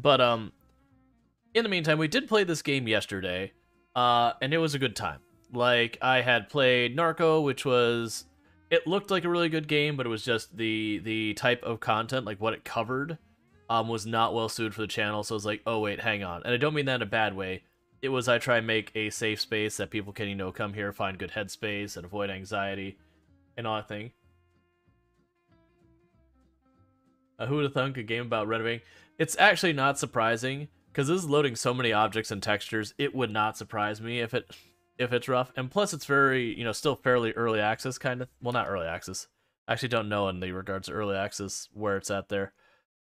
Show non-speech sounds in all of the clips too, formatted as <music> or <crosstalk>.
But um, in the meantime, we did play this game yesterday, uh, and it was a good time. Like I had played Narco, which was it looked like a really good game, but it was just the the type of content, like what it covered, um, was not well suited for the channel. So I was like, oh wait, hang on, and I don't mean that in a bad way. It was I try and make a safe space that people can you know come here, find good headspace, and avoid anxiety, and all that thing. Uh, who would have thunk a game about renovating? It's actually not surprising because this is loading so many objects and textures. It would not surprise me if it if it's rough. And plus, it's very you know still fairly early access kind of. Well, not early access. I actually don't know in the regards to early access where it's at there.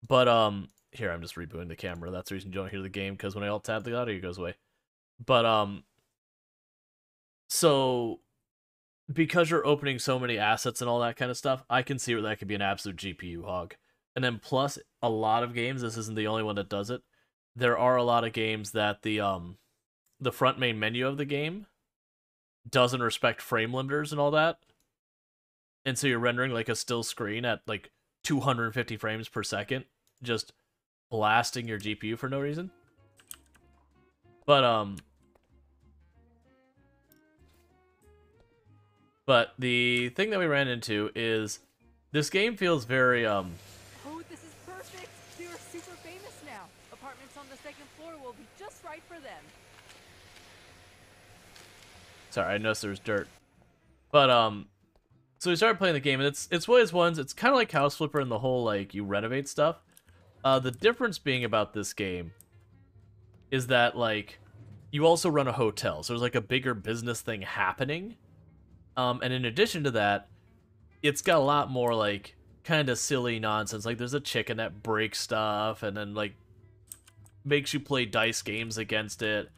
But um, here I'm just rebooting the camera. That's the reason you don't hear the game because when I alt tab, the audio goes away. But um, so because you're opening so many assets and all that kind of stuff, I can see where that could be an absolute GPU hog. And then plus a lot of games, this isn't the only one that does it. There are a lot of games that the um the front main menu of the game doesn't respect frame limiters and all that. And so you're rendering like a still screen at like 250 frames per second, just blasting your GPU for no reason. But um But the thing that we ran into is this game feels very um for them. Sorry, I noticed there was dirt. But um so we started playing the game and it's it's one of those ones, it's kinda like House Flipper and the whole like you renovate stuff. Uh the difference being about this game is that like you also run a hotel, so there's like a bigger business thing happening. Um and in addition to that, it's got a lot more like kind of silly nonsense. Like there's a chicken that breaks stuff and then like makes you play dice games against it.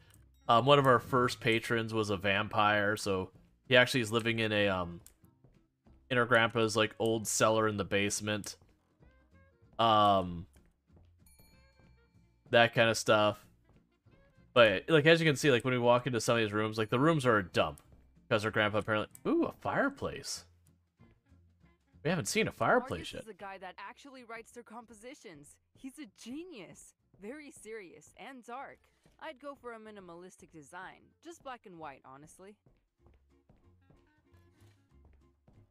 Um, one of our first patrons was a vampire, so he actually is living in a um in our grandpa's like old cellar in the basement. Um that kind of stuff. But like as you can see, like when we walk into some of these rooms, like the rooms are a dump. Because our grandpa apparently Ooh, a fireplace. We haven't seen a fireplace yet. is the guy that actually writes their compositions. He's a genius. Very serious and dark. I'd go for a minimalistic design. Just black and white, honestly.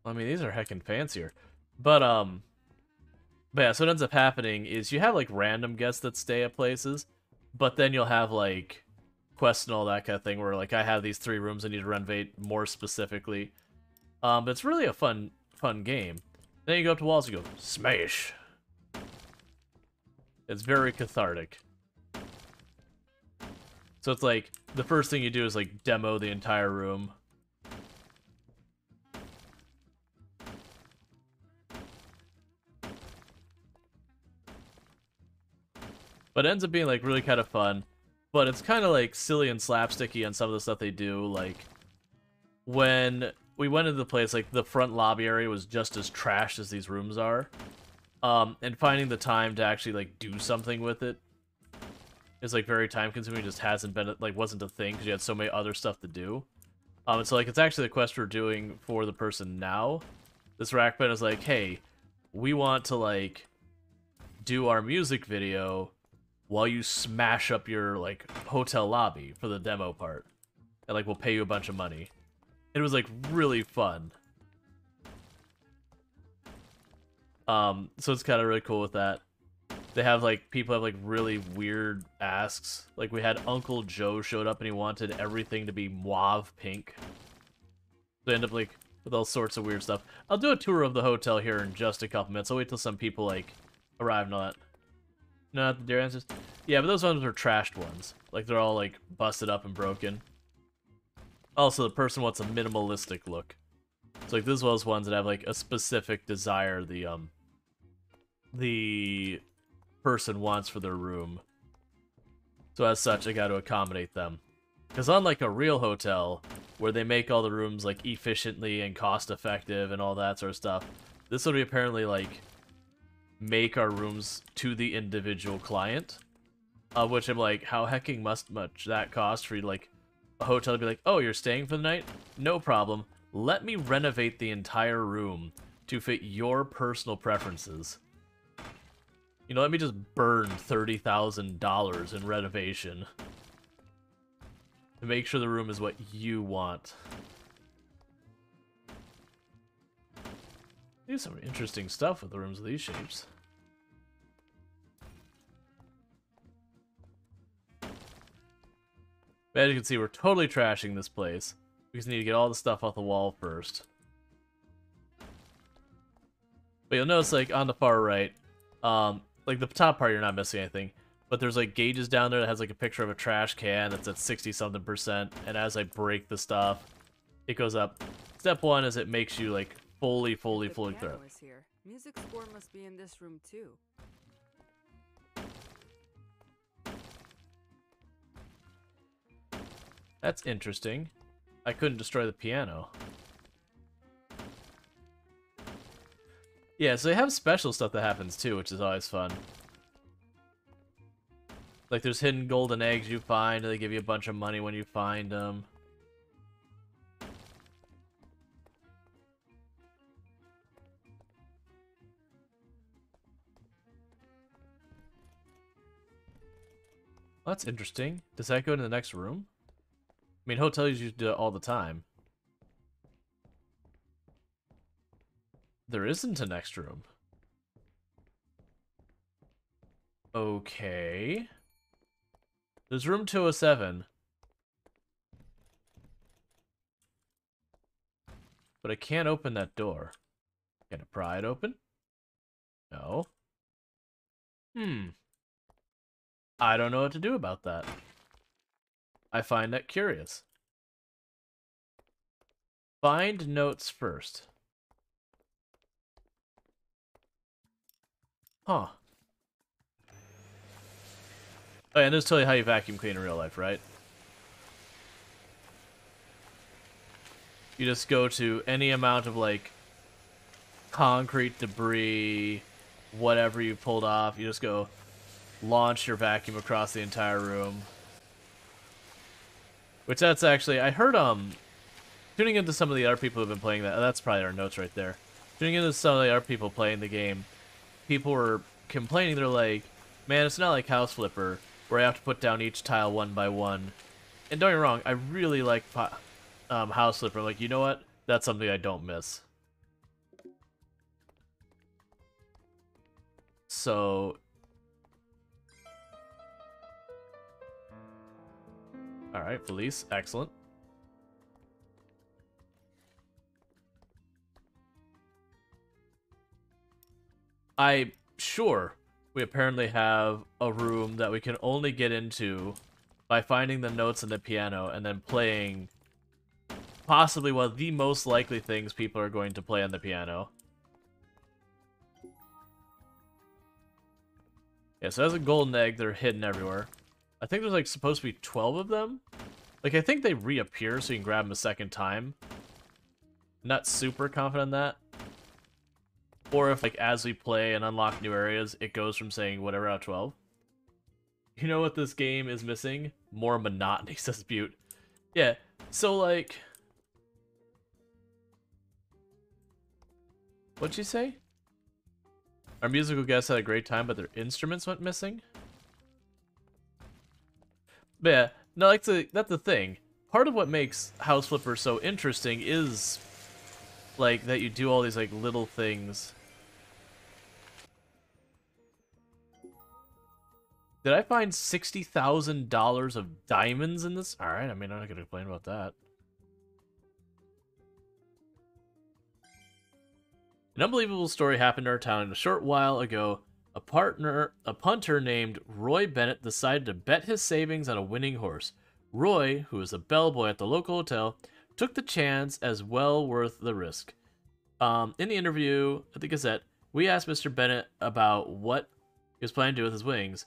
I mean, these are heckin' fancier. But, um... But yeah, so what ends up happening is you have, like, random guests that stay at places, but then you'll have, like, quests and all that kind of thing where, like, I have these three rooms I need to renovate more specifically. Um, but it's really a fun, fun game. Then you go up to walls you go, smash! It's very cathartic. So it's like, the first thing you do is like demo the entire room. But it ends up being like really kind of fun. But it's kind of like silly and slapsticky on some of the stuff they do. Like when we went into the place, like the front lobby area was just as trashed as these rooms are um, and finding the time to actually like do something with it is like very time consuming. Just hasn't been like wasn't a thing because you had so many other stuff to do. Um, and so like it's actually the quest we're doing for the person now. This rack band is like, hey, we want to like do our music video while you smash up your like hotel lobby for the demo part, and like we'll pay you a bunch of money. It was like really fun. Um, so it's kind of really cool with that. They have like people have like really weird asks. Like we had Uncle Joe showed up and he wanted everything to be mauve pink. They end up like with all sorts of weird stuff. I'll do a tour of the hotel here in just a couple minutes. I'll wait till some people like arrive and all that. Not the dear answers. Yeah, but those ones are trashed ones. Like they're all like busted up and broken. Also, the person wants a minimalistic look. So like this was ones that have like a specific desire. The um the person wants for their room. So as such, I got to accommodate them. Because unlike a real hotel, where they make all the rooms like efficiently and cost effective and all that sort of stuff, this would be apparently like make our rooms to the individual client. Uh, which I'm like, how hecking must much that cost for you like a hotel to be like, oh, you're staying for the night? No problem. Let me renovate the entire room to fit your personal preferences. You know, let me just burn $30,000 in renovation. To make sure the room is what you want. There's some interesting stuff with the rooms of these shapes. But as you can see, we're totally trashing this place. We just need to get all the stuff off the wall first. But you'll notice, like, on the far right, um, like, the top part, you're not missing anything. But there's, like, gauges down there that has, like, a picture of a trash can that's at 60-something percent. And as I break the stuff, it goes up. Step one is it makes you, like, fully, fully, fully through. here. Music score must be in this room too. That's interesting. I couldn't destroy the piano. Yeah, so they have special stuff that happens too, which is always fun. Like there's hidden golden eggs you find, and they give you a bunch of money when you find them. That's interesting. Does that go to the next room? I mean, hotels you do it all the time. There isn't a next room. Okay. There's room 207. But I can't open that door. Can I pry it open? No. Hmm. I don't know what to do about that. I find that curious. Find notes first. Huh. Oh, and this tell you how you vacuum clean in real life, right? You just go to any amount of, like, concrete debris, whatever you pulled off. You just go launch your vacuum across the entire room. Which that's actually, I heard, um, tuning into some of the other people who've been playing that, that's probably our notes right there. Tuning into some of the other people playing the game, people were complaining, they're like, man, it's not like House Flipper, where I have to put down each tile one by one. And don't get me wrong, I really like um, House Flipper. Like, you know what? That's something I don't miss. So... Alright, Felice, excellent. I sure we apparently have a room that we can only get into by finding the notes in the piano and then playing possibly one of the most likely things people are going to play on the piano. Yeah, so as a golden egg, they're hidden everywhere. I think there's like supposed to be 12 of them. Like I think they reappear so you can grab them a second time. Not super confident in that. Or if, like, as we play and unlock new areas, it goes from saying whatever out of 12. You know what this game is missing? More monotony, says Butte. <laughs> Yeah, so, like... What'd you say? Our musical guests had a great time, but their instruments went missing? But yeah, no, like the, that's the thing. Part of what makes House Flipper so interesting is, like, that you do all these, like, little things Did I find $60,000 of diamonds in this? Alright, I mean, I'm not going to complain about that. An unbelievable story happened in our town a short while ago. A partner, a punter named Roy Bennett decided to bet his savings on a winning horse. Roy, who was a bellboy at the local hotel, took the chance as well worth the risk. Um, in the interview at the Gazette, we asked Mr. Bennett about what he was planning to do with his wings.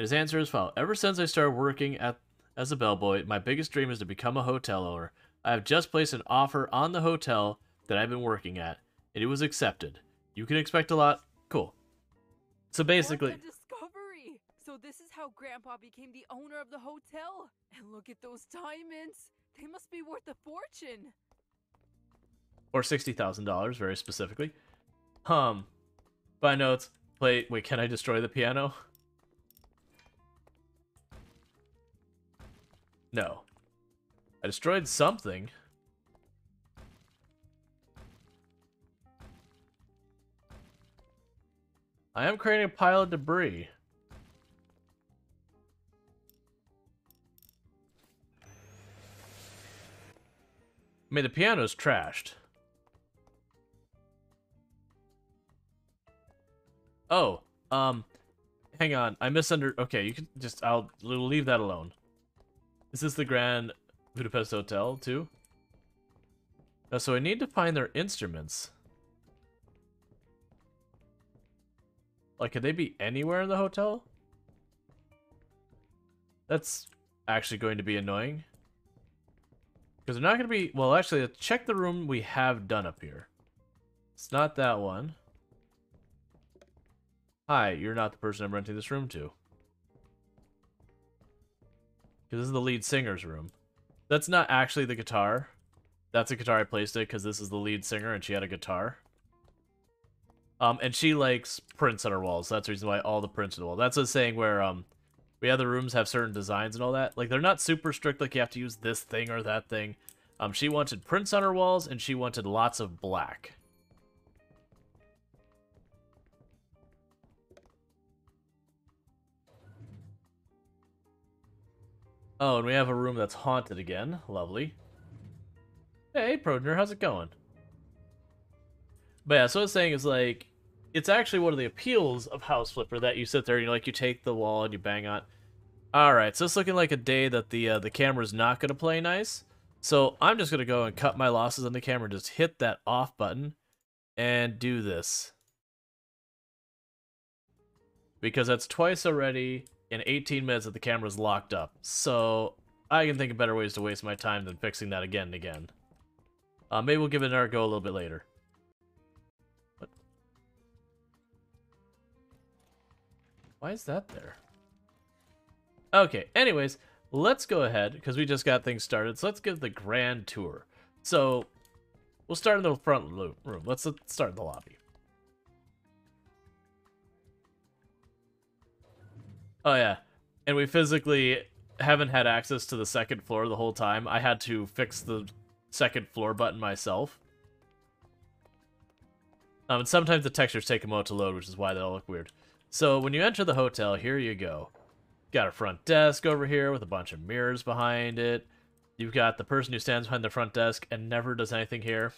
And his answer is follows. Ever since I started working at as a bellboy, my biggest dream is to become a hotel owner. I have just placed an offer on the hotel that I've been working at, and it was accepted. You can expect a lot. Cool. So basically, discovery! So this is how Grandpa became the owner of the hotel. And look at those diamonds. They must be worth a fortune. or sixty thousand dollars, very specifically. Um, but notes. play... Wait, can I destroy the piano? <laughs> No. I destroyed something. I am creating a pile of debris. I mean, the piano's trashed. Oh, um, hang on. I misunder. Okay, you can just. I'll leave that alone. Is this the Grand Budapest Hotel too? Uh, so I need to find their instruments. Like, could they be anywhere in the hotel? That's actually going to be annoying. Because they're not going to be... Well, actually, let's check the room we have done up here. It's not that one. Hi, you're not the person I'm renting this room to. Because this is the lead singer's room. That's not actually the guitar. That's a guitar I placed it because this is the lead singer and she had a guitar. Um, and she likes prints on her walls. So that's the reason why all the prints on the wall. That's a saying where um, we have the rooms have certain designs and all that. Like they're not super strict. Like you have to use this thing or that thing. Um, she wanted prints on her walls and she wanted lots of black. Oh, and we have a room that's haunted again. Lovely. Hey, Prodner, how's it going? But yeah, so I was saying is like, it's actually one of the appeals of House Flipper that you sit there, and you like you take the wall and you bang on. All right, so it's looking like a day that the uh, the camera's not gonna play nice. So I'm just gonna go and cut my losses on the camera, just hit that off button, and do this. Because that's twice already in 18 minutes that the camera's locked up. So I can think of better ways to waste my time than fixing that again and again. Uh, maybe we'll give it another go a little bit later. What? Why is that there? Okay, anyways, let's go ahead, because we just got things started, so let's give the grand tour. So, we'll start in the front room. Let's start in the lobby. Oh yeah, and we physically haven't had access to the second floor the whole time. I had to fix the second floor button myself. Um, and sometimes the textures take a moment to load, which is why they all look weird. So when you enter the hotel, here you go. Got a front desk over here with a bunch of mirrors behind it. You've got the person who stands behind the front desk and never does anything here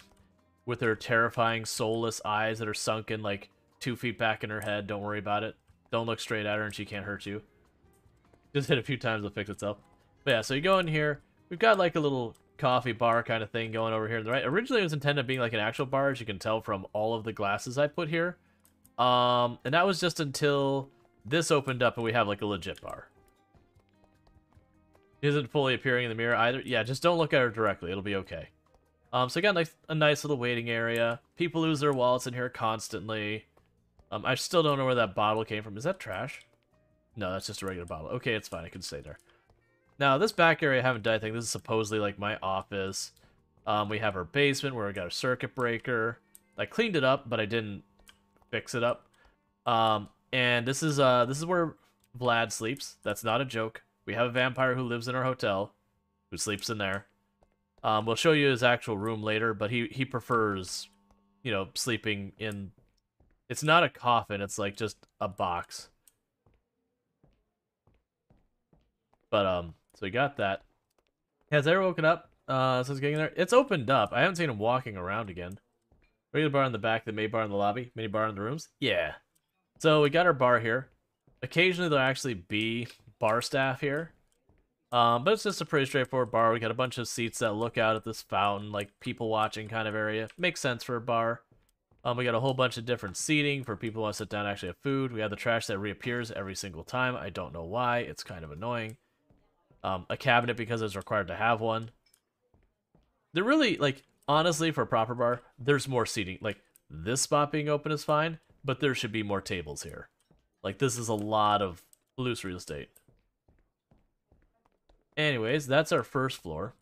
with her terrifying soulless eyes that are sunken like two feet back in her head. Don't worry about it. Don't look straight at her and she can't hurt you. Just hit a few times, it'll fix itself. But yeah, so you go in here. We've got like a little coffee bar kind of thing going over here on the right. Originally it was intended being like an actual bar, as you can tell from all of the glasses I put here. Um, and that was just until this opened up and we have like a legit bar. Isn't fully appearing in the mirror either. Yeah, just don't look at her directly. It'll be okay. Um, so I got nice, a nice little waiting area. People lose their wallets in here constantly. Um, I still don't know where that bottle came from. Is that trash? No, that's just a regular bottle. Okay, it's fine. I can stay there. Now, this back area I haven't done anything. This is supposedly like my office. Um, we have our basement where we got a circuit breaker. I cleaned it up, but I didn't fix it up. Um, and this is uh this is where Vlad sleeps. That's not a joke. We have a vampire who lives in our hotel, who sleeps in there. Um, we'll show you his actual room later, but he he prefers, you know, sleeping in. It's not a coffin. It's like just a box. But um, so we got that. Has ever woken up? Uh, since getting there, it's opened up. I haven't seen him walking around again. Regular bar in the back, the main bar in the lobby, mini bar in the rooms. Yeah. So we got our bar here. Occasionally there'll actually be bar staff here. Um, but it's just a pretty straightforward bar. We got a bunch of seats that look out at this fountain, like people watching kind of area. Makes sense for a bar. Um, we got a whole bunch of different seating for people who want to sit down actually have food. We have the trash that reappears every single time. I don't know why. It's kind of annoying. Um, a cabinet because it's required to have one. They're really, like, honestly, for a proper bar, there's more seating. Like, this spot being open is fine, but there should be more tables here. Like, this is a lot of loose real estate. Anyways, that's our first floor.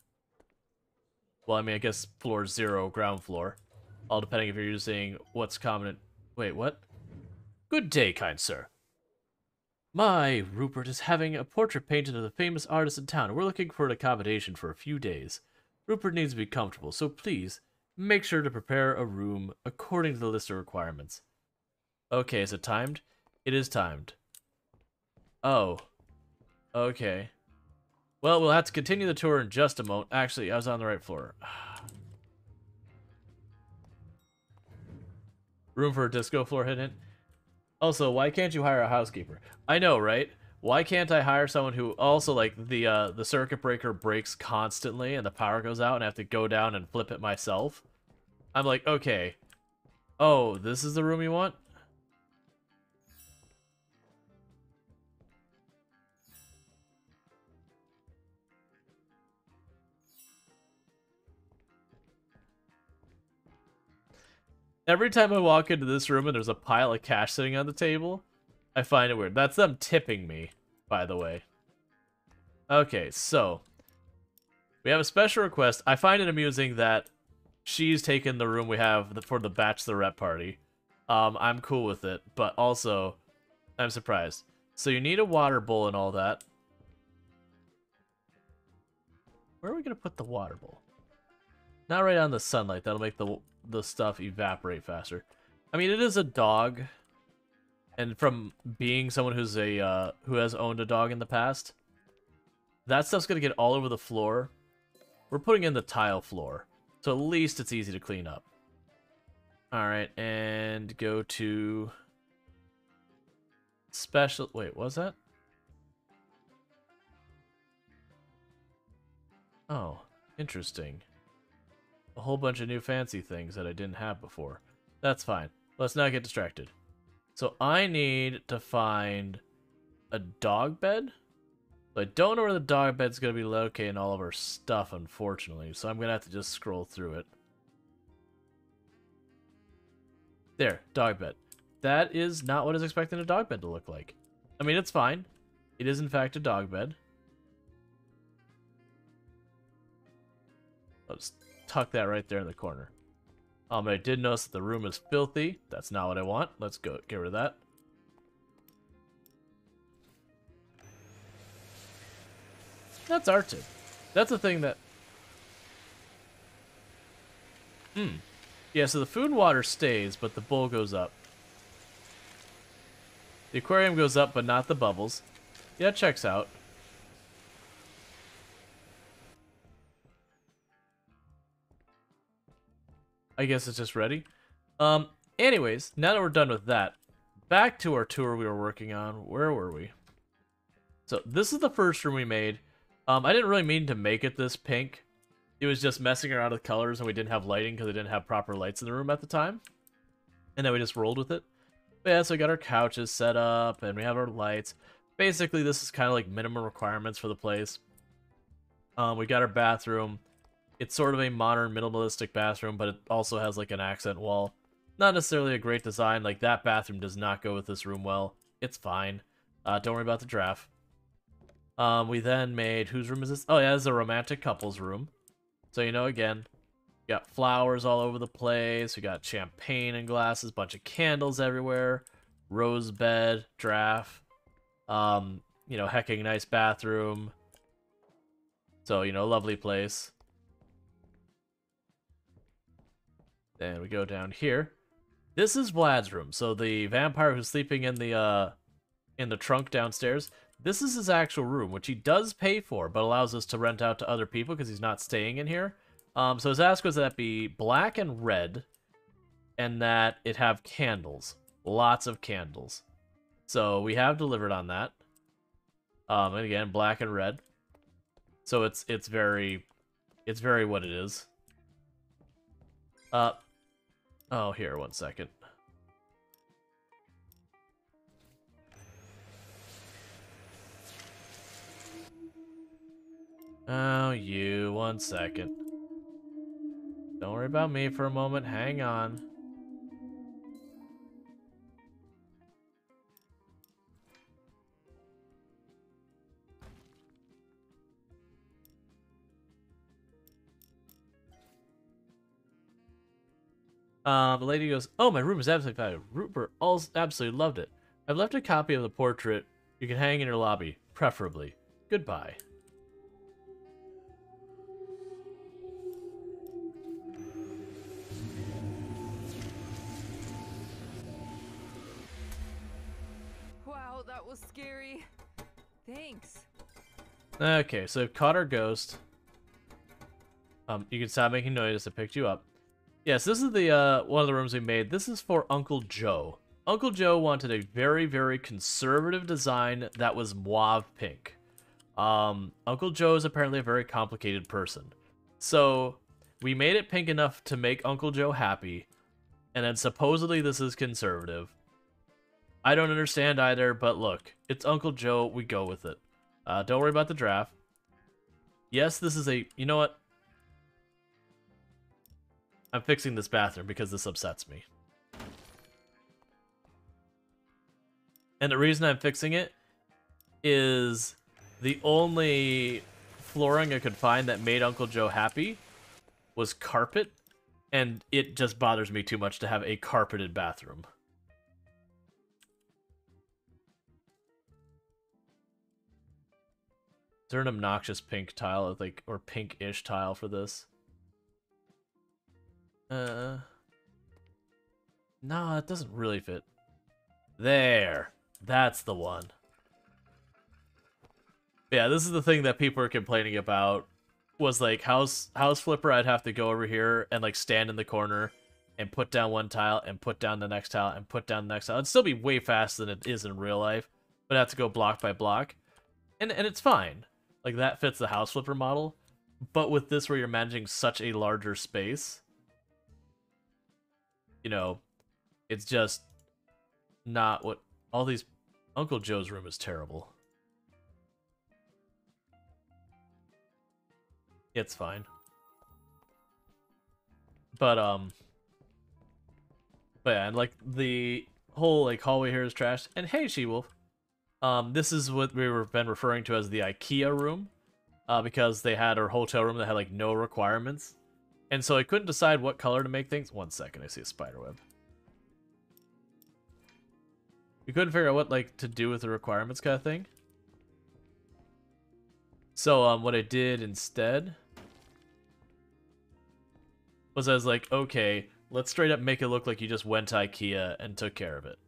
Well, I mean, I guess floor zero, ground floor. All depending if you're using what's common. Wait, what? Good day, kind sir. My, Rupert is having a portrait painted of the famous artist in town. We're looking for an accommodation for a few days. Rupert needs to be comfortable, so please make sure to prepare a room according to the list of requirements. Okay, is it timed? It is timed. Oh. Okay. Well, we'll have to continue the tour in just a moment. Actually, I was on the right floor. <sighs> Room for a disco floor hidden. Also, why can't you hire a housekeeper? I know, right? Why can't I hire someone who also like the uh, the circuit breaker breaks constantly and the power goes out and I have to go down and flip it myself? I'm like, okay. Oh, this is the room you want? Every time I walk into this room and there's a pile of cash sitting on the table, I find it weird. That's them tipping me, by the way. Okay, so we have a special request. I find it amusing that she's taken the room we have for the bachelorette party. Um, I'm cool with it, but also I'm surprised. So you need a water bowl and all that. Where are we gonna put the water bowl? Not right on the sunlight. That'll make the the stuff evaporate faster. I mean, it is a dog, and from being someone who's a uh, who has owned a dog in the past, that stuff's gonna get all over the floor. We're putting in the tile floor, so at least it's easy to clean up. All right, and go to special. Wait, was that? Oh, interesting a whole bunch of new fancy things that I didn't have before. That's fine. Let's not get distracted. So I need to find a dog bed. I don't know where the dog bed's going to be located in all of our stuff, unfortunately. So I'm going to have to just scroll through it. There, dog bed. That is not what I was expecting a dog bed to look like. I mean, it's fine. It is, in fact, a dog bed. Tuck that right there in the corner. Um, I did notice that the room is filthy. That's not what I want. Let's go get rid of that. That's Arctic. That's a thing that... Hmm. Yeah, so the food and water stays, but the bowl goes up. The aquarium goes up, but not the bubbles. Yeah, checks out. I guess it's just ready. Um, anyways, now that we're done with that, back to our tour we were working on. Where were we? So this is the first room we made. Um, I didn't really mean to make it this pink. It was just messing around with colors and we didn't have lighting because we didn't have proper lights in the room at the time. And then we just rolled with it. But yeah, so we got our couches set up and we have our lights. Basically, this is kind of like minimum requirements for the place. Um, we got our bathroom. It's sort of a modern minimalistic bathroom, but it also has like an accent wall. Not necessarily a great design, like that bathroom does not go with this room well. It's fine. Uh, don't worry about the draft. Um, we then made, whose room is this? Oh yeah, this is a romantic couple's room. So, you know, again, got flowers all over the place. We got champagne and glasses, bunch of candles everywhere, rose bed, draft. Um, you know, hecking nice bathroom. So, you know, lovely place. Then we go down here. This is Vlad's room. So the vampire who's sleeping in the uh in the trunk downstairs, this is his actual room, which he does pay for, but allows us to rent out to other people because he's not staying in here. Um, so his ask was that be black and red, and that it have candles, lots of candles. So we have delivered on that. Um, and again, black and red. So it's it's very, it's very what it is. Uh, Oh, here, one second. Oh, you, one second. Don't worry about me for a moment, hang on. Uh, the lady goes, "Oh, my room is absolutely fabulous. Rupert absolutely loved it. I've left a copy of the portrait. You can hang in your lobby, preferably. Goodbye." Wow, that was scary. Thanks. Okay, so caught our ghost. Um, you can stop making noise. I picked you up. Yes, this is the uh, one of the rooms we made. This is for Uncle Joe. Uncle Joe wanted a very, very conservative design that was mauve pink. Um, Uncle Joe is apparently a very complicated person. So, we made it pink enough to make Uncle Joe happy, and then supposedly this is conservative. I don't understand either, but look, it's Uncle Joe, we go with it. Uh, don't worry about the draft. Yes, this is a... You know what? I'm fixing this bathroom because this upsets me. And the reason I'm fixing it is the only flooring I could find that made Uncle Joe happy was carpet, and it just bothers me too much to have a carpeted bathroom. Is there an obnoxious pink tile, like, or pink-ish tile for this? Uh, no, it doesn't really fit. There, that's the one. Yeah, this is the thing that people are complaining about. Was like house house flipper. I'd have to go over here and like stand in the corner and put down one tile and put down the next tile and put down the next tile. It'd still be way faster than it is in real life, but I have to go block by block, and and it's fine. Like that fits the house flipper model, but with this where you're managing such a larger space, you know, it's just not what all these Uncle Joe's room is terrible. It's fine. But um But yeah, and like the whole like hallway here is trashed. And hey She-Wolf. Um this is what we were been referring to as the IKEA room. Uh, because they had a hotel room that had like no requirements. And so I couldn't decide what color to make things. One second, I see a spider web. We couldn't figure out what like to do with the requirements kind of thing. So um, what I did instead was I was like, okay, let's straight up make it look like you just went to IKEA and took care of it.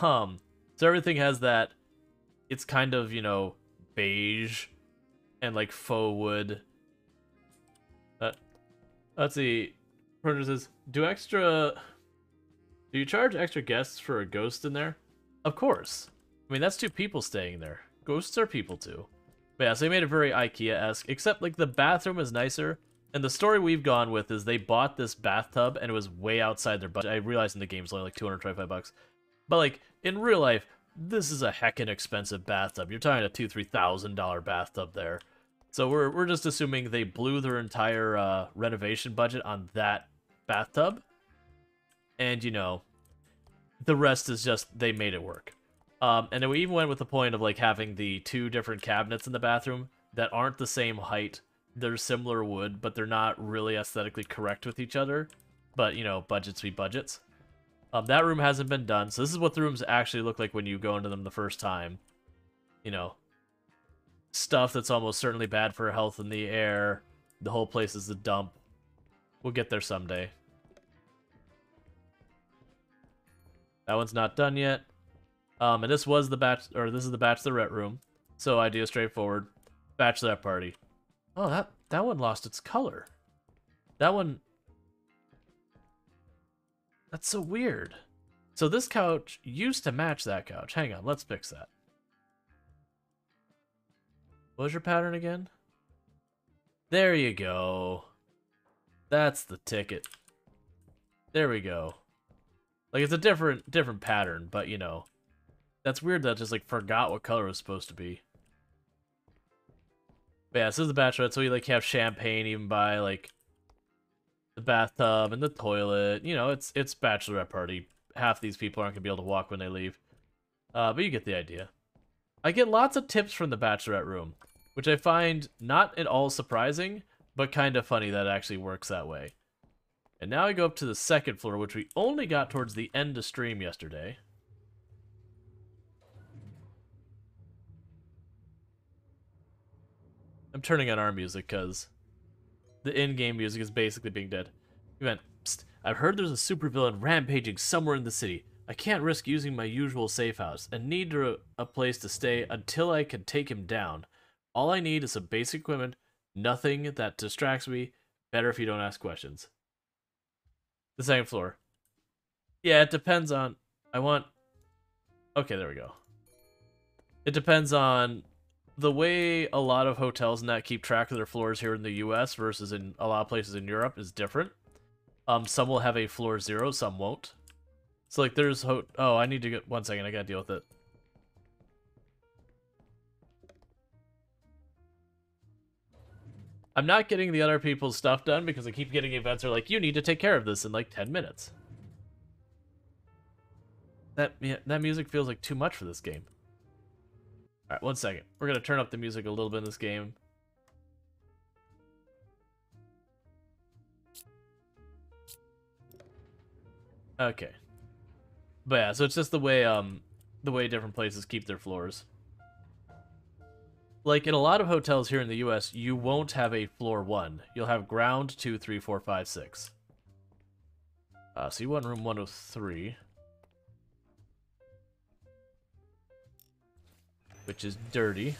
Um, so everything has that. It's kind of you know beige and like faux wood. Let's see. Printer says, do extra. Do you charge extra guests for a ghost in there? Of course. I mean, that's two people staying there. Ghosts are people too. But yeah, so they made it very IKEA-esque, except like the bathroom is nicer. And the story we've gone with is they bought this bathtub and it was way outside their budget. I realized in the game it's only like 225 bucks. But like in real life, this is a heckin' expensive bathtub. You're talking a two, three thousand dollar bathtub there. So we're we're just assuming they blew their entire uh, renovation budget on that bathtub. And you know, the rest is just they made it work. Um, and then we even went with the point of like having the two different cabinets in the bathroom that aren't the same height. They're similar wood, but they're not really aesthetically correct with each other. But you know, budgets be budgets. Um, that room hasn't been done, so this is what the rooms actually look like when you go into them the first time. You know, stuff that's almost certainly bad for health in the air. The whole place is a dump. We'll get there someday. That one's not done yet. Um, and this was the batch, or this is the bachelorette room. So idea straightforward. Bachelorette party. Oh, that that one lost its color. That one. That's so weird. So this couch used to match that couch. Hang on, let's fix that. What was your pattern again? There you go. That's the ticket. There we go. Like it's a different different pattern, but you know, that's weird that I just like forgot what color was supposed to be. But yeah, this is the bachelorette, so we like have champagne even by like the bathtub and the toilet. You know, it's it's bachelorette party. Half these people aren't gonna be able to walk when they leave. Uh, but you get the idea. I get lots of tips from the bachelorette room, which I find not at all surprising, but kind of funny that it actually works that way. And now I go up to the second floor, which we only got towards the end of stream yesterday. I'm turning on our music because the in-game music is basically being dead. Event. Psst. I've heard there's a supervillain rampaging somewhere in the city. I can't risk using my usual safe house and need a, a place to stay until I can take him down. All I need is some basic equipment, nothing that distracts me. Better if you don't ask questions. The second floor. Yeah, it depends on. I want. Okay, there we go. It depends on the way a lot of hotels and that keep track of their floors here in the U.S. versus in a lot of places in Europe is different. Um, some will have a floor zero, some won't. So like, there's ho. Oh, I need to get one second. I gotta deal with it. I'm not getting the other people's stuff done because I keep getting events that are like, you need to take care of this in like 10 minutes. That, that music feels like too much for this game. Alright, one second. We're going to turn up the music a little bit in this game. Okay. But yeah, so it's just the way um the way different places keep their floors. Like in a lot of hotels here in the US, you won't have a floor one. You'll have ground two, three, four, five, six. Uh, so you want room 103. Which is dirty.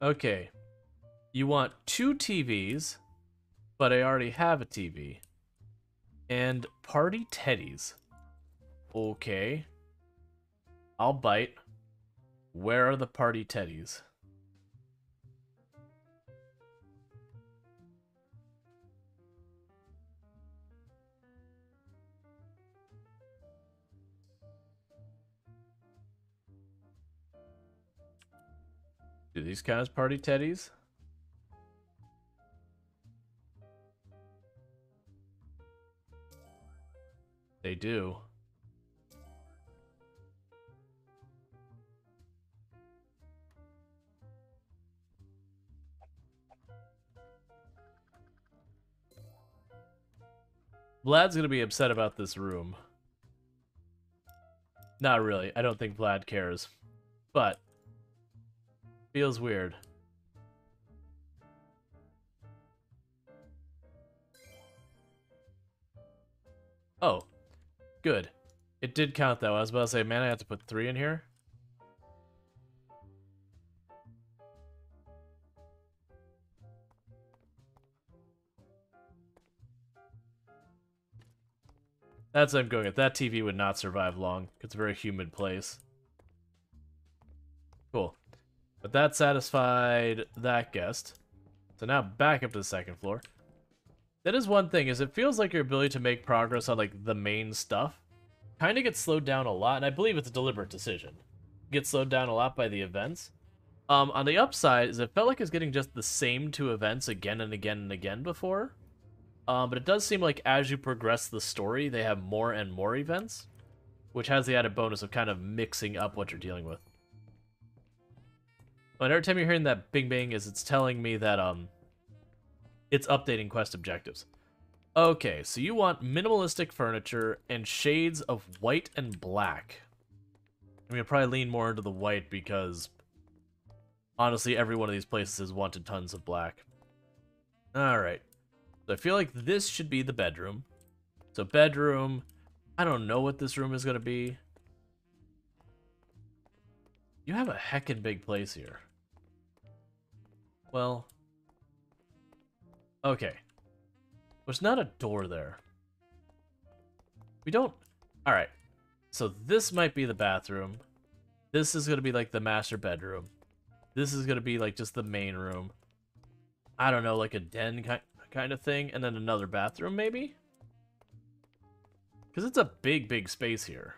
Okay. You want two TVs, but I already have a TV. And party teddies. Okay. I'll bite. Where are the party teddies? Do these count as party teddies? They do. Vlad's gonna be upset about this room. Not really. I don't think Vlad cares. But Feels weird. Oh, good. It did count though. I was about to say, man, I have to put three in here. That's what I'm going at. That TV would not survive long. It's a very humid place. Cool. But that satisfied that guest. So now back up to the second floor. That is one thing, is it feels like your ability to make progress on like the main stuff kind of gets slowed down a lot, and I believe it's a deliberate decision. Gets slowed down a lot by the events. Um, on the upside is it felt like it's getting just the same two events again and again and again before. Um, but it does seem like as you progress the story, they have more and more events, which has the added bonus of kind of mixing up what you're dealing with. But every time you're hearing that bing bing is it's telling me that um it's updating quest objectives. Okay, so you want minimalistic furniture and shades of white and black. I'm gonna probably lean more into the white because honestly every one of these places has wanted tons of black. Alright. So I feel like this should be the bedroom. So bedroom, I don't know what this room is gonna be. You have a heckin' big place here. Well... Okay. There's not a door there. We don't... Alright. So this might be the bathroom. This is going to be like the master bedroom. This is going to be like just the main room. I don't know, like a den ki kind of thing. And then another bathroom, maybe? Because it's a big, big space here.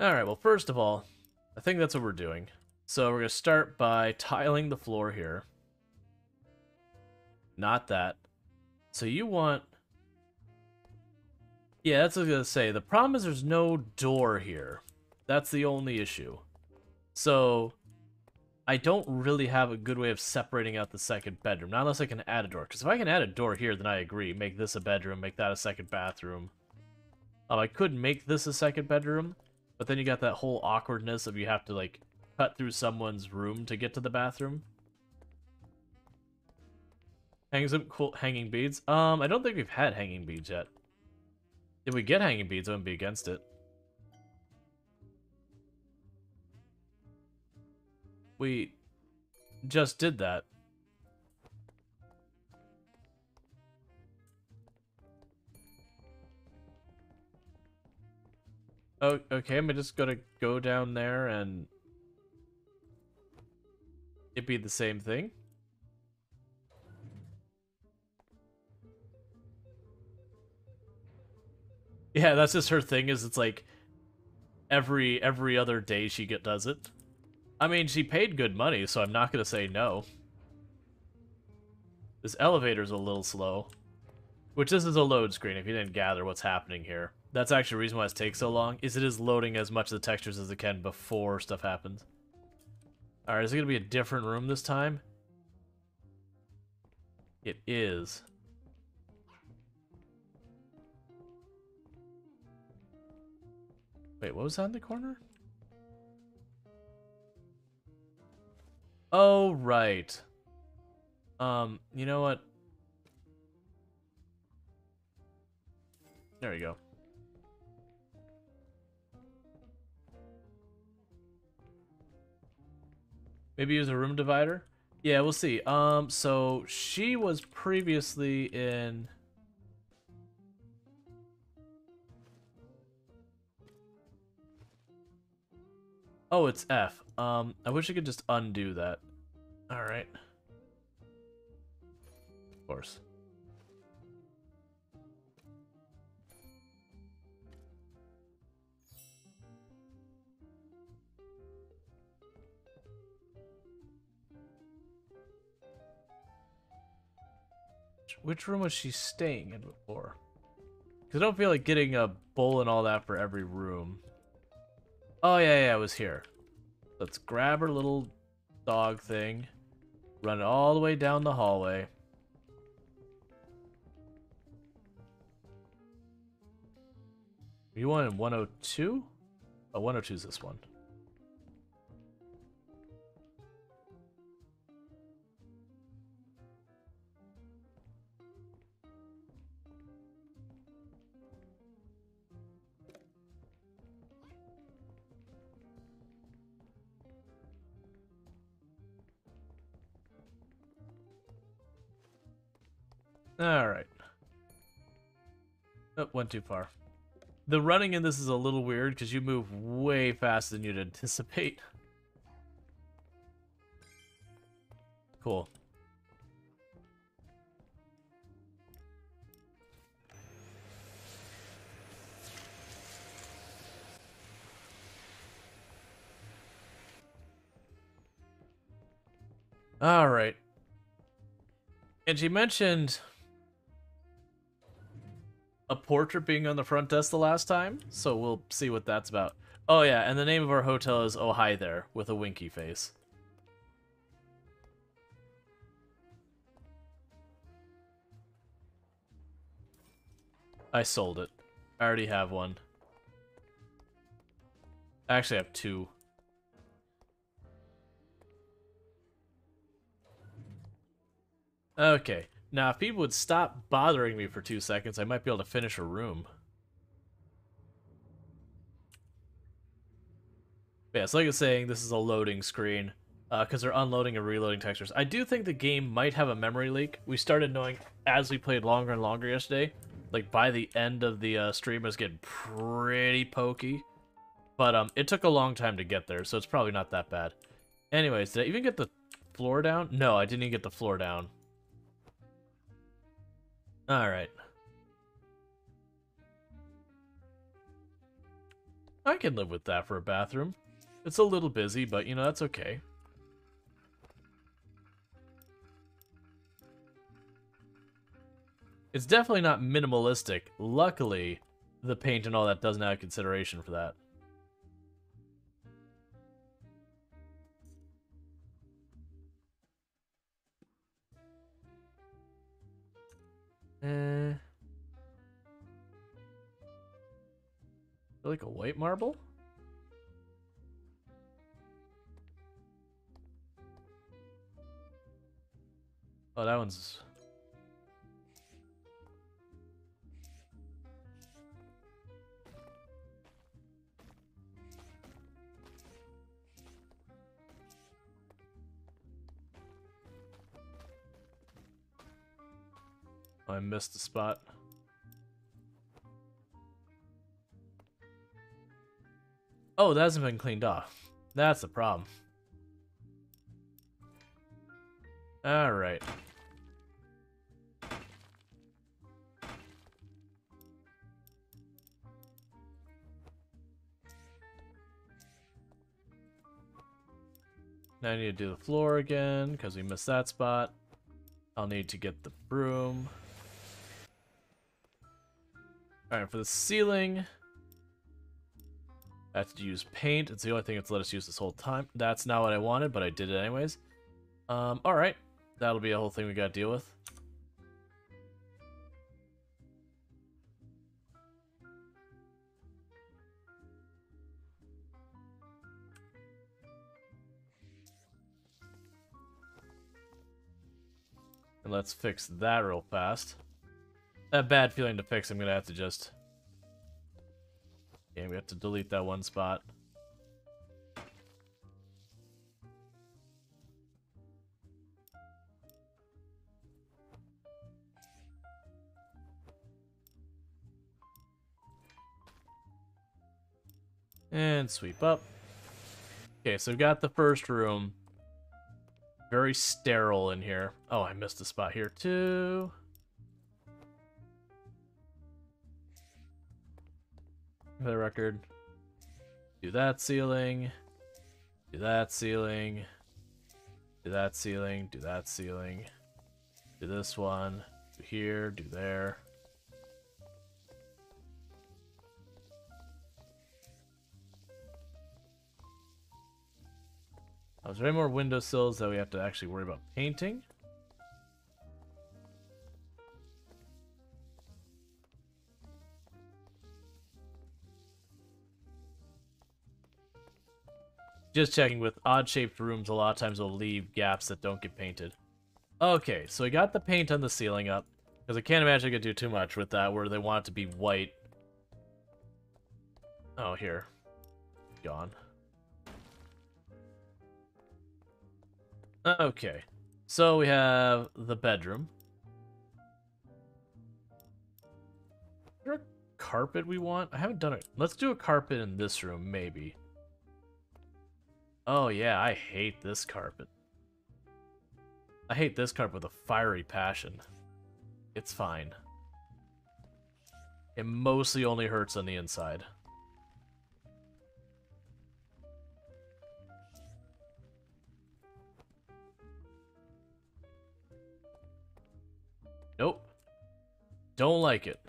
Alright, well, first of all, I think that's what we're doing. So we're going to start by tiling the floor here. Not that. So you want... Yeah, that's what I was gonna say. The problem is there's no door here. That's the only issue. So, I don't really have a good way of separating out the second bedroom. Not unless I can add a door. Because if I can add a door here, then I agree. Make this a bedroom, make that a second bathroom. Um, I could make this a second bedroom, but then you got that whole awkwardness of you have to, like, cut through someone's room to get to the bathroom. Hangs up cool hanging beads. Um, I don't think we've had hanging beads yet. If we get hanging beads, I wouldn't be against it. We just did that. Oh, okay, I'm just gonna go down there and it be the same thing. Yeah, that's just her thing. Is it's like every every other day she get does it. I mean, she paid good money, so I'm not gonna say no. This elevator's a little slow, which this is a load screen. If you didn't gather what's happening here, that's actually the reason why it takes so long. Is it is loading as much of the textures as it can before stuff happens. All right, is it gonna be a different room this time? It is. Wait, what was that in the corner? Oh, right. Um, you know what? There we go. Maybe use a room divider? Yeah, we'll see. Um, so she was previously in... Oh, it's F. Um, I wish I could just undo that. Alright. Of course. Which room was she staying in before? Because I don't feel like getting a bowl and all that for every room. Oh, yeah, yeah, it was here. Let's grab her little dog thing. Run it all the way down the hallway. You want in 102? Oh, 102 is this one. Alright. Oh, went too far. The running in this is a little weird because you move way faster than you'd anticipate. Cool. All right. And she mentioned a portrait being on the front desk the last time, so we'll see what that's about. Oh yeah, and the name of our hotel is Oh Hi There, with a winky face. I sold it. I already have one. I actually have two. Okay. Now, if people would stop bothering me for two seconds, I might be able to finish a room. Yeah, so like I was saying, this is a loading screen, because uh, they're unloading and reloading textures. I do think the game might have a memory leak. We started knowing as we played longer and longer yesterday. Like, by the end of the uh, stream, it was getting pretty pokey. But um, it took a long time to get there, so it's probably not that bad. Anyways, did I even get the floor down? No, I didn't even get the floor down. Alright. I can live with that for a bathroom. It's a little busy, but, you know, that's okay. It's definitely not minimalistic. Luckily, the paint and all that doesn't have consideration for that. Eh. Like a white marble? Oh, that one's... I missed a spot. Oh, that hasn't been cleaned off. That's the problem. Alright. Now I need to do the floor again, because we missed that spot. I'll need to get the broom. Alright, for the ceiling... I have to use paint. It's the only thing it's let us use this whole time. That's not what I wanted, but I did it anyways. Um, alright. That'll be a whole thing we gotta deal with. And let's fix that real fast. That bad feeling to fix, I'm gonna have to just... Yeah, we have to delete that one spot. And sweep up. Okay, so we've got the first room. Very sterile in here. Oh, I missed a spot here too. For the record. Do that ceiling. Do that ceiling. Do that ceiling. Do that ceiling. Do this one. Do here. Do there. Oh, there any more windowsills that we have to actually worry about painting? Just checking with odd-shaped rooms, a lot of times will leave gaps that don't get painted. Okay, so we got the paint on the ceiling up. Because I can't imagine I could do too much with that, where they want it to be white. Oh, here. Gone. Okay. So we have the bedroom. Is there a carpet we want? I haven't done it. Let's do a carpet in this room, maybe. Oh yeah, I hate this carpet. I hate this carpet with a fiery passion. It's fine. It mostly only hurts on the inside. Nope. Don't like it.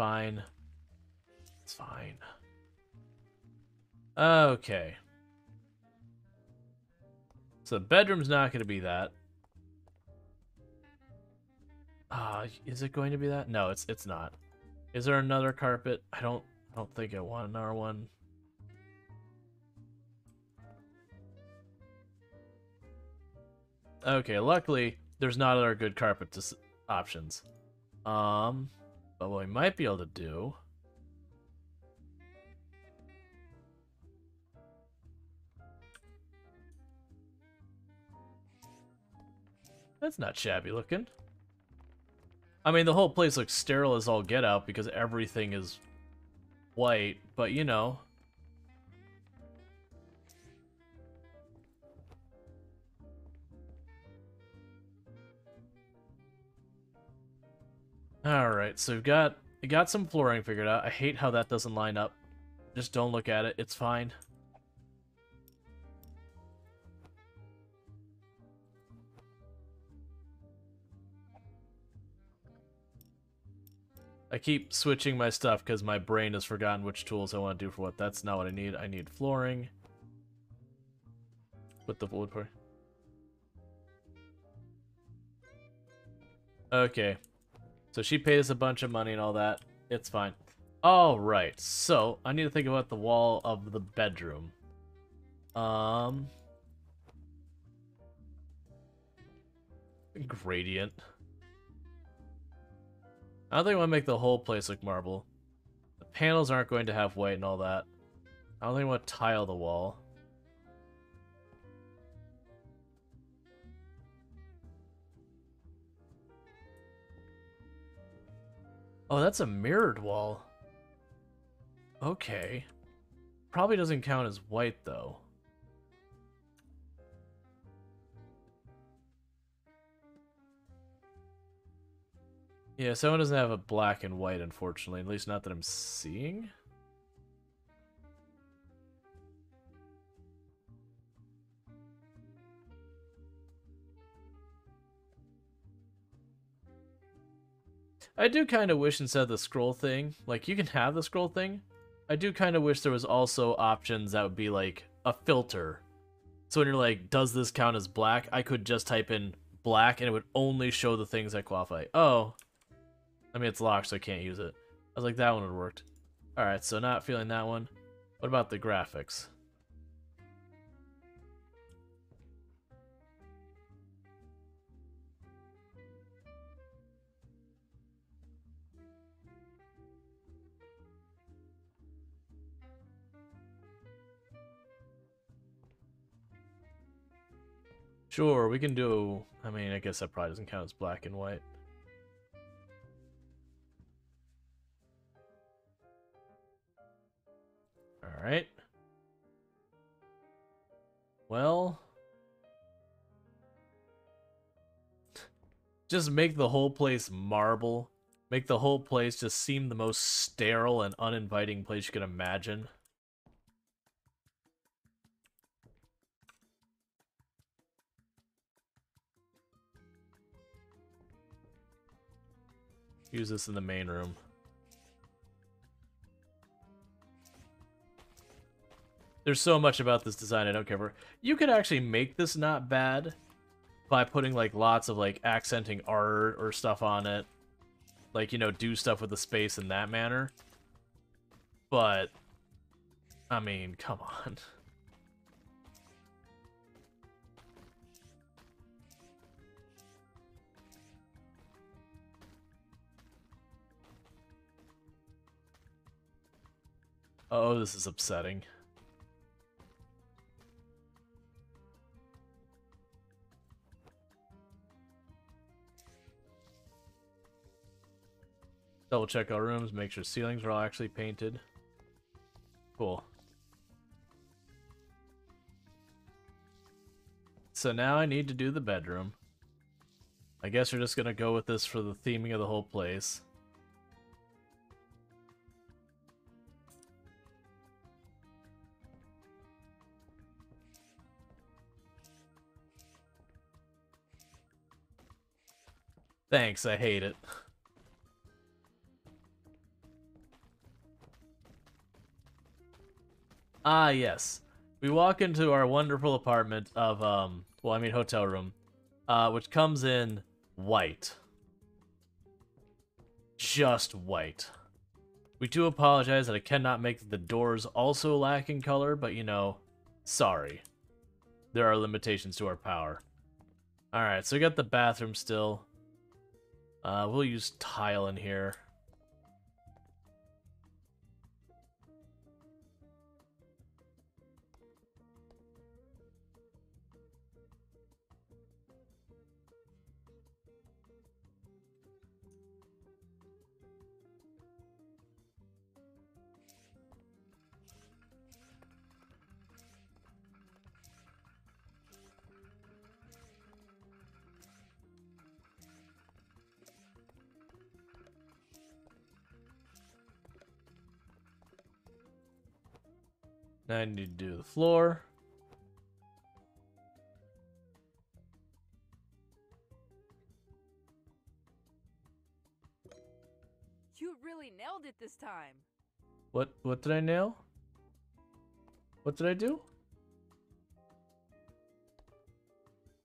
Fine. It's fine. Okay. So the bedroom's not going to be that. Uh, is it going to be that? No, it's it's not. Is there another carpet? I don't I don't think I want another one. Okay, luckily, there's not other good carpet options. Um, but what we might be able to do... That's not shabby looking. I mean, the whole place looks sterile as all get out because everything is white, but you know. Alright, so we've got we got some flooring figured out. I hate how that doesn't line up. Just don't look at it. It's fine. I keep switching my stuff because my brain has forgotten which tools I want to do for what. That's not what I need. I need flooring. Put the wood part. Okay, so she paid us a bunch of money and all that. It's fine. Alright, so I need to think about the wall of the bedroom. Um... Gradient. I don't think I want to make the whole place look marble. The panels aren't going to have white and all that. I don't think I want to tile the wall. Oh, that's a mirrored wall. Okay. Probably doesn't count as white, though. Yeah, someone doesn't have a black and white, unfortunately. At least not that I'm seeing. I do kind of wish instead of the scroll thing, like you can have the scroll thing. I do kind of wish there was also options that would be like a filter. So when you're like, does this count as black? I could just type in black and it would only show the things that qualify. Oh, I mean, it's locked, so I can't use it. I was like, that one would worked. Alright, so not feeling that one. What about the graphics? Sure, we can do... I mean, I guess that probably doesn't count as black and white. Alright. Well... Just make the whole place marble. Make the whole place just seem the most sterile and uninviting place you can imagine. Use this in the main room. There's so much about this design I don't care for. You could actually make this not bad by putting like lots of like accenting art or stuff on it. Like, you know, do stuff with the space in that manner. But, I mean, come on. <laughs> Oh, this is upsetting. Double check our rooms, make sure ceilings are all actually painted. Cool. So now I need to do the bedroom. I guess we're just gonna go with this for the theming of the whole place. Thanks, I hate it. Ah, yes. We walk into our wonderful apartment of, um, well, I mean hotel room, uh, which comes in white. Just white. We do apologize that I cannot make the doors also lacking color, but you know, sorry. There are limitations to our power. Alright, so we got the bathroom still. Uh, we'll use tile in here. Now I need to do the floor. You really nailed it this time. What what did I nail? What did I do?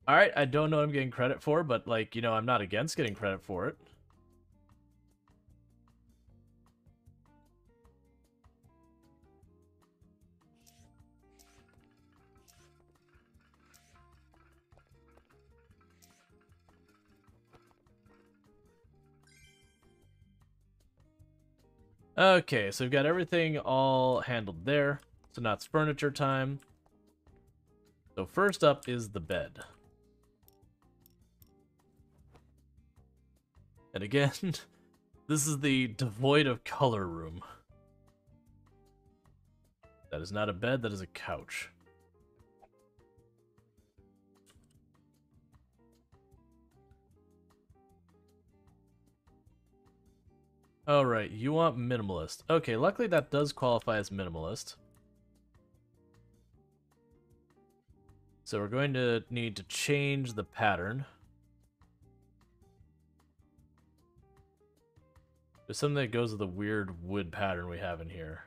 Alright, I don't know what I'm getting credit for, but like, you know, I'm not against getting credit for it. Okay, so we've got everything all handled there. So now it's furniture time. So first up is the bed. And again, <laughs> this is the devoid of color room. That is not a bed, that is a couch. Alright, you want minimalist. Okay, luckily that does qualify as minimalist. So we're going to need to change the pattern. There's something that goes with the weird wood pattern we have in here.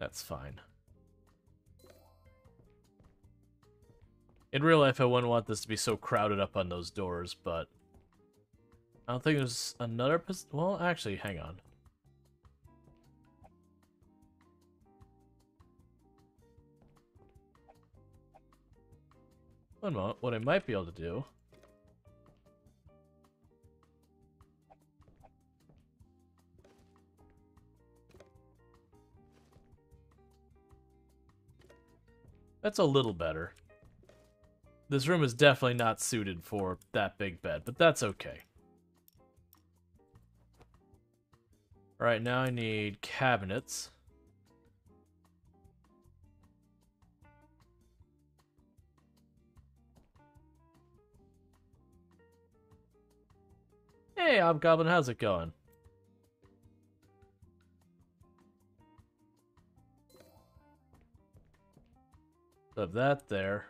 That's fine. In real life, I wouldn't want this to be so crowded up on those doors, but... I don't think there's another... Well, actually, hang on. One moment. What I might be able to do... That's a little better. This room is definitely not suited for that big bed, but that's okay. Alright, now I need cabinets. Hey, I'm Hobgoblin, how's it going? Of that there.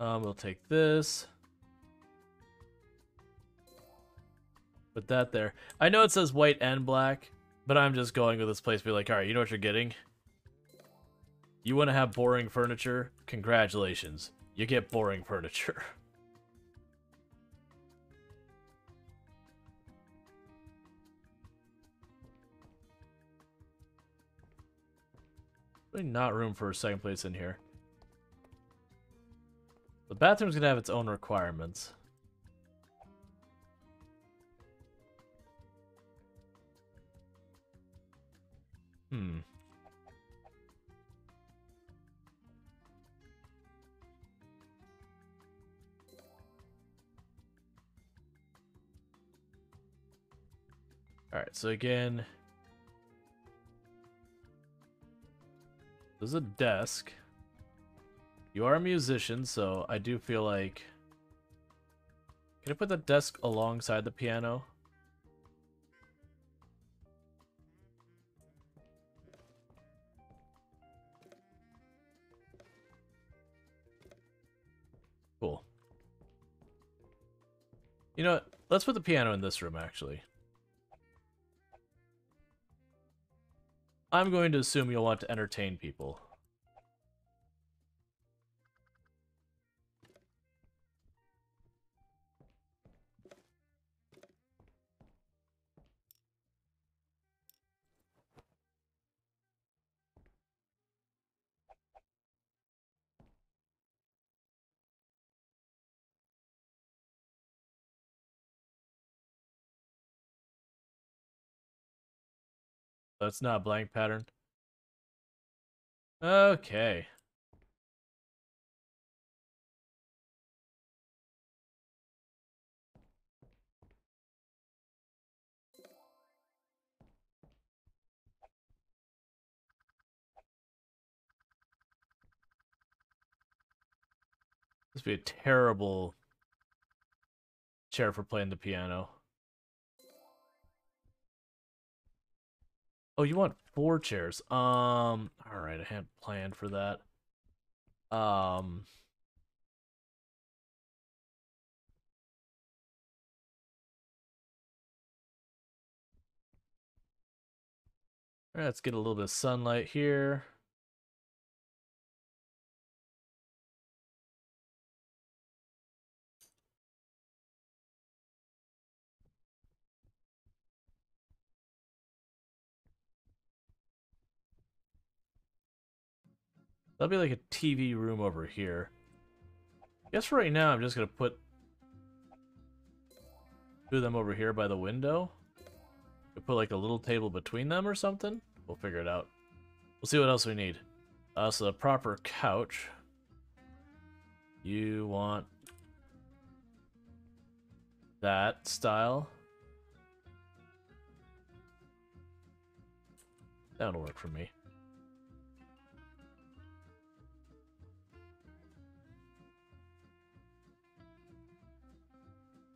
Um, we'll take this. Put that there. I know it says white and black, but I'm just going with this place be like, alright, you know what you're getting? You want to have boring furniture? Congratulations. You get boring furniture. <laughs> Not room for a second place in here. The bathroom's gonna have its own requirements. Hmm. Alright, so again... There's a desk. You are a musician, so I do feel like... Can I put the desk alongside the piano? Cool. You know what? Let's put the piano in this room, actually. I'm going to assume you'll want to entertain people. That's not a blank pattern. Okay. This would be a terrible chair for playing the piano. Oh, you want four chairs? Um, all right, I hadn't planned for that. Um, all right, let's get a little bit of sunlight here. That'll be like a TV room over here. I Guess right now I'm just gonna put two of them over here by the window. put like a little table between them or something. We'll figure it out. We'll see what else we need. Uh, so the proper couch. You want that style. That'll work for me.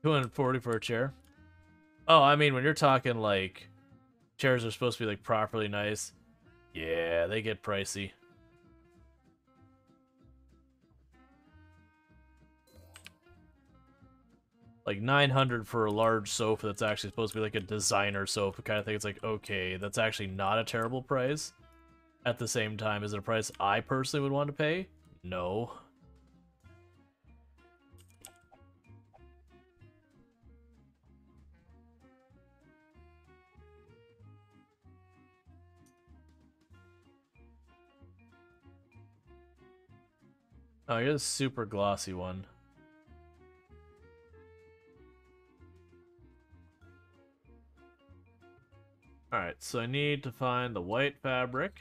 240 for a chair. Oh, I mean, when you're talking like chairs are supposed to be like properly nice, yeah, they get pricey. Like 900 for a large sofa that's actually supposed to be like a designer sofa kind of thing. It's like, okay, that's actually not a terrible price. At the same time, is it a price I personally would want to pay? No. Oh, you're the super glossy one. Alright, so I need to find the white fabric.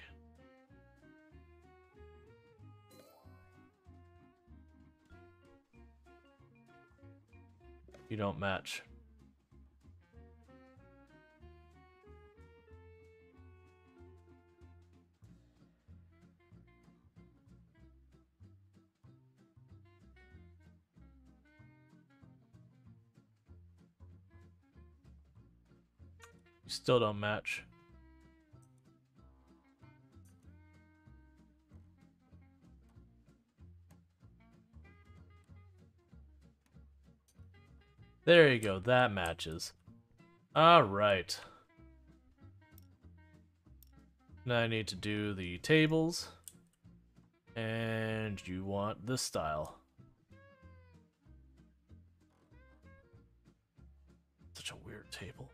You don't match. Still don't match. There you go, that matches. Alright. Now I need to do the tables. And you want this style. Such a weird table.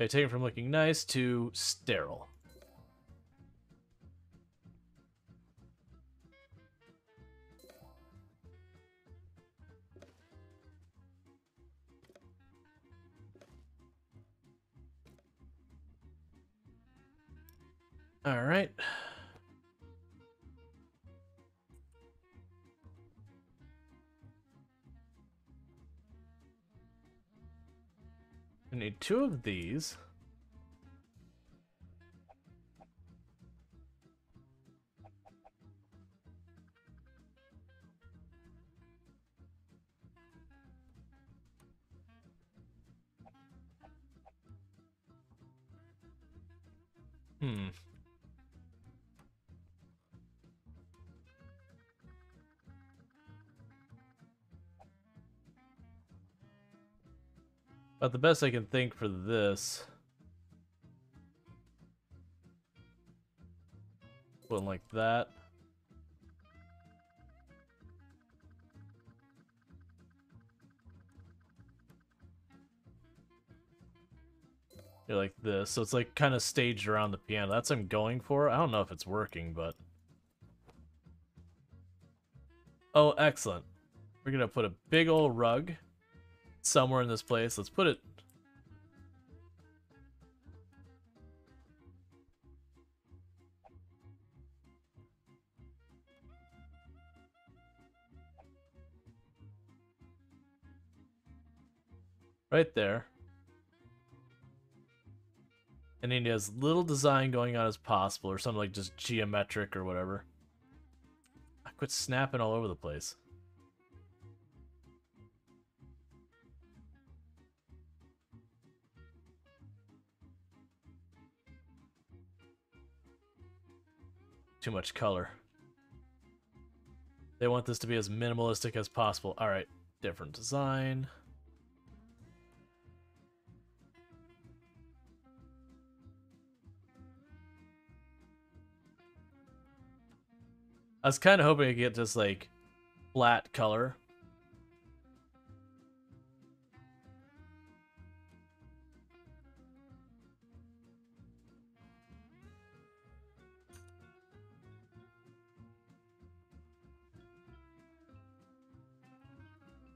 They take it from looking nice to sterile. All right. I need two of these. Hmm. But the best I can think for this... One like that. Yeah, like this. So it's like kind of staged around the piano. That's what I'm going for. I don't know if it's working, but... Oh, excellent. We're gonna put a big old rug somewhere in this place. Let's put it right there. And need as little design going on as possible, or something like just geometric or whatever. I quit snapping all over the place. Too much color. They want this to be as minimalistic as possible. Alright, different design. I was kind of hoping to get just like flat color.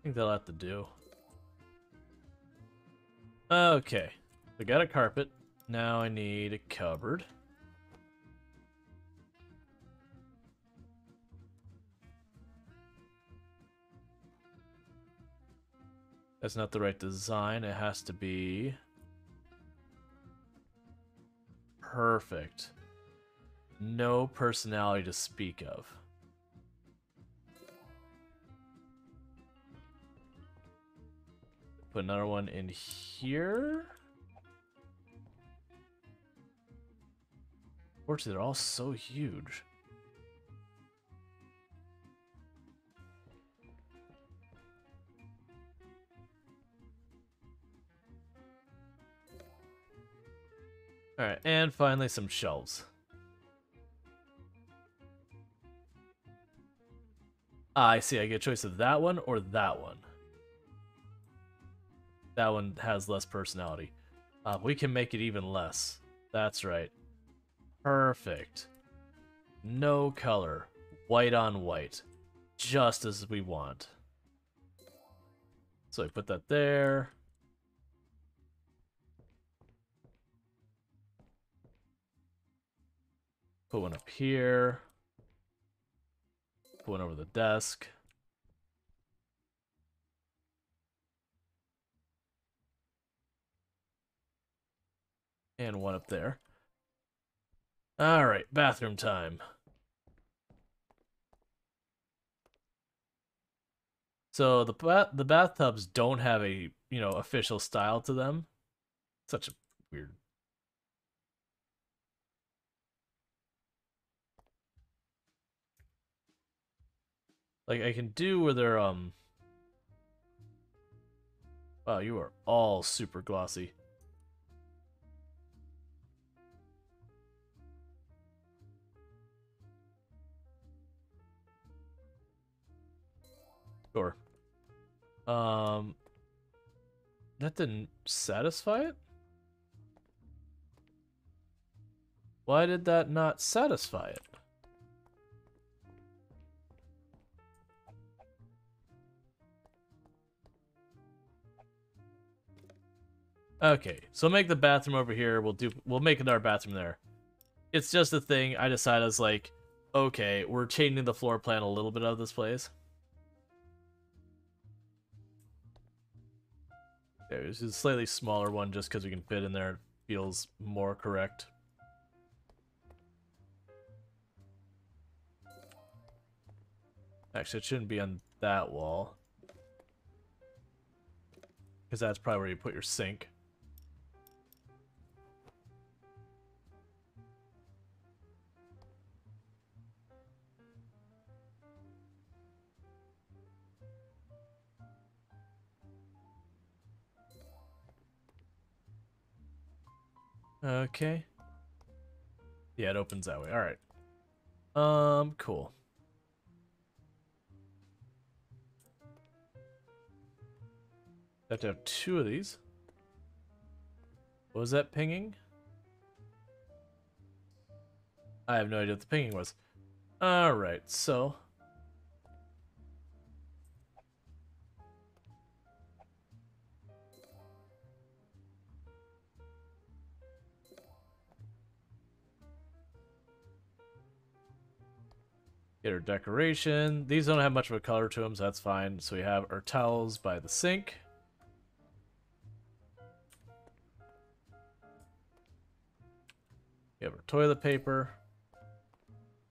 Think they'll have to do. Okay. I got a carpet. Now I need a cupboard. That's not the right design. It has to be... Perfect. No personality to speak of. Put another one in here. Fortunately, they're all so huge. Alright, and finally some shelves. Ah, I see. I get a choice of that one or that one. That one has less personality. Uh, we can make it even less. That's right. Perfect. No color. White on white. Just as we want. So I put that there. Put one up here. Put one over the desk. And one up there. Alright, bathroom time. So the ba the bathtubs don't have a, you know, official style to them. Such a weird Like, I can do where they're, um... Wow, you are all super glossy. Sure. Um... That didn't satisfy it? Why did that not satisfy it? Okay, so make the bathroom over here. We'll do. We'll make another bathroom there. It's just a thing. I decided as like, okay, we're changing the floor plan a little bit of this place. Okay, this is a slightly smaller one just because we can fit in there. It feels more correct. Actually, it shouldn't be on that wall. Because that's probably where you put your sink. Okay. Yeah, it opens that way. All right. Um, cool. I Have to have two of these. What was that pinging? I have no idea what the pinging was. Alright, so Get our decoration. These don't have much of a color to them, so that's fine. So we have our towels by the sink. We have our toilet paper.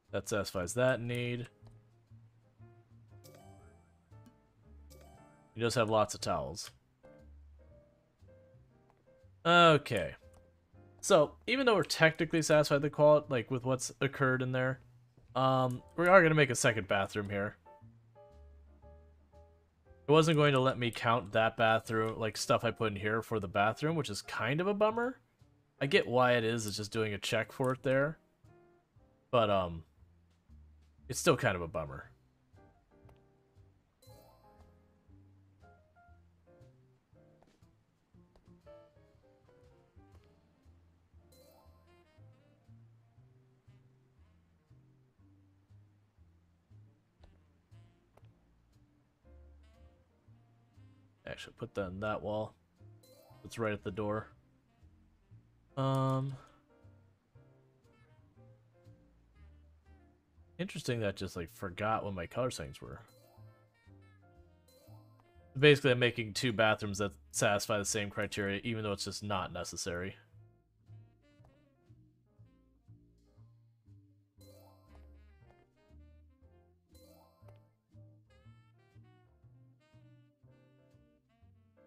That satisfies that need. He does have lots of towels. Okay. So, even though we're technically satisfied the quality, like with what's occurred in there, um, we are going to make a second bathroom here. It wasn't going to let me count that bathroom, like stuff I put in here for the bathroom, which is kind of a bummer. I get why it is, it's just doing a check for it there. But, um, it's still kind of a bummer. Actually, put that in that wall. It's right at the door. Um... Interesting that just like forgot what my color settings were. Basically, I'm making two bathrooms that satisfy the same criteria, even though it's just not necessary.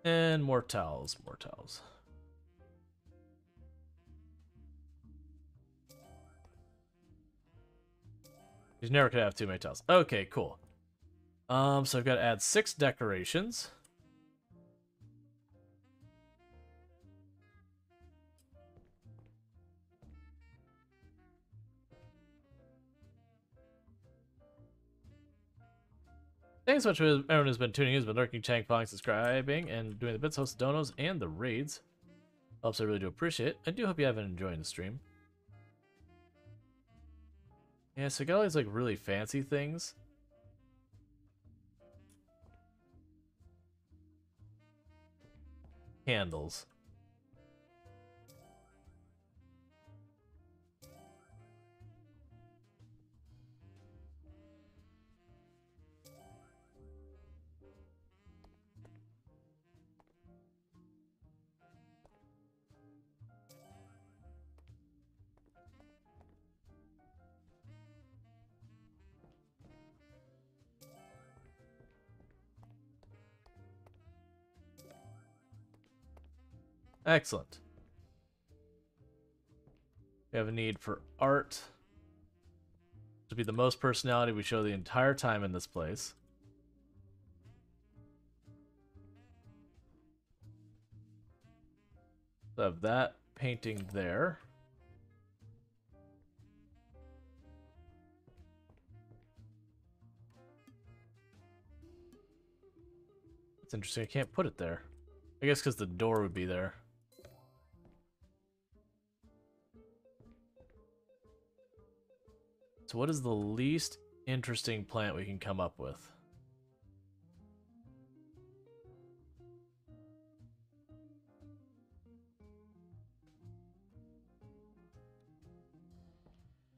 And more towels, more towels. You never could have too many towels. Okay, cool. Um, so I've got to add six decorations. Thanks so much to everyone who's been tuning in, who's been lurking, following, subscribing, and doing the bits, hosts, donos, and the raids. Helps, I really do appreciate it. I do hope you have been enjoying the stream. Yeah, so I got all these like really fancy things. Candles. Excellent. We have a need for art. To be the most personality we show the entire time in this place. So have that painting there. It's interesting, I can't put it there. I guess because the door would be there. What is the least interesting plant we can come up with?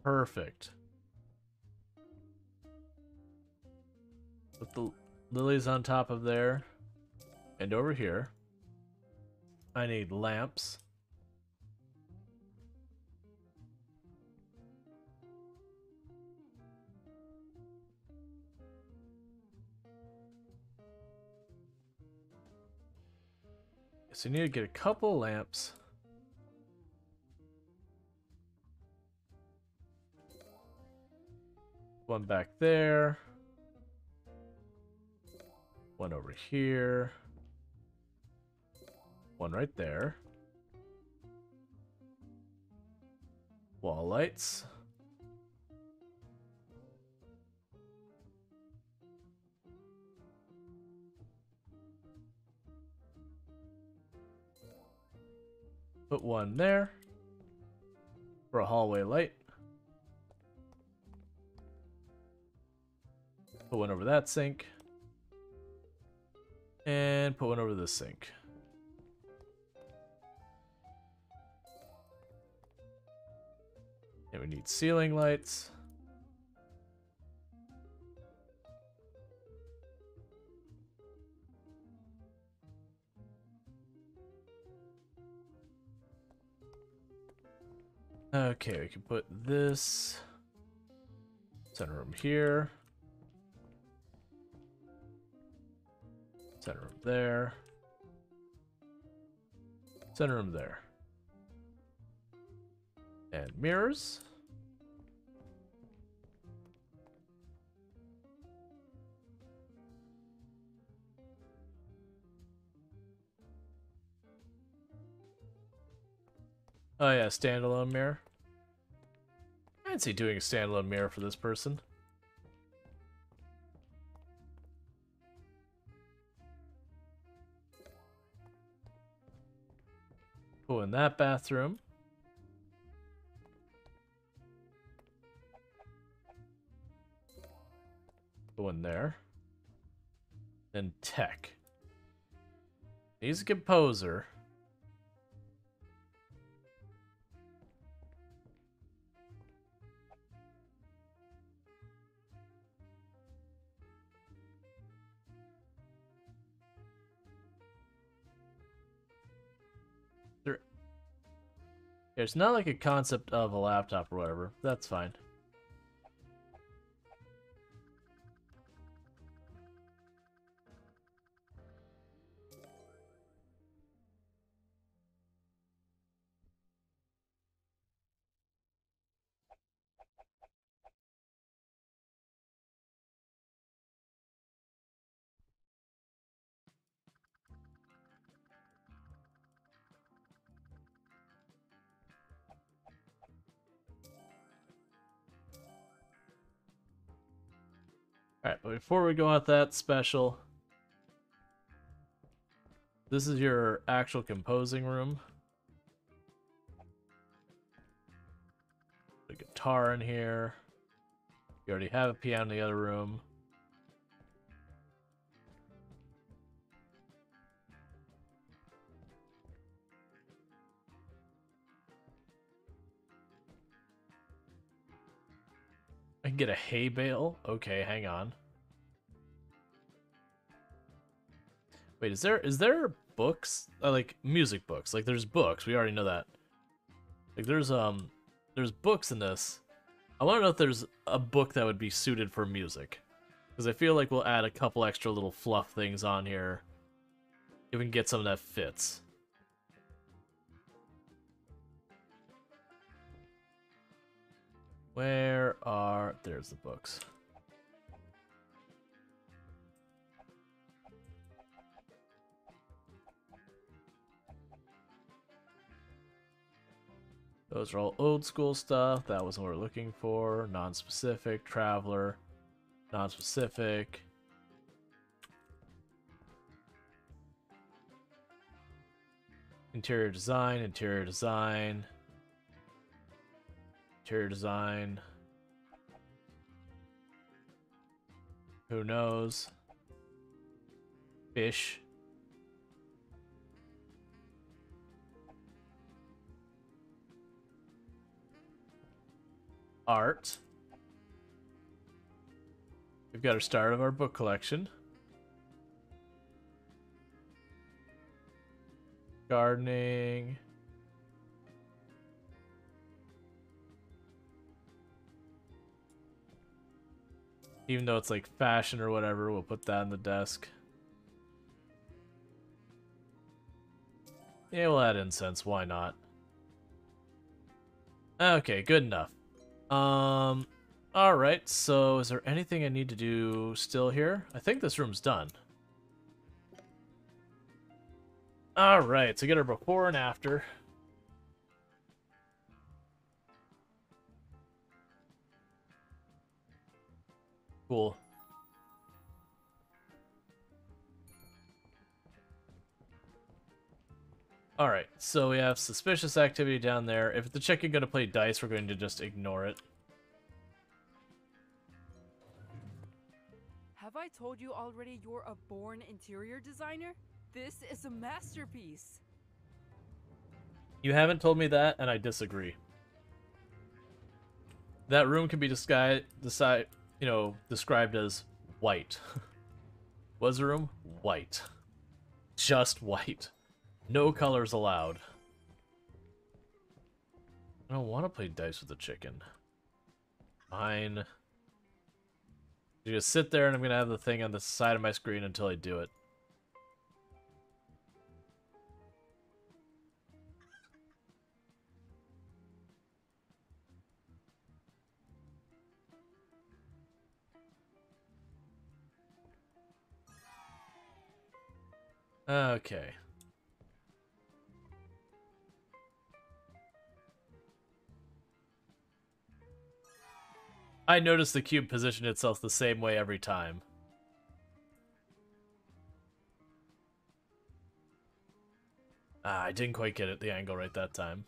Perfect. Put the lilies on top of there. And over here. I need lamps. So you need to get a couple lamps. One back there. One over here. One right there. Wall lights. Put one there for a hallway light. Put one over that sink. And put one over this sink. And we need ceiling lights. Okay, we can put this center room here. Center room there. Center room there. And mirrors. Oh yeah, standalone mirror. I'd see doing a standalone mirror for this person. Oh, in that bathroom. Go in there. And tech. He's a composer. It's not like a concept of a laptop or whatever. That's fine. But before we go at that special, this is your actual composing room. A guitar in here. You already have a piano in the other room. I can get a hay bale? Okay, hang on. Wait, is there is there books? Uh, like music books. Like there's books. We already know that. Like there's um there's books in this. I want to know if there's a book that would be suited for music. Cuz I feel like we'll add a couple extra little fluff things on here if we can get something that fits. Where are... There's the books. Those are all old school stuff. That was what we're looking for. Non-specific, traveler, non-specific. Interior design, interior design. Interior design. Who knows? Fish. Art. We've got our start of our book collection. Gardening. Even though it's like fashion or whatever, we'll put that in the desk. Yeah, we'll add incense. Why not? Okay, good enough. Um, alright, so is there anything I need to do still here? I think this room's done. Alright, so get our before and after. Cool. Alright, so we have suspicious activity down there. If the chicken gonna play dice, we're going to just ignore it. Have I told you already you're a born interior designer? This is a masterpiece. You haven't told me that, and I disagree. That room can be described, decide, you know, described as white. <laughs> Was the room? White. Just white. No colors allowed. I don't want to play dice with the chicken. Fine. You just sit there and I'm going to have the thing on the side of my screen until I do it. Okay. I noticed the cube positioned itself the same way every time. Ah, I didn't quite get it the angle right that time.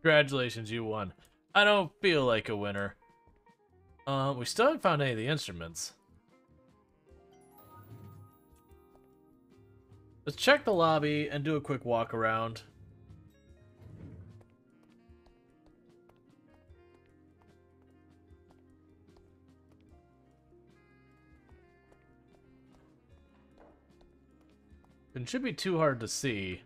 Congratulations, you won. I don't feel like a winner. Uh, we still haven't found any of the instruments. Let's check the lobby and do a quick walk around. It should be too hard to see.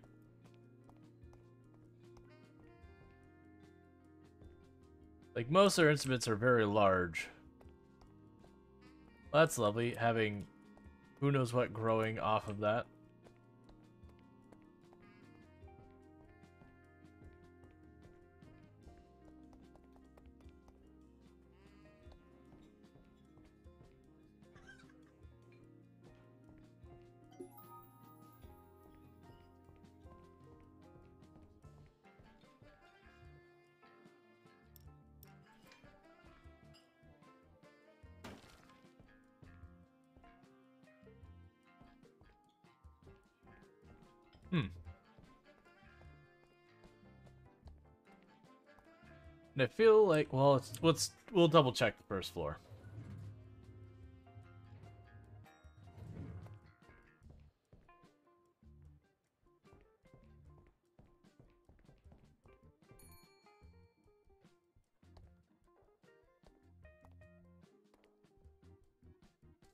Like, most of our instruments are very large. Well, that's lovely, having who knows what growing off of that. Hmm. And I feel like, well, let's, let's we'll double check the first floor.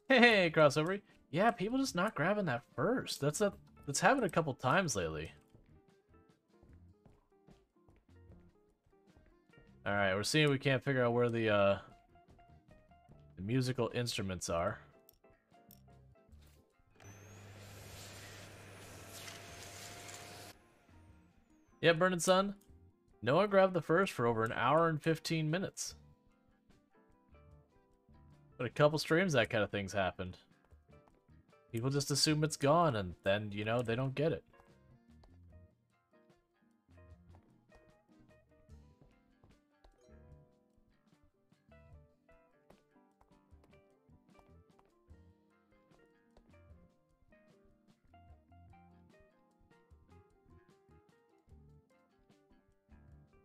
Hey, crossover. Yeah, people just not grabbing that first. That's a that's happened a couple times lately. Alright, we're seeing we can't figure out where the, uh, the musical instruments are. Yeah, Burning Sun. Noah grabbed the first for over an hour and 15 minutes. But a couple streams that kind of things happened. People just assume it's gone, and then, you know, they don't get it.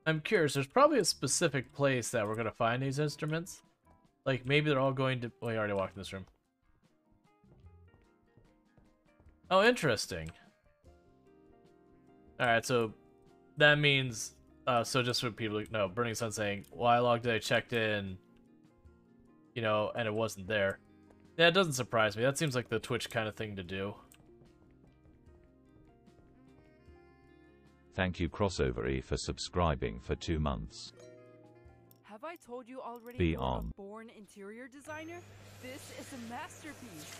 I'm curious, there's probably a specific place that we're going to find these instruments. Like, maybe they're all going to... Oh, you already walked in this room. Oh, interesting. Alright, so that means, uh, so just for people who know, Burning Sun saying, well, I logged I checked in, you know, and it wasn't there. Yeah, it doesn't surprise me. That seems like the Twitch kind of thing to do. Thank you Crossover E for subscribing for two months. Have I told you already Be on. born interior designer? This is a masterpiece.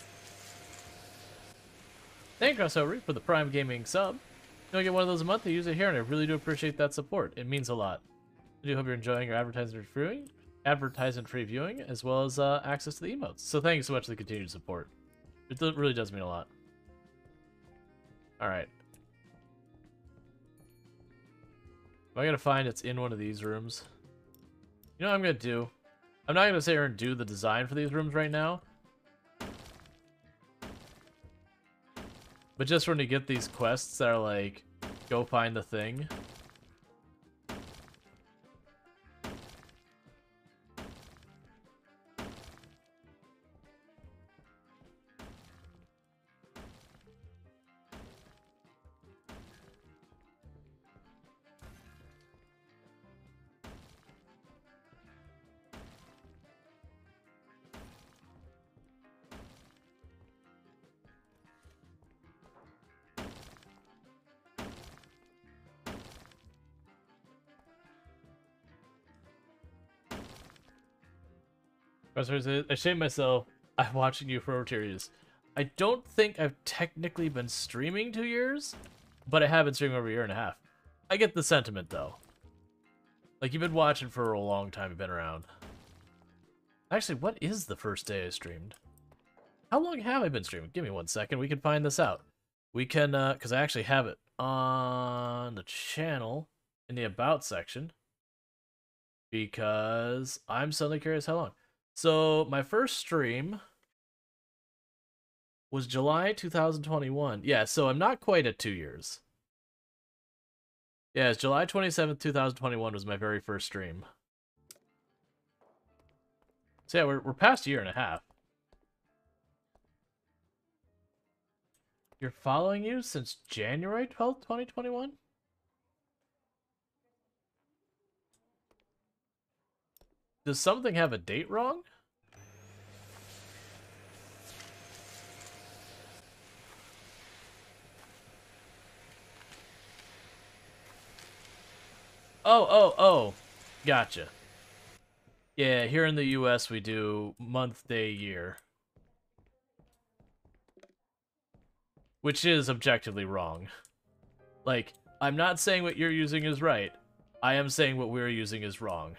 Thank you, Crossover, for the Prime Gaming sub. You only get one of those a month, I use it here, and I really do appreciate that support. It means a lot. I do hope you're enjoying your advertisement viewing, advertisement-free viewing, as well as uh, access to the emotes. So thank you so much for the continued support. It really does mean a lot. Alright. Am I gonna find it's in one of these rooms? You know what I'm gonna do? I'm not gonna sit here and do the design for these rooms right now. But just when you get these quests that are like, go find the thing. I shame myself. I'm watching you for years. I don't think I've technically been streaming two years, but I have been streaming over a year and a half. I get the sentiment, though. Like, you've been watching for a long time, you've been around. Actually, what is the first day I streamed? How long have I been streaming? Give me one second, we can find this out. We can, uh, because I actually have it on the channel in the About section. Because I'm suddenly curious how long. So, my first stream was July 2021. Yeah, so I'm not quite at two years. Yeah, July 27th, 2021 was my very first stream. So yeah, we're, we're past a year and a half. You're following you since January 12th, 2021? Does something have a date wrong? Oh, oh, oh. Gotcha. Yeah, here in the US we do month, day, year. Which is objectively wrong. Like, I'm not saying what you're using is right. I am saying what we're using is wrong.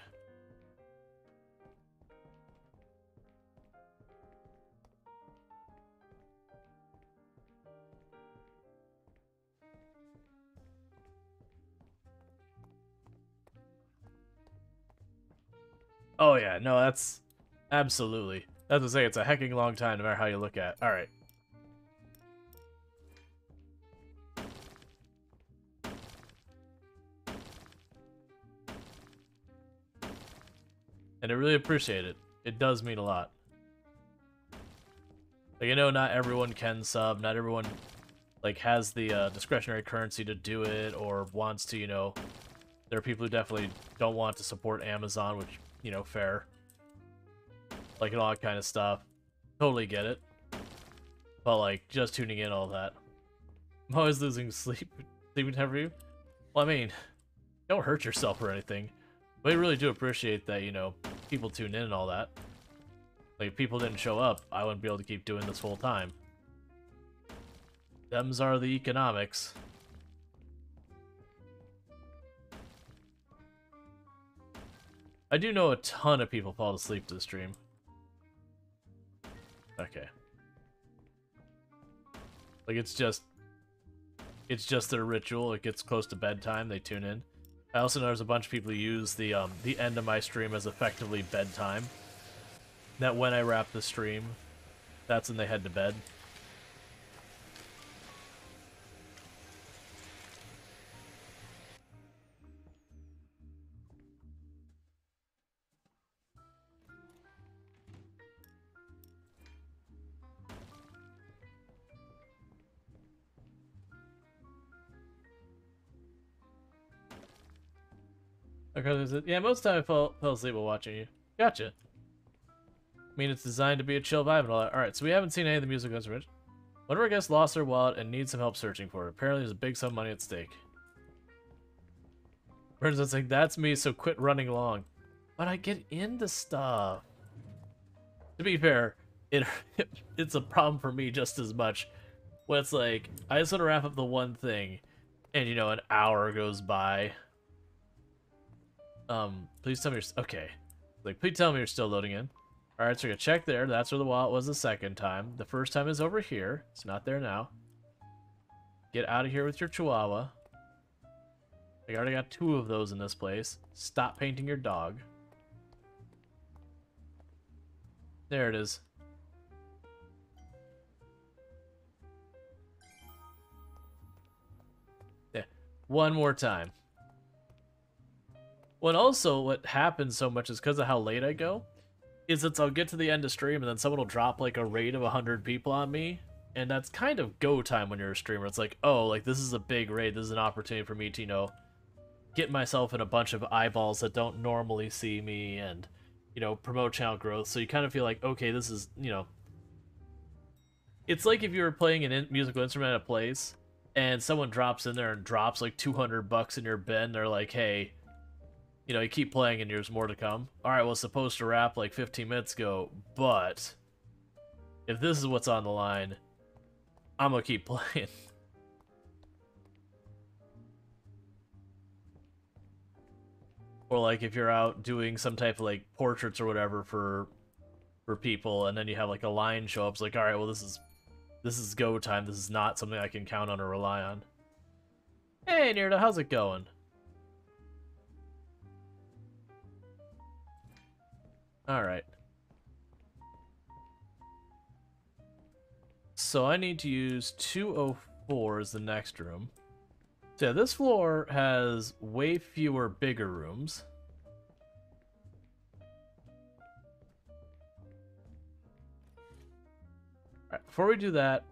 Oh yeah, no, that's absolutely. That's to say, it's a hecking long time, no matter how you look at. All right. And I really appreciate it. It does mean a lot. Like, I know not everyone can sub, not everyone, like, has the uh, discretionary currency to do it, or wants to, you know... There are people who definitely don't want to support Amazon, which you know, fair. Like, and all that kind of stuff. Totally get it. But, like, just tuning in, all that. <laughs> I'm always losing sleep. Sleeping time for you? Well, I mean, don't hurt yourself or anything. But I really do appreciate that, you know, people tune in and all that. Like, if people didn't show up, I wouldn't be able to keep doing this full time. Them's are the economics. I do know a ton of people fall asleep to the stream. Okay. Like, it's just... It's just their ritual. It gets close to bedtime, they tune in. I also know there's a bunch of people who use the, um, the end of my stream as effectively bedtime. That when I wrap the stream, that's when they head to bed. Yeah, most of the time I fell, fell asleep while watching you. Gotcha. I mean, it's designed to be a chill vibe and all that. Alright, so we haven't seen any of the music instruments. One of our guests lost their wallet and needs some help searching for it. Apparently there's a big sum of money at stake. Burns is like, that's me, so quit running along. But I get into stuff. To be fair, it <laughs> it's a problem for me just as much. When it's like, I just want to wrap up the one thing, and you know, an hour goes by, um, please tell me you're... Okay. Like, please tell me you're still loading in. Alright, so we're gonna check there. That's where the wallet was the second time. The first time is over here. It's not there now. Get out of here with your chihuahua. I already got two of those in this place. Stop painting your dog. There it is. Yeah. One more time. Well, also, what happens so much is because of how late I go, is that I'll get to the end of stream and then someone will drop like a raid of 100 people on me, and that's kind of go time when you're a streamer. It's like, oh, like this is a big raid. This is an opportunity for me to, you know, get myself in a bunch of eyeballs that don't normally see me and, you know, promote channel growth. So you kind of feel like, okay, this is, you know, it's like if you were playing an in musical instrument at a place and someone drops in there and drops like 200 bucks in your bin. They're like, hey, you know, you keep playing and there's more to come. Alright, well, it's supposed to wrap like 15 minutes ago, but if this is what's on the line, I'm gonna keep <laughs> playing. or like if you're out doing some type of like portraits or whatever for for people and then you have like a line show up it's like all right well this is this is go time this is not something i can count on or rely on hey Nirda, how's it going all right so i need to use 204 as the next room so yeah, this floor has way fewer bigger rooms. Alright, before we do that,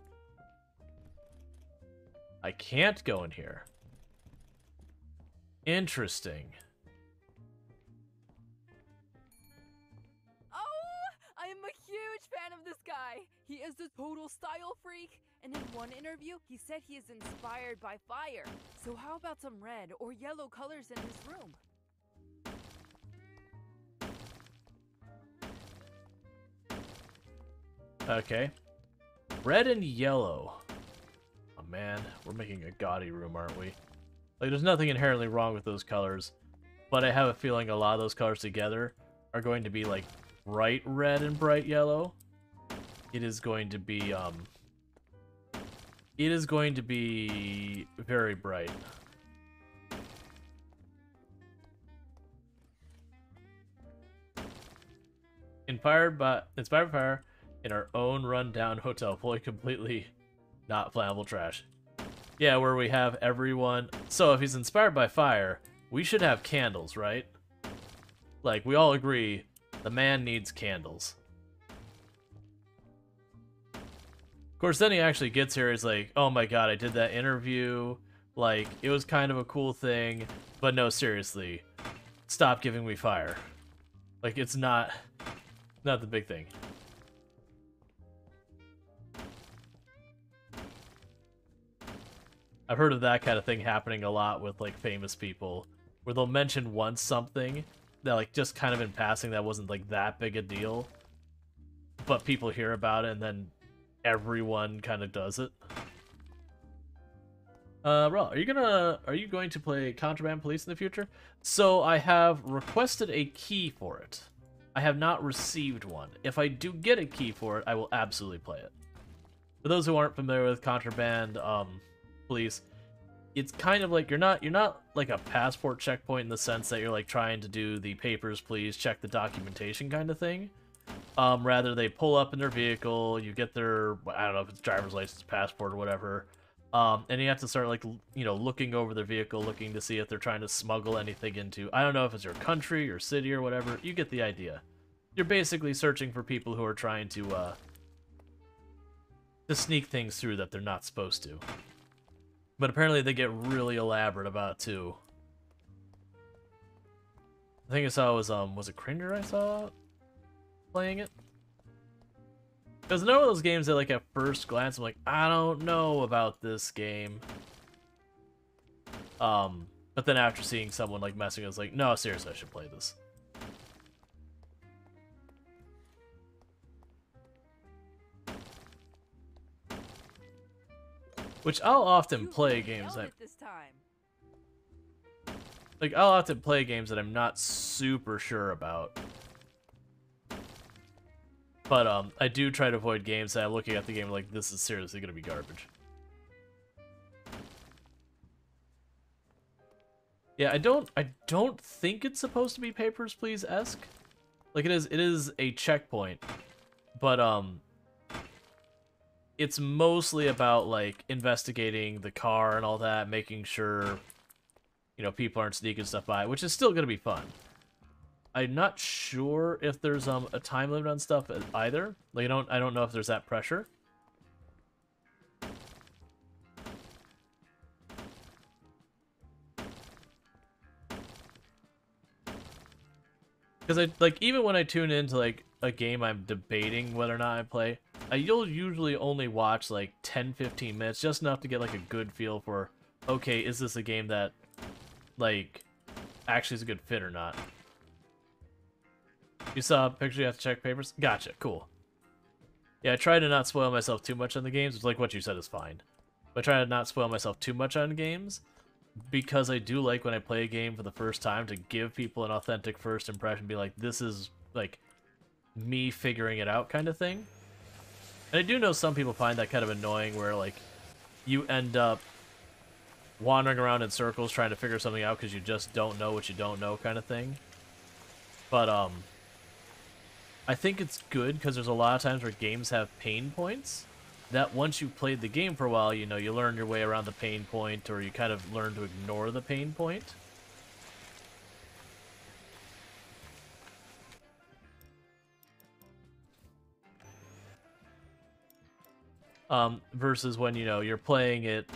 I can't go in here. Interesting. Guy. He is a total style freak. And in one interview, he said he is inspired by fire. So how about some red or yellow colors in his room? Okay. Red and yellow. Oh man, we're making a gaudy room, aren't we? Like, there's nothing inherently wrong with those colors, but I have a feeling a lot of those colors together are going to be, like, bright red and bright yellow. It is going to be, um... It is going to be very bright. Inspired by inspired by fire in our own rundown hotel, fully completely not flammable trash. Yeah, where we have everyone. So if he's inspired by fire, we should have candles, right? Like we all agree, the man needs candles. Course, then he actually gets here. He's like, "Oh my god, I did that interview. Like it was kind of a cool thing, but no, seriously, stop giving me fire. Like it's not, not the big thing." I've heard of that kind of thing happening a lot with like famous people, where they'll mention once something that like just kind of in passing that wasn't like that big a deal, but people hear about it and then everyone kind of does it. Uh, Raw, are you gonna are you going to play Contraband Police in the future? So I have requested a key for it. I have not received one. If I do get a key for it, I will absolutely play it. For those who aren't familiar with Contraband, um, police it's kind of like you're not you're not like a passport checkpoint in the sense that you're like trying to do the papers please check the documentation kind of thing um rather they pull up in their vehicle you get their i don't know if it's driver's license passport or whatever. Um and you have to start like you know looking over their vehicle looking to see if they're trying to smuggle anything into i don't know if it's your country or city or whatever. You get the idea. You're basically searching for people who are trying to uh to sneak things through that they're not supposed to. But apparently they get really elaborate about too. I think I saw was um was it Cringer I saw playing it? Because none of those games that like at first glance I'm like, I don't know about this game. Um, but then after seeing someone like messing, I was like, no, seriously, I should play this. Which I'll often play games that this time. like I'll often play games that I'm not super sure about. But um I do try to avoid games that I'm looking at the game like this is seriously gonna be garbage. Yeah, I don't I don't think it's supposed to be Papers, Please esque. Like it is it is a checkpoint. But um it's mostly about like investigating the car and all that, making sure you know people aren't sneaking stuff by, which is still gonna be fun. I'm not sure if there's um a time limit on stuff either. Like I don't I don't know if there's that pressure. Because I like even when I tune into like a game I'm debating whether or not I play, I you'll usually only watch like 10 15 minutes just enough to get like a good feel for okay, is this a game that like actually is a good fit or not. You saw a picture, you have to check papers? Gotcha, cool. Yeah, I try to not spoil myself too much on the games, which like what you said is fine. But I try to not spoil myself too much on games, because I do like when I play a game for the first time to give people an authentic first impression, be like, this is, like, me figuring it out kind of thing. And I do know some people find that kind of annoying where, like, you end up wandering around in circles trying to figure something out because you just don't know what you don't know kind of thing. But, um, I think it's good because there's a lot of times where games have pain points that once you've played the game for a while, you know, you learn your way around the pain point or you kind of learn to ignore the pain point. Um, versus when, you know, you're playing it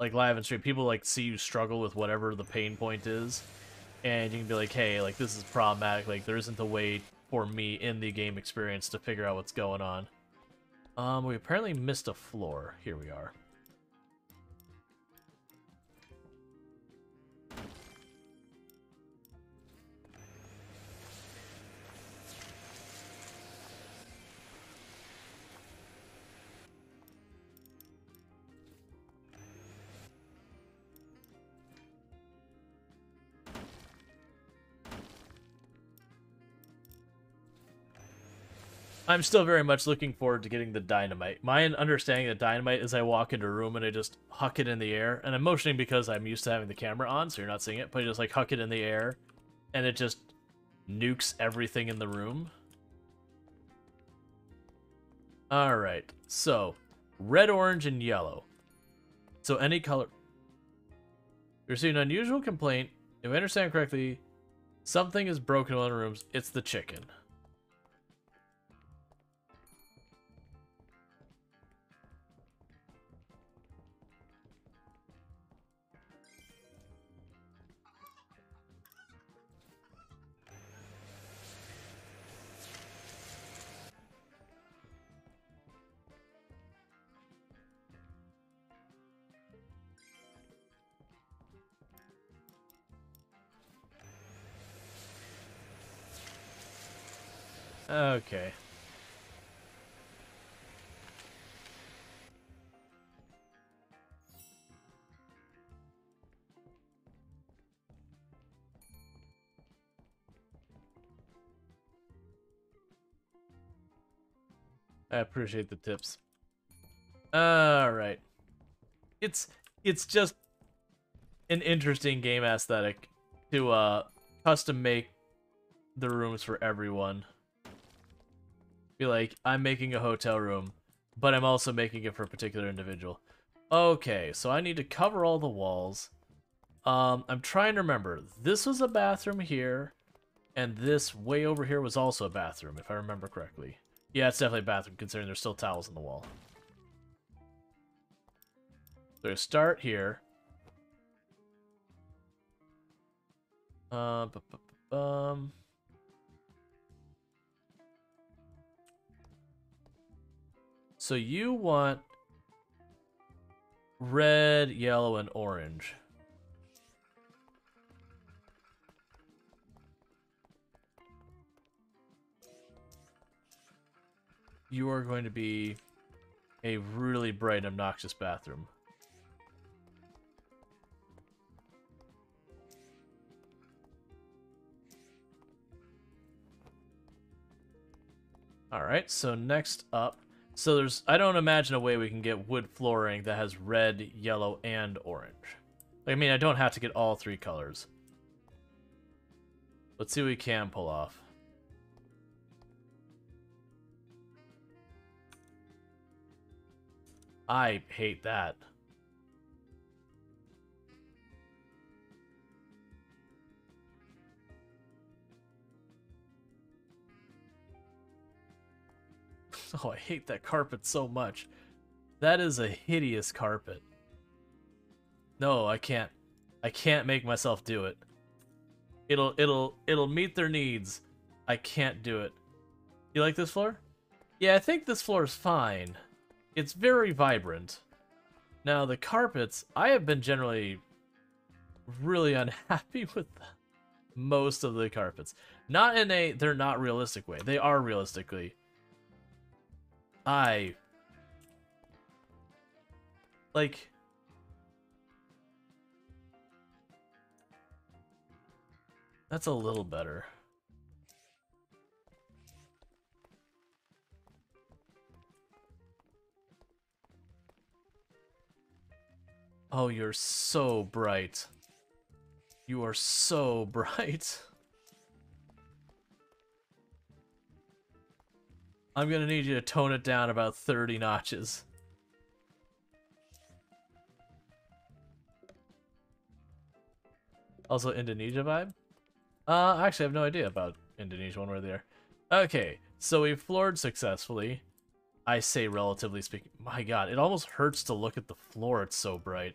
like live and stream, people like see you struggle with whatever the pain point is, and you can be like, hey, like this is problematic, like there isn't a way for me in the game experience to figure out what's going on. Um, we apparently missed a floor. Here we are. I'm still very much looking forward to getting the dynamite. My understanding of dynamite is I walk into a room and I just huck it in the air. And I'm motioning because I'm used to having the camera on, so you're not seeing it. But I just like huck it in the air, and it just nukes everything in the room. All right, so red, orange, and yellow. So any color. You received an unusual complaint. If I understand correctly, something is broken in one of the rooms. It's the chicken. Okay. I appreciate the tips. All right. It's it's just an interesting game aesthetic to uh custom make the rooms for everyone. Be like, I'm making a hotel room, but I'm also making it for a particular individual. Okay, so I need to cover all the walls. Um, I'm trying to remember. This was a bathroom here, and this way over here was also a bathroom, if I remember correctly. Yeah, it's definitely a bathroom, considering there's still towels on the wall. So start here. Uh, um... So you want red, yellow, and orange. You are going to be a really bright, obnoxious bathroom. Alright, so next up so there's, I don't imagine a way we can get wood flooring that has red, yellow, and orange. I mean, I don't have to get all three colors. Let's see what we can pull off. I hate that. <laughs> Oh, I hate that carpet so much. That is a hideous carpet. No, I can't. I can't make myself do it. It'll it'll it'll meet their needs. I can't do it. You like this floor? Yeah, I think this floor is fine. It's very vibrant. Now, the carpets, I have been generally really <laughs> unhappy with most of the carpets. Not in a they're not realistic way. They are realistically. I like That's a little better. Oh, you're so bright. You are so <laughs> bright. I'm gonna need you to tone it down about 30 notches. Also, Indonesia vibe? Uh, actually, I have no idea about Indonesia one way or the other. Okay, so we floored successfully. I say relatively speaking. My god, it almost hurts to look at the floor, it's so bright.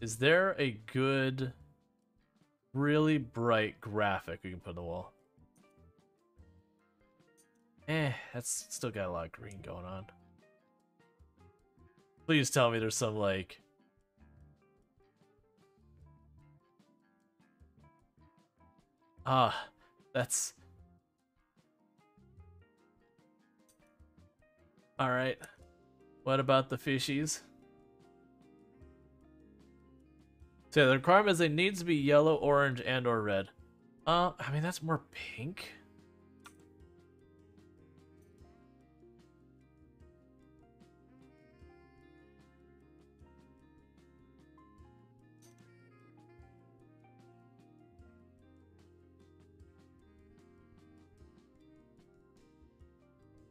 Is there a good, really bright graphic we can put on the wall? Eh, that's still got a lot of green going on. Please tell me there's some, like... Ah, that's... Alright. What about the fishies? So the requirement is it needs to be yellow, orange, and or red. Uh, I mean, that's more pink.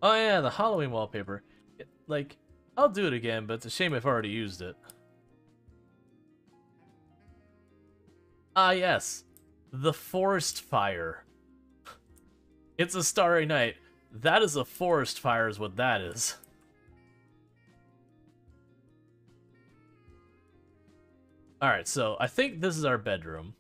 Oh yeah, the Halloween wallpaper. It, like, I'll do it again, but it's a shame I've already used it. Ah yes, the forest fire. <laughs> It's a starry night. That is a forest fire is what that is. Alright, so I think this is our bedroom.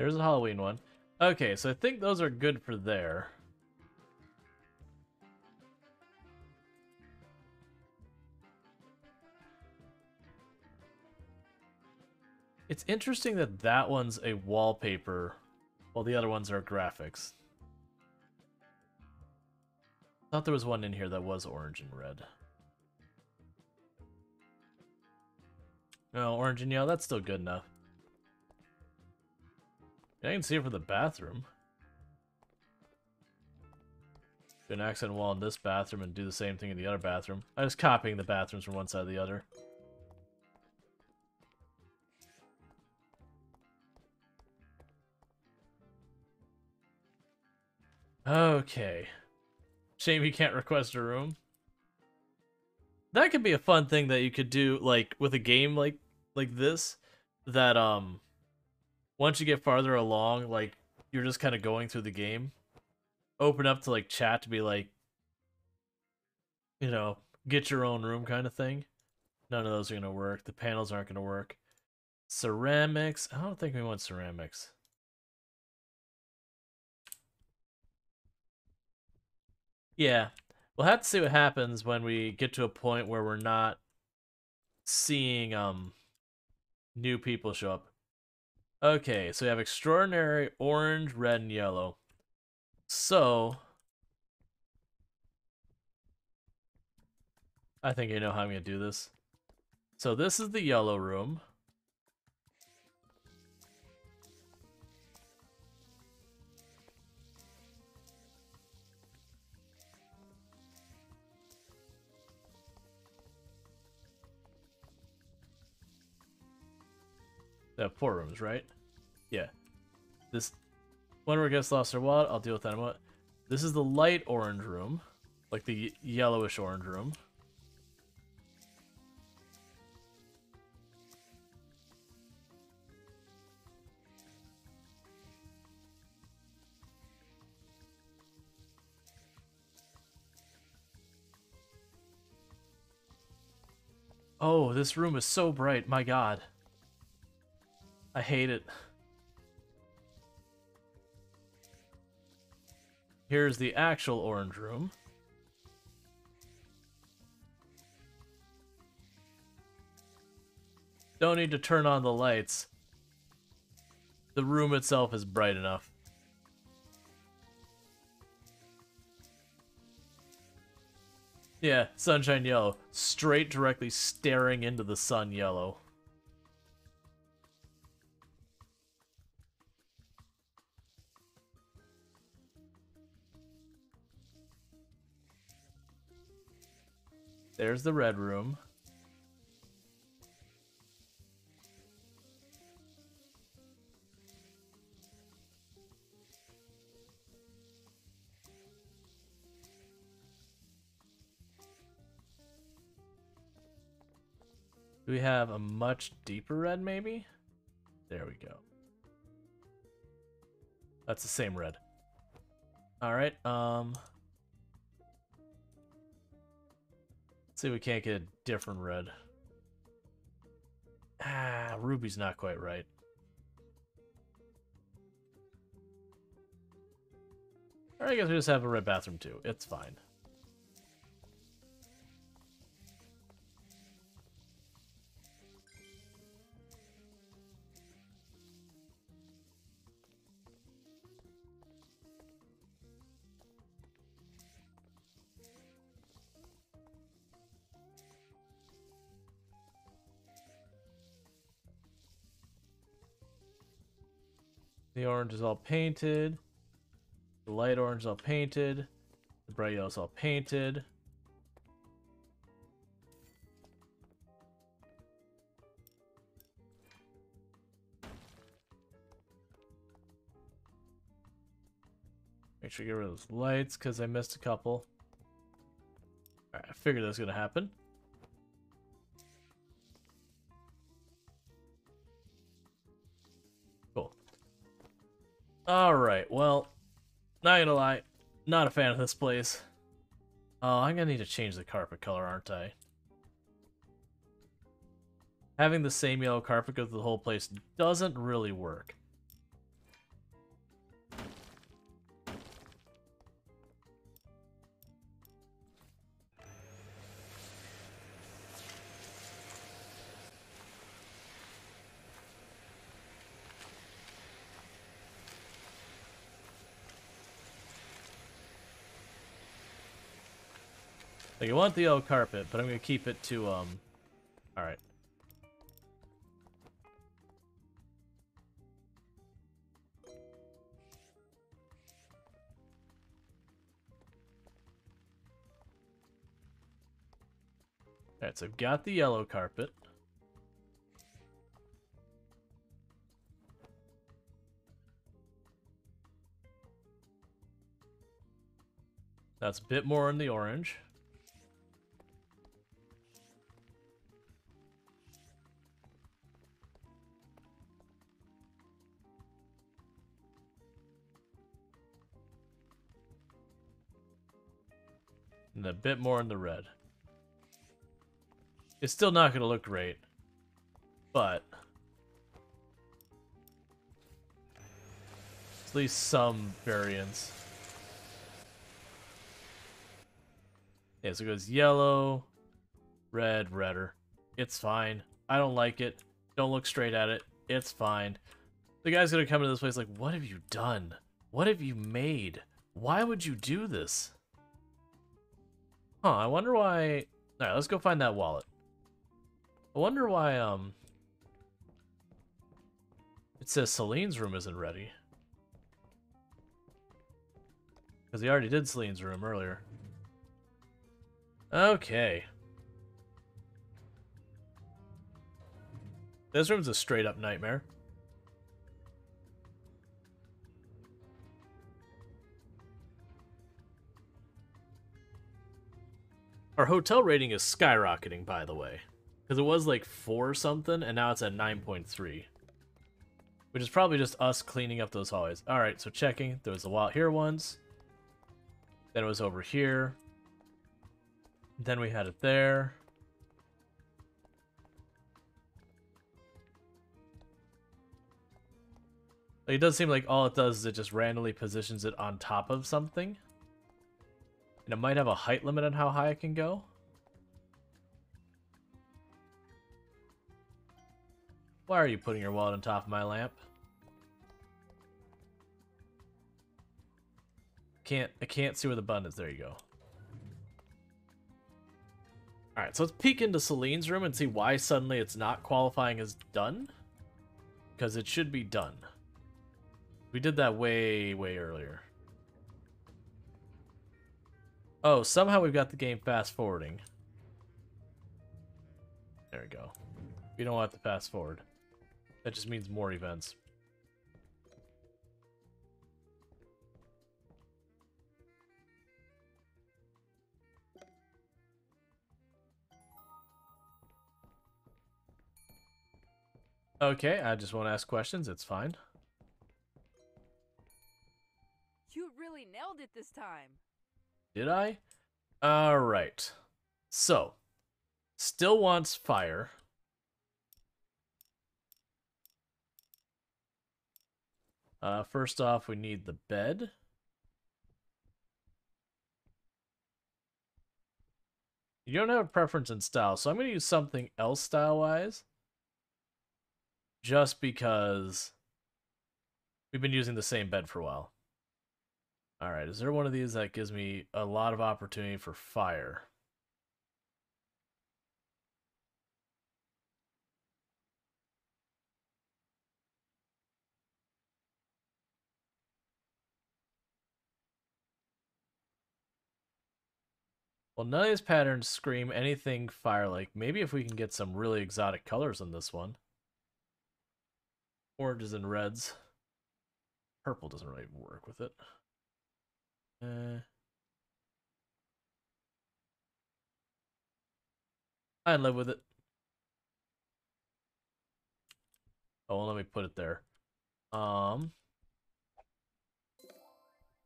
There's a Halloween one. Okay, so I think those are good for there. It's interesting that that one's a wallpaper, while the other ones are graphics. I thought there was one in here that was orange and red. No, orange and yellow, that's still good enough. I can see it for the bathroom. Do an accent wall in this bathroom and do the same thing in the other bathroom. I was copying the bathrooms from one side to the other. Okay. Shame you can't request a room. That could be a fun thing that you could do, like, with a game like like this. That, um once you get farther along, like you're just kind of going through the game, open up to like chat to be like, you know, get your own room kind of thing. None of those are gonna work. The panels aren't gonna work. Ceramics. I don't think we want ceramics. Yeah, we'll have to see what happens when we get to a point where we're not seeing um new people show up. Okay, so we have extraordinary orange, red, and yellow. So I think I know how I'm gonna do this. So this is the yellow room. They have four rooms, right? Yeah. This Wonder what gets lost or what? I'll deal with that in a moment. This is the light orange room. Like the yellowish orange room. Oh, this room is so bright. My god. I hate it. Here's the actual orange room. Don't need to turn on the lights. The room itself is bright enough. Yeah, sunshine yellow. Straight directly staring into the sun yellow. There's the red room. Do we have a much deeper red, maybe? There we go. That's the same red. Alright, um... see if we can't get a different red. Ah, ruby's not quite right. Or I guess we just have a red bathroom too. It's fine. The orange is all painted. The light orange is all painted. The bright yellow is all painted. Make sure you get rid of those lights because I missed a couple. Alright, I figured that was going to happen. Alright, well, not gonna lie, not a fan of this place. Oh, I'm gonna need to change the carpet color, aren't I? Having the same yellow carpet go through the whole place doesn't really work. Like, I want the yellow carpet, but I'm gonna keep it to, um... Alright. Alright, so I've got the yellow carpet. That's a bit more in the orange. And a bit more in the red. It's still not going to look great. But... At least some variance. Yeah, so it goes yellow, red, redder. It's fine. I don't like it. Don't look straight at it. It's fine. The guy's gonna come into this place like, what have you done? What have you made? Why would you do this? Huh, I wonder why... Alright, let's go find that wallet. I wonder why, um... It says Celine's room isn't ready. Because he already did Celine's room earlier. Okay. This room's a straight up nightmare. Our hotel rating is skyrocketing, by the way. Because it was like 4 something, and now it's at 9.3. Which is probably just us cleaning up those hallways. Alright, so checking. There was a wall here once. Then it was over here. Then we had it there. Like, it does seem like all it does is it just randomly positions it on top of something. And it might have a height limit on how high it can go. Why are you putting your wallet on top of my lamp? Can't I can't see where the button is. There you go. Alright, so let's peek into Celine's room and see why suddenly it's not qualifying as done. Because it should be done. We did that way, way earlier. Oh, somehow we've got the game fast forwarding. There we go. We don't have to fast forward. That just means more events. Okay, I just want to ask questions. It's fine. You really nailed it this time. Did I? Alright. So, still wants fire. Uh, first off, we need the bed. You don't have a preference in style, so I'm going to use something else style-wise. Just because we've been using the same bed for a while. Alright, is there one of these that gives me a lot of opportunity for fire? Well, none of these patterns scream anything fire-like. Maybe if we can get some really exotic colors in this one. Oranges and reds. Purple doesn't really work with it. Uh, I live with it. Oh, well, let me put it there. Um,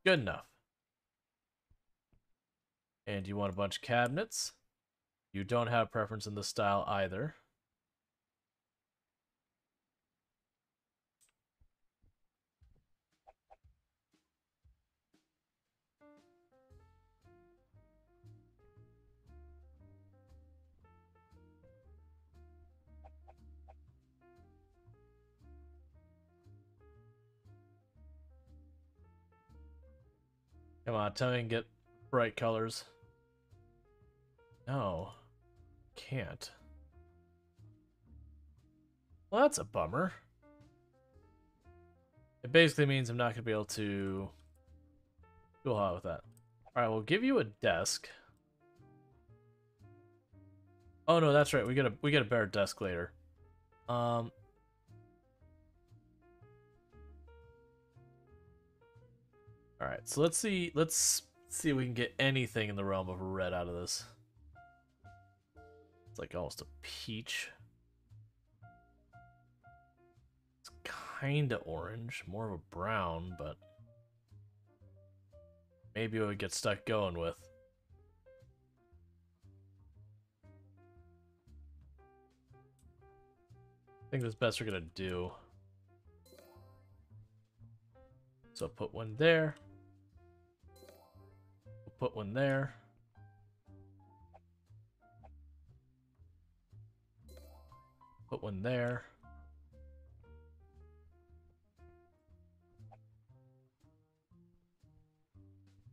good enough. And you want a bunch of cabinets. You don't have preference in the style either. Come on, tell me can get bright colors. No. Can't. Well, that's a bummer. It basically means I'm not going to be able to do a lot with that. Alright, we'll give you a desk. Oh no, that's right. We get a we get a better desk later. Um Alright, so let's see let's see if we can get anything in the realm of red out of this. It's like almost a peach. It's kinda orange, more of a brown, but maybe we get stuck going with. I think that's best we're gonna do. So put one there. Put one there. Put one there.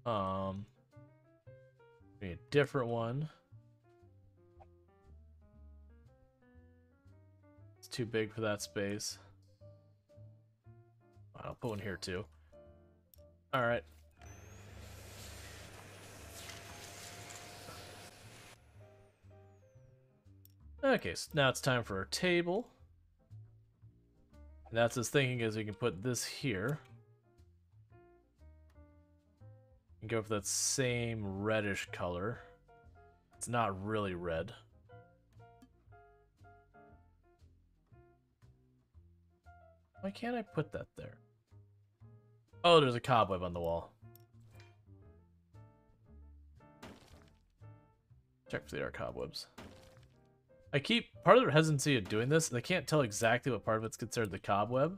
Um, a different one. It's too big for that space. I'll put one here too. All right. Okay, so now it's time for our table. And that's his thinking is we can put this here. And go for that same reddish color. It's not really red. Why can't I put that there? Oh, there's a cobweb on the wall. Check for the cobwebs. I keep part of the hesitancy of doing this. They can't tell exactly what part of it's considered the cobweb.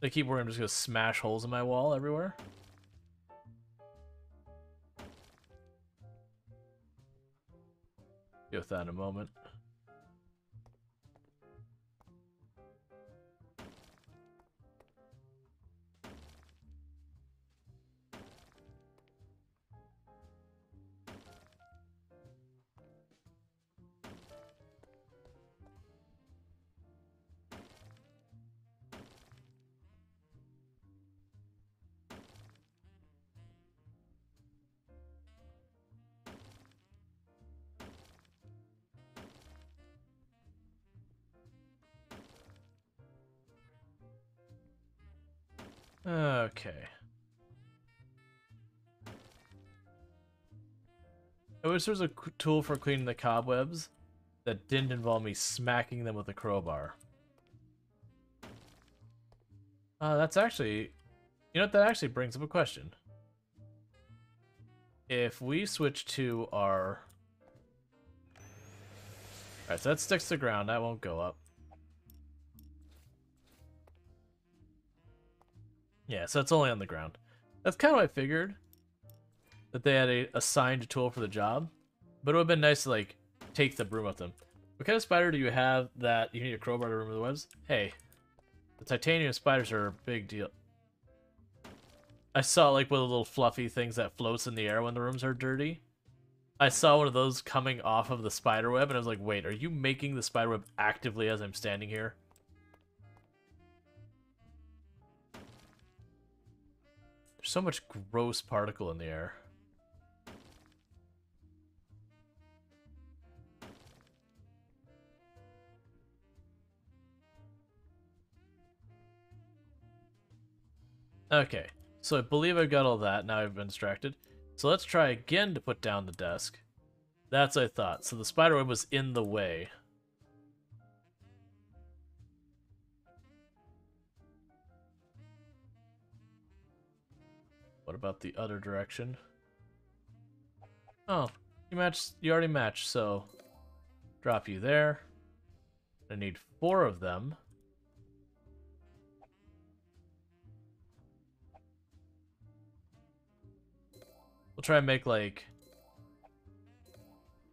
They keep worrying I'm just gonna smash holes in my wall everywhere. Deal with that in a moment. Okay. I wish there was a tool for cleaning the cobwebs that didn't involve me smacking them with a crowbar. Uh, that's actually... You know what? That actually brings up a question. If we switch to our... Alright, so that sticks to the ground. That won't go up. Yeah, so it's only on the ground. That's kind of what I figured. That they had a assigned tool for the job. But it would have been nice to, like, take the broom with them. What kind of spider do you have that you need a crowbar to remove the webs? Hey, the titanium spiders are a big deal. I saw, like, one of the little fluffy things that floats in the air when the rooms are dirty. I saw one of those coming off of the spider web, and I was like, wait, are you making the spider web actively as I'm standing here? There's so much gross particle in the air. Okay, so I believe I've got all that. Now I've been distracted. So let's try again to put down the desk. That's what I thought. So the spiderweb was in the way. What about the other direction? Oh, you matched. You already matched, so drop you there. I need four of them. We'll try and make like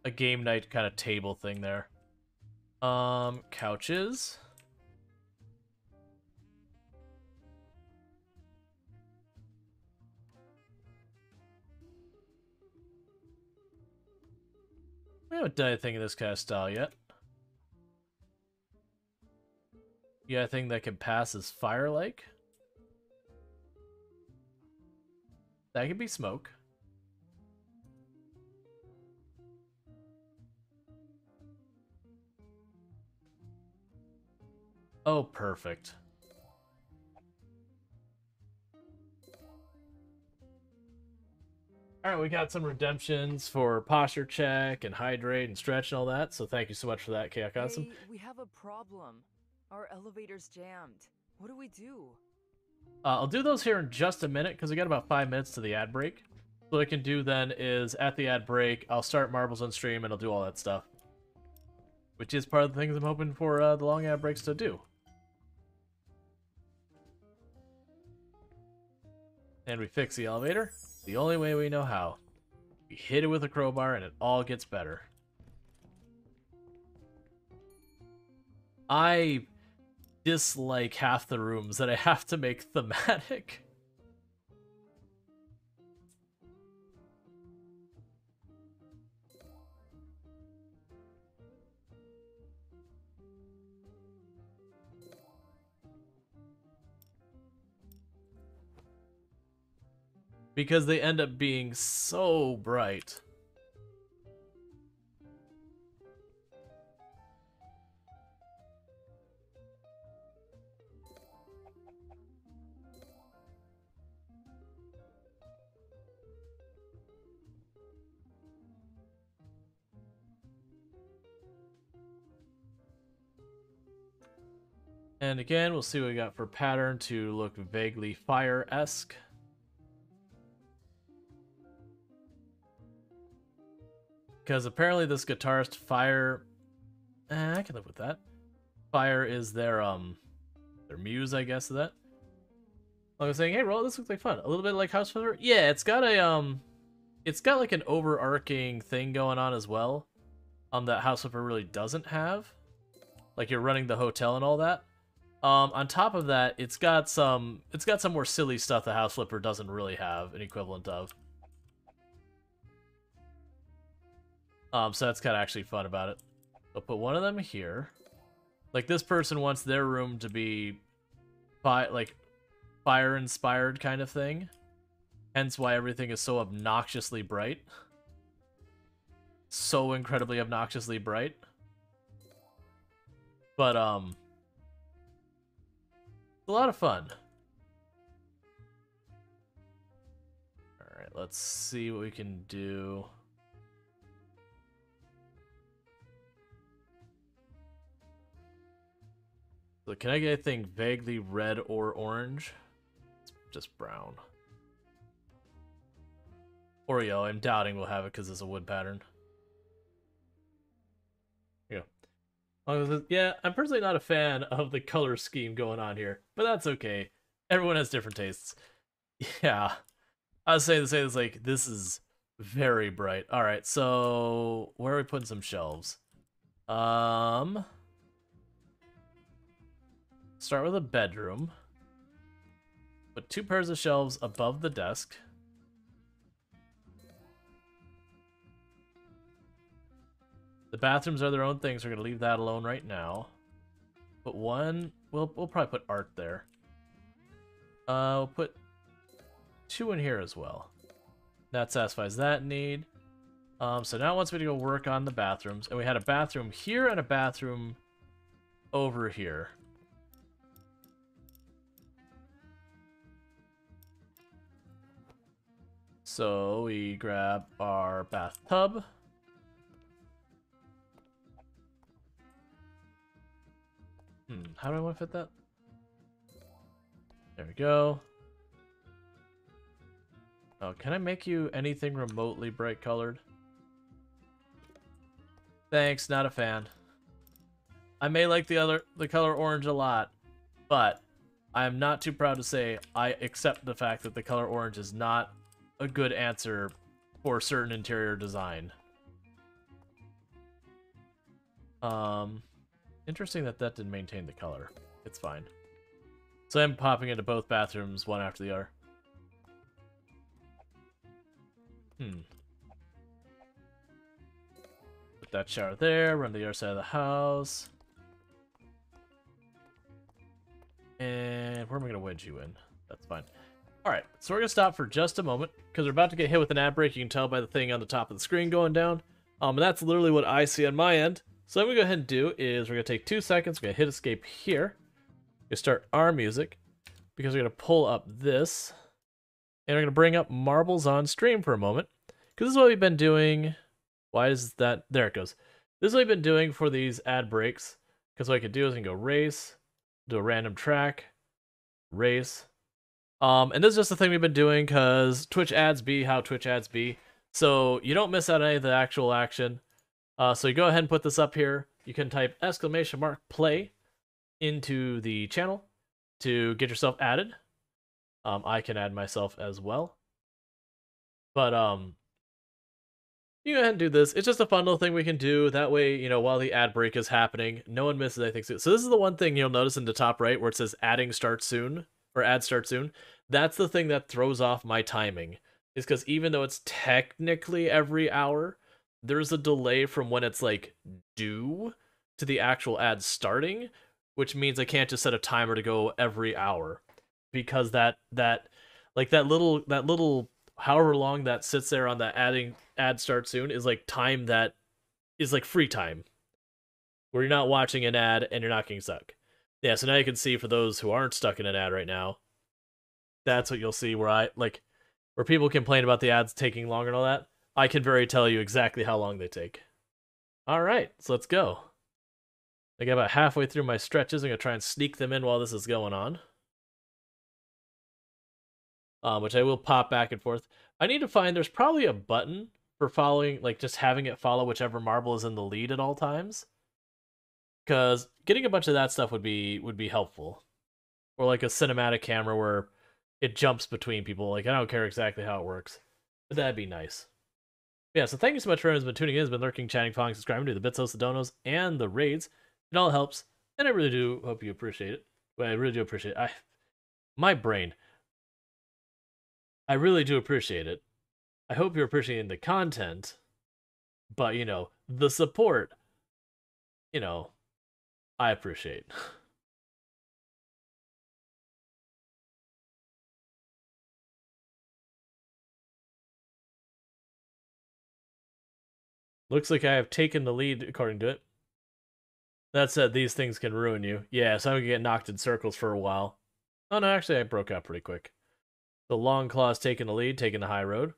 a game night kind of table thing there. Um, couches. We haven't done anything in this kind of style yet. You got a thing that can pass as fire-like? That could be smoke. Oh, perfect. All right, we got some redemptions for posture check and hydrate and stretch and all that. So thank you so much for that, Chaos Awesome. Hey, we have a problem. Our elevator's jammed. What do we do? Uh, I'll do those here in just a minute because we got about five minutes to the ad break. So what I can do then is at the ad break, I'll start Marbles on stream and I'll do all that stuff. Which is part of the things I'm hoping for uh, the long ad breaks to do. And we fix the elevator the only way we know how. We hit it with a crowbar and it all gets better. I dislike half the rooms that I have to make thematic. <laughs> because they end up being so bright. And again, we'll see what we got for pattern to look vaguely fire-esque. Because apparently this guitarist, Fire... Eh, I can live with that. Fire is their, um, their muse, I guess, of that. I was saying, hey, Rual, this looks like fun. A little bit like House Flipper. Yeah, it's got a, um, it's got like an overarching thing going on as well. Um, that House Flipper really doesn't have. Like you're running the hotel and all that. Um, on top of that, it's got some, it's got some more silly stuff that House Flipper doesn't really have an equivalent of. Um, so that's kind of actually fun about it. I'll put one of them here. Like this person wants their room to be, fi like, fire inspired kind of thing. Hence why everything is so obnoxiously bright. So incredibly obnoxiously bright. But um, it's a lot of fun. All right, let's see what we can do. So can I get anything vaguely red or orange? It's just brown. Or yellow. I'm doubting we'll have it because it's a wood pattern. Yeah. Yeah, I'm personally not a fan of the color scheme going on here, but that's okay. Everyone has different tastes. <laughs> Yeah. I was saying to say this like this is very bright. Alright, so where are we putting some shelves? Um Start with a bedroom. Put two pairs of shelves above the desk. The bathrooms are their own things. We're gonna leave that alone right now. Put one. We'll we'll probably put art there. Uh, we'll put two in here as well. That satisfies that need. Um, so now it wants me to go work on the bathrooms, and we had a bathroom here and a bathroom over here. So we grab our bathtub. Hmm, how do I want to fit that? There we go. Oh, can I make you anything remotely bright colored? Thanks, not a fan. I may like the other the color orange a lot, but I am not too proud to say I accept the fact that the color orange is not a good answer for certain interior design. Um, interesting that that didn't maintain the color. It's fine. So I'm popping into both bathrooms one after the other. Hmm. Put that shower there, run the other side of the house. And where am I going to wedge you in? That's fine. Alright, so we're going to stop for just a moment, because we're about to get hit with an ad break. You can tell by the thing on the top of the screen going down. Um, and that's literally what I see on my end. So what we go ahead and do is we're going to take two seconds, we're going to hit escape here. We start our music, because we're going to pull up this. And we're going to bring up Marbles on Stream for a moment. Because this is what we've been doing. Why is that? There it goes. This is what we've been doing for these ad breaks. Because what I could do is I can go race, do a random track, race, um, and this is just the thing we've been doing because Twitch ads be how Twitch ads be. So you don't miss out any of the actual action. Uh, so you go ahead and put this up here. You can type exclamation mark play into the channel to get yourself added. Um, I can add myself as well. But um, you go ahead and do this. It's just a fun little thing we can do. That way, you know, while the ad break is happening, no one misses anything. So this is the one thing you'll notice in the top right where it says adding start soon or ad start soon. That's the thing that throws off my timing. Is because even though it's technically every hour, there's a delay from when it's like due to the actual ad starting, which means I can't just set a timer to go every hour because that that like that little that little however long that sits there on that adding ad start soon is like time that is like free time where you're not watching an ad and you're not getting stuck. Yeah, so now you can see for those who aren't stuck in an ad right now, that's what you'll see where I like where people complain about the ads taking longer and all that. I can very tell you exactly how long they take. All right, so let's go. I got about halfway through my stretches. I'm gonna try and sneak them in while this is going on. Um, which I will pop back and forth. I need to find there's probably a button for following, like just having it follow whichever marble is in the lead at all times. Because getting a bunch of that stuff would be would be helpful, or like a cinematic camera where it jumps between people. Like I don't care exactly how it works, but that'd be nice. Yeah, so thank you so much for everyone who's been tuning in, has been lurking, chatting, following, subscribing to the Bits, the Donos, and the raids. It all helps, and I really do hope you appreciate it. I really do appreciate it. I, my brain. I really do appreciate it. I hope you're appreciating the content, but you know, the support, you know, I appreciate. <laughs> Looks like I have taken the lead according to it. That said, these things can ruin you. Yeah, so I'm gonna get knocked in circles for a while. Oh no, actually I broke out pretty quick. The long claw's taking the lead, taking the high road.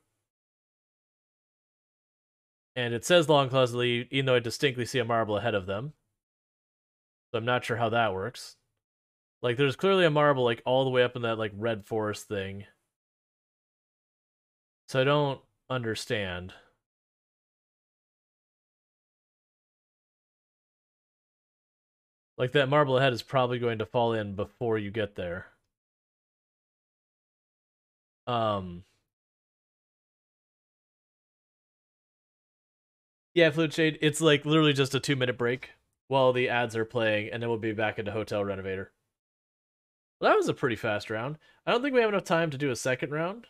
And it says long claw's lead, even though I distinctly see a marble ahead of them. So I'm not sure how that works. Like there's clearly a marble like all the way up in that like red forest thing. So I don't understand. Like that marble ahead is probably going to fall in before you get there. Um Yeah, Flute Shade, it's like literally just a two minute break while the ads are playing, and then we'll be back into Hotel Renovator. Well, that was a pretty fast round. I don't think we have enough time to do a second round.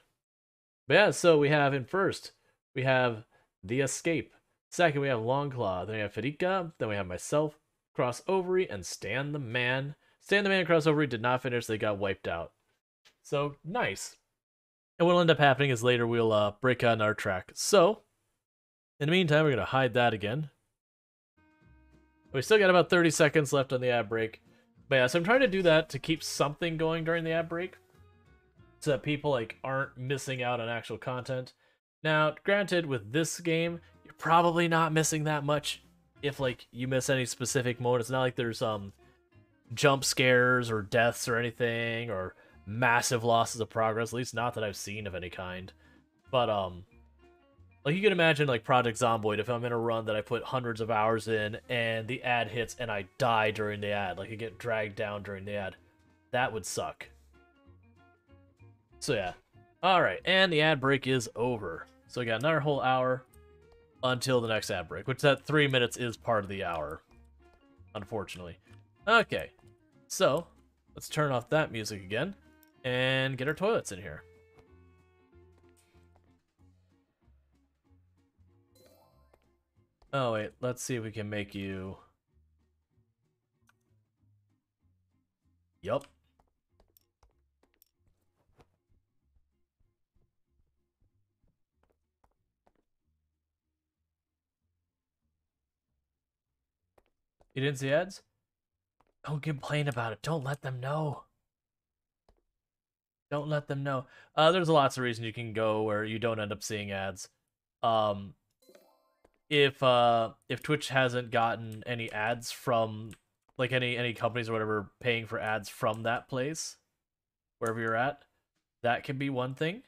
But yeah, so we have in first, we have The Escape. Second, we have Longclaw. Then we have Federica. Then we have myself, Cross Ovary, and Stan the Man. Stan the Man and Cross Ovary did not finish, they got wiped out. So, nice. And what'll end up happening is later we'll uh, break out our track. So, in the meantime, we're going to hide that again. We still got about 30 seconds left on the ad break. But yeah, so I'm trying to do that to keep something going during the ad break. So that people like aren't missing out on actual content. Now, granted, with this game, you're probably not missing that much if like you miss any specific mode. It's not like there's um jump scares or deaths or anything or massive losses of progress, at least not that I've seen of any kind. But um like you can imagine like Project Zomboid if I'm in a run that I put hundreds of hours in and the ad hits and I die during the ad, like I get dragged down during the ad. That would suck. So yeah. Alright, and the ad break is over. So we got another whole hour until the next ad break, which that three minutes is part of the hour. Unfortunately. Okay. So, let's turn off that music again and get our toilets in here. Oh, wait. Let's see if we can make you... Yup. You didn't see ads? Don't complain about it. Don't let them know. Don't let them know. Uh, there's lots of reasons you can go where you don't end up seeing ads. Um, if uh if Twitch hasn't gotten any ads from like any any companies or whatever paying for ads from that place wherever you're at that can be one thing.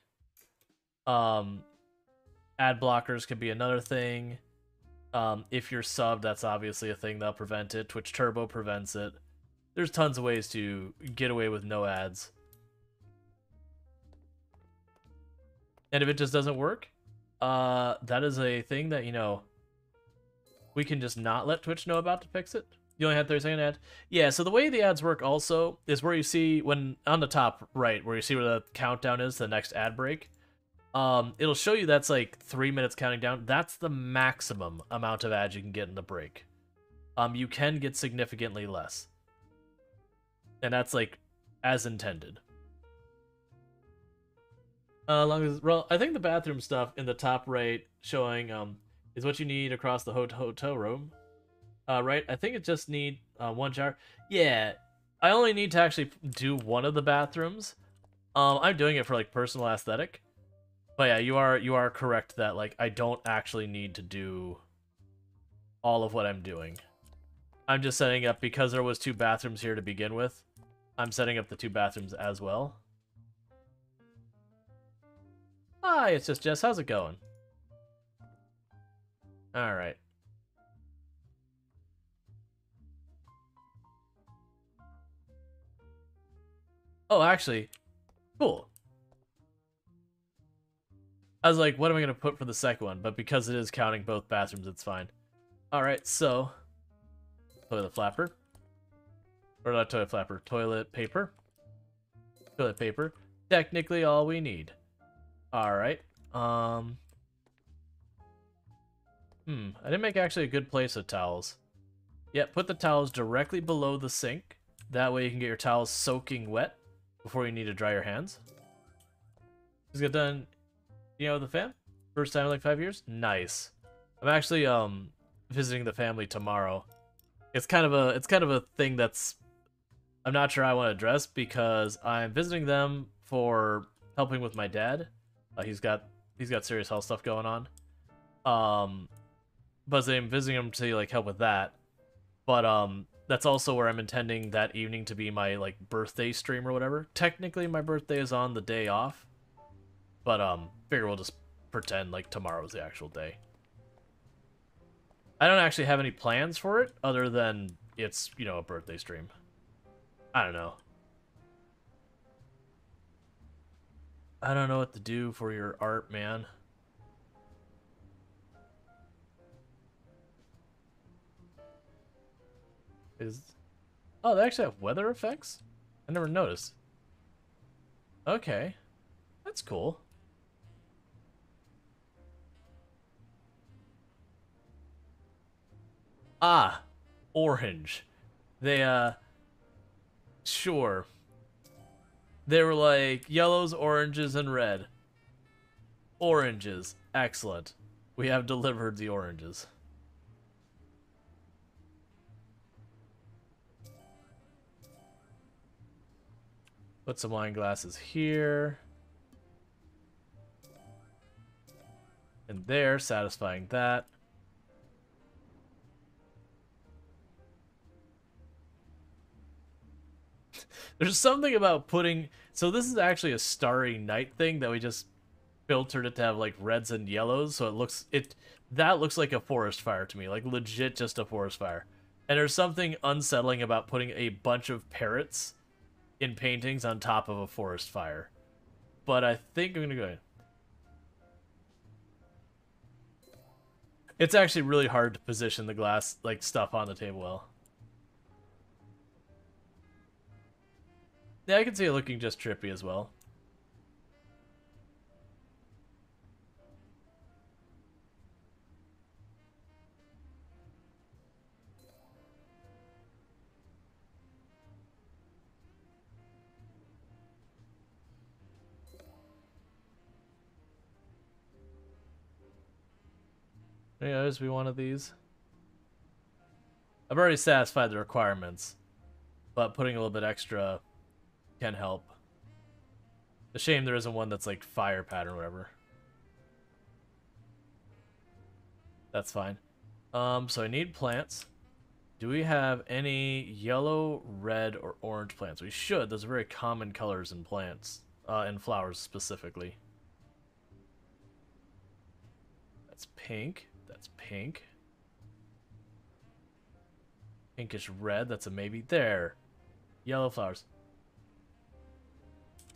Um ad blockers could be another thing. Um if you're subbed that's obviously a thing that'll prevent it. Twitch turbo prevents it. There's tons of ways to get away with no ads. And if it just doesn't work uh that is a thing that you know we can just not let Twitch know about to fix it. You only had 30 second ad. Yeah, so the way the ads work also is where you see when on the top right, where you see where the countdown is, the next ad break. Um, it'll show you that's like three minutes counting down. That's the maximum amount of ads you can get in the break. Um, you can get significantly less. And that's like as intended. Uh, long as well, I think the bathroom stuff in the top right showing um is what you need across the hotel room. Uh, right? I think it just need uh, one shower. Yeah, I only need to actually do one of the bathrooms. Um, I'm doing it for like personal aesthetic. But yeah, you are you are correct that like I don't actually need to do all of what I'm doing. I'm just setting up because there was two bathrooms here to begin with. I'm setting up the two bathrooms as well. Hi, it's just Jess. How's it going? All right. Oh, actually, cool. I was like, what am I going to put for the second one? But because it is counting both bathrooms, it's fine. All right, so toilet flapper. Or not toilet flapper, toilet paper. Toilet paper. Technically all we need. Alright. Um. Hmm. I didn't make actually a good place of towels. Yeah, put the towels directly below the sink. That way you can get your towels soaking wet before you need to dry your hands. Just got done, you know, the fam? First time in like five years? Nice. I'm actually um visiting the family tomorrow. It's kind of a it's kind of a thing that's I'm not sure I want to address because I'm visiting them for helping with my dad. Uh, he's got he's got serious health stuff going on. Um, but I'm visiting him to like help with that. But um, that's also where I'm intending that evening to be my like birthday stream or whatever. Technically, my birthday is on the day off, but um, figure we'll just pretend like tomorrow's the actual day. I don't actually have any plans for it other than it's you know a birthday stream. I don't know. I don't know what to do for your art, man. Is Oh, they actually have weather effects? I never noticed. Okay. That's cool. Ah, orange. They, uh, sure. They were like yellows, oranges, and red. Oranges. Excellent. We have delivered the oranges. Put some wine glasses here. And there, satisfying that. <laughs> There's something about putting... So this is actually a starry night thing that we just filtered it to have like reds and yellows. So it looks... it That looks like a forest fire to me. Like legit just a forest fire. And there's something unsettling about putting a bunch of parrots in paintings on top of a forest fire. But I think I'm going to go ahead. It's actually really hard to position the glass, like, stuff on the table well. Yeah, I can see it looking just trippy as well. Any others we one of these? I've already satisfied the requirements, but putting a little bit extra can help. A shame there isn't one that's like fire pattern or whatever. That's fine. Um, so I need plants. Do we have any yellow, red, or orange plants? We should. Those are very common colors in plants, uh, in flowers specifically. That's pink. Pink. Pinkish red. That's a maybe. There. Yellow flowers.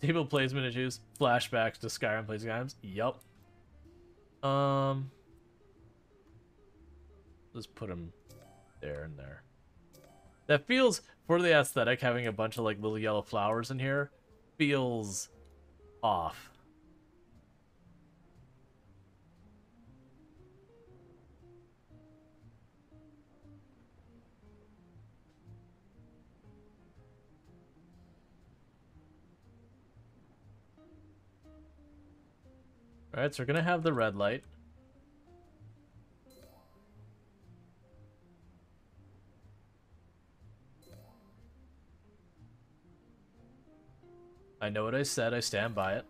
Table placement issues. Flashbacks to Skyrim plays games. Yup. Um. Let's put them there and there. That feels, for the aesthetic, having a bunch of like little yellow flowers in here feels off. Alright, so we're gonna have the red light. I know what I said, I stand by it.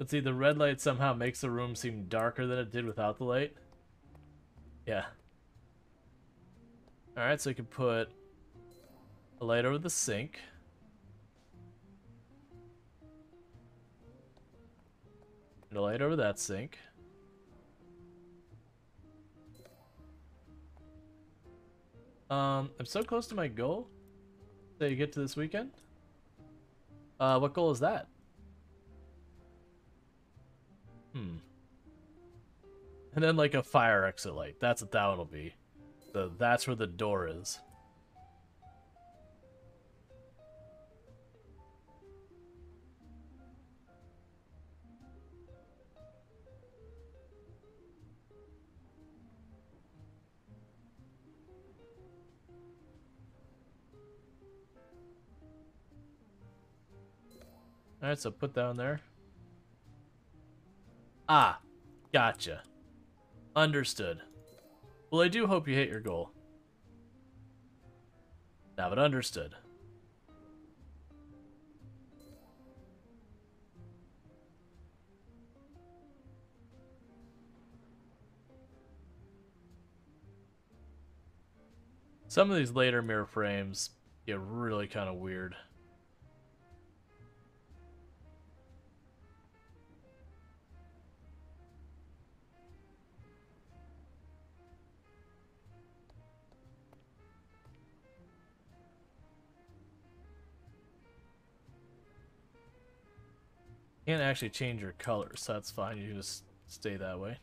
Let's see, the red light somehow makes the room seem darker than it did without the light. Yeah. Alright, so you can put a light over the sink. And a light over that sink. Um, I'm so close to my goal that you get to this weekend. Uh, what goal is that? Hmm. And then like a fire exit light. That's what that one will be. So that's where the door is. Alright, so put on there. Ah, gotcha. Understood. Well, I do hope you hit your goal. Now, but understood. Some of these later mirror frames get really kind of weird. Can't actually change your color, so that's fine. You just stay that way.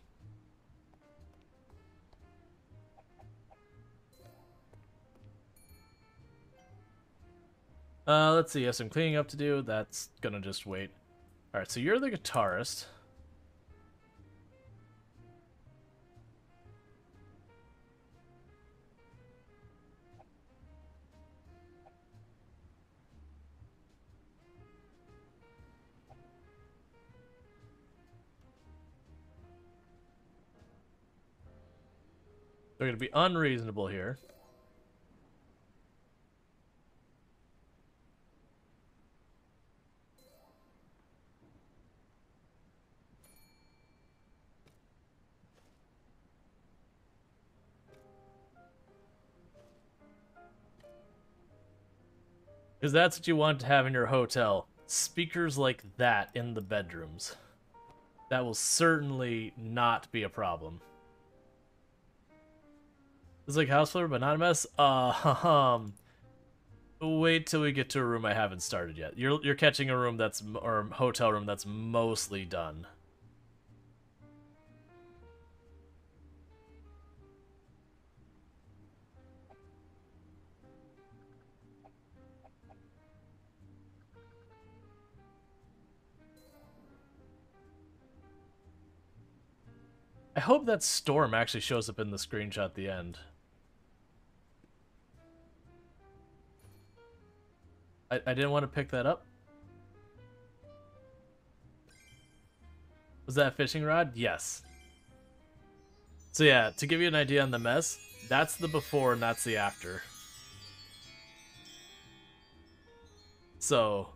Uh, let's see. I have some cleaning up to do. That's gonna just wait. Alright, so you're the guitarist. They're going to be unreasonable here. Because that's what you want to have in your hotel. Speakers like that in the bedrooms. That will certainly not be a problem. It's like house flipper, but not a mess. Uh, <laughs> um, wait till we get to a room I haven't started yet. You're you're catching a room that's or hotel room that's mostly done. I hope that storm actually shows up in the screenshot at the end. I, I didn't want to pick that up. Was that a fishing rod? Yes. So yeah, to give you an idea on the mess, that's the before and that's the after. So,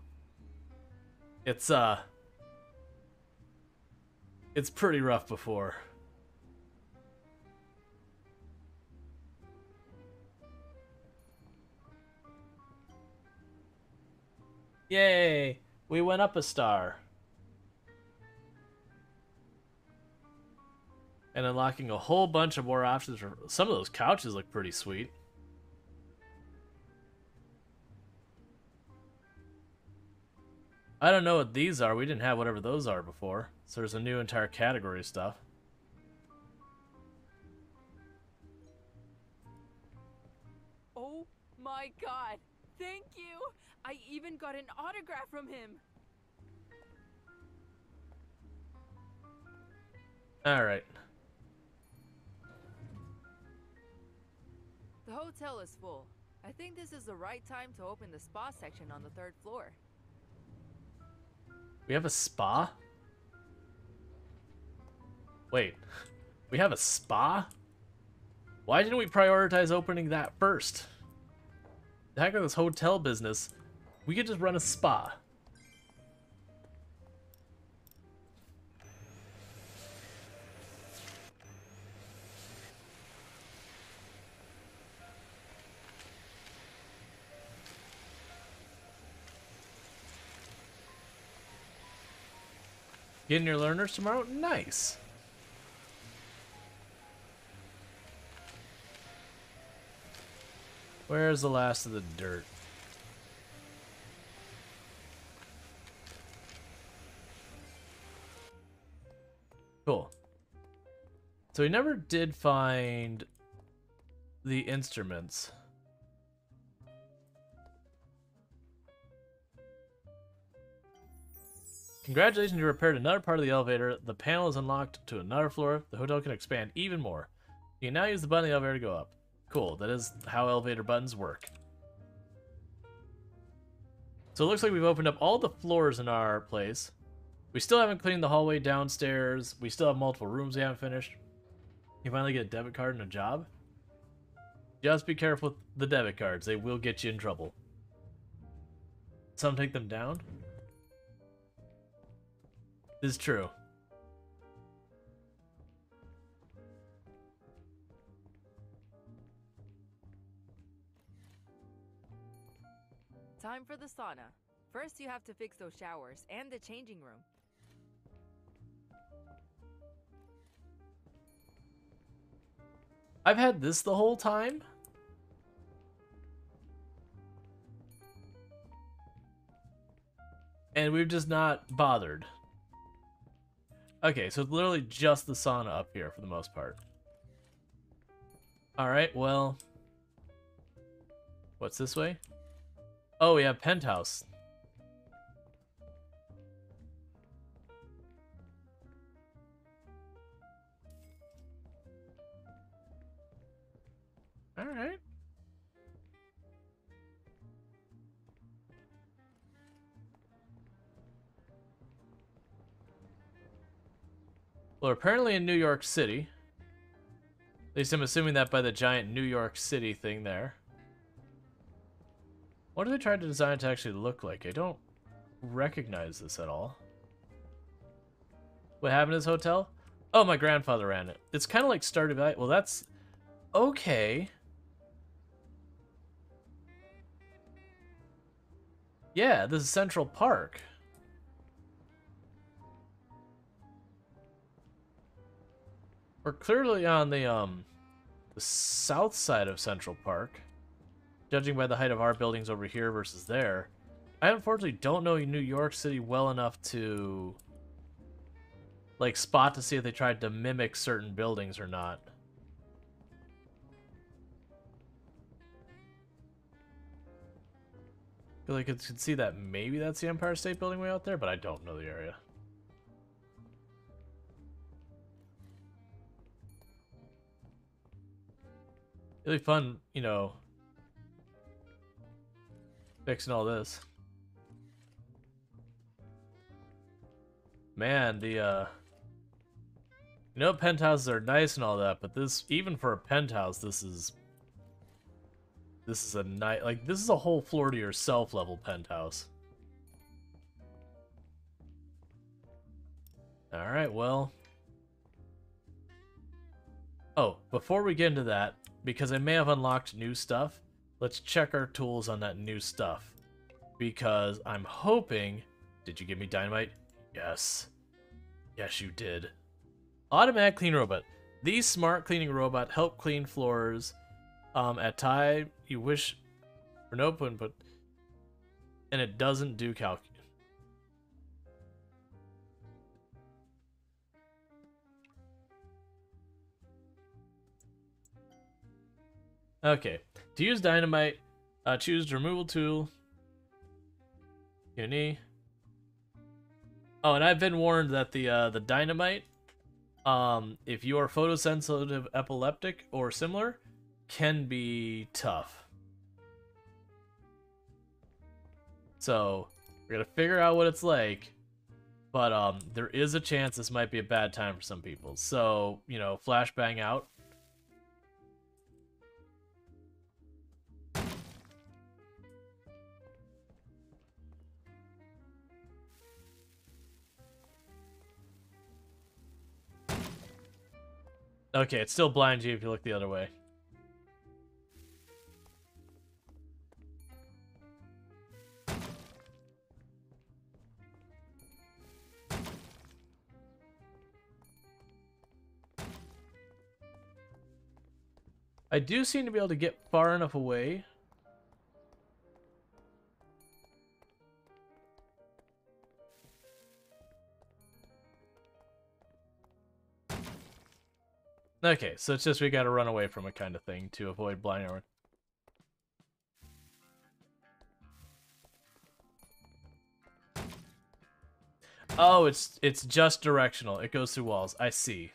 it's, uh, it's pretty rough before. Yay! We went up a star. And unlocking a whole bunch of more options for some of those couches look pretty sweet. I don't know what these are. We didn't have whatever those are before. So there's a new entire category of stuff. Oh my god! Thank you! I even got an autograph from him. All right. The hotel is full. I think this is the right time to open the spa section on the third floor. We have a spa? Wait. <laughs> We have a spa? Why didn't we prioritize opening that first? The heck of this hotel business we could just run a spa. Getting your learners tomorrow? Nice. Where's the last of the dirt? Cool. So we never did find the instruments. Congratulations, you repaired another part of the elevator. The panel is unlocked to another floor. The hotel can expand even more. You can now use the button on the elevator to go up. Cool, that is how elevator buttons work. So it looks like we've opened up all the floors in our place. We still haven't cleaned the hallway downstairs. We still have multiple rooms we haven't finished. You finally get a debit card and a job? Just be careful with the debit cards. They will get you in trouble. Some take them down? This is true. Time for the sauna. First, you have to fix those showers and the changing room. I've had this the whole time. And we've just not bothered. Okay, so it's literally just the sauna up here for the most part. Alright, well... What's this way? Oh, we have penthouse. Alright. Well, apparently in New York City. At least I'm assuming that by the giant New York City thing there. What are they trying to design to actually look like? I don't recognize this at all. What happened to this hotel? Oh, my grandfather ran it. It's kind of like Stardew Valley. Well, that's okay. Yeah, this is Central Park. We're clearly on the um the south side of Central Park. Judging by the height of our buildings over here versus there. I unfortunately don't know New York City well enough to like spot to see if they tried to mimic certain buildings or not. Feel like I could see that maybe that's the Empire State Building way out there, but I don't know the area. Really fun, you know, fixing all this. Man, the, uh, you know, penthouses are nice and all that, but this, even for a penthouse, this is this is a night like this is a whole floor to yourself level penthouse. All right, well. Oh, before we get into that, because I may have unlocked new stuff, let's check our tools on that new stuff. Because I'm hoping... Did you give me dynamite? Yes. Yes, you did. Automatic clean robot. These smart cleaning robot help clean floors um, at time you wish for no input, and it doesn't do calc. Okay, to use dynamite, uh, choose the removal tool. Uni. Oh, and I've been warned that the uh, the dynamite, um, if you are photosensitive, epileptic, or similar, can be tough. So, we're gonna figure out what it's like. But um, there is a chance this might be a bad time for some people. So, you know, flashbang out. Okay, it's still blinds you if you look the other way. I do seem to be able to get far enough away. Okay, so it's just we gotta run away from it kind of thing to avoid blind armor. Oh, it's it's just directional. It goes through walls. I see.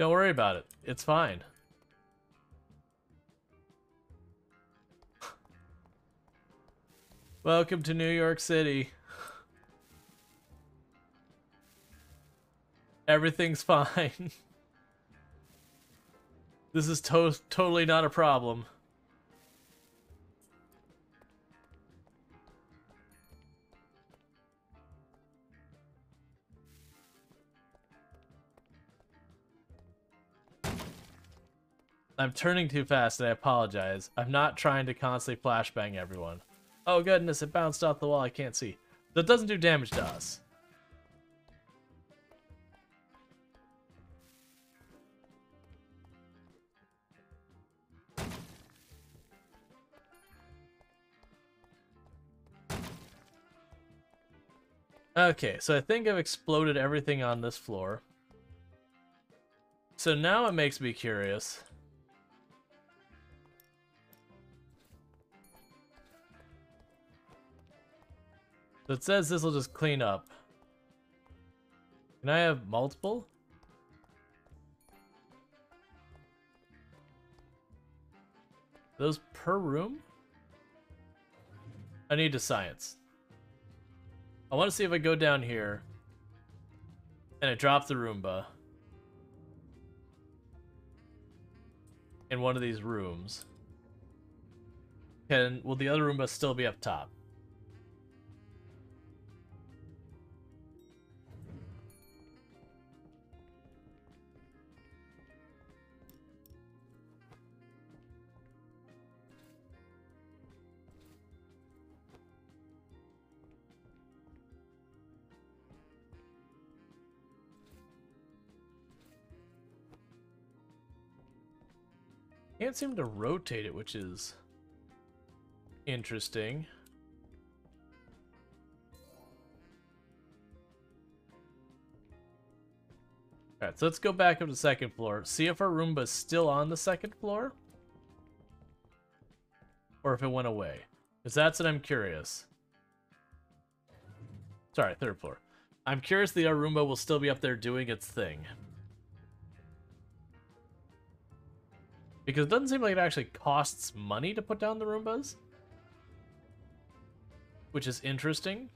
Don't worry about it. It's fine. Welcome to New York City. Everything's <laughs> fine. this is to totally not a problem. I'm turning too fast and I apologize. I'm not trying to constantly flashbang everyone. Oh goodness, it bounced off the wall, I can't see. That doesn't do damage to us. Okay, so I think I've exploded everything on this floor. So now it makes me curious. So it says this will just clean up. Can I have multiple? Those per room? I need to science. I want to see if I go down here and I drop the Roomba in one of these rooms. Can will the other Roomba still be up top? Can't seem to rotate it, which is interesting. Alright, so let's go back up to the second floor. See if our Roomba's still on the second floor. Or if it went away. Because that's what I'm curious. Sorry, third floor. I'm curious the Roomba will still be up there doing its thing. Because it doesn't seem like it actually costs money to put down the Roombas. Which is interesting.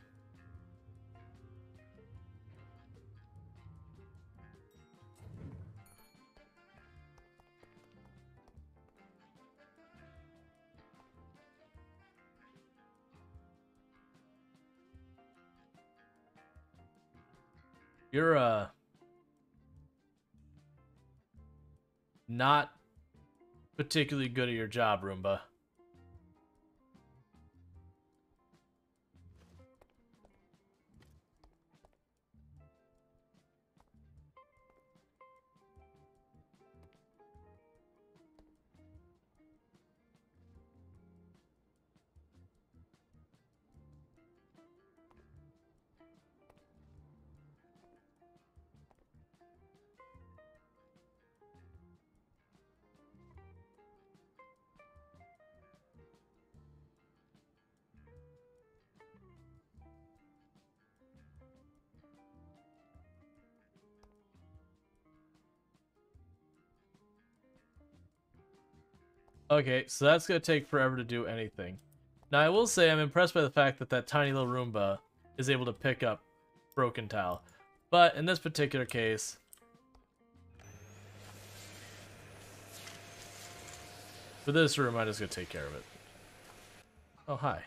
You're, uh... Not particularly good at your job, Roomba. Okay, so that's going to take forever to do anything. Now, I will say I'm impressed by the fact that that tiny little Roomba is able to pick up broken tile. But in this particular case... For this room, I'm just going to take care of it. Oh, hi.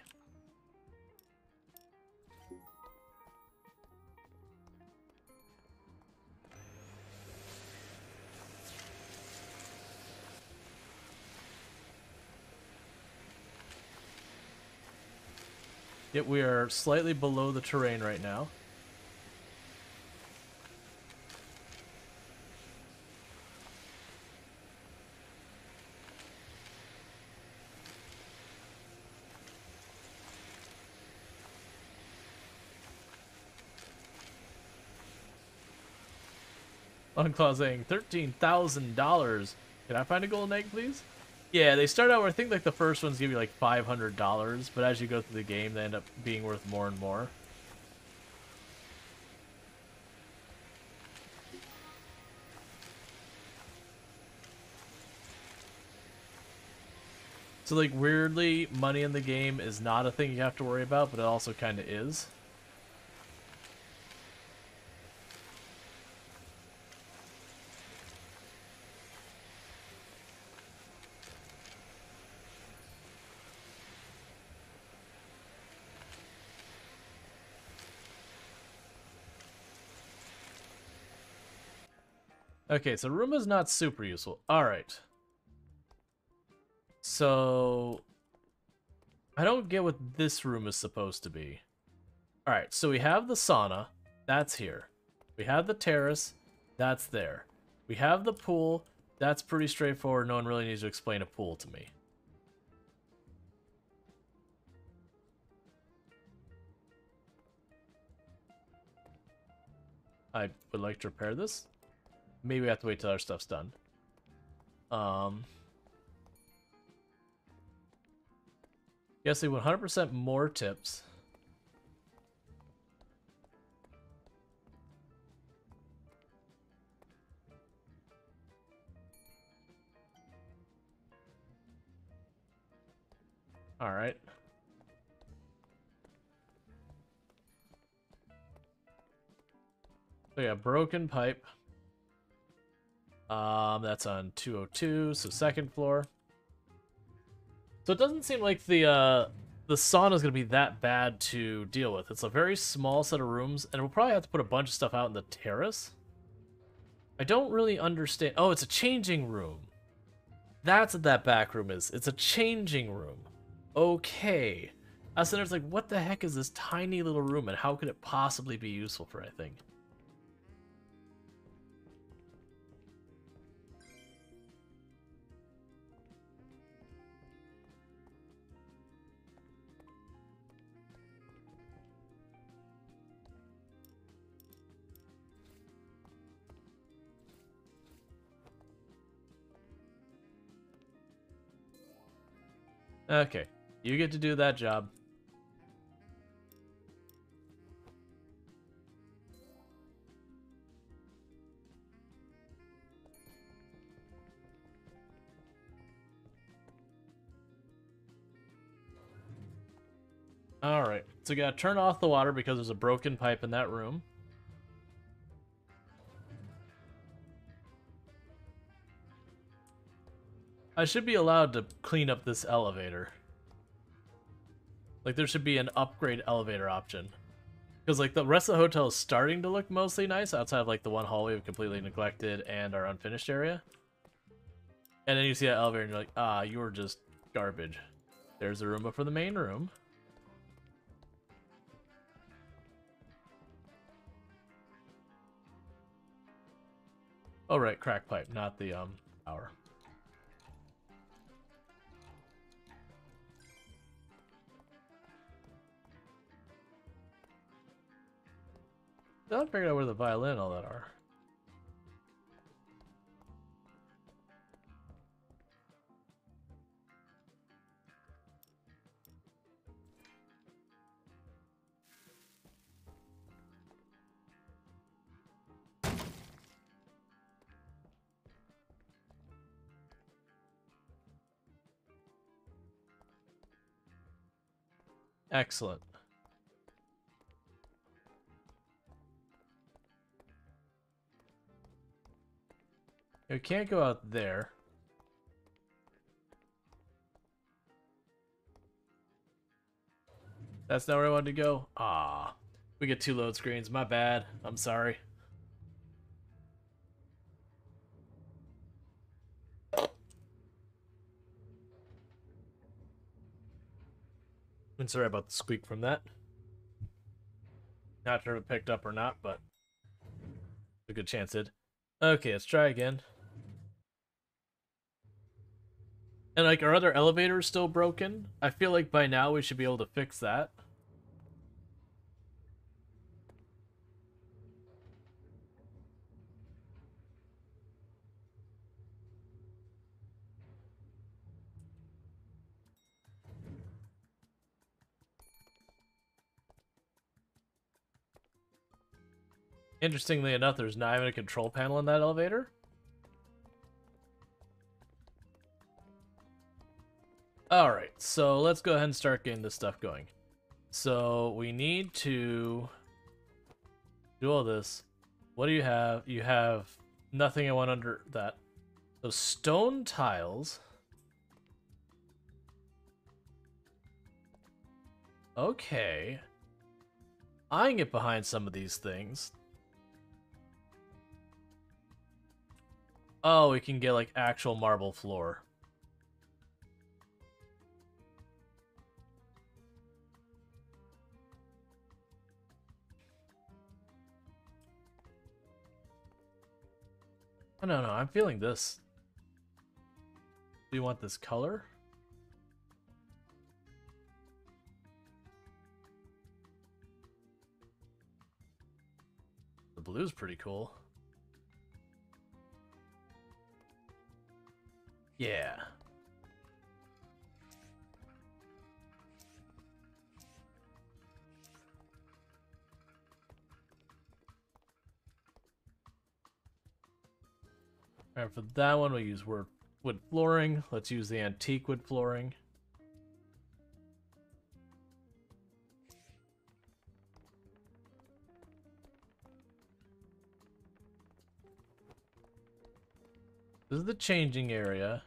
Yet we are slightly below the terrain right now. Unclosing $13,000. Can I find a golden egg, please? Yeah, they start out. where I think like the first ones give you like five hundred dollars, but as you go through the game, they end up being worth more and more. So like weirdly, money in the game is not a thing you have to worry about, but it also kind of is. Okay, so Roomba's not super useful. Alright. So... I don't get what this room is supposed to be. Alright, so we have the sauna. That's here. We have the terrace. That's there. We have the pool. That's pretty straightforward. No one really needs to explain a pool to me. I would like to repair this. Maybe we have to wait till our stuff's done. Um, guess they 100% more tips. All right. So yeah, broken pipe. Um, that's on 202, so second floor. So it doesn't seem like the uh, the sauna is going to be that bad to deal with. It's a very small set of rooms, and we'll probably have to put a bunch of stuff out in the terrace. I don't really understand. Oh, it's a changing room. That's what that back room is. It's a changing room. Okay. I was like, what the heck is this tiny little room, and how could it possibly be useful for anything? Okay, you get to do that job. Alright, so we gotta turn off the water because there's a broken pipe in that room. I should be allowed to clean up this elevator. Like, there should be an upgrade elevator option. Because, like, the rest of the hotel is starting to look mostly nice outside of, like, the one hallway we've completely neglected and our unfinished area. And then you see that elevator and you're like, ah, you're just garbage. There's the Roomba for the main room. Oh, right, crack pipe, not the, um, power. I haven't figured out where the violin and all that are. Excellent. We can't go out there. That's not where I wanted to go? Ah, we get two load screens. My bad. I'm sorry. I'm sorry about the squeak from that. Not sure if it picked up or not, but a good chance it. Okay, let's try again. And like our other elevator is still broken. I feel like by now we should be able to fix that. Interestingly enough, there's not even a control panel in that elevator. Alright, so let's go ahead and start getting this stuff going. So we need to do all this. What do you have? You have nothing I want under that. So stone tiles. Okay. I can get behind some of these things. Oh, we can get like actual marble floor. Oh, no, no, I'm feeling this. Do you want this color? The blue's pretty cool. Yeah. Alright, for that one we use wood, wood flooring. Let's use the antique wood flooring. This is the changing area.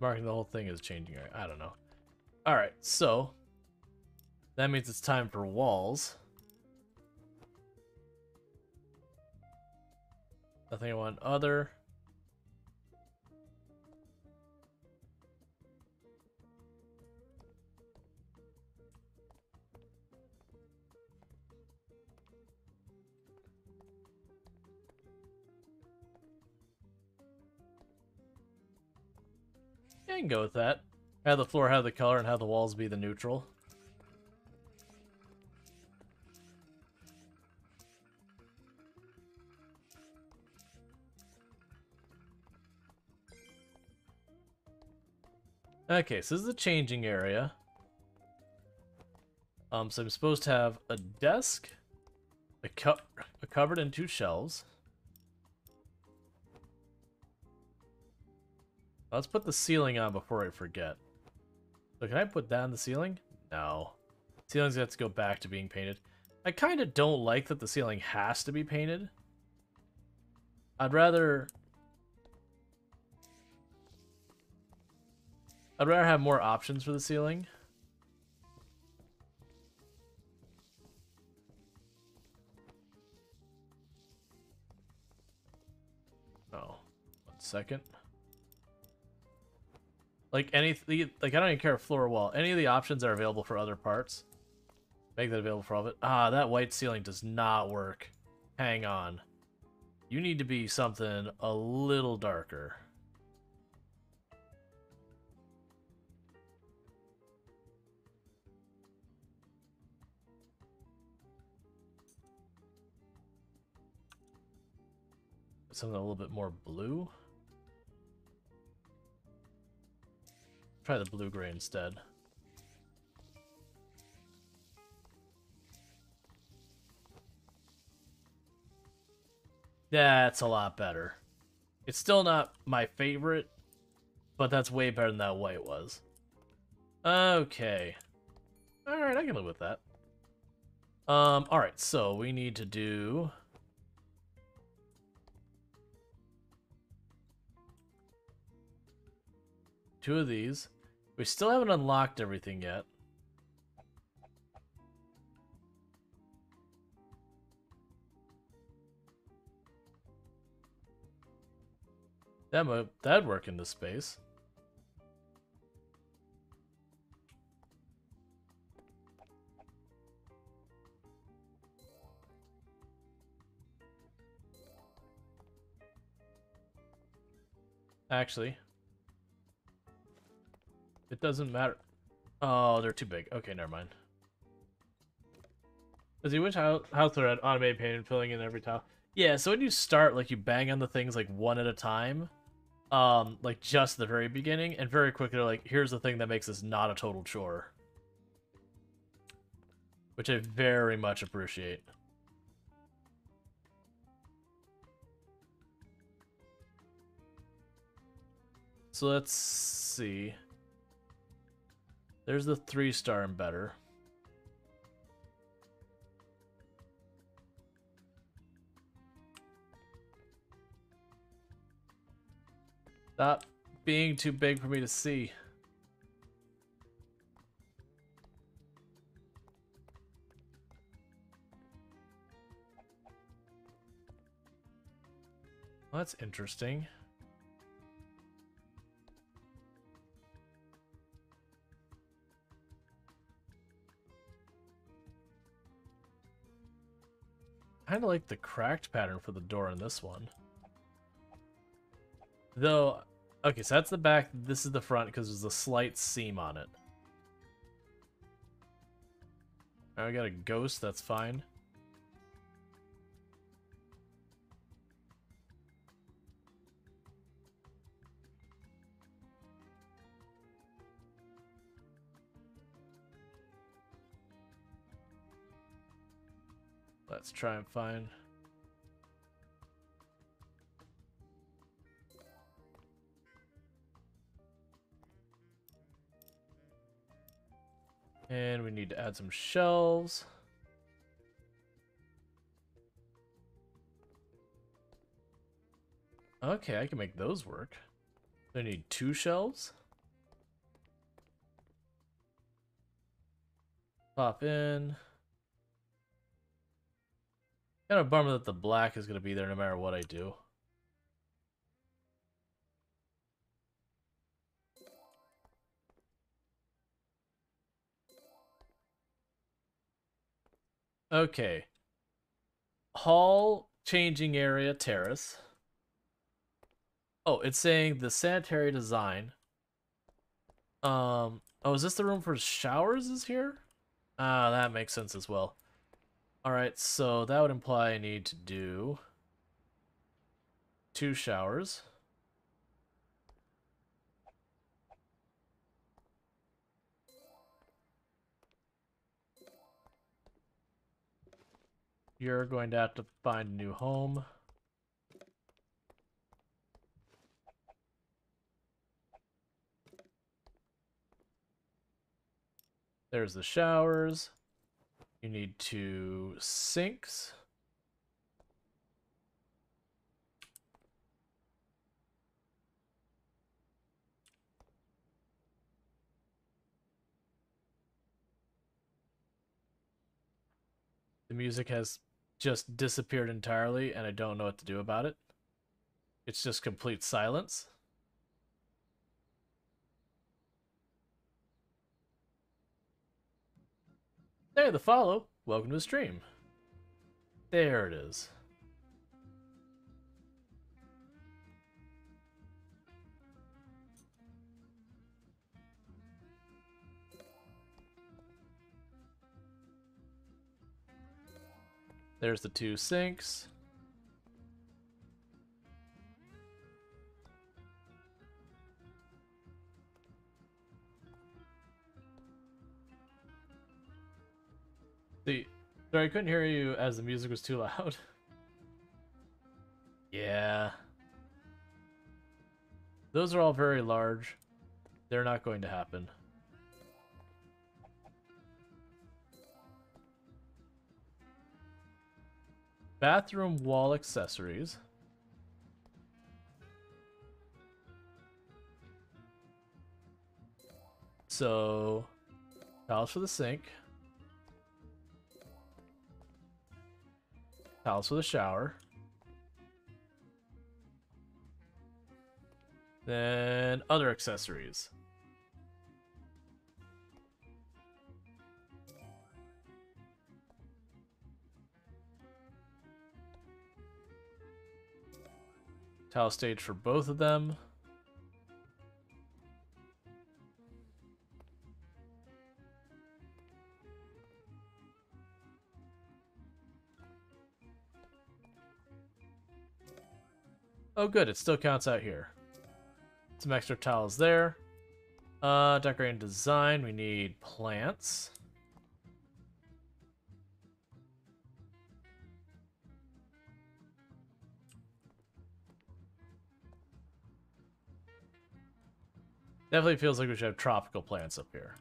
Marking the whole thing as changing area. I don't know. Alright, so that means it's time for walls. Nothing I want other. Yeah, I can go with that. Have the floor have the color and have the walls be the neutral. Okay, so this is the changing area. Um, so I'm supposed to have a desk, a, cu a cupboard, and two shelves. Let's put the ceiling on before I forget. So can I put that on the ceiling? No. Ceiling's got to go back to being painted. I kind of don't like that the ceiling has to be painted. I'd rather I'd rather have more options for the ceiling. Oh, one second. Like any, like I don't even care floor or wall. Any of the options are available for other parts. Make that available for all of it. Ah, that white ceiling does not work. Hang on. You need to be something a little darker. Something a little bit more blue. Try the blue gray instead. That's a lot better. It's still not my favorite, but that's way better than that white was. Okay. Alright, I can live with that. Um, alright, so we need to do... Two of these. We still haven't unlocked everything yet. That would that'd work in this space. Actually, it doesn't matter. Oh, they're too big. Okay, never mind. Does he wish how house there had automated painting filling in every tile? Yeah, so when you start, like, you bang on the things, like, one at a time. Um, like, just the very beginning. And very quickly, they're like, here's the thing that makes this not a total chore. which I very much appreciate. So let's see. There's the three star and better. Stop being too big for me to see. That's interesting. Kind of like the cracked pattern for the door in this one. Though, okay, so that's the back, this is the front because there's a slight seam on it. I got a ghost, that's fine. Let's try and find... And we need to add some shelves. Okay, I can make those work. I need two shelves. Pop in. Kind of bummer that the black is going to be there no matter what I do. Okay. Hall changing area terrace. Oh, it's saying the sanitary design. Um, oh, is this the room for showers is here? Ah, that makes sense as well. Alright, so that would imply I need to do two showers. You're going to have to find a new home. There's the showers. You need two sinks. The music has just disappeared entirely and I don't know what to do about it. It's just complete silence. There, the follow. Welcome to the stream. There it is. There's the two sinks. Sorry, I couldn't hear you as the music was too loud. <laughs> yeah. Those are all very large. They're not going to happen. Bathroom wall accessories. So, tiles for the sink. Tiles for the shower. Then other accessories. Tile stage for both of them. Oh, good. It still counts out here. Some extra tiles there. Uh, decorating design. We need plants. Definitely feels like we should have tropical plants up here.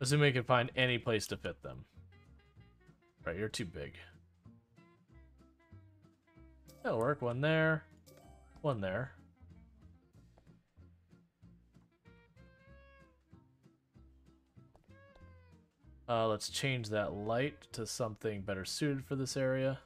Assuming we can find any place to fit them. Right, you're too big. That'll work. One there. One there. Uh, let's change that light to something better suited for this area.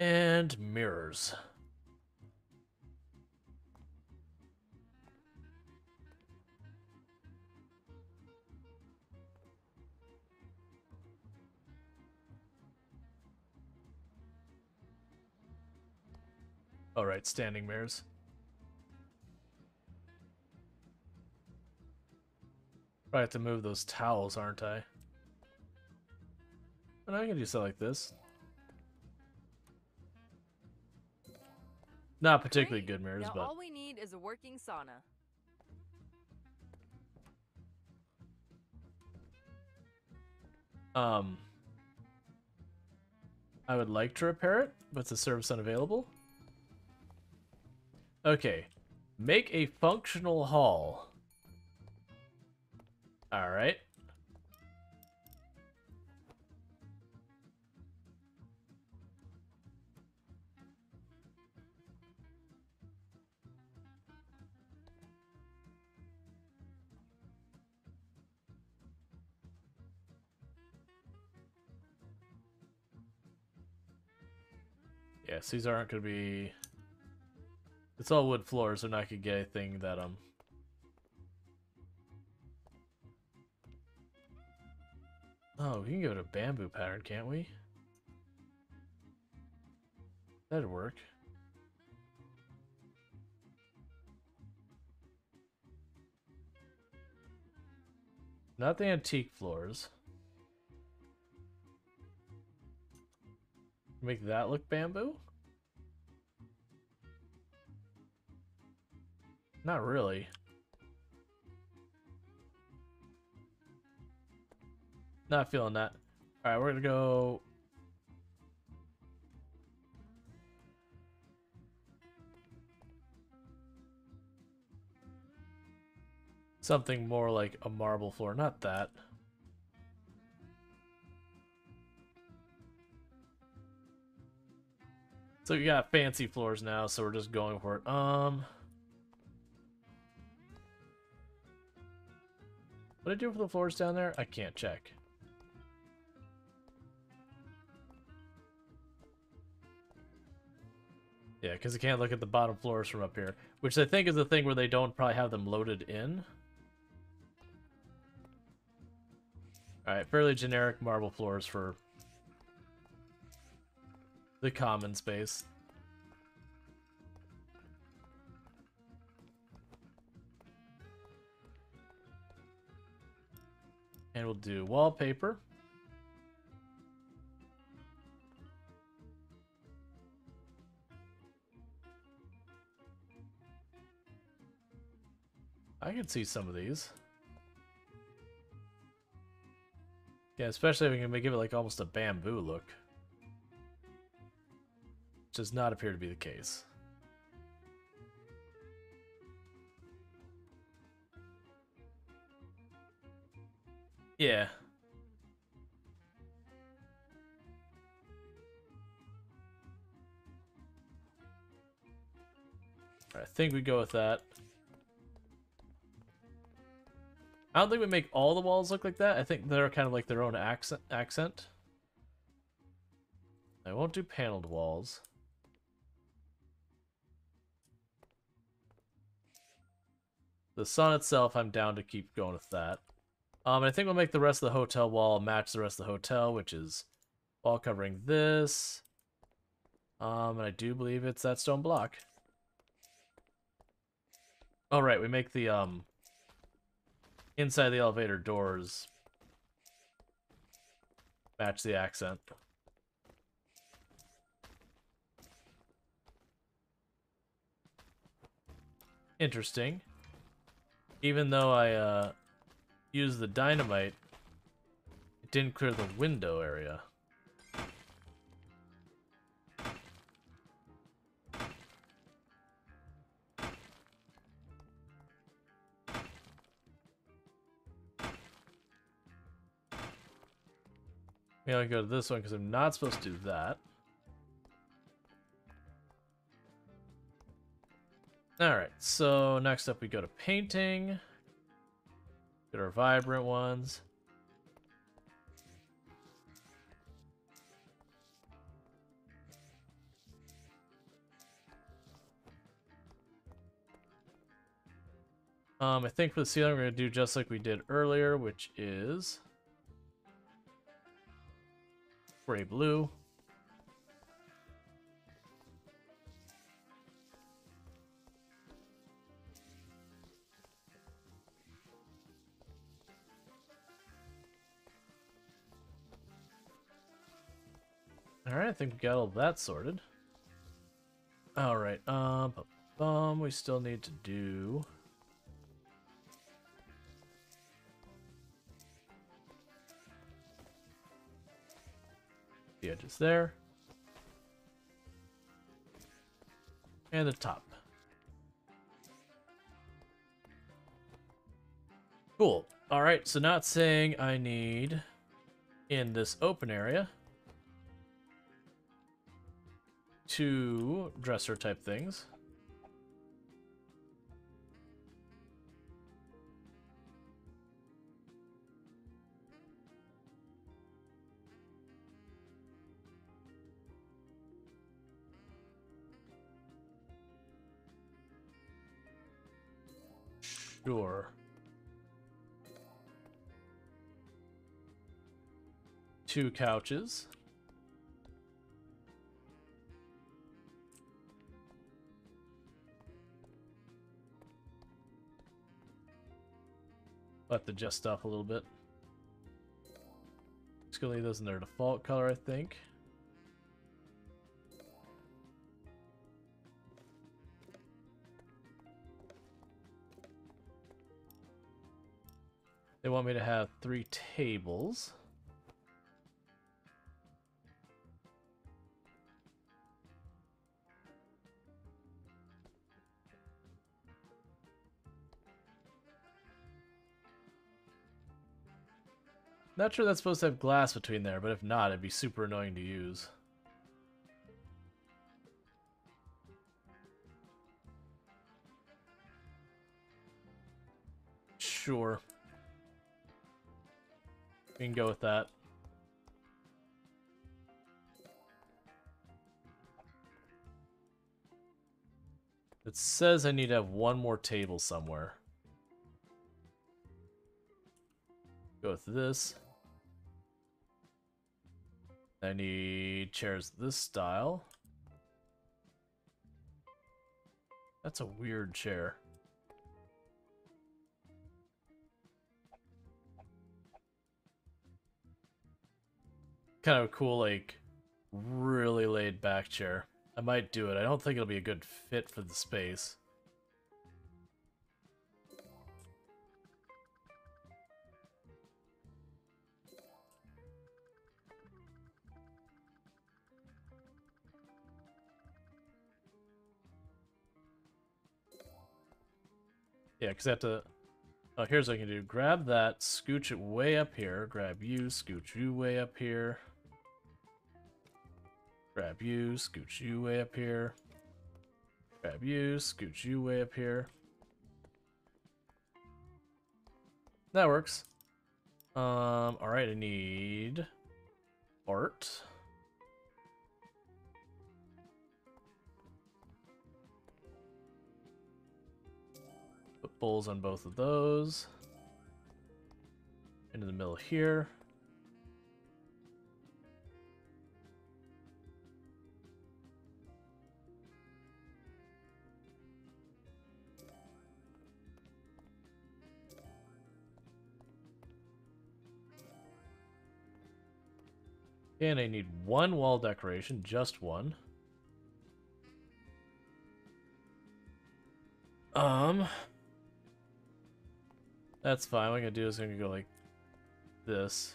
And mirrors. All right, standing mirrors. Probably have to move those towels, aren't I? And I can do something like this. Not particularly Great. good mirrors, now but all we need is a working sauna. um I would like to repair it, but the service unavailable. Okay. Make a functional hall. Alright. Yes, these aren't going to be... It's all wood floors, they're not going to get anything that, um... Oh, we can go to bamboo pattern, can't we? That'd work. Not the antique floors. Make that look bamboo? Not really. Not feeling that. Alright, we're gonna go... Something more like a marble floor, not that. So we got fancy floors now, so we're just going for it. Um... What did I do for the floors down there? I can't check. Yeah, because I can't look at the bottom floors from up here. Which I think is the thing where they don't probably have them loaded in. Alright, fairly generic marble floors for the common space. And we'll do wallpaper. I can see some of these. Yeah, especially if we can give it like almost a bamboo look. Does not appear to be the case. Yeah. I think we go with that. I don't think we make all the walls look like that. I think they're kind of like their own accent. accent. I won't do paneled walls. The sun itself, I'm down to keep going with that. Um, I think we'll make the rest of the hotel wall match the rest of the hotel, which is wall covering this. Um, and I do believe it's that stone block. Oh, right, we make the, um, inside the elevator doors Match the accent. Interesting. Even though I uh, used the dynamite, it didn't clear the window area. Maybe I'll go to this one because I'm not supposed to do that. Alright, so next up we go to painting. Get our vibrant ones. Um, I think for the ceiling we're going to do just like we did earlier, which is spray blue. Alright, I think we got all that sorted. Alright, um, bum, we still need to do... The edges there. And the top. Cool. Alright, so not saying I need in this open area two dresser type things. Sure. Two couches. Let the adjust stuff a little bit. Just gonna leave those in their default color, I think. They want me to have three tables. Not sure that's supposed to have glass between there, but if not, it'd be super annoying to use. Sure. We can go with that. It says I need to have one more table somewhere. Go with this. I need chairs this style. That's a weird chair. Kind of a cool, like, really laid back chair. I might do it. I don't think it'll be a good fit for the space. Yeah, because I have to... Oh, here's what I can do. Grab that, scooch it way up here. Grab you, scooch you way up here. Grab you, scooch you way up here. Grab you, scooch you way up here. That works. Um, alright, I need art. Bowls on both of those. Into the middle here. And I need one wall decoration, just one. Um, that's fine. What I'm gonna do is I'm gonna go like this.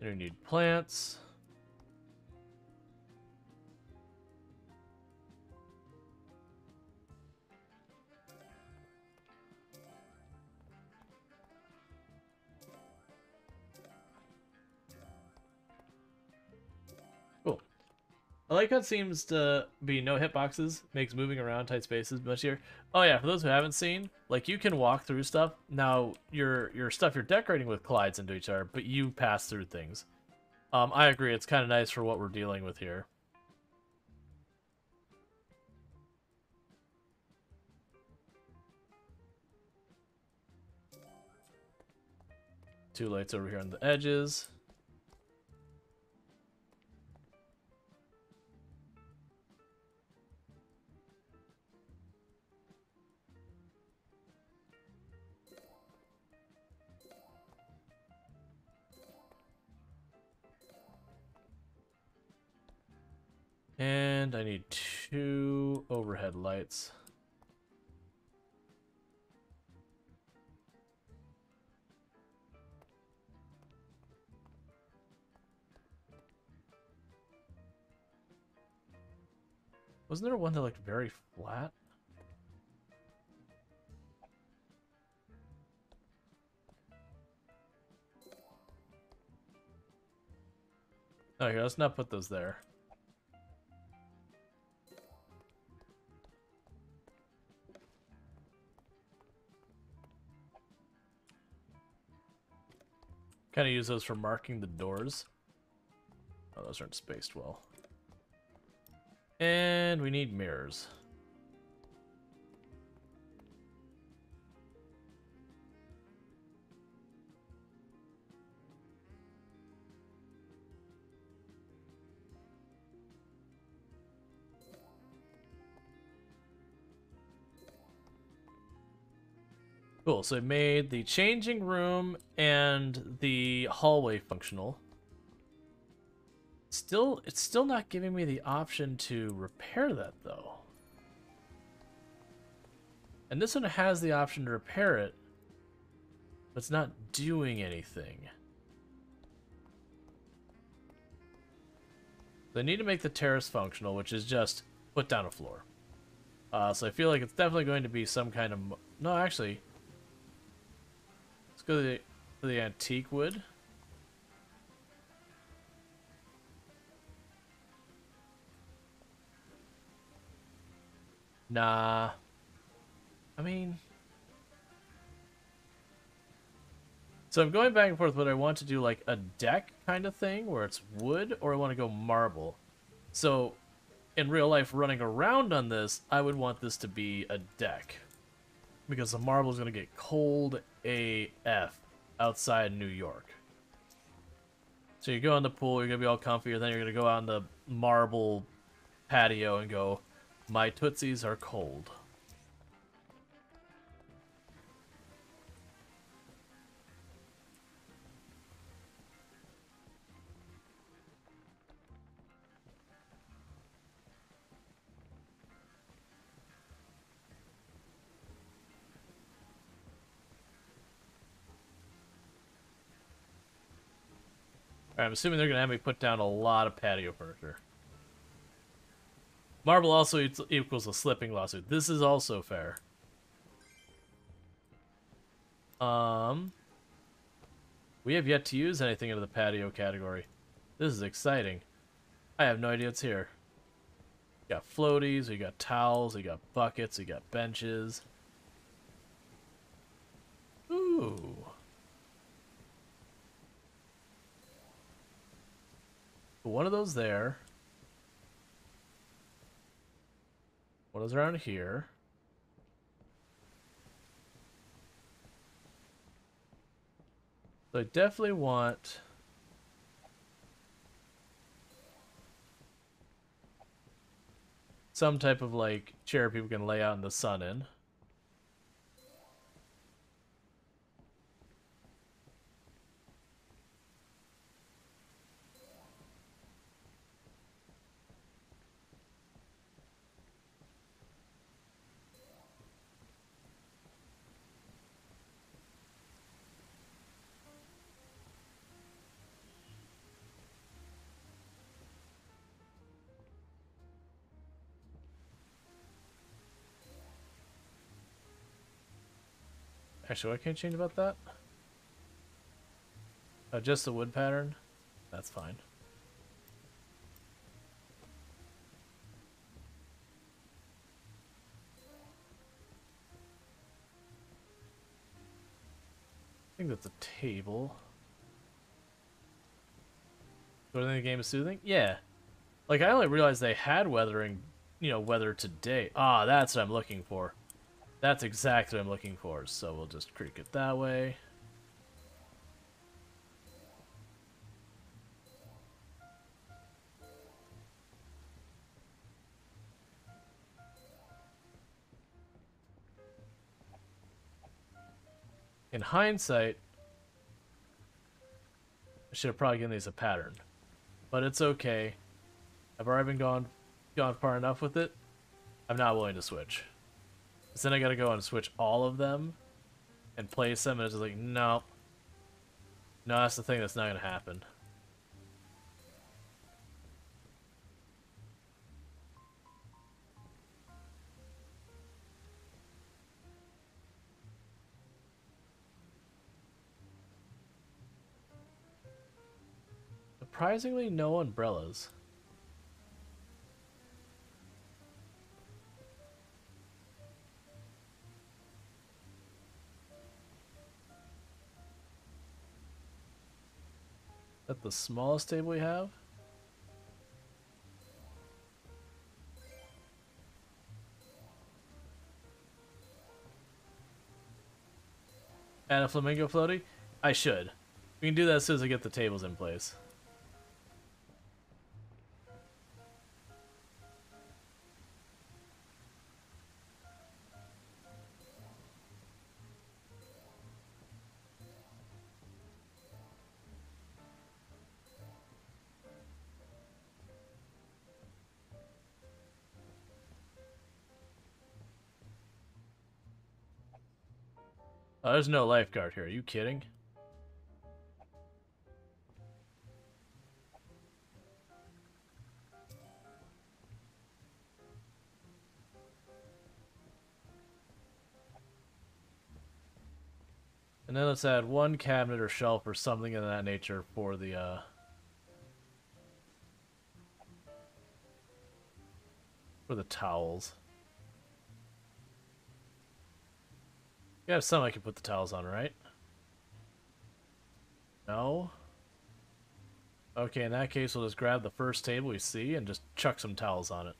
And we need plants. I like how it seems to be no hitboxes, makes moving around tight spaces much easier. Oh yeah, for those who haven't seen, like you can walk through stuff. Now your your stuff you're decorating with collides into each other, but you pass through things. Um, I agree, it's kind of nice for what we're dealing with here. Two lights over here on the edges. And I need two overhead lights. Wasn't there one that looked very flat? Oh, okay, let's not put those there. Kind of use those for marking the doors. Oh, those aren't spaced well. And we need mirrors. Cool, so it made the changing room and the hallway functional. Still, it's still not giving me the option to repair that, though. And this one has the option to repair it, but it's not doing anything. They need to make the terrace functional, which is just put down a floor. Uh, so I feel like it's definitely going to be some kind of... No, actually, Let's go to the, to the antique wood. Nah. I mean... So I'm going back and forth whether I want to do like a deck kind of thing where it's wood or I want to go marble. So in real life running around on this, I would want this to be a deck because the marble is going to get cold AF outside New York. So you go in the pool, you're going to be all comfy, and then you're going to go out on the marble patio and go, my tootsies are cold. I'm assuming they're going to have me put down a lot of patio furniture. Marble also equals a slipping lawsuit. This is also fair. Um, we have yet to use anything into the patio category. This is exciting. I have no idea what's here. We got floaties, we got towels, we got buckets, we got benches. Ooh. Put one of those there. One of those around here. So I definitely want... Some type of, like, chair people can lay out in the sun in. Actually, what can I change about that? Uh, just the wood pattern? That's fine. I think that's a table. Do I think the game is soothing? Yeah. Like, I only realized they had weathering, you know, weather today. Ah, that's what I'm looking for. That's exactly what I'm looking for, so we'll just creek it that way. In hindsight, I should have probably given these a pattern. But it's okay. I've already been gone gone far enough with it. I'm not willing to switch. So then I gotta go and switch all of them and place them, and it's like, no. No, that's the thing that's not gonna happen. Surprisingly, no umbrellas. That the smallest table we have? Add a flamingo floaty? I should. We can do that as soon as I get the tables in place. Oh, there's no lifeguard here. Are you kidding? And then let's add one cabinet or shelf or something of that nature for the, uh... For the towels. You have some I can put the towels on, right? No? Okay, in that case, we'll just grab the first table we see and just chuck some towels on it.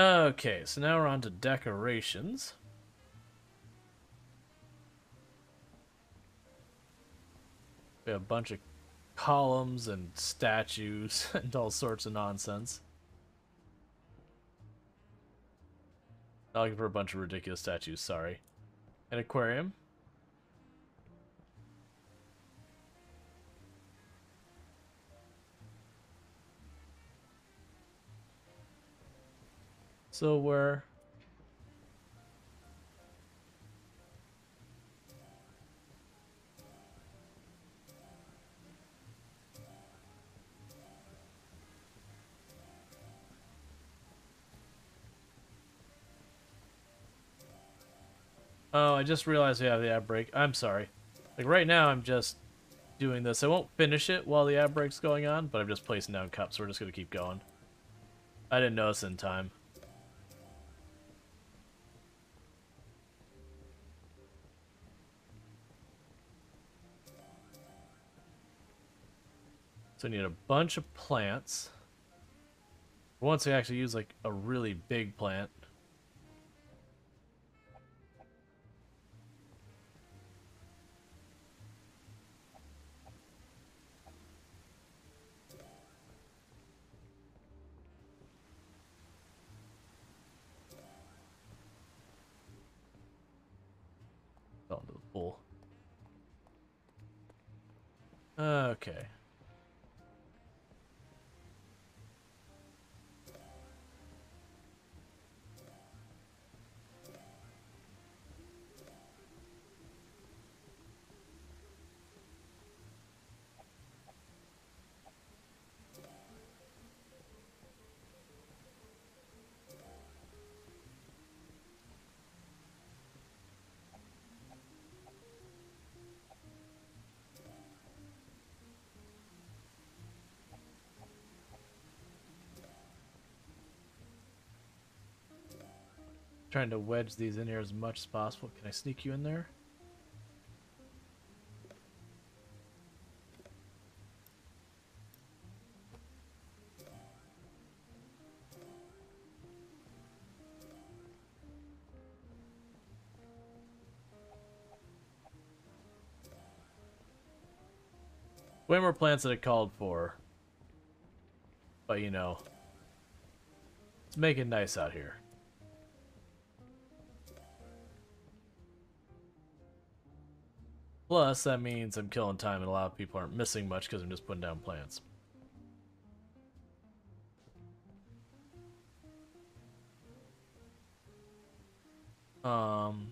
Okay, so now we're on to decorations. We have a bunch of columns and statues <laughs> and all sorts of nonsense. Not looking for a bunch of ridiculous statues, sorry. An aquarium. So we're... Oh, I just realized we have the ad break. I'm sorry. Like right now I'm just doing this. I won't finish it while the ad break's going on, but I'm just placing down cups, so we're just gonna keep going. I didn't notice in time. So I need a bunch of plants. Once I actually use like a really big plant. Fell into the pool. Okay. Trying to wedge these in here as much as possible. Can I sneak you in there? Way more plants than it called for. But you know, it's making nice out here. Plus, that means I'm killing time and a lot of people aren't missing much because I'm just putting down plants. Um...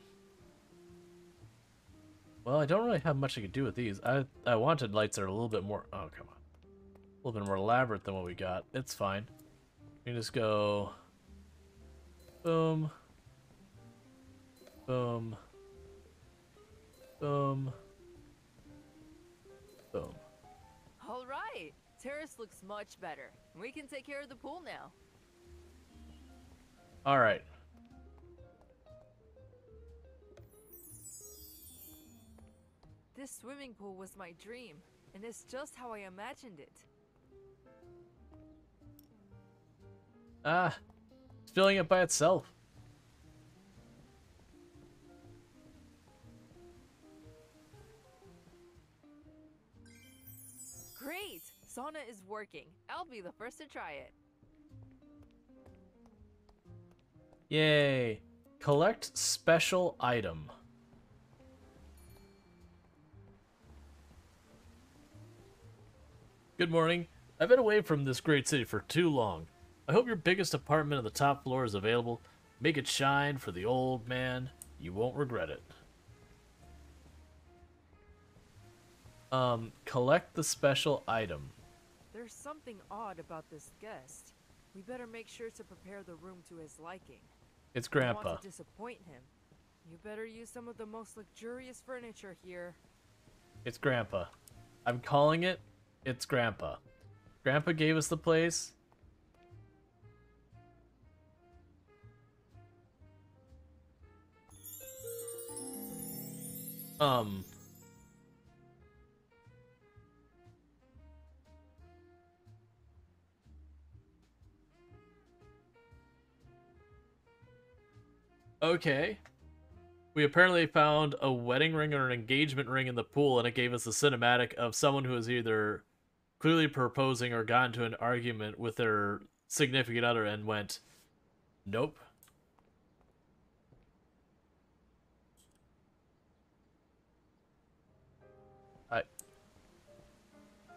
Well, I don't really have much I could do with these. I I wanted lights that are a little bit more... Oh, come on. A little bit more elaborate than what we got. It's fine. You just go... Boom. Boom. Boom. Boom. All right. Terrace looks much better. We can take care of the pool now. Alright. This swimming pool was my dream, and it's just how I imagined it. Ah. It's filling it by itself. Great! Sauna is working. I'll be the first to try it. Yay. Collect special item. Good morning. I've been away from this great city for too long. I hope your biggest apartment on the top floor is available. Make it shine for the old man. You won't regret it. Um, collect the special item. There's something odd about this guest. We better make sure to prepare the room to his liking. It's I don't Grandpa. want to disappoint him. You better use some of the most luxurious furniture here. It's Grandpa. I'm calling it. It's Grandpa. Grandpa gave us the place. Um. Okay. We apparently found a wedding ring or an engagement ring in the pool, and it gave us a cinematic of someone who was either clearly proposing or got into an argument with their significant other and went, Nope. I.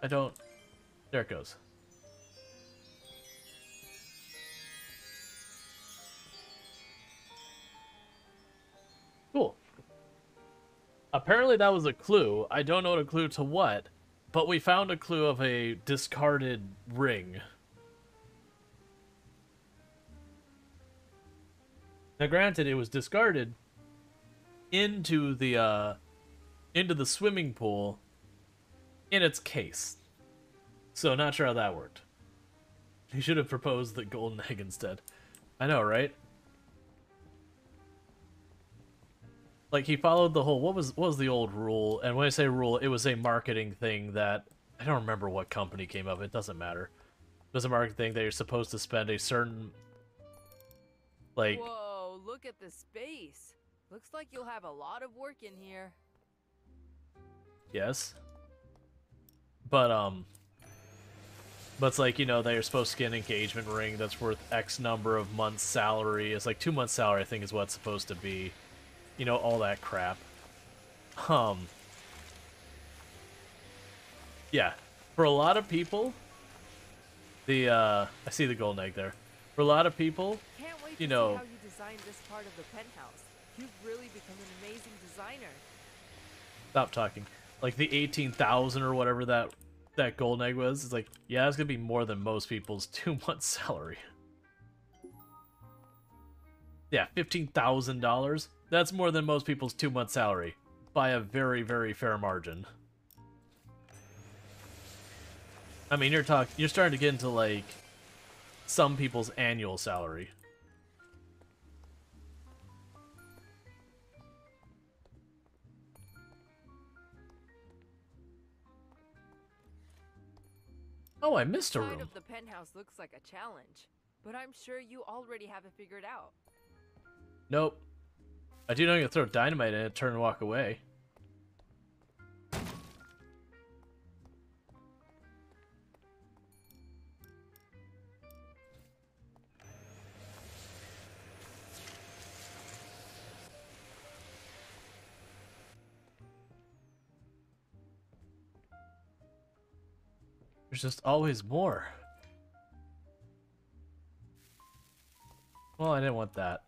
I don't. There it goes. Apparently that was a clue. I don't know what a clue to what, but we found a clue of a discarded ring. Now granted it was discarded into the uh into the swimming pool in its case. So not sure how that worked. He should have proposed the golden egg instead. I know, right? Like he followed the whole what was what was the old rule? And when i say rule it was a marketing thing that i don't remember what company came up it doesn't matter. It was a marketing thing that you're supposed to spend a certain like Whoa, look at the space. Looks like you'll have a lot of work in here. yes. But um but it's like you know that you're supposed to get an engagement ring that's worth x number of months salary. It's like two months salary i think is what it's supposed to be you know all that crap. Um yeah. For a lot of people the uh i see the golden egg there. For a lot of people You know- how you designed this part of the penthouse. You've really become an amazing designer. stop talking. Like the 18000 or whatever that that golden egg was it's like yeah it's gonna be more than most people's <laughs> two months salary. Yeah $15000 that's more than most people's two-month salary. By a very, very fair margin. I mean, you're talking, you're starting to get into, like, some people's annual salary. Oh, I missed a room. Of the penthouse looks like a challenge, but I'm sure you already have it figured out. Nope, I do know you can throw dynamite in it, turn and walk away. There's just always more. Well, I didn't want that.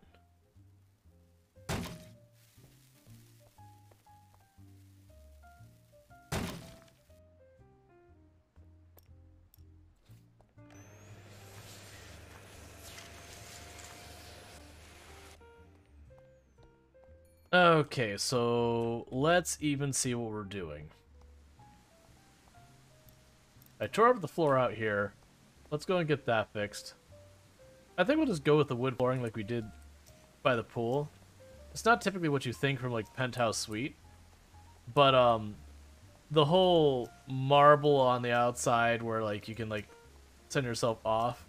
Okay, so let's even see what we're doing. I tore up the floor out here. Let's go and get that fixed. I think we'll just go with the wood flooring like we did by the pool. It's not typically what you think from like penthouse suite, but um, the whole marble on the outside where like you can like send yourself off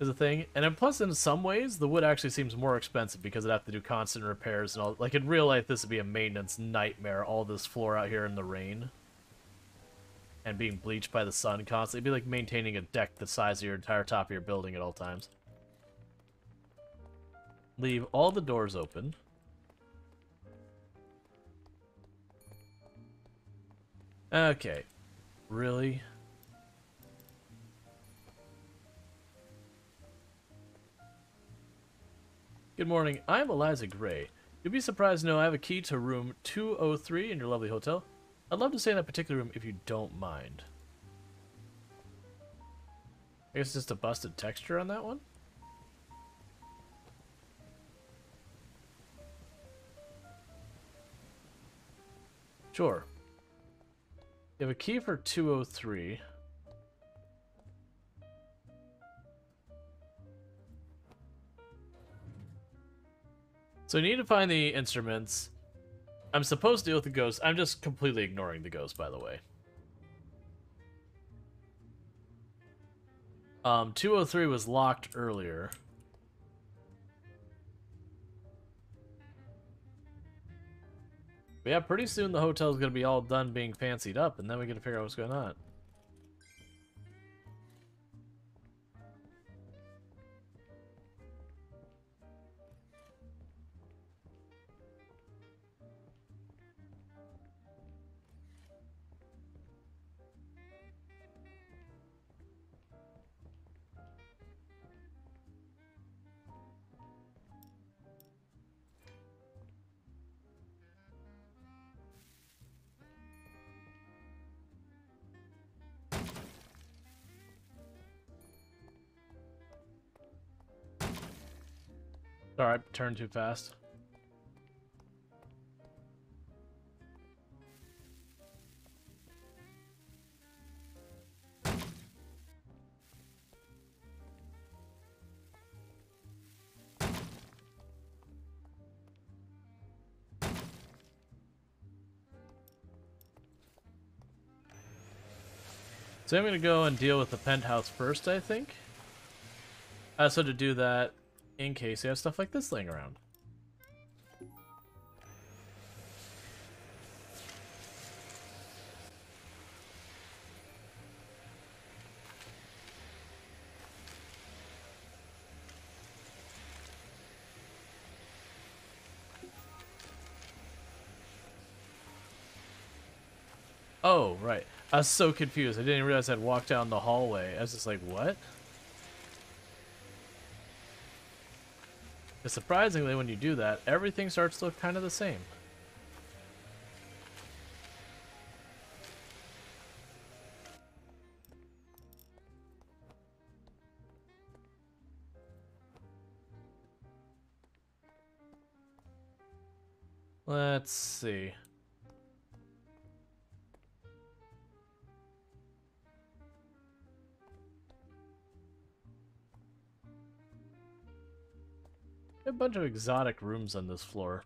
is a thing. And then plus, in some ways, the wood actually seems more expensive because it'd have to do constant repairs and all. Like in real life, this would be a maintenance nightmare. All this floor out here in the rain and being bleached by the sun constantly. It'd be like maintaining a deck the size of your entire top of your building at all times. Leave all the doors open. Okay. Really? Good morning. I'm Eliza Gray. You'll be surprised to know I have a key to room 203 in your lovely hotel. I'd love to stay in that particular room if you don't mind. I guess it's just a busted texture on that one? Sure. You have a key for 203. So you need to find the instruments. I'm supposed to deal with the ghost. I'm just completely ignoring the ghost, by the way. Um, 203 was locked earlier. But yeah, pretty soon the hotel's gonna be all done being fancied up, and then we get to figure out what's going on. Sorry, I turned too fast. So I'm gonna go and deal with the penthouse first, I think. Uh, so to do that, in case you have stuff like this laying around. Oh, right. I was so confused. I didn't realize I'd walked down the hallway. I was just like, what? But surprisingly, when you do that, everything starts to look kind of the same. Let's see. A bunch of exotic rooms on this floor.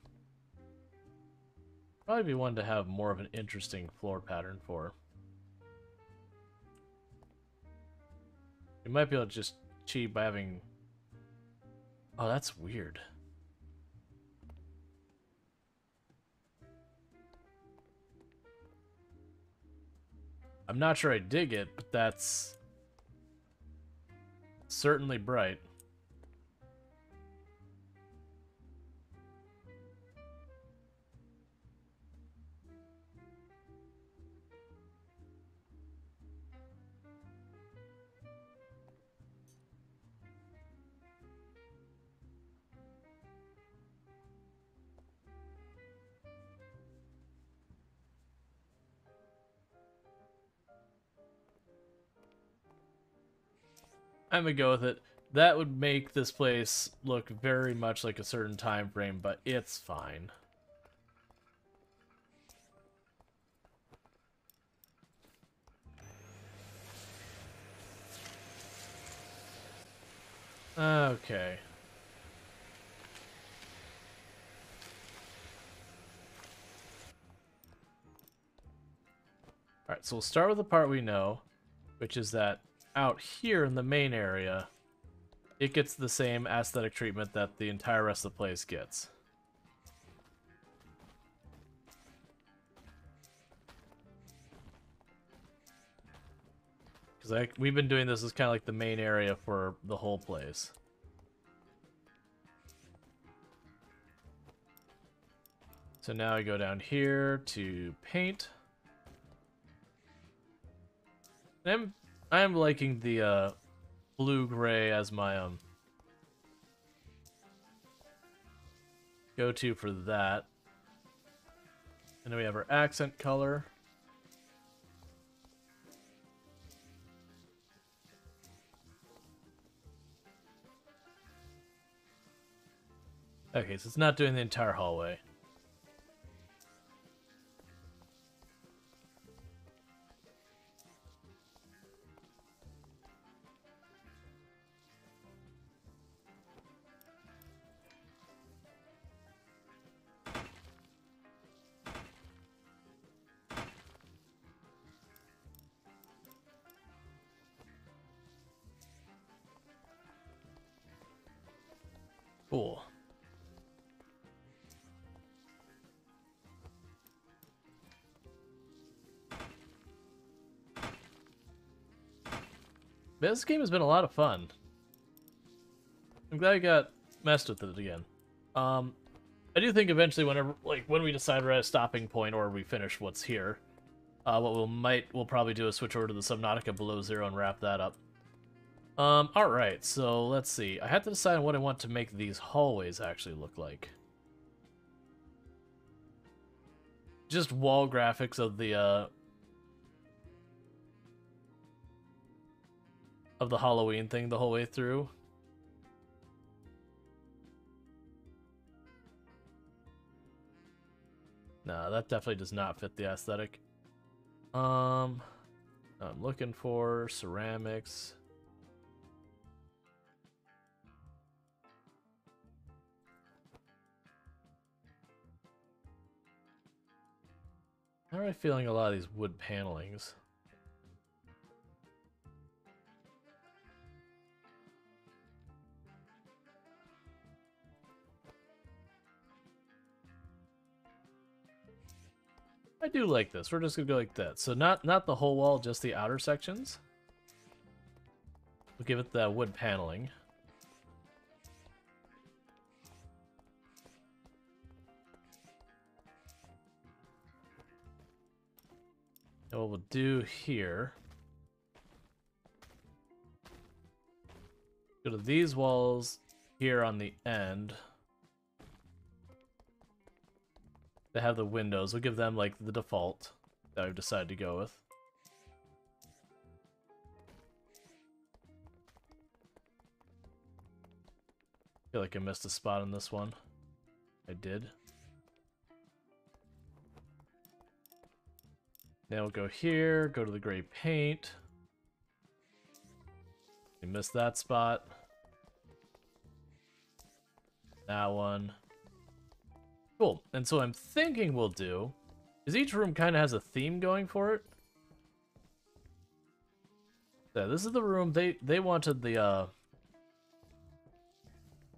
Probably be one to have more of an interesting floor pattern for. You might be able to just cheat by having... Oh, that's weird. I'm not sure I dig it, but that's certainly bright. I'm gonna go with it. That would make this place look very much like a certain time frame, but it's fine. Okay. Alright, so we'll start with the part we know, which is that out here in the main area, it gets the same aesthetic treatment that the entire rest of the place gets. Because we've been doing this as kind of like the main area for the whole place. So now I go down here to paint. I'm I'm liking the uh, blue gray as my um go-to for that. And then we have our accent color. Okay, so it's not doing the entire hallway. This game has been a lot of fun. I'm glad I got messed with it again. Um, I do think eventually, whenever, like, when we decide we're at a stopping point or we finish what's here, uh, what we'll might we'll probably do is switch over to the Subnautica Below Zero and wrap that up. Um, alright, so let's see. I have to decide what I want to make these hallways actually look like. Just wall graphics of the, uh... Of the Halloween thing the whole way through. Nah, that definitely does not fit the aesthetic. Um, I'm looking for ceramics. How am I feeling a lot of these wood panelings? I do like this. We're just gonna go like that. So not not the whole wall, just the outer sections. We'll give it the wood paneling. And what we'll do here... Go to these walls here on the end. They have the windows. We'll give them, like, the default that I've decided to go with. feel like I missed a spot on this one. I did. Now we'll go here, go to the gray paint. We missed that spot. That one. Cool. And so I'm thinking we'll do is each room kind of has a theme going for it. Yeah, this is the room they they wanted the uh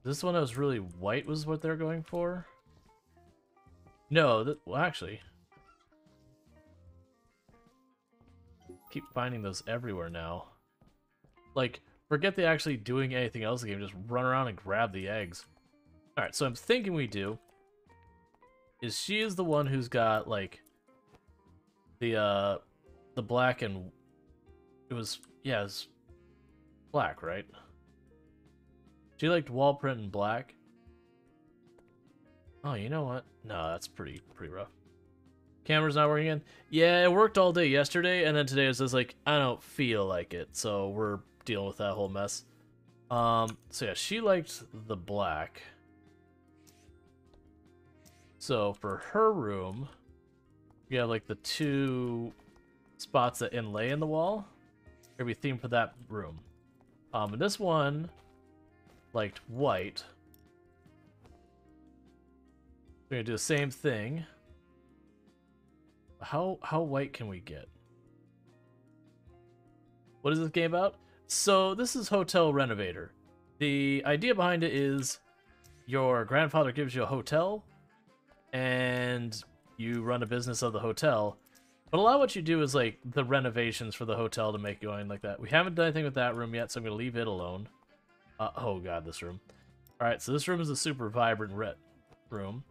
this one that was really white was what they're going for? No, th well actually. Keep finding those everywhere now. Like, forget the actually doing anything else in the game, just run around and grab the eggs. Alright, so I'm thinking we do is she is the one who's got like the uh the black and it was yeah, it's black, right? She liked wall print and black. Oh, you know what? No, that's pretty pretty rough. Camera's not working again. Yeah, it worked all day yesterday, and then today it's says like I don't feel like it, so we're dealing with that whole mess. Um, so yeah, she liked the black. So for her room, we have like the two spots that inlay in the wall. Gonna be themed for that room. Um, and this one liked white. We're gonna do the same thing. How how white can we get? What is this game about? So this is Hotel Renovator. The idea behind it is your grandfather gives you a hotel and you run a business of the hotel. But a lot of what you do is like the renovations for the hotel to make going like that. We haven't done anything with that room yet, so I'm gonna leave it alone. Uh, oh god, this room. Alright, so this room is a super vibrant red room.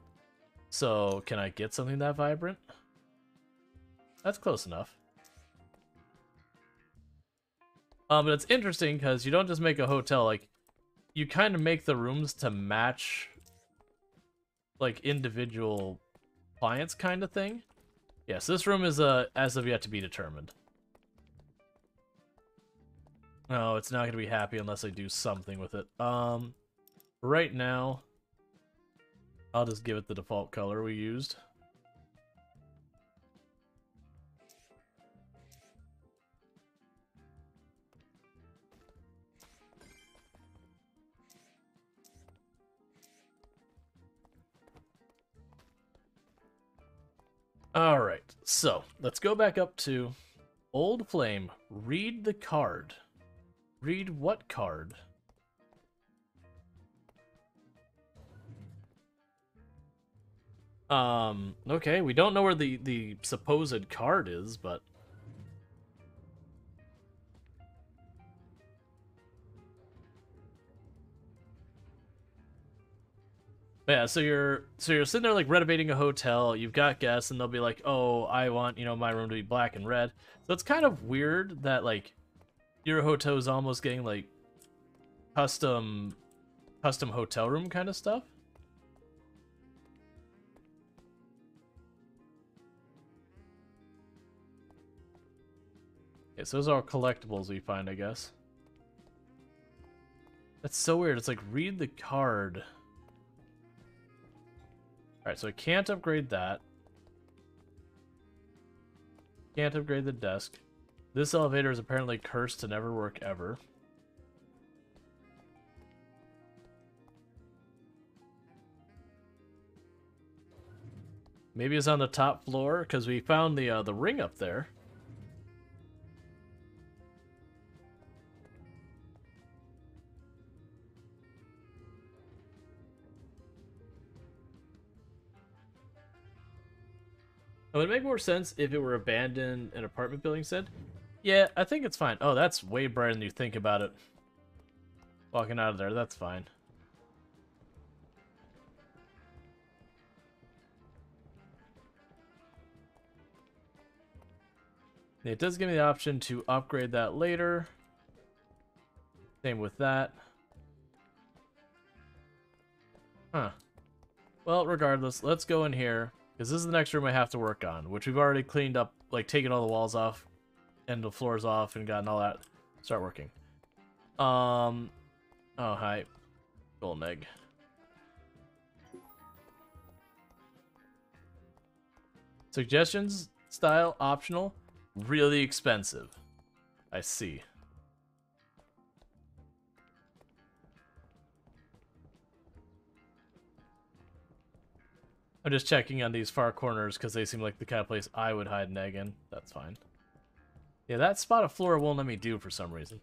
So can I get something that vibrant? That's close enough. Um, but it's interesting because you don't just make a hotel, like, you kind of make the rooms to match like individual clients kind of thing. Yes, this room is uh, as of yet to be determined. No, it's not going to be happy unless I do something with it. Um, right now, I'll just give it the default color we used. Alright, so let's go back up to Old Flame. Read the card. Read what card? Um, okay, we don't know where the, the supposed card is, but... yeah, so you're so you're sitting there like renovating a hotel. You've got guests, and they'll be like, "Oh, I want you know my room to be black and red." So it's kind of weird that like your hotel is almost getting like custom custom hotel room kind of stuff. Okay, so those are all collectibles we find, I guess. That's so weird. It's like read the card. Alright, so I can't upgrade that. Can't upgrade the desk. This elevator is apparently cursed to never work ever. Maybe it's on the top floor, because we found the, uh, the ring up there. It would make more sense if it were abandoned an apartment building said. Yeah, I think it's fine. Oh, that's way brighter than you think about it. Walking out of there, that's fine. It does give me the option to upgrade that later. Same with that. Huh. Well, regardless, let's go in here. Because this is the next room I have to work on, which we've already cleaned up, like taken all the walls off and the floors off and gotten all that. Start working. Um, oh, hi. Golden egg. Suggestions, style, optional, really expensive. I see. I'm just checking on these far corners because they seem like the kind of place I would hide an egg in. That's fine. Yeah, that spot of floor won't let me do for some reason.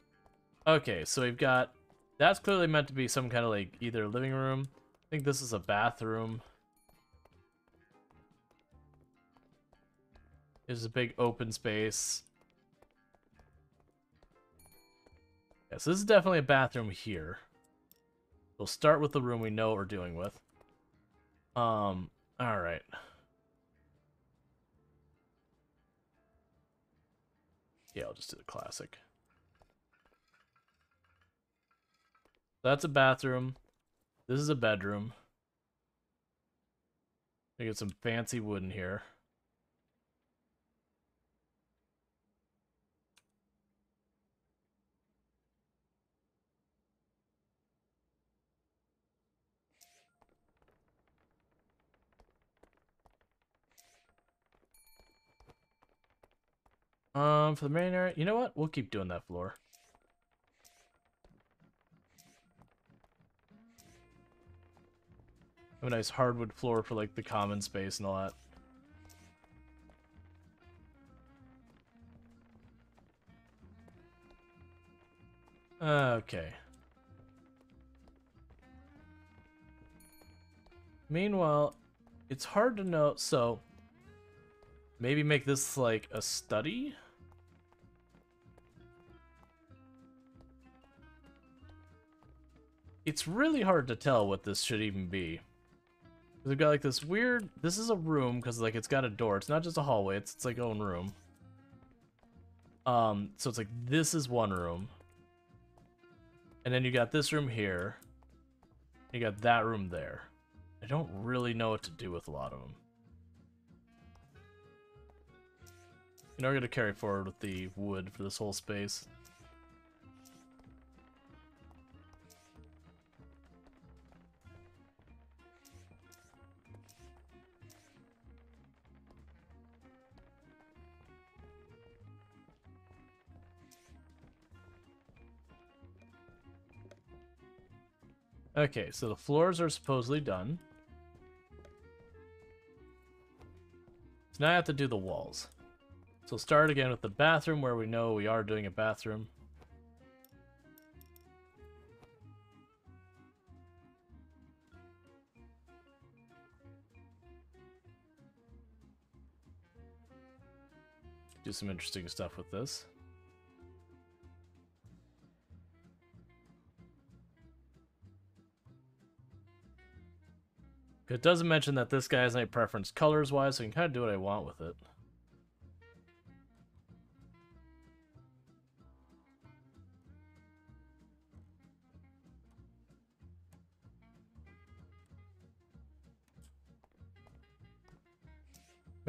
Okay, so we've got... That's clearly meant to be some kind of, like, either living room. I think this is a bathroom. There's a big open space. Yeah, so this is definitely a bathroom here. We'll start with the room we know what we're dealing with. Um, alright. Yeah, I'll just do the classic. That's a bathroom. This is a bedroom. We get some fancy wood in here. Um, for the main area, you know what? We'll keep doing that floor. Have a nice hardwood floor for like the common space and all that. Okay. Meanwhile, it's hard to know. So, maybe make this like a study? It's really hard to tell what this should even be. We've got like this weird. This is a room because like it's got a door. It's not just a hallway. It's it's like own room. Um, so it's like this is one room, and then you got this room here. You got that room there. I don't really know what to do with a lot of them. Know, we're gonna carry forward with the wood for this whole space. Okay, so the floors are supposedly done. So now I have to do the walls. So start again with the bathroom where we know we are doing a bathroom. Do some interesting stuff with this. It doesn't mention that this guy has any preference colors-wise, so I can kind of do what I want with it.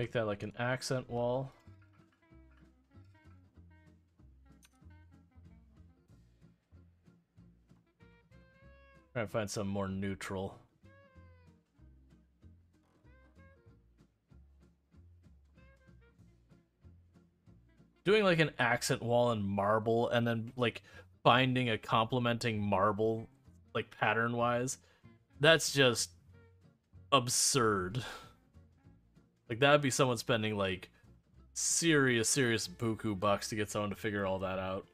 Make that like an accent wall. Try and find some more neutral. doing like an accent wall in marble and then like finding a complementing marble like pattern wise that's just absurd like that'd be someone spending like serious serious buku bucks to get someone to figure all that out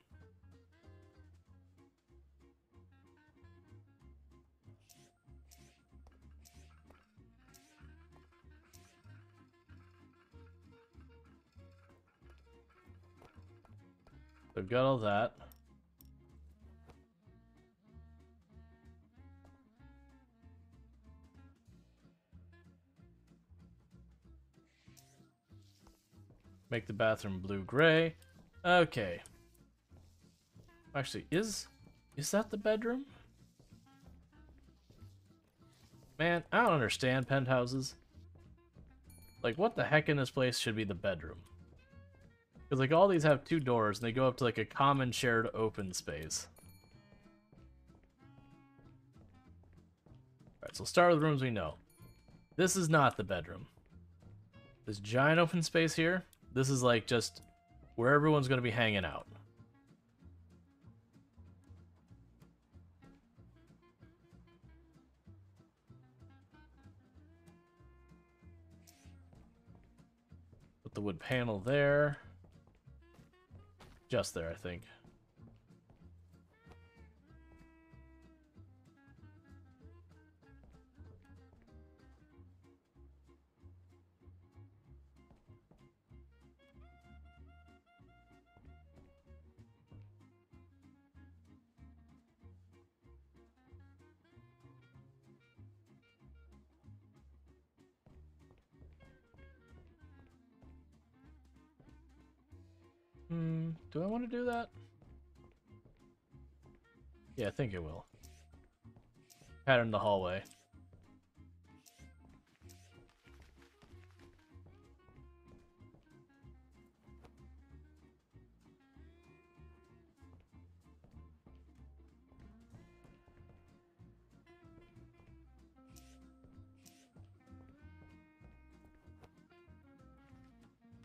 I've got all that. Make the bathroom blue-gray. Okay. Actually, is is that the bedroom? Man, I don't understand penthouses. Like, what the heck in this place should be the bedroom? Because like all these have two doors and they go up to like a common shared open space. Alright, so we'll start with rooms we know. This is not the bedroom. This giant open space here, this is like just where everyone's going to be hanging out. Put the wood panel there. Just there, I think. Hmm, do I want to do that? Yeah, I think it will. Pattern the hallway.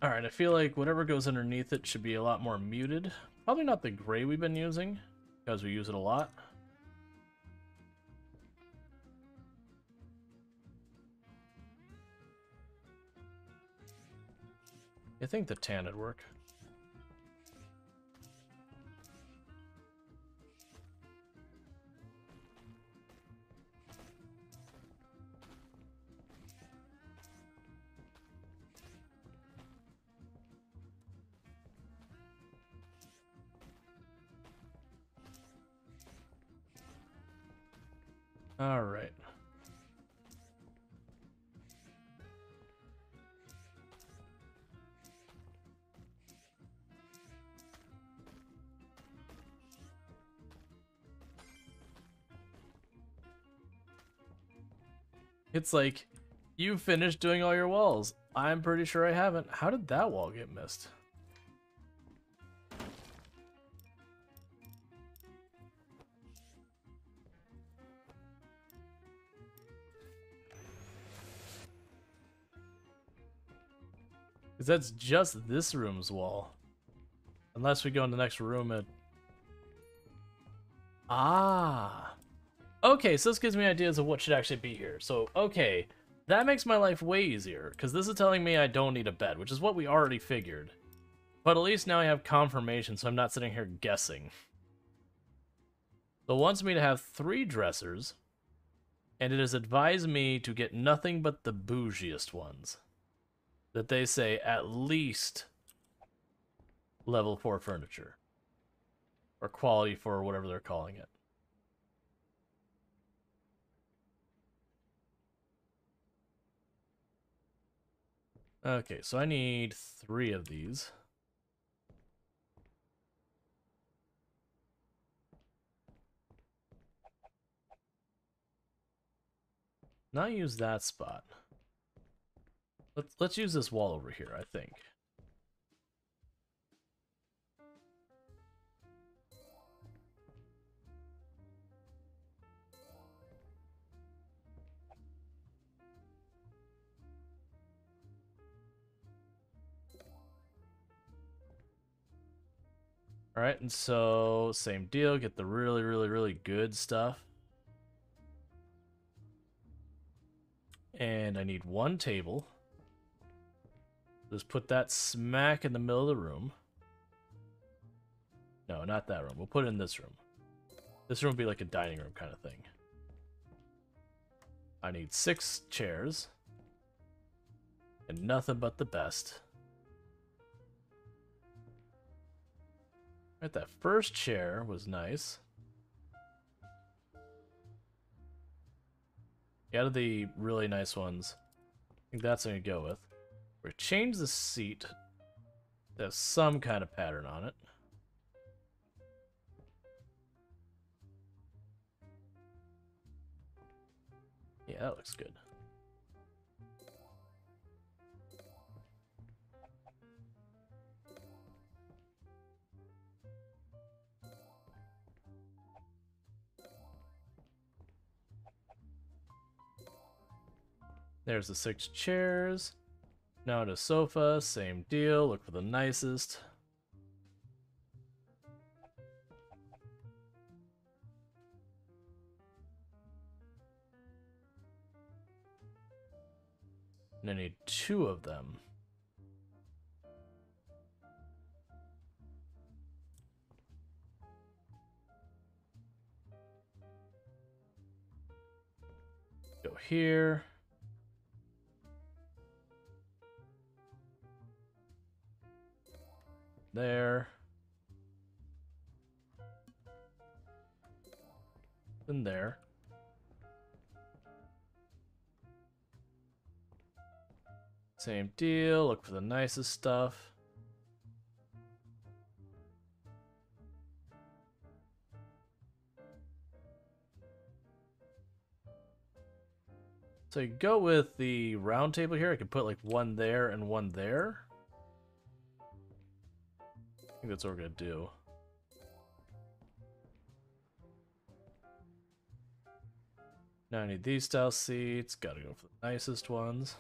Alright, I feel like whatever goes underneath it should be a lot more muted. Probably not the gray we've been using, because we use it a lot. I think the tan would work. All right. It's like, you finished doing all your walls. I'm pretty sure I haven't. How did that wall get missed? Because that's just this room's wall. Unless we go in the next room at... Ah. Okay, so this gives me ideas of what should actually be here. So, okay, that makes my life way easier, because this is telling me I don't need a bed, which is what we already figured. But at least now I have confirmation, so I'm not sitting here guessing. So it wants me to have three dressers, and it has advised me to get nothing but the bougiest ones that they say at least level 4 furniture. Or quality for whatever they're calling it. Okay, so I need three of these. Not use that spot. Let's let's use this wall over here, I think. Alright, and so same deal, get the really, really, really good stuff. And I need one table. Just put that smack in the middle of the room. No, not that room. We'll put it in this room. This room will be like a dining room kind of thing. I need six chairs. And nothing but the best. Right, that first chair was nice. Out of the really nice ones, I think that's what I'm going to go with. We change the seat to have some kind of pattern on it. Yeah, that looks good. There's the six chairs. Now to sofa, same deal, look for the nicest. And I need two of them. Go here. There. And there. Same deal, look for the nicest stuff. So you go with the round table here. I could put like one there and one there. I think that's what we're gonna do. Now I need these style seats. Gotta go for the nicest ones.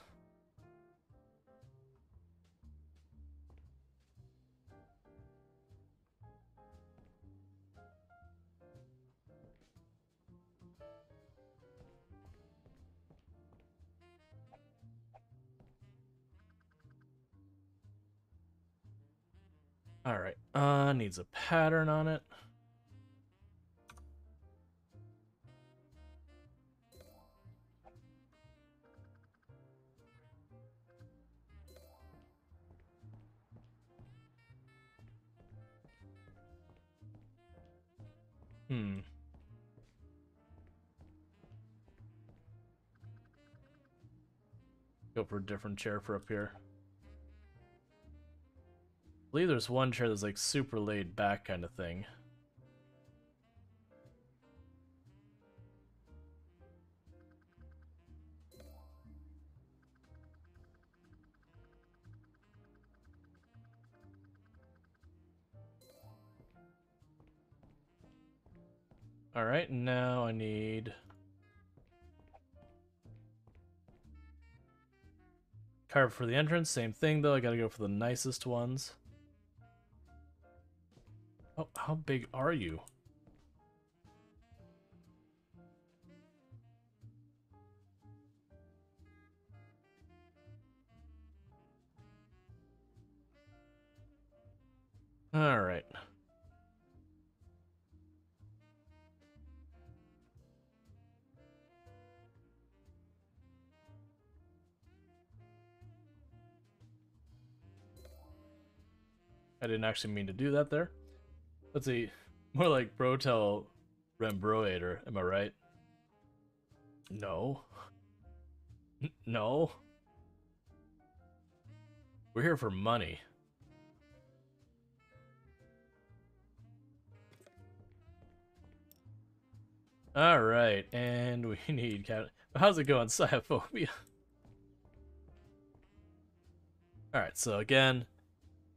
All right. Uh, needs a pattern on it. Hmm. Go for a different chair for up here. Believe there's one chair that's like super laid back kind of thing. All right, now I need carpet for the entrance. Same thing though. I gotta go for the nicest ones. Oh, how big are you? All right. I didn't actually mean to do that there. Let's see. <laughs> More like Brotel Rembroator, am I right? No. <laughs> N no. We're here for money. Alright, and we <laughs> need cat. How's it going, Cyphobia? Alright, so again,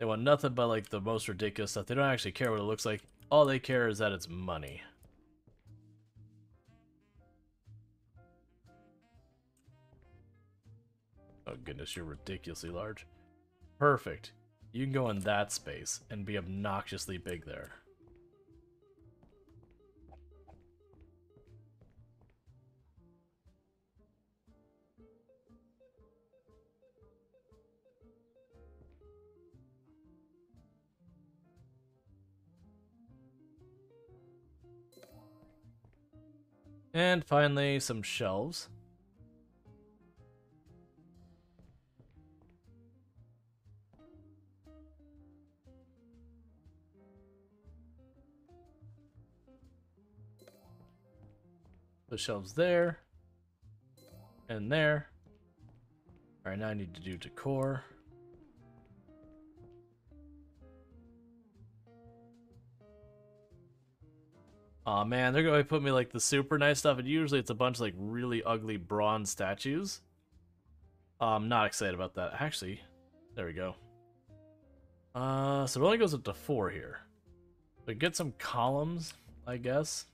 they want nothing but like the most ridiculous stuff. They don't actually care what it looks like. All they care is that it's money. Oh goodness, you're ridiculously large. Perfect. You can go in that space and be obnoxiously big there. And finally, some shelves. The shelves there. And there. Alright, now I need to do decor. Oh, man, they're going to put me like the super nice stuff, and usually it's a bunch of like really ugly bronze statues. I'm not excited about that. Actually, there we go. Uh, so it only goes up to four here. But get some columns, I guess.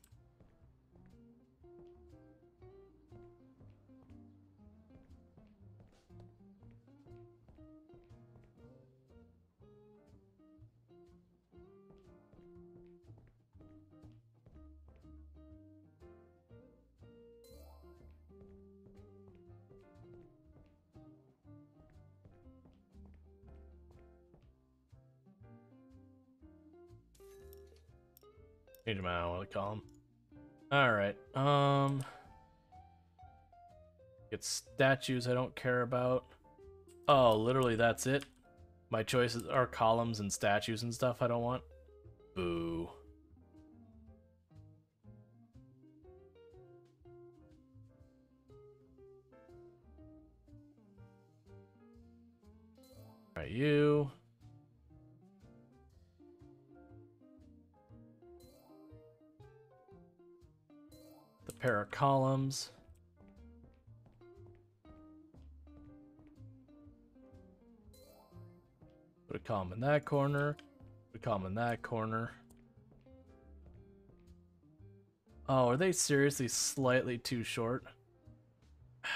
Change I call him. All right. Um. Get statues I don't care about. Oh, literally that's it? My choices are columns and statues and stuff I don't want? Boo. Alright, you. Pair of columns. Put a column in that corner. Put a column in that corner. Oh, are they seriously slightly too short? <sighs>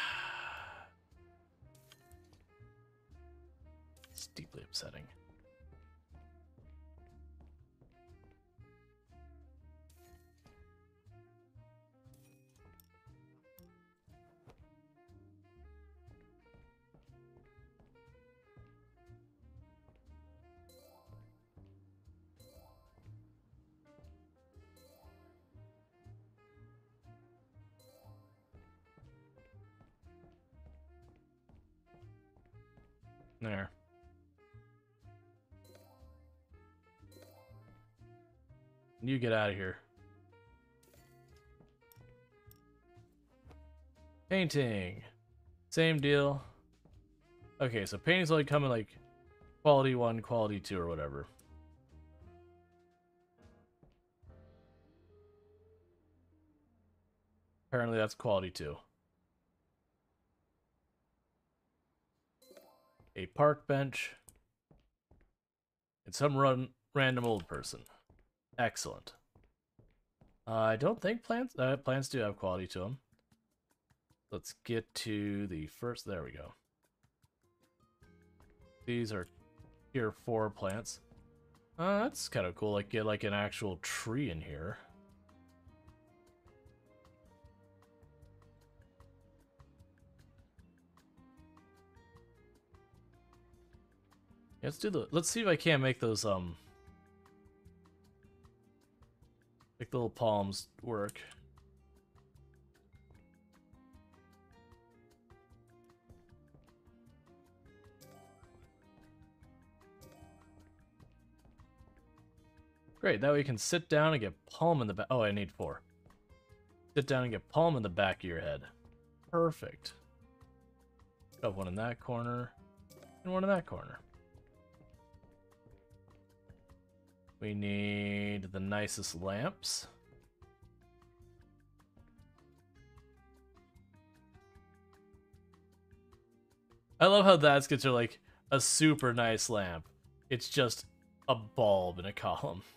it's deeply upsetting. There. You get out of here. Painting. Same deal. Okay, so painting's only coming like quality 1, quality 2, or whatever. Apparently that's quality 2. A park bench, and some run random old person. Excellent. Uh, I don't think plants uh, plants do have quality to them. Let's get to the first. There we go. These are tier four plants. Uh, that's kind of cool. Like get like an actual tree in here. Let's do the. Let's see if I can't make those um. Make the little palms work. Great, that way you can sit down and get palm in the back. Oh, I need four. Sit down and get palm in the back of your head. Perfect. Got one in that corner and one in that corner. We need the nicest lamps. I love how that's gets like a super nice lamp. It's just a bulb in a column. <laughs>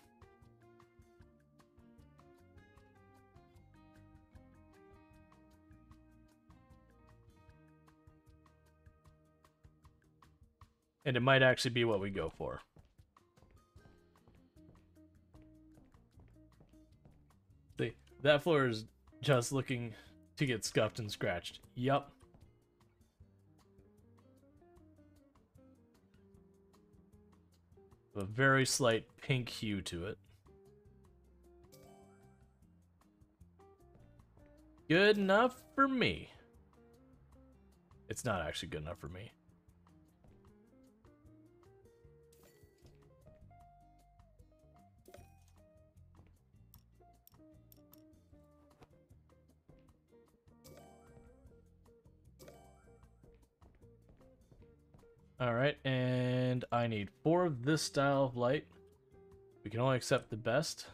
And it might actually be what we go for. That floor is just looking to get scuffed and scratched. Yup. A very slight pink hue to it. Good enough for me. It's not actually good enough for me. Need four of this style of light. We can only accept the best.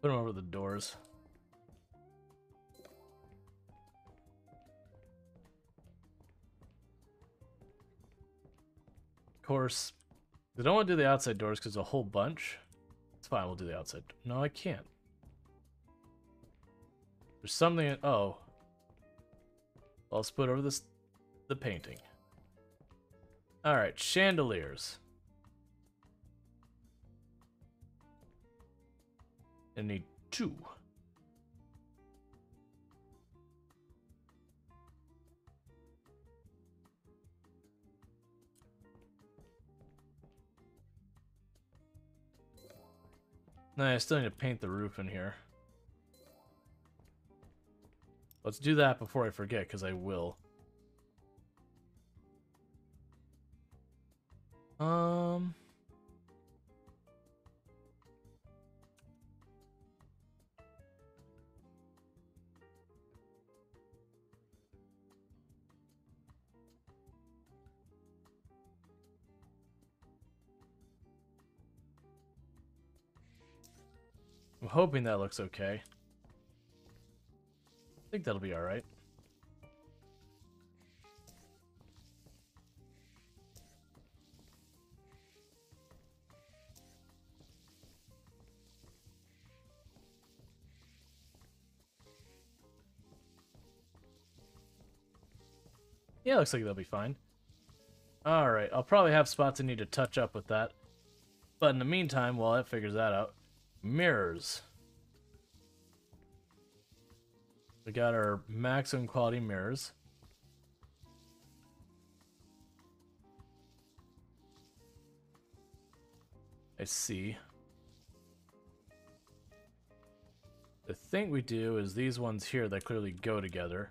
Put them over the doors. Course, I don't want to do the outside doors because a whole bunch. It's fine, we'll do the outside. No, I can't. There's something... Oh. I'll split over this, the painting. Alright, chandeliers. I need two. No, I still need to paint the roof in here. Let's do that before I forget, because I will. Um... I'm hoping that looks okay. I think that'll be alright. Yeah, looks like that'll be fine. Alright, I'll probably have spots I need to touch up with that. But in the meantime, while it figures that out, mirrors. We got our maximum quality mirrors. I see. The thing we do is these ones here that clearly go together.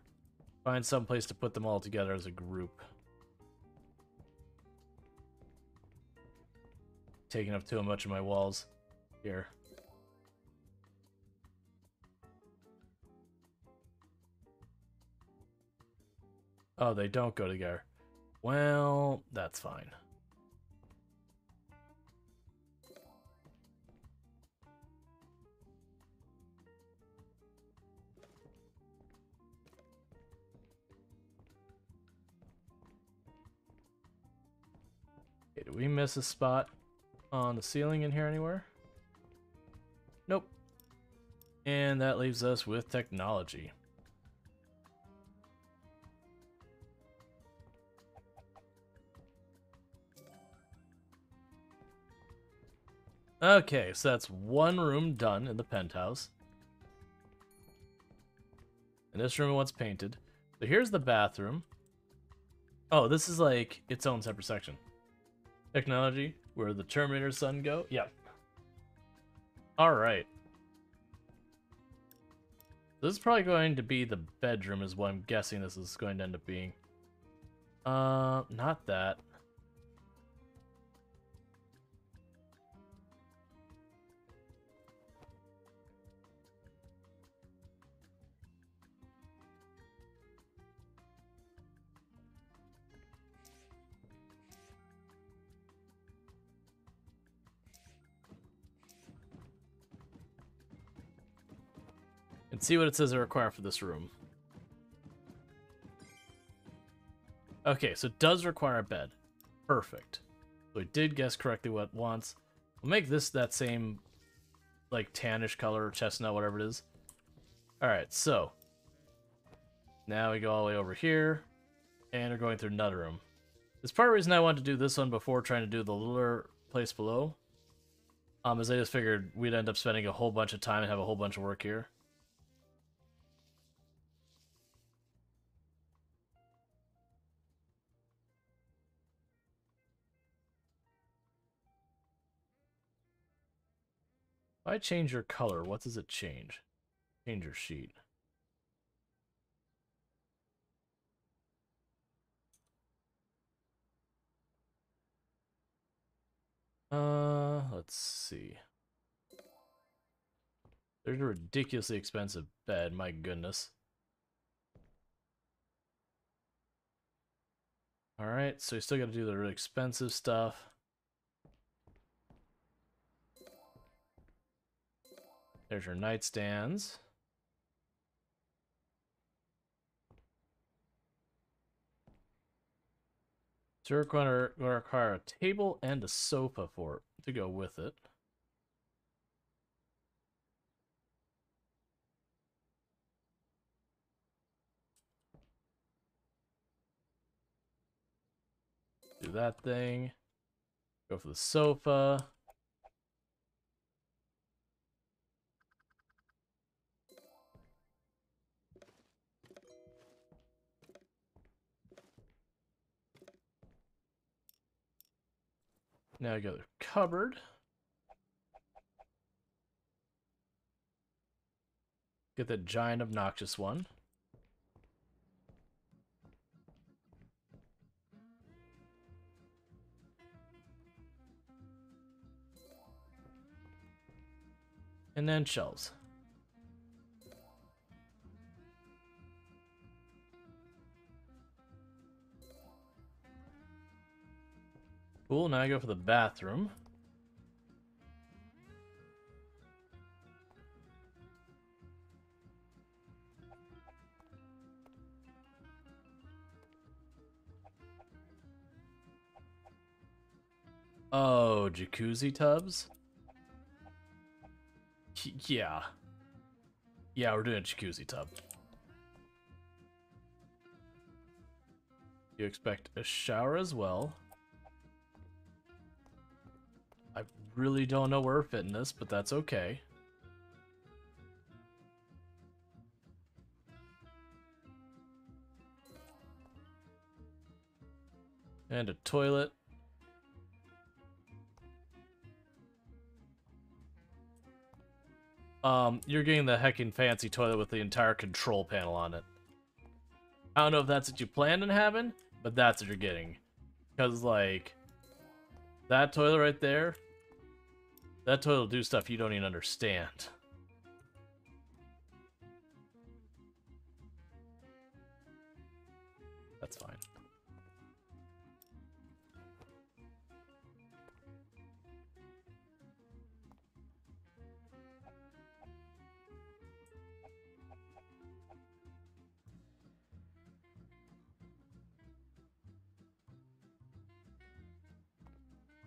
Find some place to put them all together as a group. Taking up too much of my walls here. Oh, they don't go together. Well, that's fine. Okay, did we miss a spot on the ceiling in here anywhere? Nope. And that leaves us with technology. Okay, so that's one room done in the penthouse. And this room wants painted. So here's the bathroom. Oh, this is like its own separate section. Technology, where the Terminator son go? Yep. Alright. This is probably going to be the bedroom is what I'm guessing this is going to end up being. Uh, not that. And see what it says I require for this room. Okay, so it does require a bed. Perfect. So I did guess correctly what it wants. We'll make this that same, like, tannish color, chestnut, whatever it is. Alright, so. Now we go all the way over here. And we're going through another room. There's part of the reason I wanted to do this one before trying to do the littler place below. Um, is I just figured we'd end up spending a whole bunch of time and have a whole bunch of work here. I change your color, what does it change? Change your sheet. Uh, let's see. There's a ridiculously expensive bed, my goodness. Alright, so you still gotta do the really expensive stuff. There's your nightstands. So we're going to require a table and a sofa for it to go with it. Do that thing. Go for the sofa. Now I go to cupboard. Get the giant obnoxious one. And then shelves. Cool, now I go for the bathroom. Oh, jacuzzi tubs? Yeah. Yeah, we're doing a jacuzzi tub. You expect a shower as well. Really don't know where we're fitting this, but that's okay. And a toilet. Um, you're getting the heckin' fancy toilet with the entire control panel on it. I don't know if that's what you planned on having, but that's what you're getting. Because, like, that toilet right there, that toilet will do stuff you don't even understand.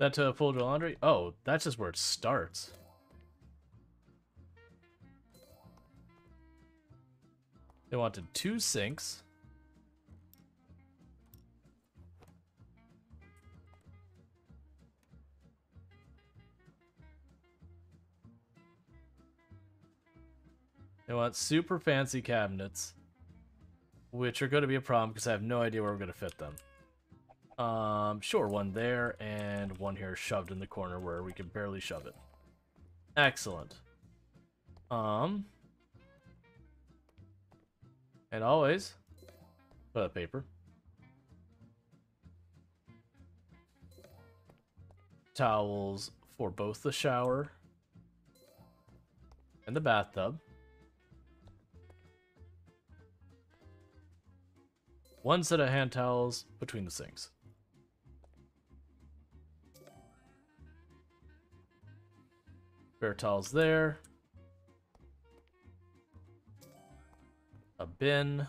That to fold your laundry? Oh, that's just where it starts. They wanted two sinks. They want super fancy cabinets, which are going to be a problem because I have no idea where we're going to fit them. Um, sure, one there and one here shoved in the corner where we can barely shove it. Excellent. Um, and always paper. Towels for both the shower and the bathtub. One set of hand towels between the sinks. Towels there. A bin.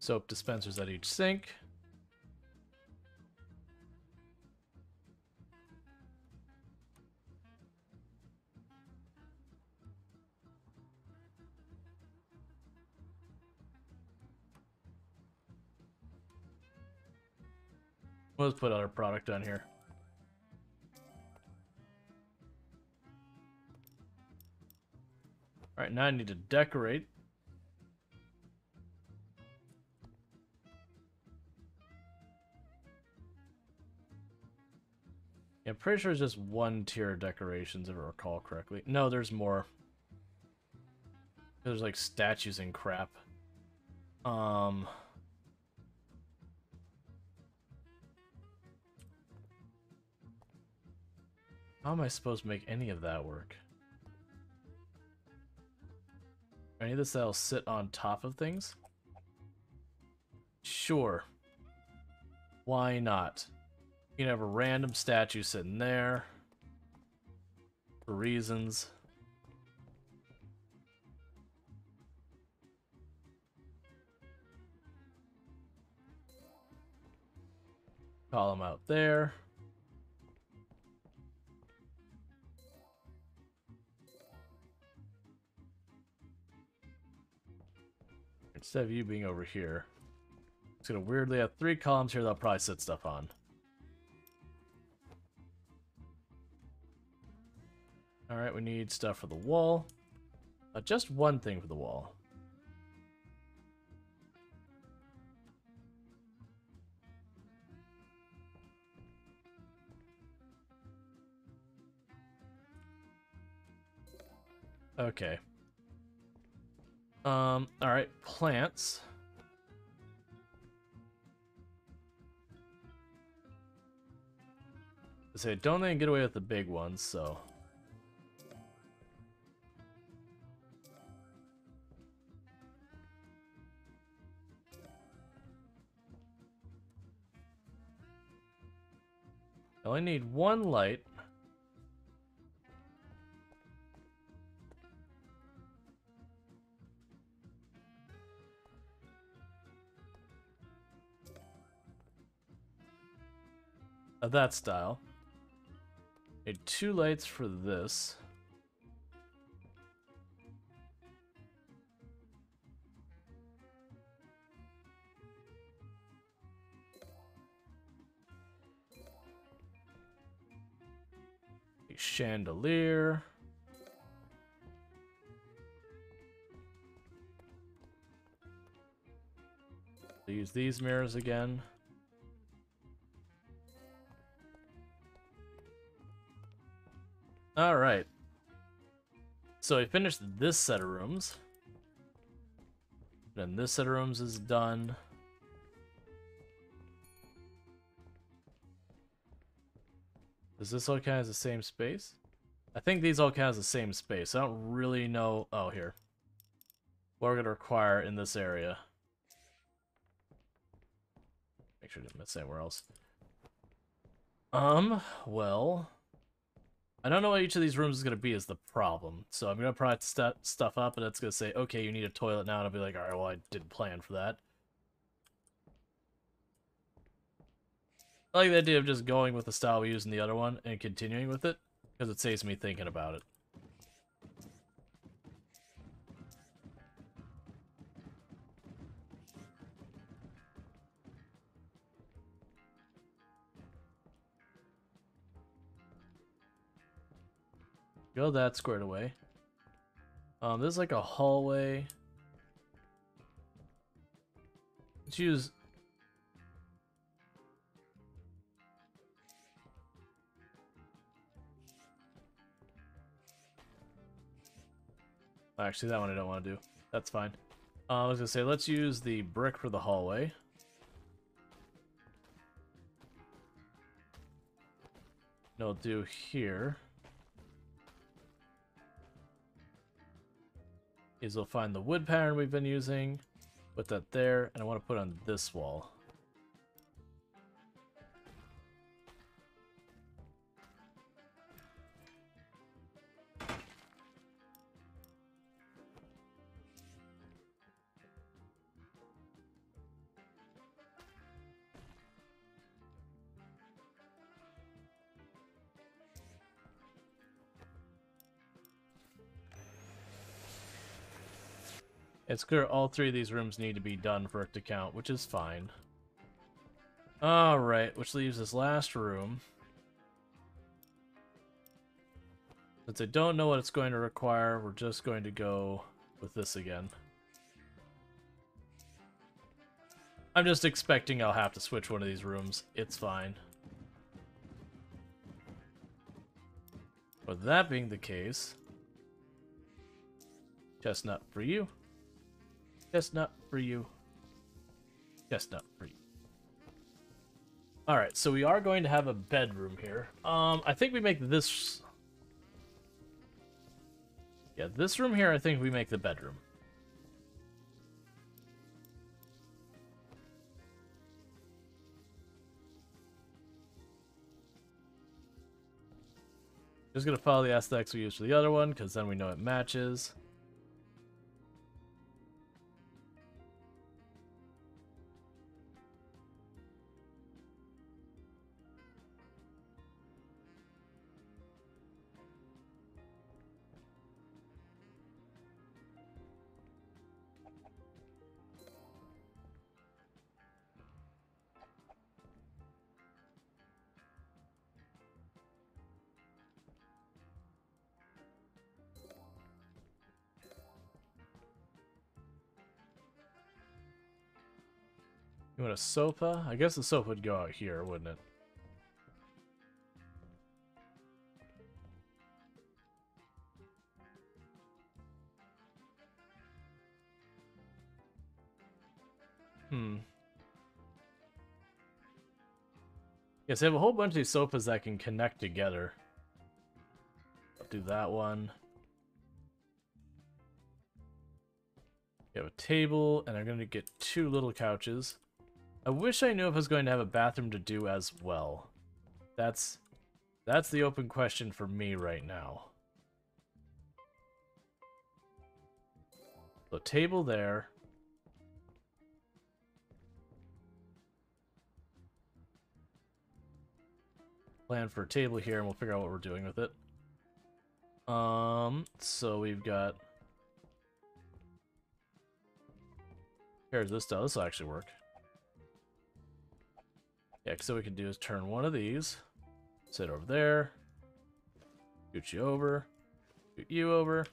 Soap dispensers at each sink. Let's put our product on here. Alright, now I need to decorate. Yeah, I'm pretty sure it's just one tier of decorations, if I recall correctly. No, there's more. There's like statues and crap. Um... How am I supposed to make any of that work? Any of this that'll sit on top of things? Sure. Why not? You can have a random statue sitting there. For reasons. Call them out there. Instead of you being over here, it's gonna weirdly have three columns here that'll probably sit stuff on. Alright, we need stuff for the wall. Uh, just one thing for the wall. Okay. Um, alright, plants. I say, don't they get away with the big ones, so... I only need one light. Of that style. Need two lights for this. A chandelier. Use these mirrors again. All right. So we finished this set of rooms. Then this set of rooms is done. Does this all count as the same space? I think these all count as the same space. I don't really know. Oh, here. What we're going to require in this area. Make sure I didn't miss anywhere else. Um, well... I don't know what each of these rooms is going to be is the problem. So I'm going to probably st stuff up and it's going to say, okay, you need a toilet now. And I'll be like, all right, well, I didn't plan for that. I like the idea of just going with the style we used in the other one and continuing with it, because it saves me thinking about it. Go that squared away. Um, there's like a hallway. Let's use... Actually, that one I don't want to do. That's fine. Uh, I was going to say, let's use the brick for the hallway. No, do here. Is we'll find the wood pattern we've been using, put that there, and I want to put on this wall. It's clear all three of these rooms need to be done for it to count, which is fine. Alright, which leaves this last room. Since I don't know what it's going to require, we're just going to go with this again. I'm just expecting I'll have to switch one of these rooms. It's fine. With that being the case, chestnut for you. Chestnut for you. Chestnut for you. Alright, so we are going to have a bedroom here. Um, I think we make this... Yeah, this room here, I think we make the bedroom. Just gonna follow the aesthetics we used for the other one, because then we know it matches. sofa. I guess the sofa would go out here, wouldn't it? Hmm. Yes, I have a whole bunch of these that can connect together. I'll Do that one. You have a table, and I'm going to get two little couches. I wish I knew if I was going to have a bathroom to do as well. That's that's the open question for me right now. So table there. Plan for a table here, and we'll figure out what we're doing with it. Um, so we've got... Here's this. This will actually work. Yeah, so we can do is turn one of these, sit over there, scoot you over, scoot you over.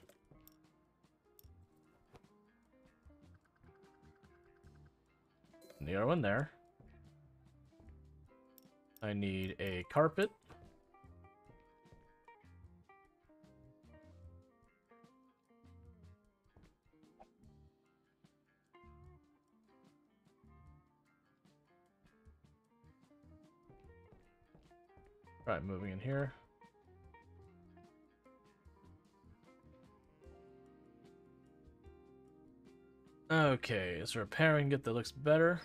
And the other one there. I need a carpet. Right, moving in here. Okay, is there a pairing get that looks better?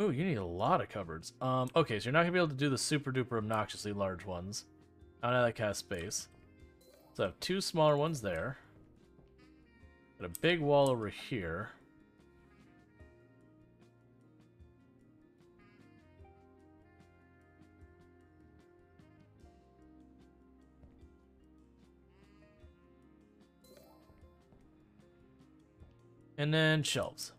Ooh, you need a lot of cupboards. Um, okay, so you're not gonna be able to do the super duper obnoxiously large ones. Out of of space. So I have two smaller ones there. Got a big wall over here. And then shelves.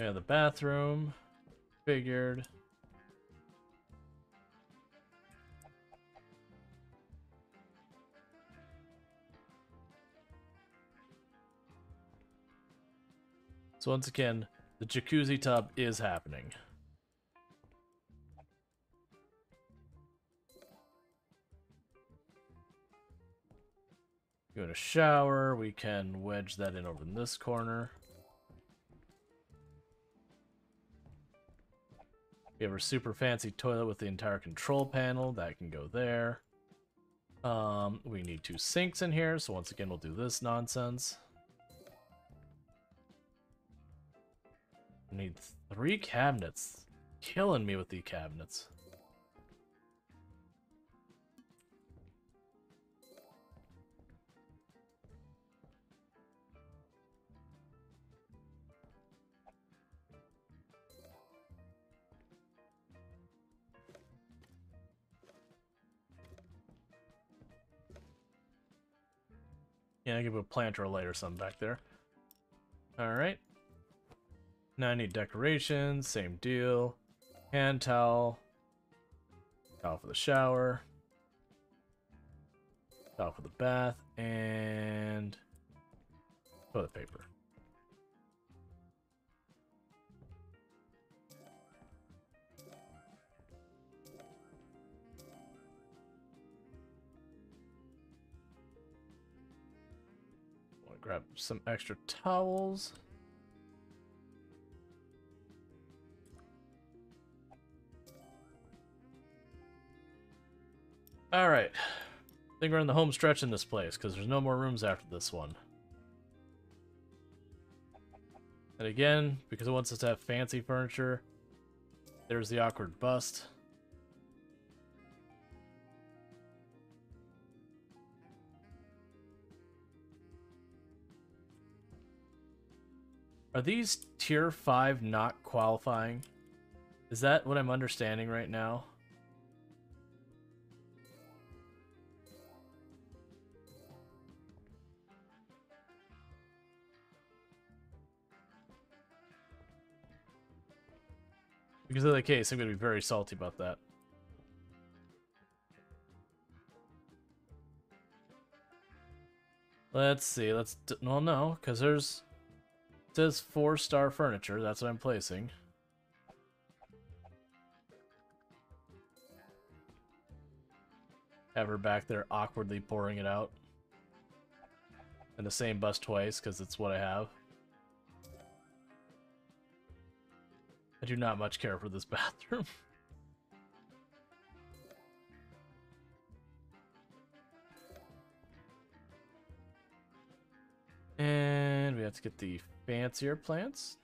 Yeah, the bathroom. Figured. So once again, the jacuzzi tub is happening. Go to shower, we can wedge that in over in this corner. We have our super fancy toilet with the entire control panel. That can go there. Um, we need two sinks in here, so once again, we'll do this nonsense. We need three cabinets. Killing me with the cabinets. Yeah, I give a plant or a light or something back there. Alright. Now I need decorations, same deal. Hand towel. Towel for the shower. Towel for the bath, and toilet paper. Grab some extra towels. Alright. I think we're in the home stretch in this place, because there's no more rooms after this one. And again, because it wants us to have fancy furniture, there's the awkward bust. Are these tier 5 not qualifying? Is that what I'm understanding right now? Because of the case, I'm going to be very salty about that. Let's see, let's... Well, no, because there's... It says four star furniture. That's what I'm placing. Her back there awkwardly pouring it out. And the same bus twice, because it's what I have. I do not much care for this <laughs> bathroom. and we have to get the fancier plants.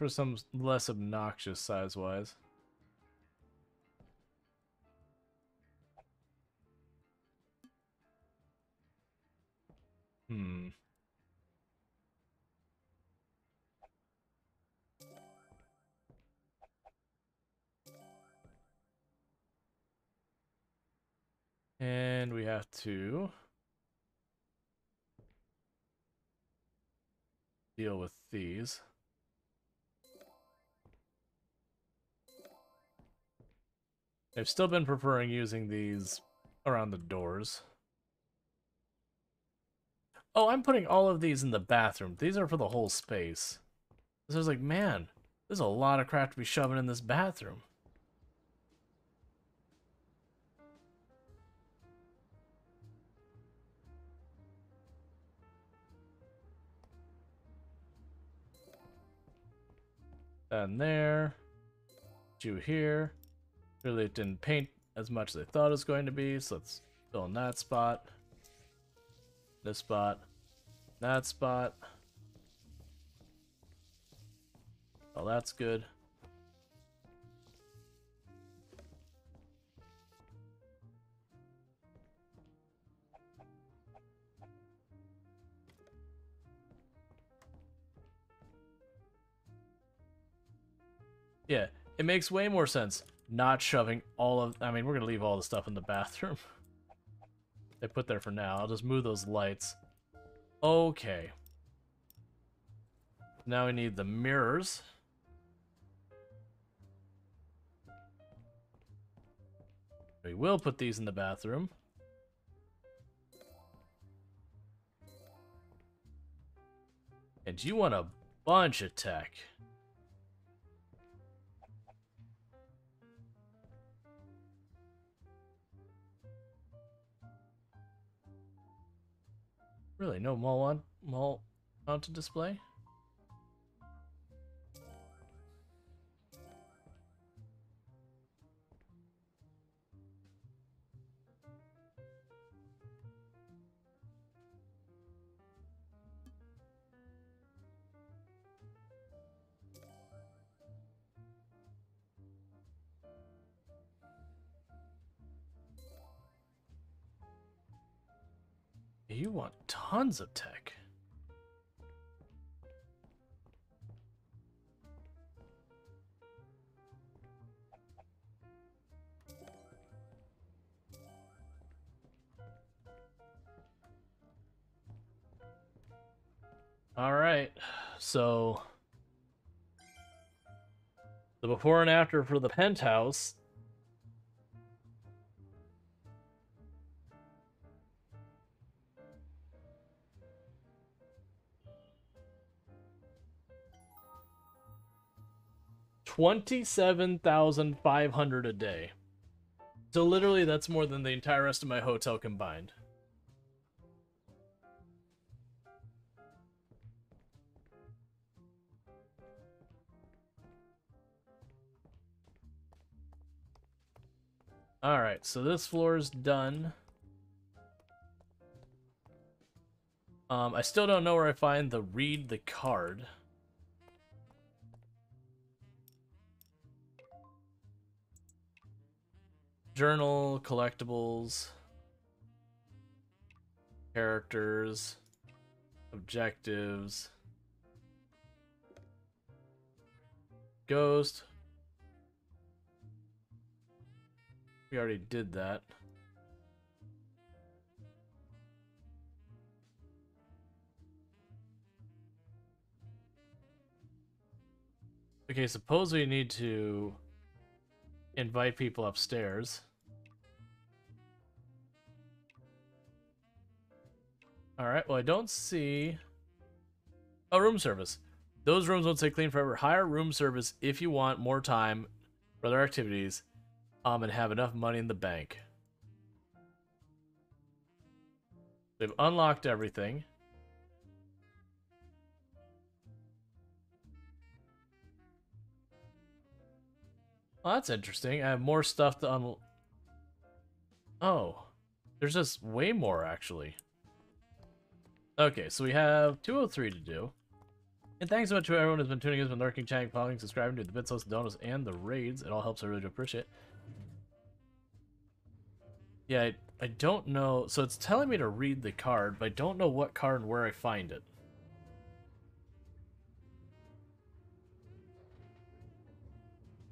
For some less obnoxious size-wise. Hmm. And we have to deal with these. I've still been preferring using these around the doors. Oh, I'm putting all of these in the bathroom. These are for the whole space. So I was like, man, there's a lot of crap to be shoving in this bathroom. And there. You here. Really, it didn't paint as much as I thought it was going to be, so let's fill in that spot. This spot. That spot. Oh, that's good. Yeah, it makes way more sense not shoving all of... I mean, we're going to leave all the stuff in the bathroom. <laughs> they put there for now. I'll just move those lights. Okay. Now we need the mirrors. We will put these in the bathroom. And you want a bunch of tech. Really, no mall, mall mounted display? You want tons of tech. All right, so the before and after for the penthouse 27,500 a day. So literally that's more than the entire rest of my hotel combined. Alright, so this floor is done. Um, I still don't know where I find the read the card. Journal, collectibles, characters, objectives, ghost. We already did that. Okay, suppose we need to invite people upstairs. Alright, well I don't see... Oh, room service. Those rooms won't stay clean forever. Hire room service if you want more time for other activities um, and have enough money in the bank. They've unlocked everything. Well, that's interesting. I have more stuff to unlock. Oh. There's just way more, actually. Okay, so we have 203 to do. And thanks so much to everyone who's been tuning in, been lurking, chatting, following, subscribing to the bits, hosts, donuts, and the raids. It all helps. I really do appreciate. Yeah, I, I don't know. So it's telling me to read the card, but I don't know what card and where I find it.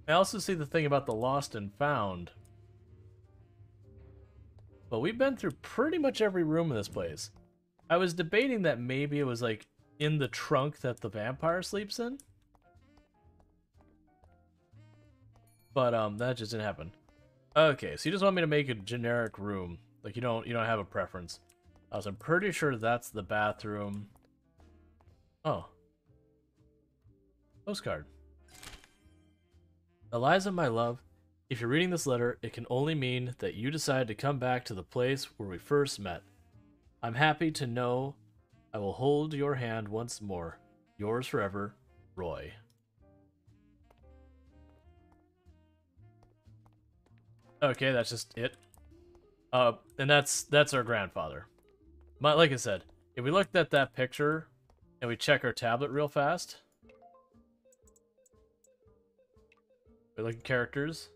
I also see the thing about the lost and found. But we've been through pretty much every room in this place. I was debating that maybe it was like in the trunk that the vampire sleeps in. But um that just didn't happen. Okay, so you just want me to make a generic room. Like you don't you don't have a preference. Uh, so I'm pretty sure that's the bathroom. Oh. Postcard. Eliza, my love, if you're reading this letter, it can only mean that you decided to come back to the place where we first met. I'm happy to know I will hold your hand once more. Yours forever, Roy. Okay, that's just it. Uh, and that's that's our grandfather. But like I said, if we looked at that picture and we check our tablet real fast, we look at characters.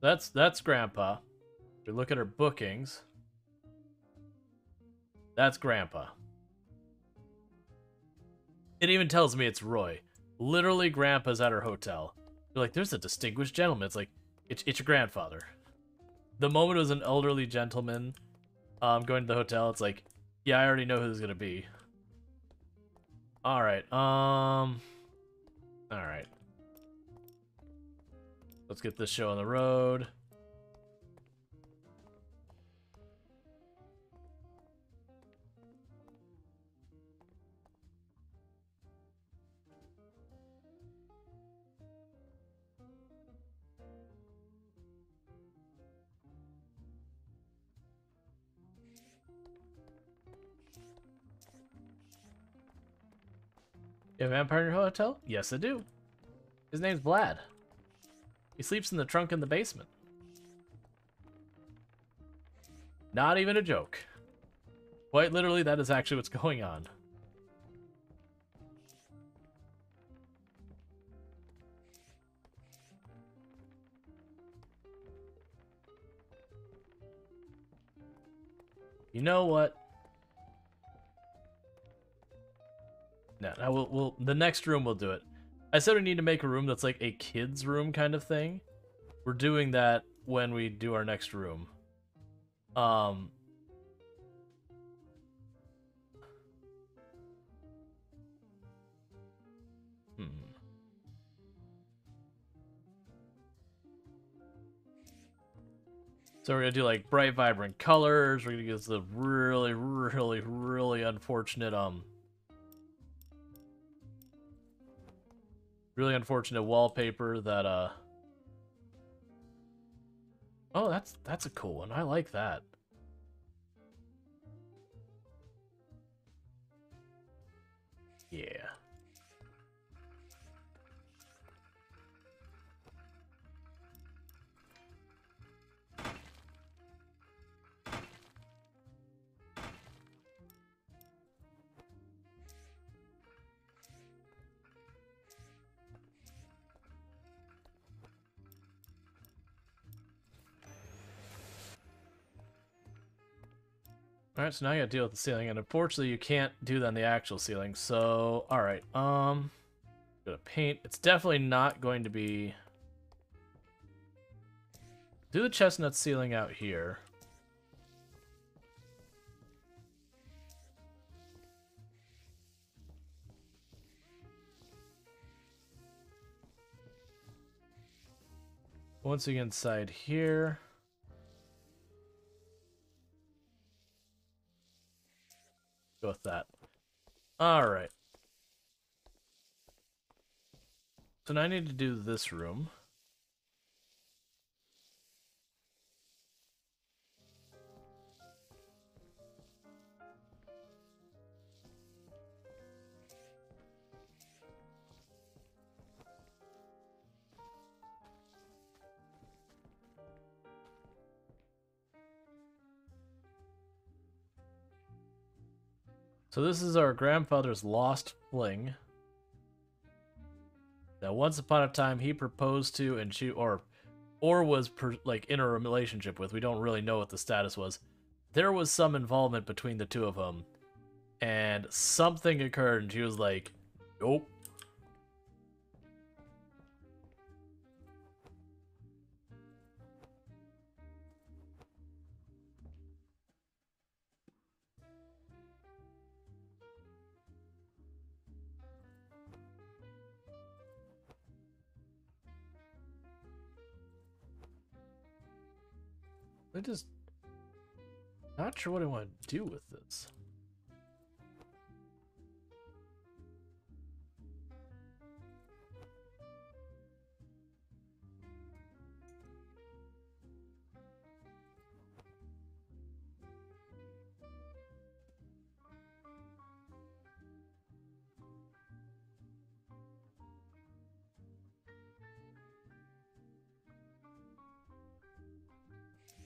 That's that's grandpa. We look at her bookings. That's grandpa. It even tells me it's Roy. Literally, grandpa's at her hotel. You're like, there's a distinguished gentleman. It's like, it's, it's your grandfather. The moment it was an elderly gentleman um, going to the hotel, it's like, yeah, I already know who this is going to be. Alright, um... Alright. Let's get this show on the road. You have a vampire in your hotel? Yes, I do. His name's Vlad. He sleeps in the trunk in the basement. Not even a joke. Quite literally, that is actually what's <laughs> going on. You know what? No, no, we'll, we'll, the next room we'll do it. I said we need to make a room that's like a kid's room kind of thing. We're doing that when we do our next room. Um. Hmm. So we're gonna do like bright, vibrant colors. We're gonna use the really, really, really unfortunate um really unfortunate wallpaper that uh Oh, that's that's a cool one. I like that. Alright, so now I gotta deal with the ceiling, and unfortunately you can't do that on the actual ceiling, so alright, um gonna paint. It's definitely not going to be do the chestnut ceiling out here. Once again, inside here. Go with that. All right. So now I need to do this room. So this is our grandfather's lost fling. That once upon a time he proposed to and she or or was per, like in a relationship with. We don't really know what the status was. There was some involvement between the two of them, and something occurred, and she was like, "Nope." I just not sure what I want to do with this.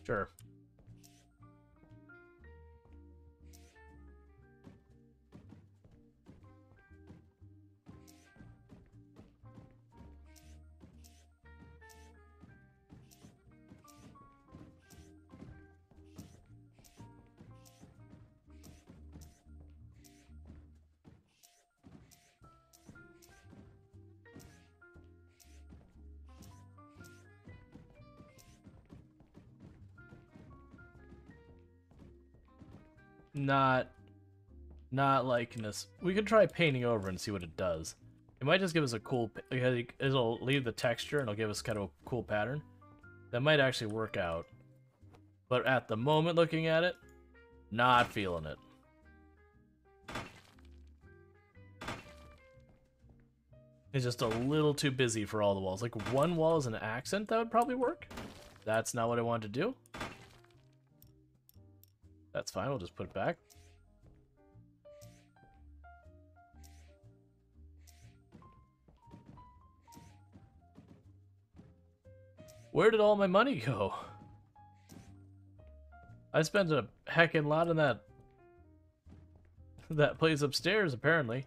Sure. Not, not liking this. We could try painting over and see what it does. It might just give us a cool, it'll leave the texture and it'll give us kind of a cool pattern. That might actually work out. But at the moment looking at it, not feeling it. It's just a little too busy for all the walls. Like one wall is an accent, that would probably work. That's not what I wanted to do. That's fine, we'll just put it back. Where did all my money go? I spent a heckin' lot on that that place upstairs, apparently.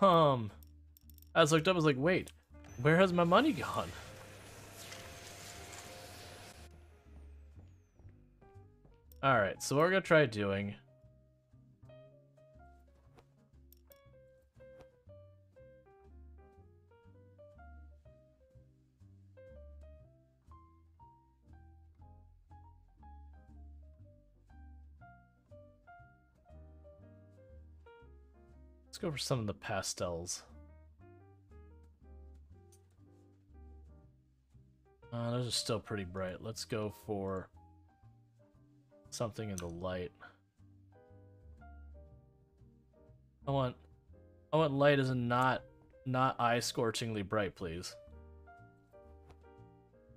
Um, I was looked up, I was like, wait, where has my money gone? Alright, so what we're gonna try doing... Let's go for some of the pastels. Uh, those are still pretty bright. Let's go for something in the light. I want I want light as in not not eye scorchingly bright, please.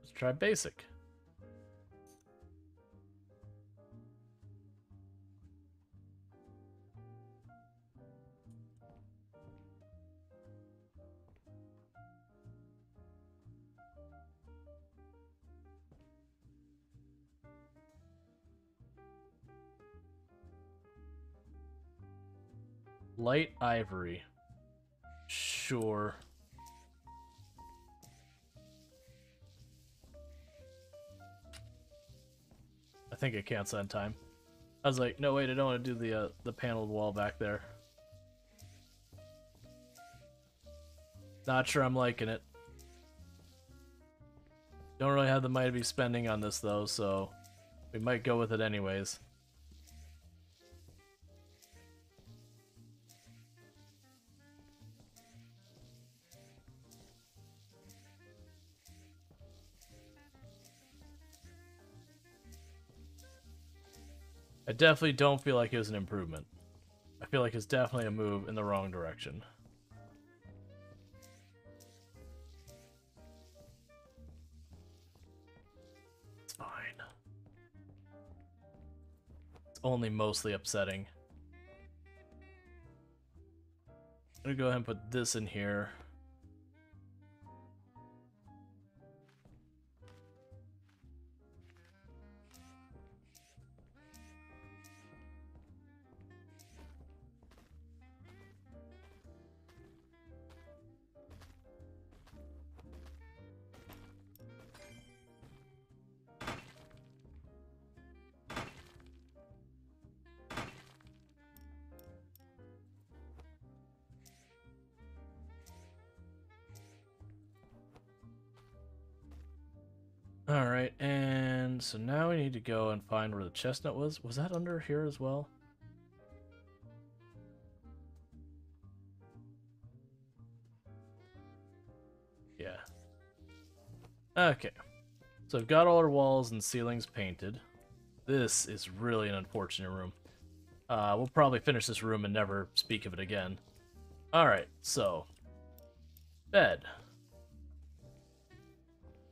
Let's try basic. Light ivory. Sure. I think it counts on time. I was like, no wait, I don't want to do the uh, the paneled wall back there. Not sure I'm liking it. Don't really have the money to be spending on this though, so we might go with it anyways. I definitely don't feel like it was an improvement. I feel like it's definitely a move in the wrong direction. It's fine. It's only mostly upsetting. I'm gonna go ahead and put this in here. Alright, and so now we need to go and find where the chestnut was. Was that under here as well? Yeah. Okay. So I've got all our walls and ceilings painted. This is really an unfortunate room. Uh, we'll probably finish this room and never speak of it again. Alright, so... Bed.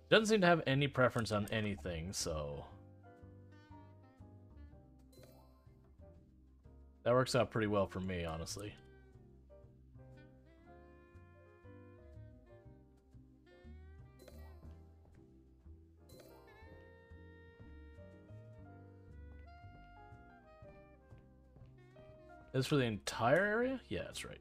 Doesn't seem to have any preference on anything, so... That works out pretty well for me, honestly. Is for the entire area? Yeah, that's right.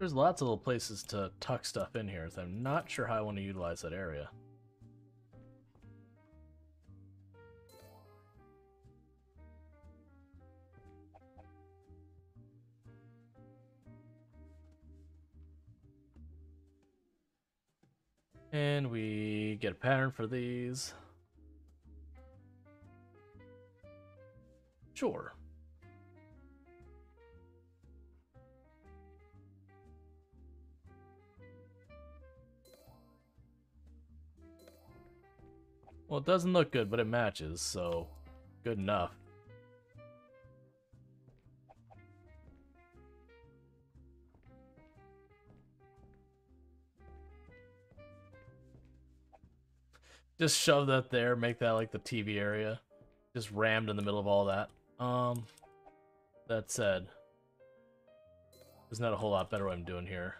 There's lots of little places to tuck stuff in here, so I'm not sure how I want to utilize that area. And we get a pattern for these. Sure. Well, it doesn't look good, but it matches, so good enough. Just shove that there, make that like the TV area. Just rammed in the middle of all that. Um, that said, there's not a whole lot better what I'm doing here.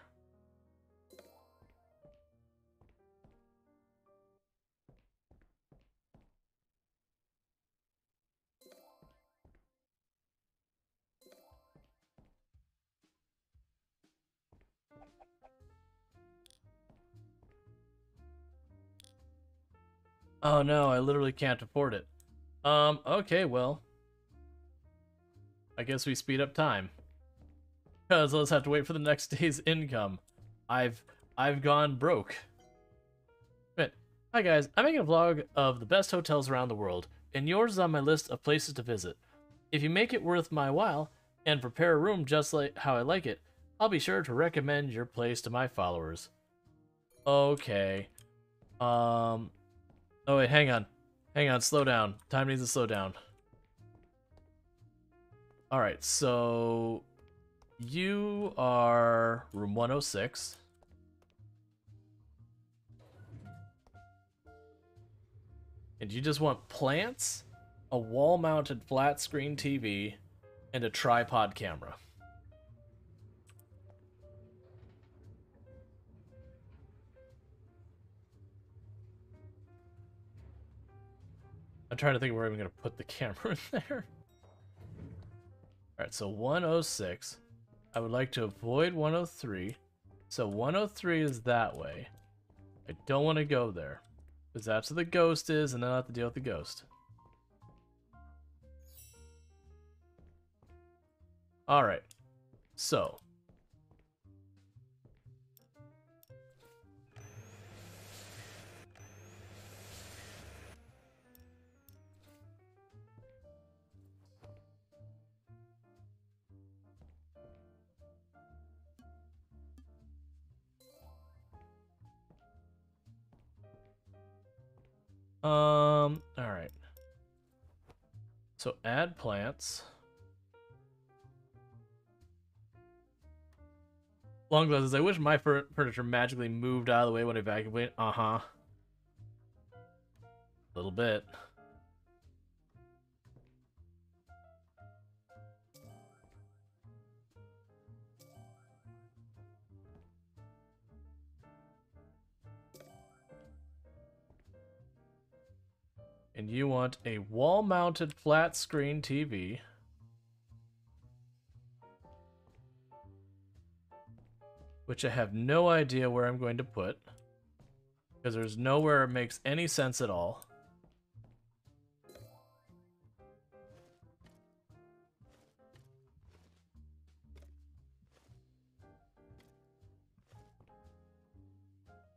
Oh no, I literally can't afford it. Um, okay, well. I guess we speed up time. Because let's have to wait for the next <laughs> day's income. I've I've gone broke. But hi guys, I'm making a vlog of the best hotels around the world, and yours is on my list of places to visit. If you make it worth my while and prepare a room just like how I like it, I'll be sure to recommend your place to my followers. Okay. Um, Oh wait, hang on. Hang on, slow down. Time needs to slow down. Alright, so... You are room 106. And you just want plants, a wall-mounted flat-screen TV, and a tripod camera. I'm trying to think where I'm going to put the <laughs> camera in there. Alright, so 106. I would like to avoid 103. So 103 is that way. I don't want to go there. Because that's where the ghost is, and then I have to deal with the ghost. Alright. So. Um, alright. So add plants. Long glasses. I wish my fur furniture magically moved out of the way when I vacuum clean. Uh-huh. A little bit. And you want a wall-mounted flat screen TV. Which I have no idea where I'm going to put. Because there's nowhere it makes any sense at all.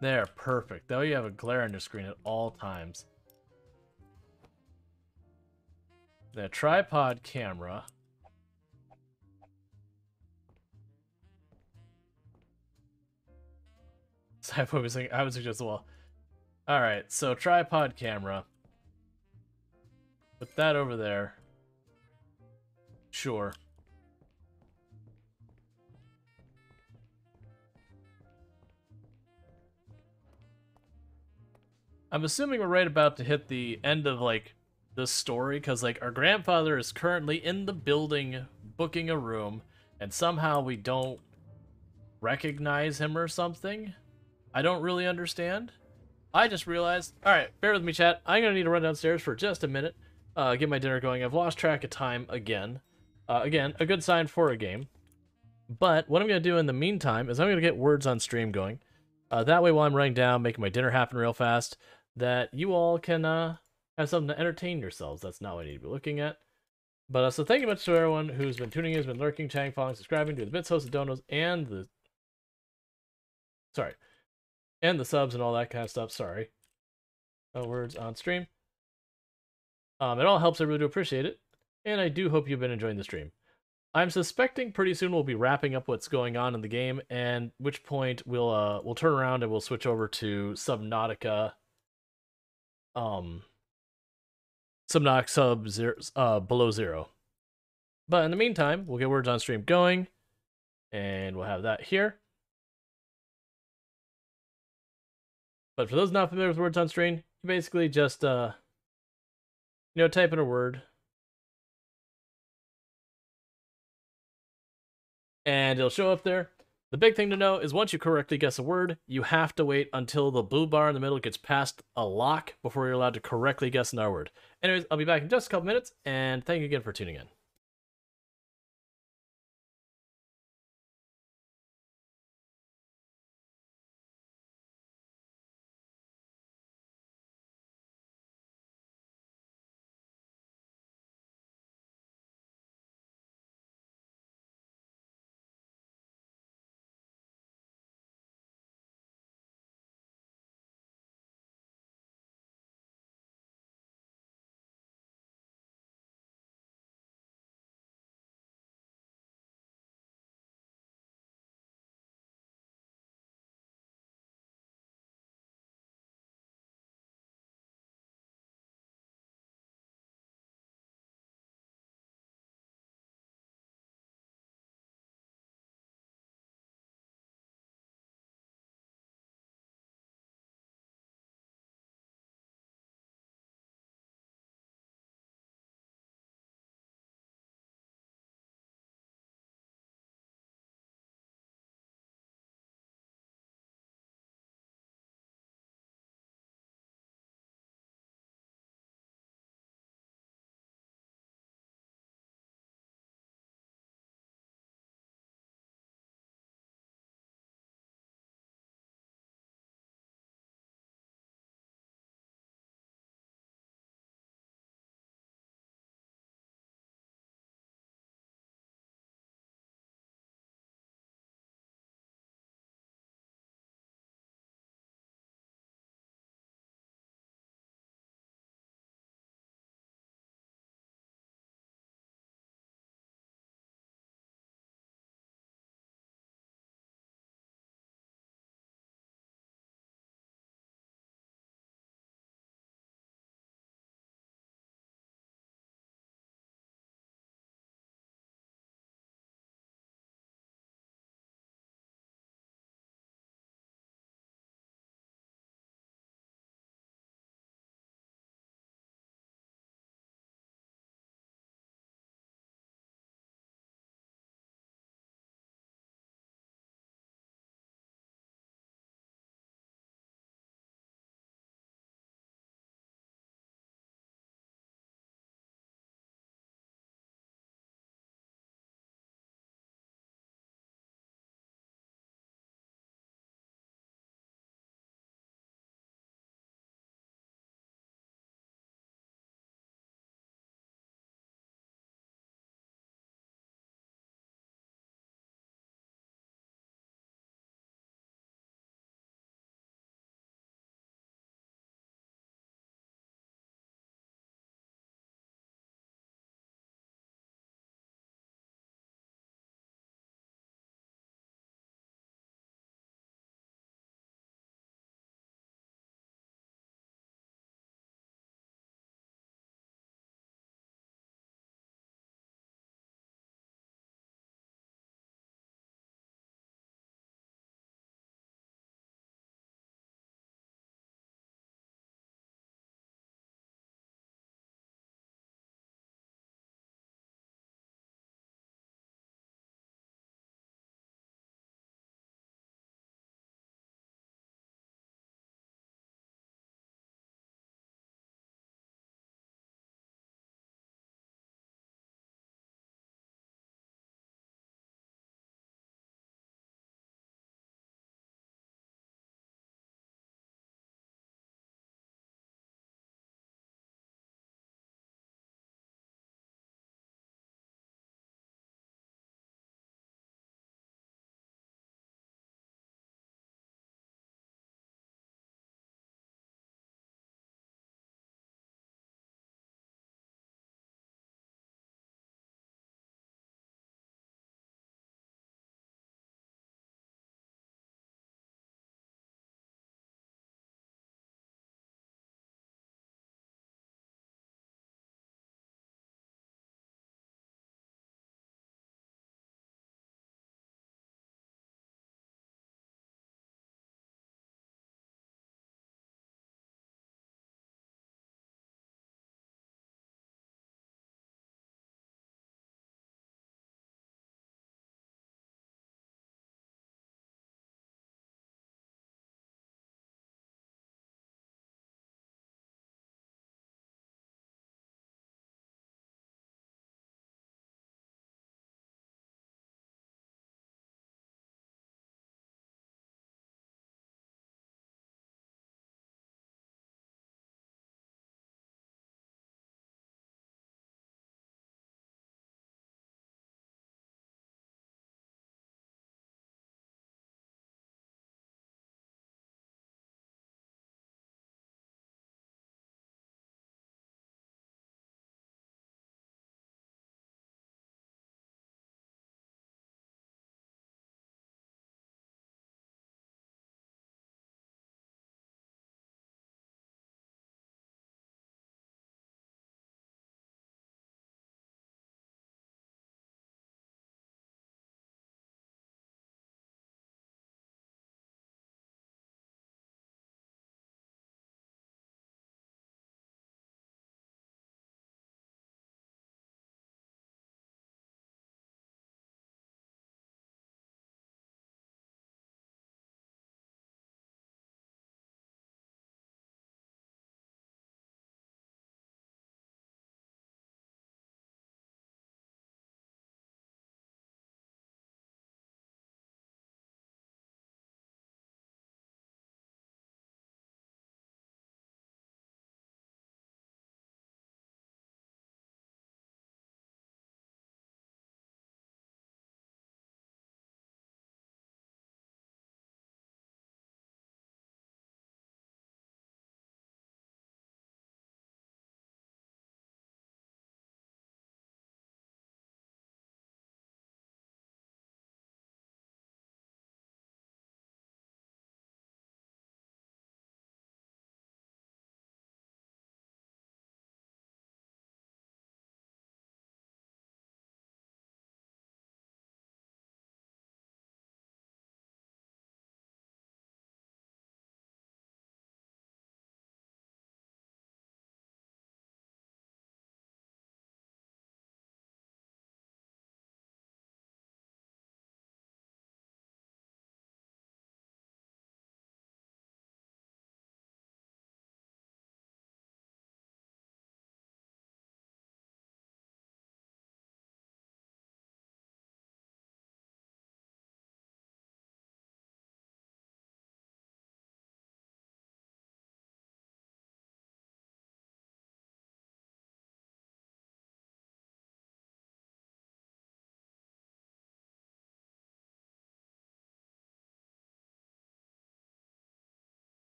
There, perfect. Though you have a glare on your screen at all times. The tripod camera. <laughs> I was I would suggest well. All right, so tripod camera. Put that over there. Sure. I'm assuming we're right about to hit the end of like this story because like our grandfather is currently in the building booking a room and somehow we don't recognize him or something. I don't really understand. I just realized. All right, bear with me, chat. I'm gonna need to run downstairs for just a minute, uh, get my dinner going. I've lost track of time again. Uh, again, a good sign for a game. But what I'm gonna do in the meantime is I'm gonna get words on stream going. Uh, that way, while I'm running down, making my dinner happen real fast, that you all can uh, have something to entertain yourselves. That's not what I need to be looking at. But uh, so thank you much to everyone who's been tuning in, has been lurking, chatting, following, subscribing to the bits, hosts, donos, and the sorry, and the subs and all that kind of stuff. Sorry, uh, words on stream. Um, it all helps. I really do appreciate it, and I do hope you've been enjoying the stream. I'm suspecting pretty soon we'll be wrapping up what's going on in the game, and which point we'll uh we'll turn around and we'll switch over to Subnautica. Um, Subnautica sub zero uh below zero. But in the meantime, we'll get words on stream going, and we'll have that here. But for those not familiar with words on stream, you basically just uh you know type in a word and it'll show up there. The big thing to know is once you correctly guess a word, you have to wait until the blue bar in the middle gets past a lock before you're allowed to correctly guess another word. Anyways, I'll be back in just a couple minutes, and thank you again for tuning in.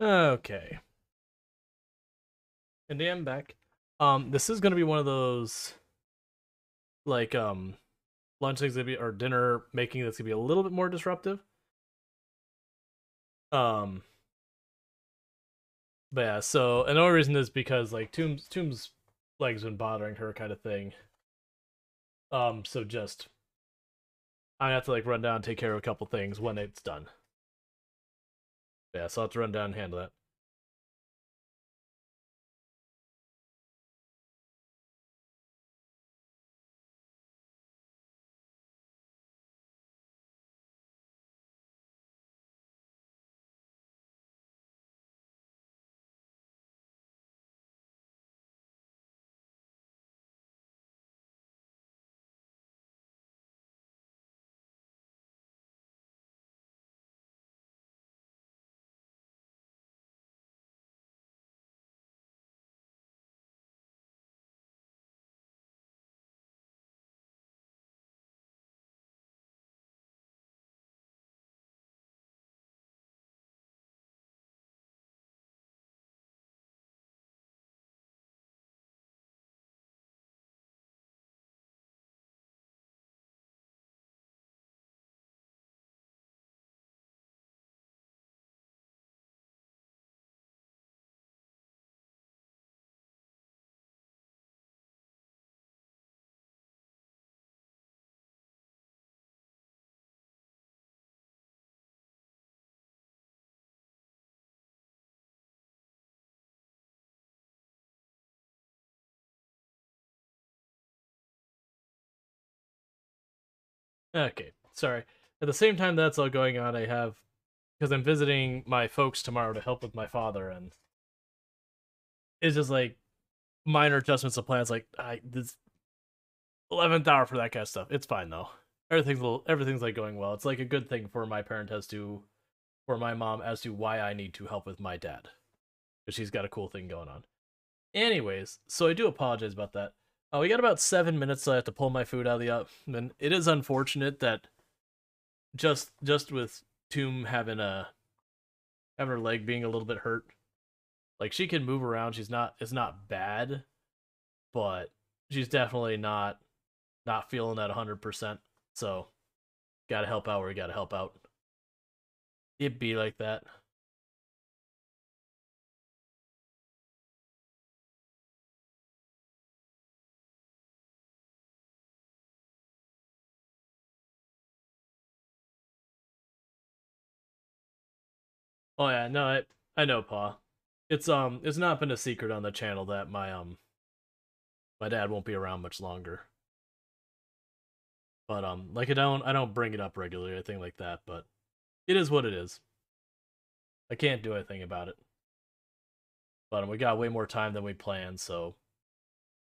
Okay. And I'm back. Um, this is gonna be one of those like um lunch things gonna be or dinner making that's gonna be a little bit more disruptive. Um but yeah, so and the only reason is because like Tomb's Tomb's legs been bothering her kind of thing. Um, so just I have to like run down and take care of a couple things when it's done. Yeah, so I'll have to run down and handle that. Okay, sorry. At the same time that's all going on, I have because I'm visiting my folks tomorrow to help with my father, and it's just like minor adjustments of plans. Like I this eleventh hour for that kind of stuff. It's fine though. Everything's little, everything's like going well. It's like a good thing for my parent as to for my mom as to why I need to help with my dad because she's got a cool thing going on. Anyways, so I do apologize about that. Oh, we got about seven minutes so I have to pull my food out of the oven. It is unfortunate that just just with Tomb having a having her leg being a little bit hurt, like she can move around. She's not it's not bad, but she's definitely not not feeling that hundred percent. So, gotta help out where we gotta help out. It'd be like that. Oh yeah, no, I I know, Pa. It's um, it's not been a secret on the channel that my um, my dad won't be around much longer. But um, like I don't I don't bring it up regularly or anything like that. But it is what it is. I can't do anything about it. But um, we got way more time than we planned, so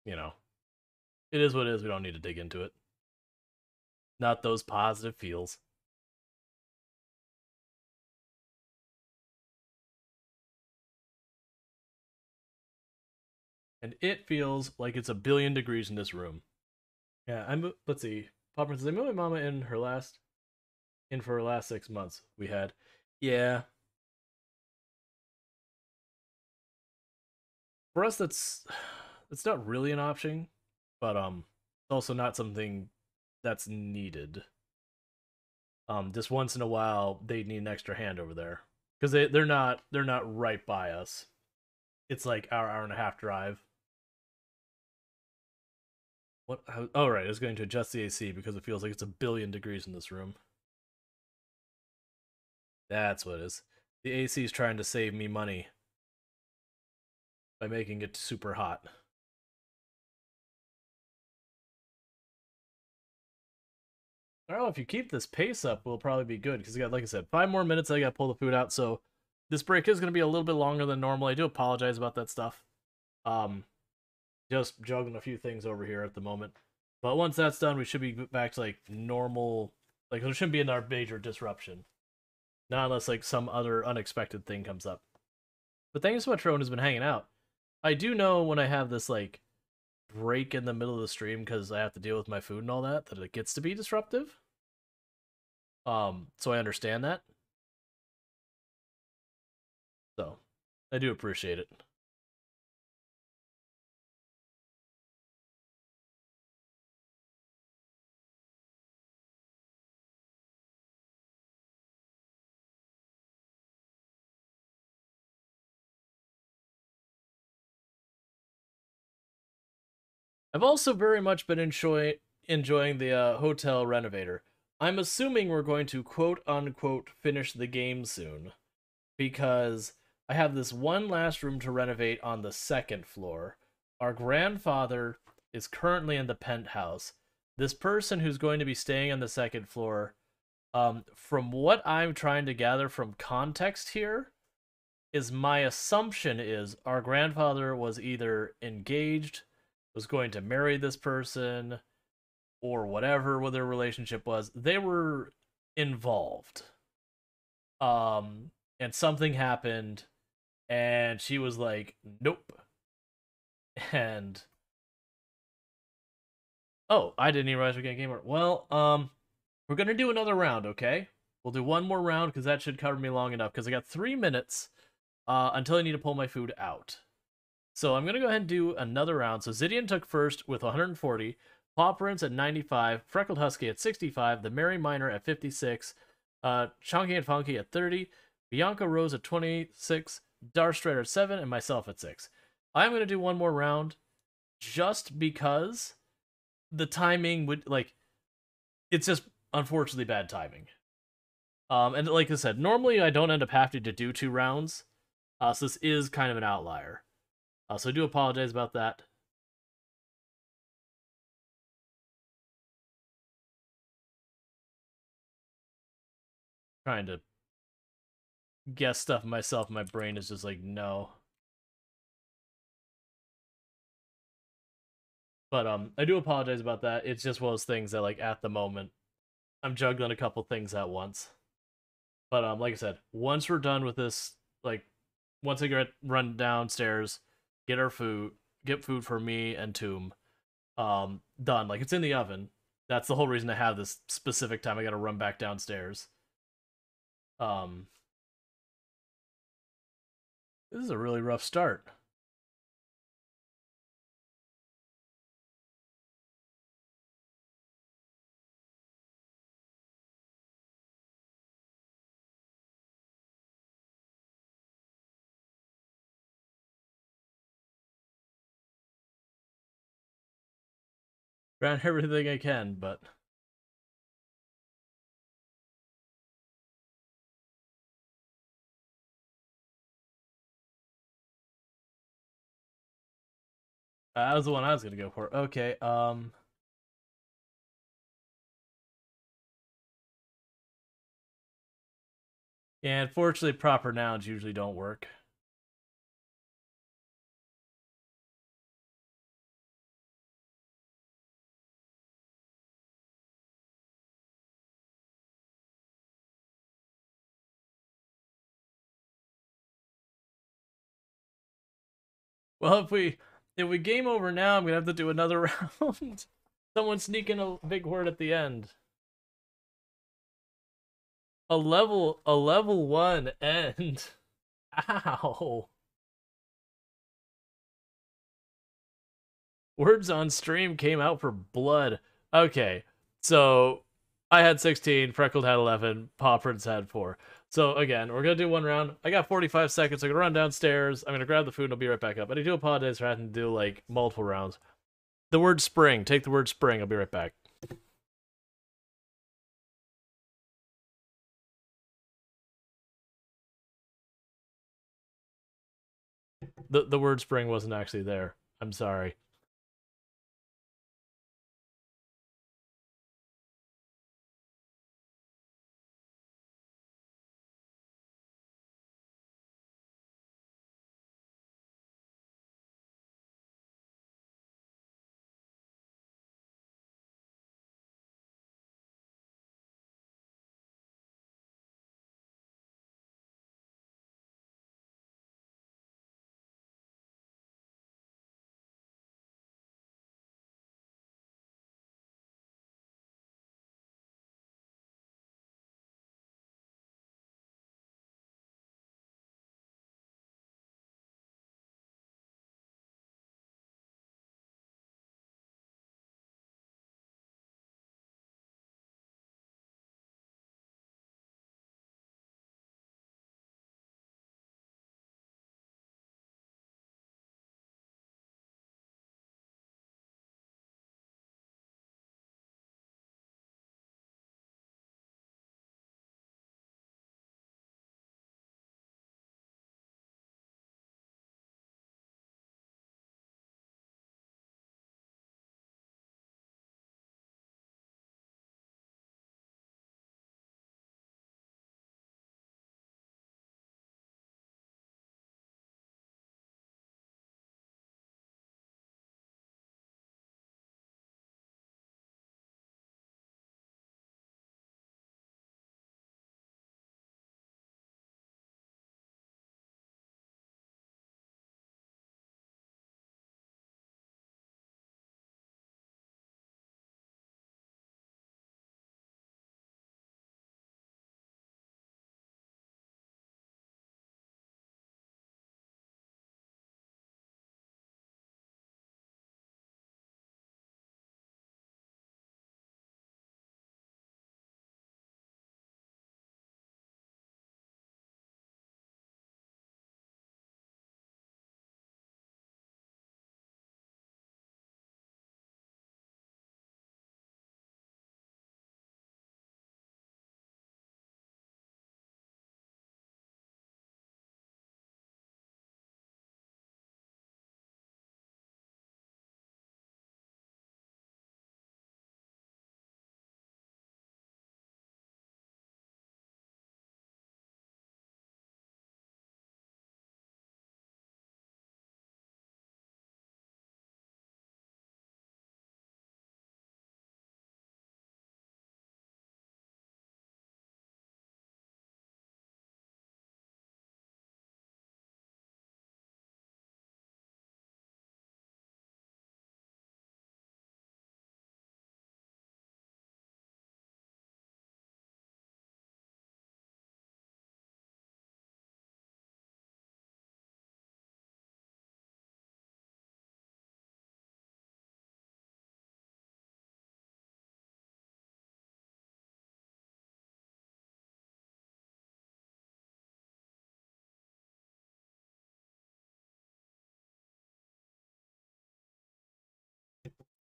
you know, it is what it is. We don't need to dig into it. Not those positive feels. And it feels like it's a billion degrees in this room. Yeah, I'm. Let's see. Pop says I moved my mama in her last, in for her last six months. We had, yeah. For us, that's that's not really an option, but um, it's also not something that's needed. Um, just once in a while, they need an extra hand over there because they they're not they're not right by us. It's like our hour and a half drive. What? Oh, right. I was going to adjust the AC because it feels like it's a billion degrees in this room. That's what it is. The AC is trying to save me money by making it super hot. Know if you keep this pace up, we'll probably be good because like I said, five more minutes. I got to pull the food out, so this break is going to be a little bit longer than normal. I do apologize about that stuff. Um, just juggling a few things over here at the moment. But once that's done, we should be back to like normal. Like there shouldn't be another major disruption, not unless like some other unexpected thing comes up. But thank you so much for everyone who's been hanging out. I do know when I have this like break in the middle of the stream because I have to deal with my food and all that that it gets to be disruptive. Um, so I understand that. So I do appreciate it. I've also very much been enjoy enjoying the uh, hotel renovator. I'm assuming we're going to quote unquote finish the game soon because I have this one last room to renovate on the second floor. Our grandfather is currently in the penthouse. This person who's going to be staying on the second floor, um, from what I'm trying to gather from context here, is my assumption is our grandfather was either engaged was going to marry this person or whatever what their relationship was they were involved. Um and something happened and she was like nope. <laughs> And oh i didn't even realize we are getting game well um we're gonna do another round okay? We'll do one more round because that should cover me long enough because i got three minutes uh until i need to pull my food out so I'm going to go ahead and do another round. So Zidian took first with 140, Paw Prince at 95, Freckled Husky at 65, the Merry Miner at 56, uh, Chunky and Funky at 30, Bianca Rose at 26, Darstrider at 7, and myself at 6. I'm going to do one more round just because the timing would, like, it's just unfortunately bad timing. Um, and like I said, normally I don't end up having to do two rounds, uh, so this is kind of an outlier. Uh, so I do apologize about that. Trying to guess stuff myself, my brain is just like, no. But um, I do apologize about that. It's just one of those things that, like, at the moment, I'm juggling a couple things at once. But um, like I said, once we're done with this, like, once I get run downstairs, get our food, get food for me and Tomb, um, done. Like it's in the oven. That's the whole reason I have this specific time. I got to run back downstairs. Um, this is a really rough start. Around <laughs> everything I can, but uh, that was the one I was gonna go for. Okay, um. Yeah, unfortunately, proper nouns usually don't work. Well, if we if we game over now, I'm gonna have to do another <laughs> round. Someone sneaking a big word at the end. A level a level one end. <laughs> Ow. Words on stream came out for blood. Okay, so I had 16, Freckled had 11, Paw Prince had 4. So again, we're gonna do one round. I got 45 seconds. I'm gonna run downstairs. I'm gonna grab the food and I'll be right back up. But I do apologize for having to do like multiple rounds. The word spring. Take the word spring. I'll be right back. The the word spring wasn't actually there. I'm sorry.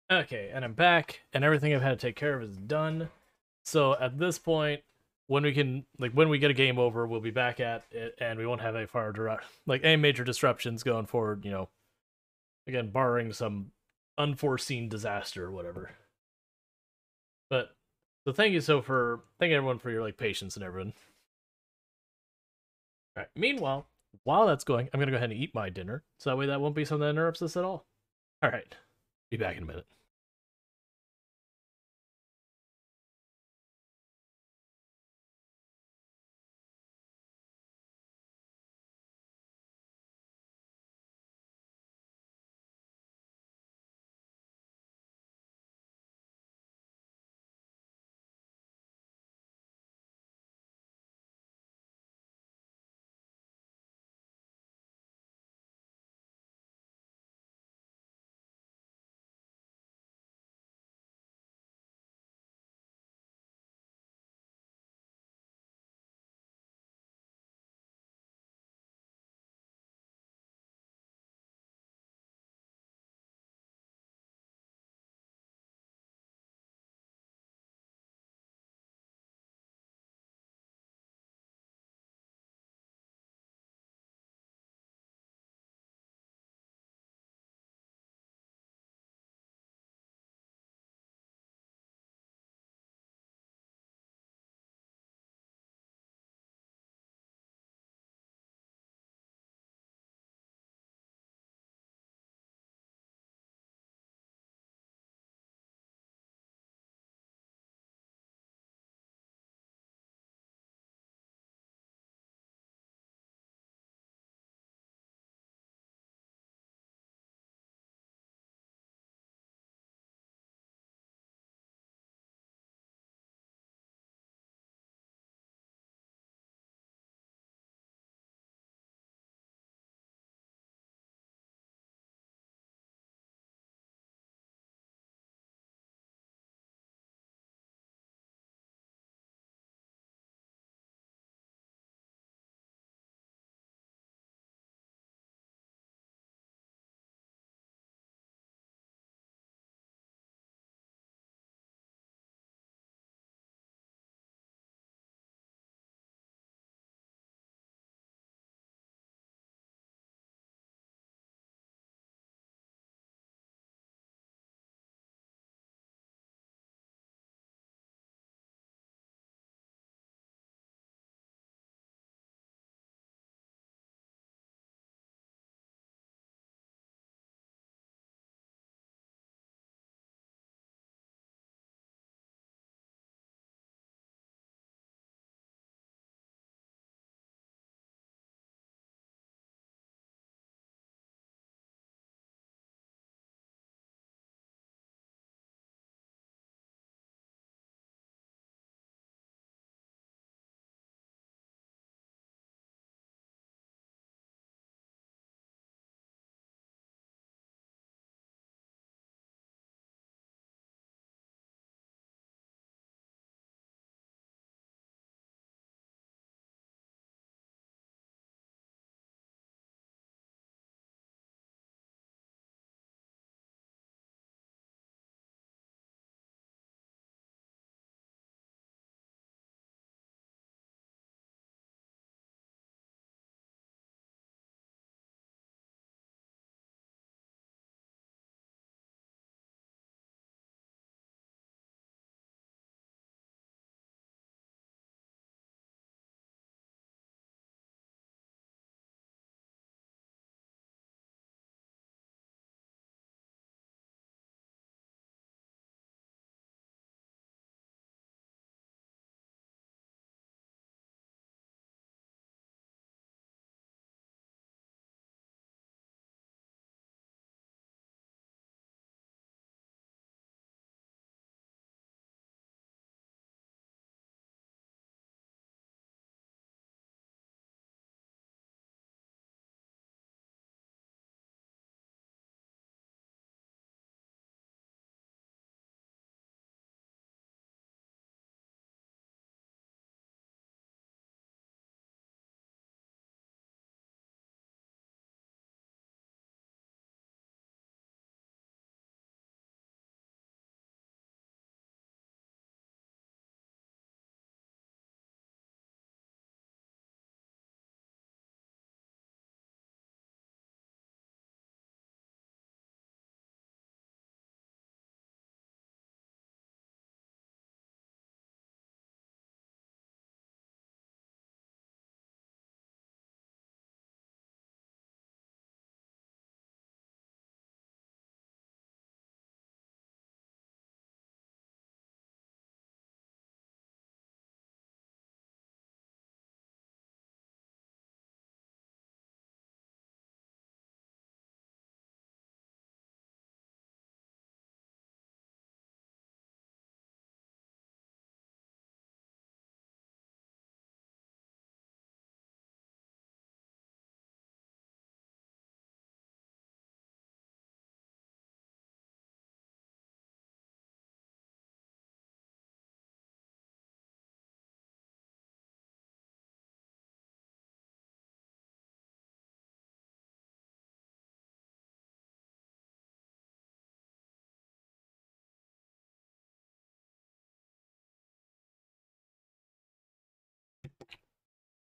Okay, and I'm back, and everything I've had to take care of is done. So at this point, when we can, like, when we get a game over, we'll be back at it, and we won't have a far direct, like, any major disruptions going forward. You know, again, barring some unforeseen disaster or whatever. But so thank you so for thank everyone for your like patience and everyone. All right. Meanwhile, while that's going, I'm gonna go ahead and eat my dinner, so that way that won't be something that interrupts us at all. All right. Be back in a minute.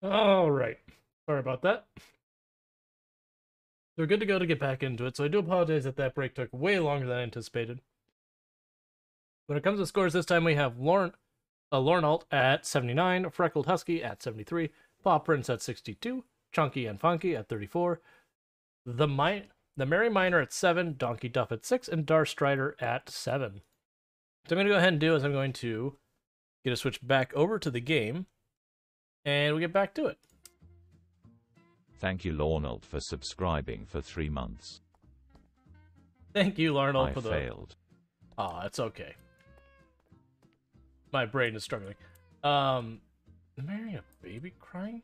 All right. Sorry about that. We're good to go to get back into it, so I do apologize that that break took way longer than I anticipated. When it comes to scores, this time we have Lauren, uh, Lauren at 79, Freckled Husky at 73, Paw Prince at 62, Chunky and Funky at 34, the Mi- the Merry Miner at 7, Donkey Duff at 6, and Dar Strider at 7. So I'm going to go ahead and do is I'm going to get a switch back over to the game, and we get back to it. Thank you Lornold for subscribing for three months. Thank you, Larnold, I for the. failed. Aw, it's okay. My brain is struggling. Um, am I hearing a baby crying?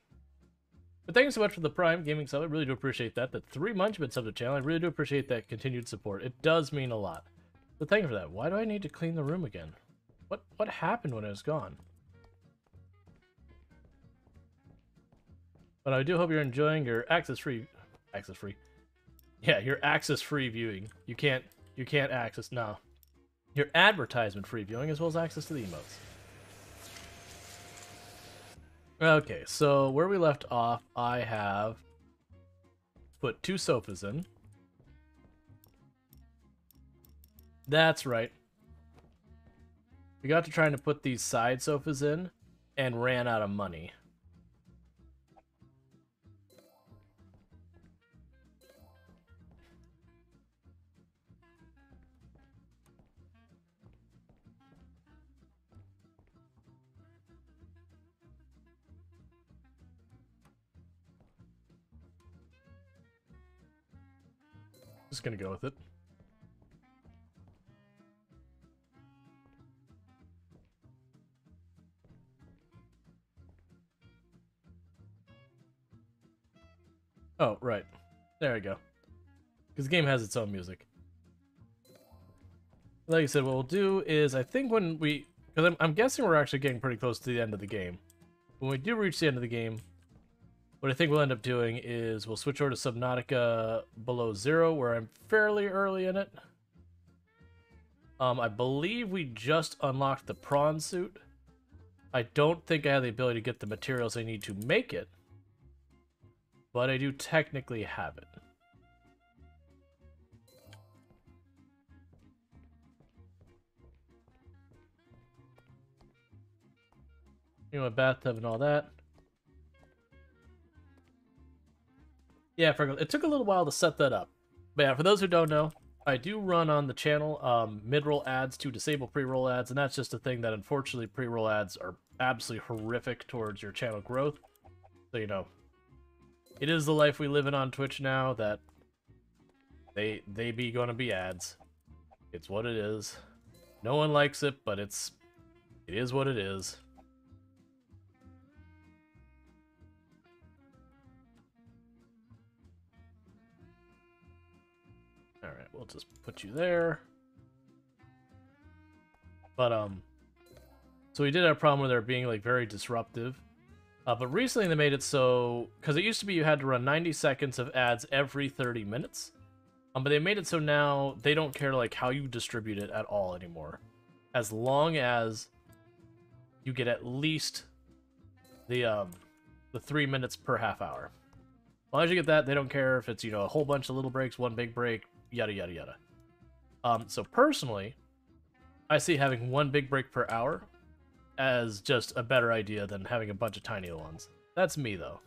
But thank you so much for the Prime Gaming sub. I really do appreciate that. The three Munchbits of the channel. I really do appreciate that continued support. It does mean a lot. So thank you for that. Why do I need to clean the room again? What what happened when it was gone? But I do hope you're enjoying your access free access free. Yeah, your access free viewing. You can't you can't access no. Your advertisement free viewing as well as access to the emotes. Okay, so where we left off, I have put two sofas in. That's right. We got to trying to put these side sofas in and ran out of money. Just gonna go with it. Oh, right. There we go. Because the game has its own music. Like I said, what we'll do is, I think when we... Because I'm, I'm guessing we're actually getting pretty close to the end of the game. When we do reach the end of the game, what I think we'll end up doing is we'll switch over to Subnautica Below Zero, where I'm fairly early in it. Um, I believe we just unlocked the prawn suit. I don't think I have the ability to get the materials I need to make it, but I do technically have it. You know, a bathtub and all that. Yeah, for, it took a little while to set that up. But yeah, for those who don't know, I do run on the channel um, mid-roll ads to disable pre-roll ads, and that's just a thing that unfortunately pre-roll ads are absolutely horrific towards your channel growth. So, you know, it is the life we live in on Twitch now that they they be gonna be ads. It's what it is. No one likes it, but it's it is what it is. We'll just put you there. But, um, so we did have a problem with there being, like, very disruptive. Uh, but recently they made it so, because it used to be you had to run 90 seconds of ads every 30 minutes. Um, but they made it so now they don't care, like, how you distribute it at all anymore. As long as you get at least the, um, the three minutes per half hour. As long as you get that, they don't care if it's, you know, a whole bunch of little breaks, one big break, yada yada yada. Um, so personally, I see having one big break per hour as just a better idea than having a bunch of tiny ones. That's me though.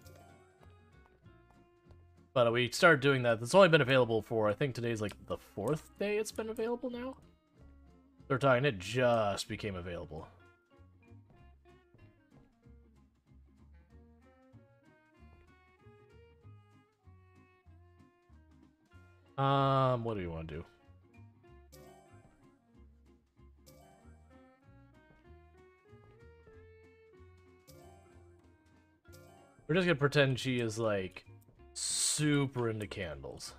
But we started doing that. It's only been available for I think today's like the fourth day it's been available now. They're talking it just became available. Um, what do you want to do? We're just gonna pretend she is like super into candles.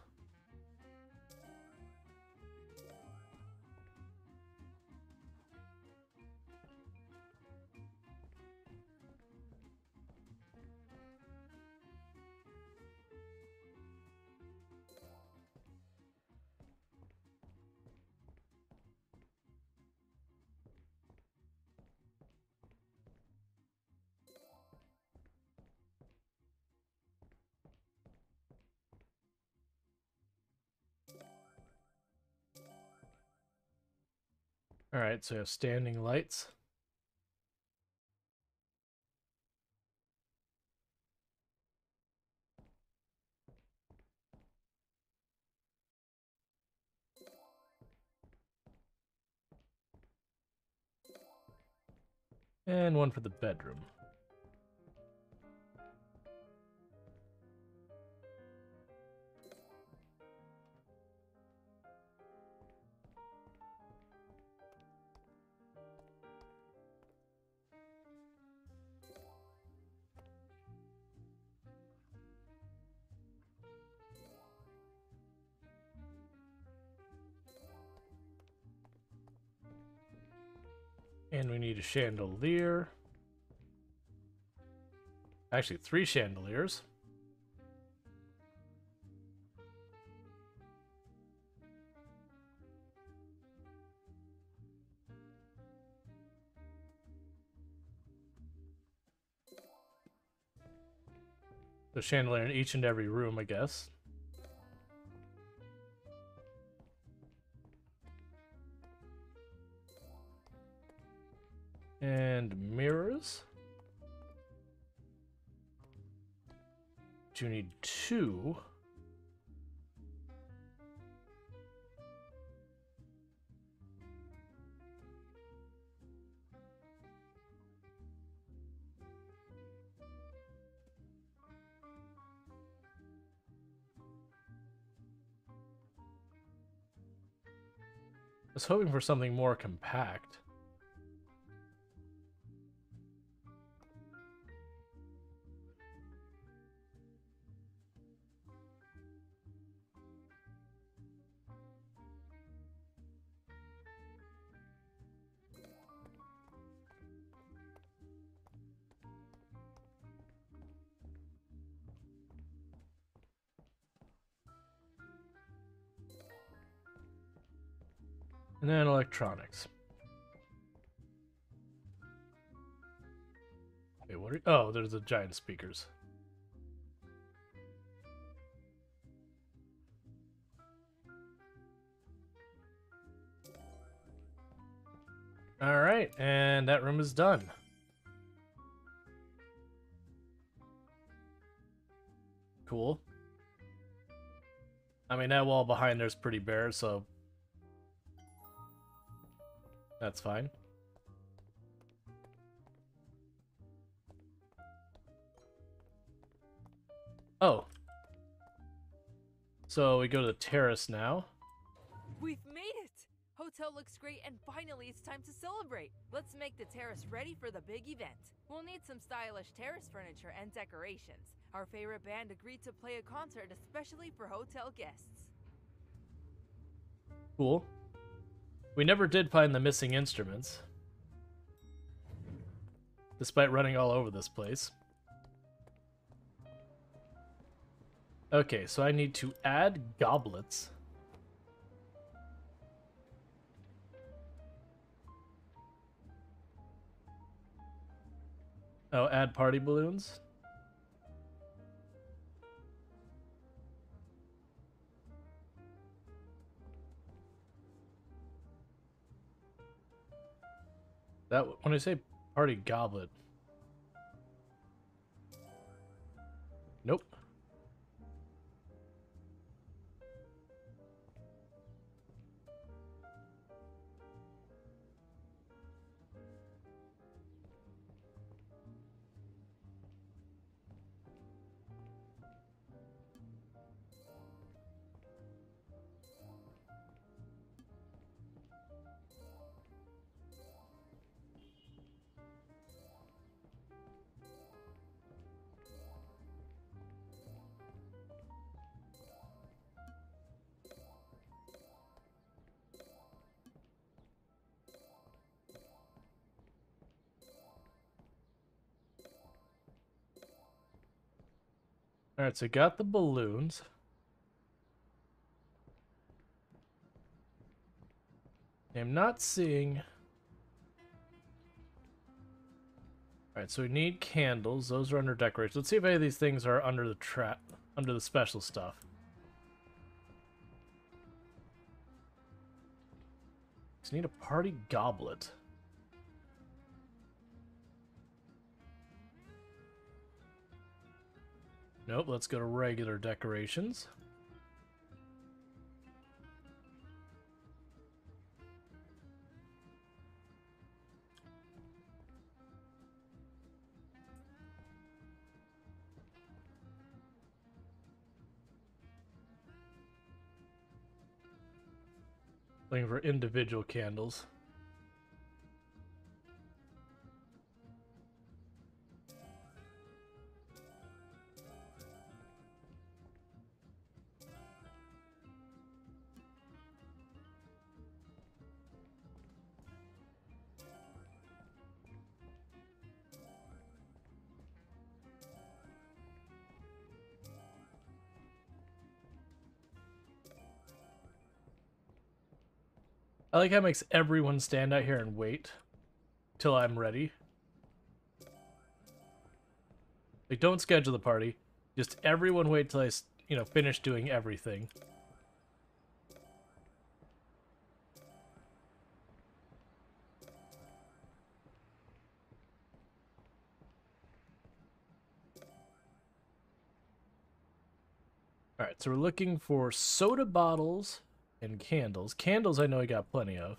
All right, so standing lights. And one for the bedroom. And we need a chandelier. Actually, three chandeliers. The chandelier in each and every room, I guess. Need two? I was hoping for something more compact. Electronics. Wait, what are Oh, there's the giant speakers. All right, and that room is done. Cool. I mean, that wall behind there's pretty bare, so that's fine. Oh. So we go to the terrace now. We've made it! Hotel looks great and finally it's time to celebrate. Let's make the terrace ready for the big event. We'll need some stylish terrace furniture and decorations. Our favorite band agreed to play a concert especially for hotel guests. Cool. We never did find the missing instruments. Despite running all over this place. Okay, so I need to add goblets. Oh, add party balloons? That when I say party goblet. Alright, so got the balloons. I'm not seeing... Alright, so we need candles. Those are under decorations. Let's see if any of these things are under the trap, under the special stuff. Just need a party goblet. Nope, let's go to regular decorations. Looking for individual candles. I like how it makes everyone stand out here and wait till I'm ready. Like, don't schedule the party. Just everyone wait till I, you know, finish doing everything. Alright, so we're looking for soda bottles and candles. Candles I know I got plenty of.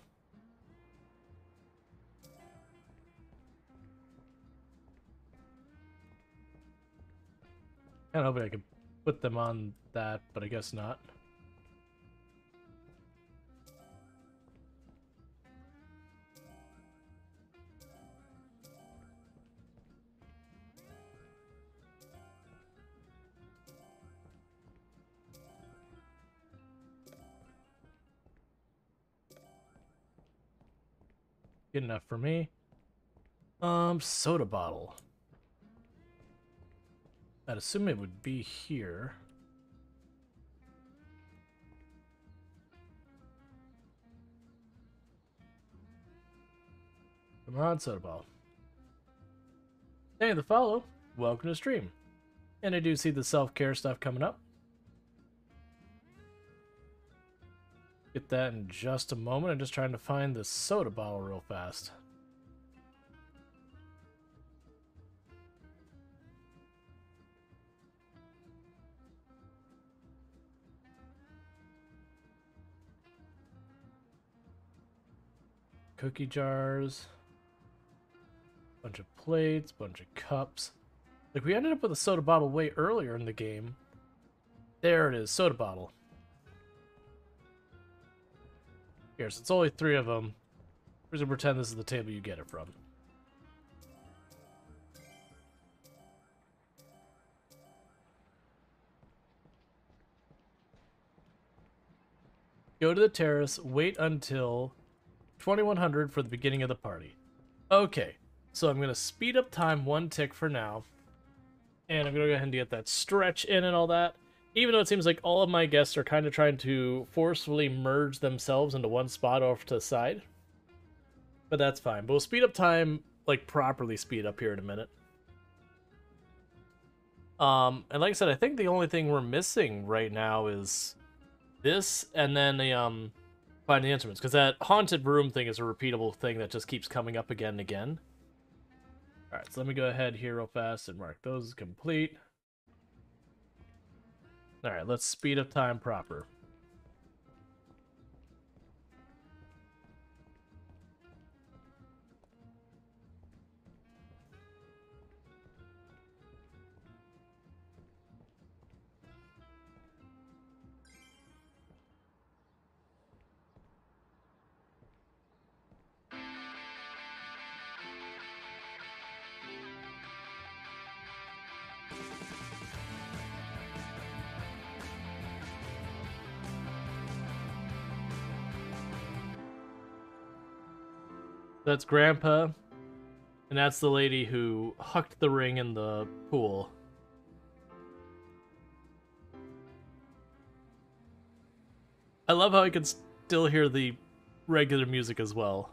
Kinda hoping I could put them on that, but I guess not. Good enough for me. Um, soda bottle. I'd assume it would be here. Come on, soda bottle. Hey, the follow. Welcome to stream. And I do see the self-care stuff coming up. Get that in just a moment. I'm just trying to find the soda bottle real fast. Cookie jars. Bunch of plates, bunch of cups. Like, we ended up with a soda bottle way earlier in the game. There it is, soda bottle. Here, so it's only three of them. We're gonna pretend this is the table you get it from. Go to the terrace, wait until 2100 for the beginning of the party. Okay, so I'm going to speed up time one tick for now. And I'm going to go ahead and get that stretch in and all that. Even though it seems like all of my guests are kind of trying to forcefully merge themselves into one spot off to the side. But that's fine. But we'll speed up time, like properly speed up here in a minute. Um, and like I said, I think the only thing we're missing right now is this and then the, um, find the instruments. Because that haunted room thing is a repeatable thing that just keeps coming up again and again. Alright, so let me go ahead here real fast and mark those complete. Alright, let's speed up time proper. That's Grandpa, and that's the lady who hucked the ring in the pool. I love how I can still hear the regular music as well.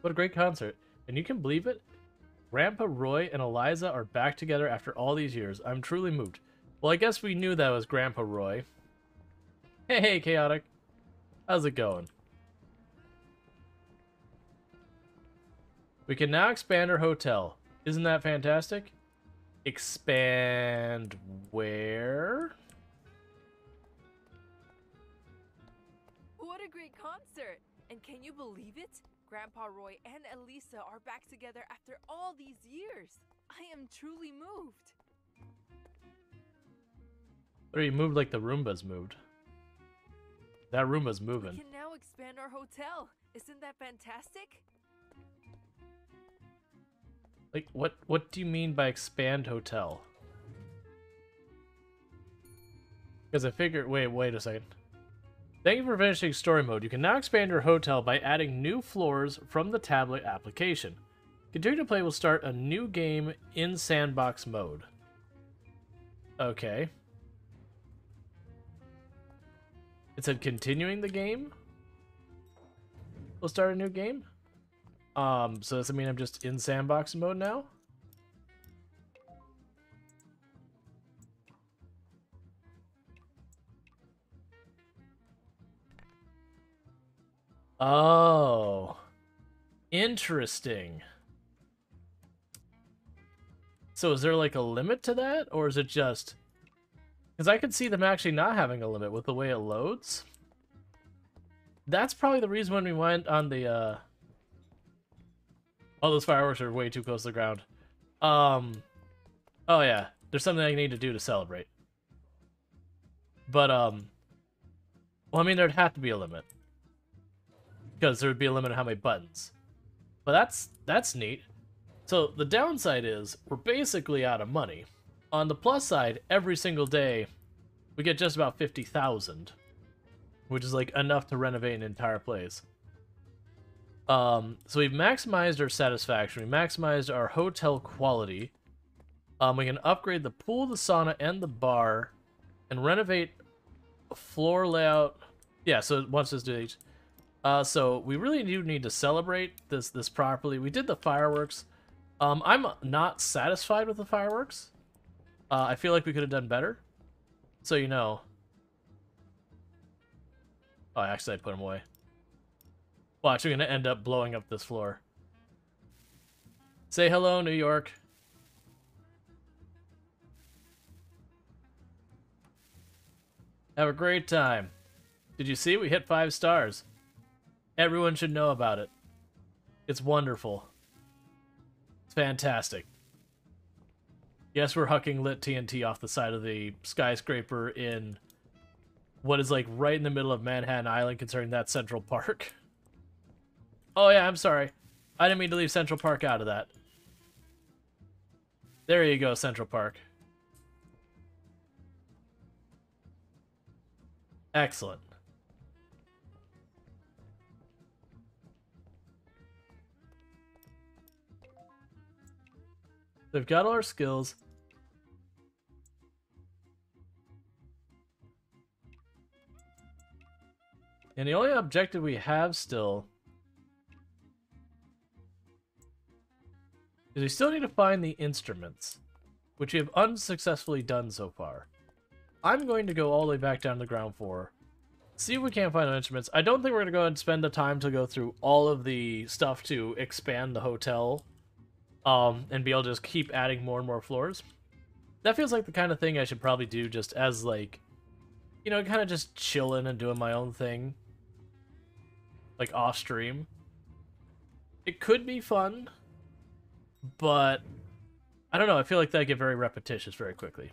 What a great concert. And you can believe it? Grandpa Roy and Eliza are back together after all these years. I'm truly moved. Well, I guess we knew that was Grandpa Roy. Hey, hey, Chaotic. How's it going? We can now expand our hotel. Isn't that fantastic? Expand where? What a great concert! And can you believe it? Grandpa Roy and Elisa are back together after all these years. I am truly moved. Or you moved like the Roomba's moved. That Roomba's moving. We can now expand our hotel. Isn't that fantastic? Like what what do you mean by expand hotel? Because I figured wait, wait a second. Thank you for finishing story mode. You can now expand your hotel by adding new floors from the tablet application. Continue to play will start a new game in sandbox mode. Okay. It said continuing the game? We'll start a new game? Um, so does that mean I'm just in sandbox mode now? Oh. Interesting. So is there like a limit to that? Or is it just... Because I could see them actually not having a limit with the way it loads. That's probably the reason when we went on the, uh... All those fireworks are way too close to the ground. Um, oh yeah, there's something I need to do to celebrate. But um, well, I mean, there'd have to be a limit because there would be a limit on how many buttons. But that's that's neat. So the downside is we're basically out of money. On the plus side, every single day, we get just about fifty thousand, which is like enough to renovate an entire place. Um, so we've maximized our satisfaction. We maximized our hotel quality. Um, we can upgrade the pool, the sauna, and the bar, and renovate floor layout. Yeah, so once us do each. Uh, so we really do need to celebrate this this properly. We did the fireworks. Um, I'm not satisfied with the fireworks. Uh, I feel like we could have done better. So you know. Oh, actually, I put them away. Watch, we're gonna end up blowing up this floor. Say hello, New York. Have a great time. Did you see? We hit five stars. Everyone should know about it. It's wonderful. It's fantastic. Yes, we're hucking lit TNT off the side of the skyscraper in what is like right in the middle of Manhattan Island, concerning that Central Park. <laughs> Oh yeah, I'm sorry. I didn't mean to leave Central Park out of that. There you go, Central Park. Excellent. They've got all our skills. And the only objective we have still is we still need to find the instruments, which we have unsuccessfully done so far. I'm going to go all the way back down to the ground floor, see if we can't find instruments. I don't think we're going to go and spend the time to go through all of the stuff to expand the hotel um, and be able to just keep adding more and more floors. That feels like the kind of thing I should probably do just as, like, you know, kind of just chilling and doing my own thing, like off stream. It could be fun, but I don't know. I feel like that get very repetitious very quickly.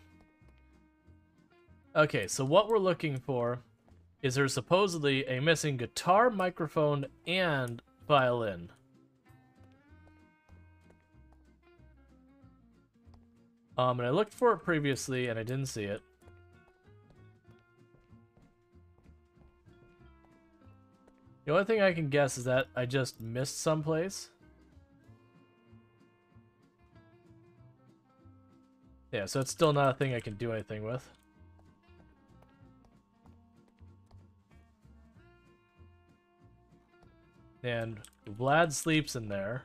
Okay, so what we're looking for is there's supposedly a missing guitar, microphone, and violin. Um, and I looked for it previously and I didn't see it. The only thing I can guess is that I just missed someplace. Yeah, so it's still not a thing I can do anything with. And Vlad sleeps in there.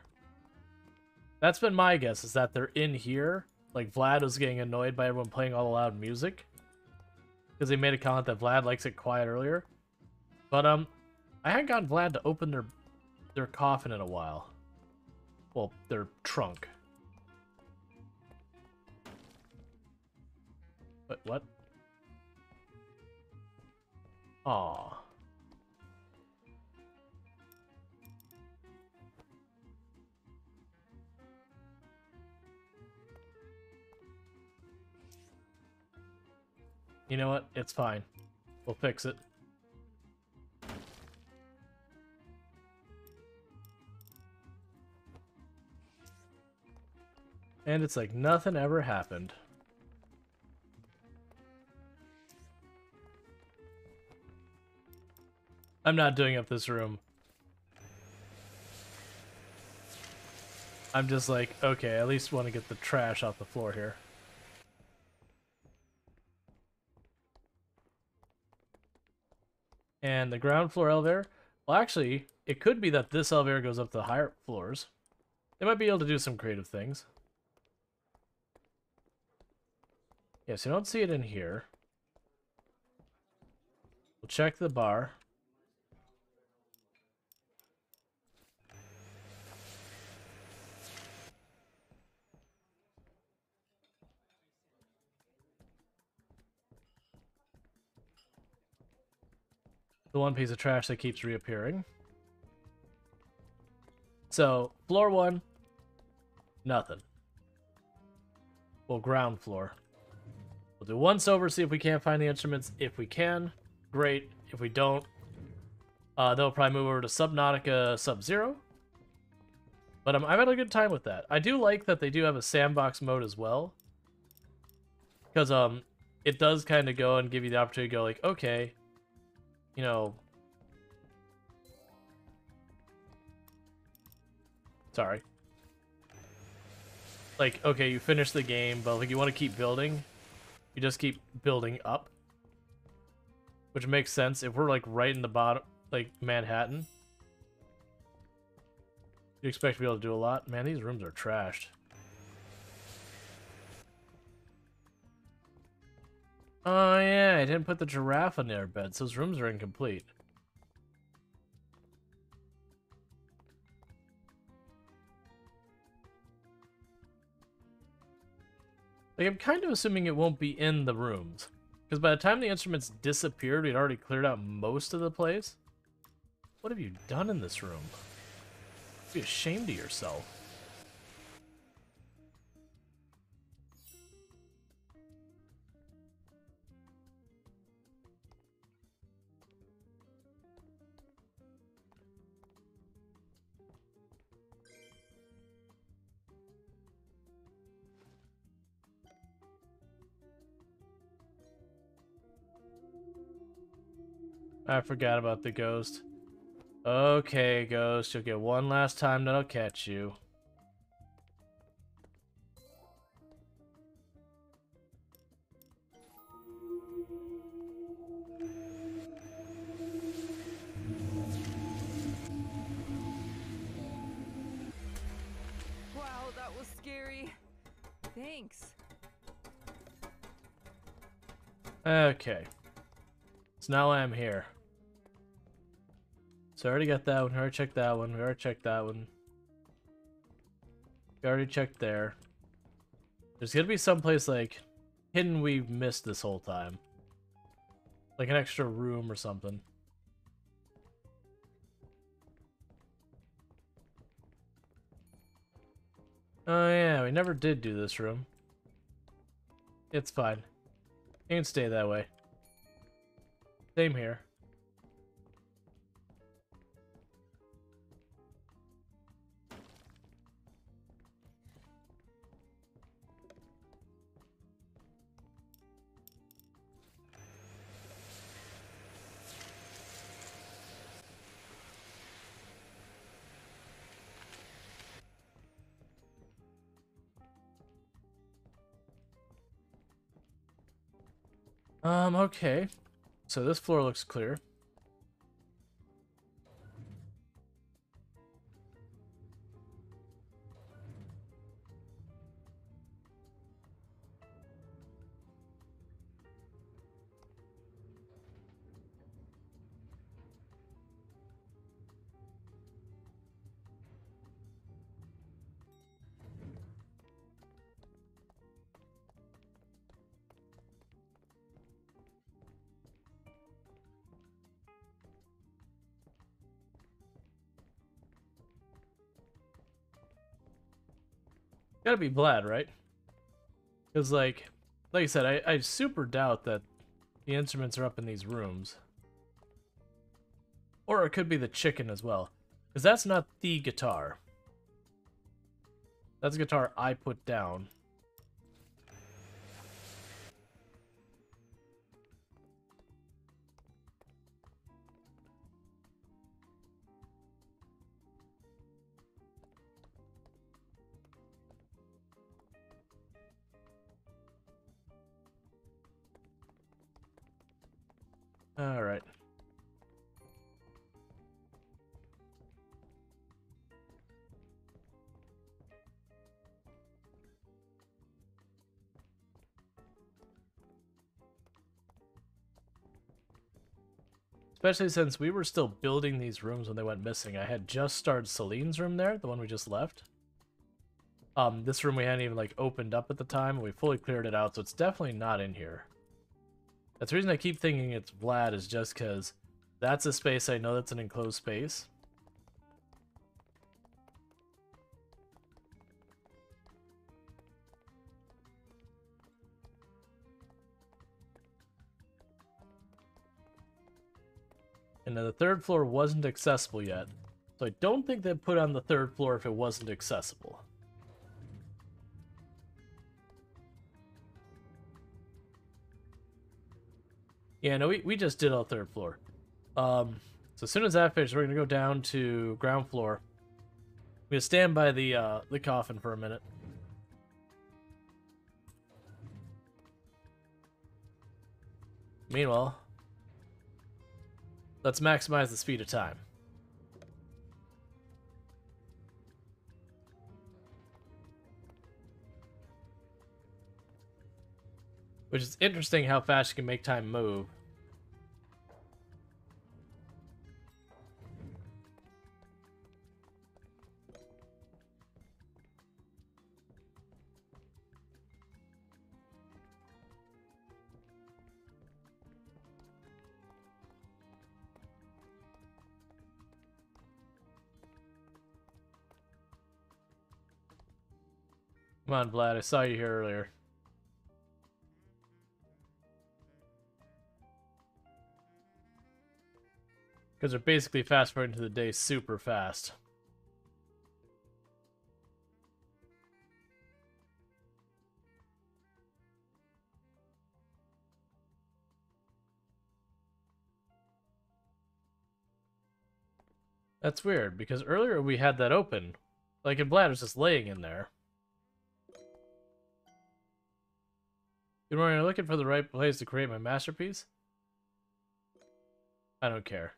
That's been my guess, is that they're in here. Like, Vlad was getting annoyed by everyone playing all the loud music. Because they made a comment that Vlad likes it quiet earlier. But, um, I hadn't gotten Vlad to open their, their coffin in a while. Well, their trunk. But what? Aw. You know what? It's fine. We'll fix it. And it's like nothing ever happened. I'm not doing up this room. I'm just like, okay, at least want to get the trash off the floor here. And the ground floor elevator, well actually, it could be that this elevator goes up to the higher floors. They might be able to do some creative things. Yes, you don't see it in here. We'll check the bar. The one piece of trash that keeps reappearing. So, floor one, nothing. Well, ground floor. We'll do once over, see if we can't find the instruments. If we can, great. If we don't, uh, they'll probably move over to Subnautica Sub-Zero. But um, I've had a good time with that. I do like that they do have a sandbox mode as well. Because um, it does kind of go and give you the opportunity to go like, okay, you know... Sorry. Like, okay, you finish the game, but like you want to keep building, you just keep building up. Which makes sense if we're like right in the bottom, like Manhattan. You expect to be able to do a lot? Man, these rooms are trashed. Oh yeah, I didn't put the giraffe on their bed, so those rooms are incomplete. Like, I'm kind of assuming it won't be in the rooms. Because by the time the instruments disappeared, we'd already cleared out most of the place. What have you done in this room? Be ashamed of yourself. I forgot about the ghost. Okay, ghost, you'll get one last time, then I'll catch you. Wow, that was scary. Thanks. Okay. So now I'm here. So I already got that one, we already checked that one, we already checked that one. We already checked there. There's gonna be someplace like hidden we've missed this whole time. Like an extra room or something. Oh yeah, we never did do this room. It's fine. You can stay that way. Same here. Um, okay. So this floor looks clear. Gotta be Vlad, right? Because, like, like I said, I, I super doubt that the instruments are up in these rooms. Or it could be the chicken as well. Because that's not the guitar. That's a guitar I put down. Especially since we were still building these rooms when they went missing. I had just started Celine's room there, the one we just left. Um, this room we hadn't even like opened up at the time, we fully cleared it out, so it's definitely not in here. That's the reason I keep thinking it's Vlad is just because that's a space I know that's an enclosed space. And the third floor wasn't accessible yet. So I don't think they'd put on the third floor if it wasn't accessible. Yeah, no, we, we just did all third floor. Um, so as soon as that finishes, we're gonna go down to ground floor. I'm gonna stand by the uh, the coffin for a minute. Meanwhile, let's maximize the speed of time. Which is interesting how fast you can make time move. Come on, Vlad. I saw you here earlier. Because they're basically fast forwarding to the day super fast. That's weird, because earlier we had that open. Like, and Vlad was just laying in there. Good morning, I'm looking for the right place to create my masterpiece? I don't care.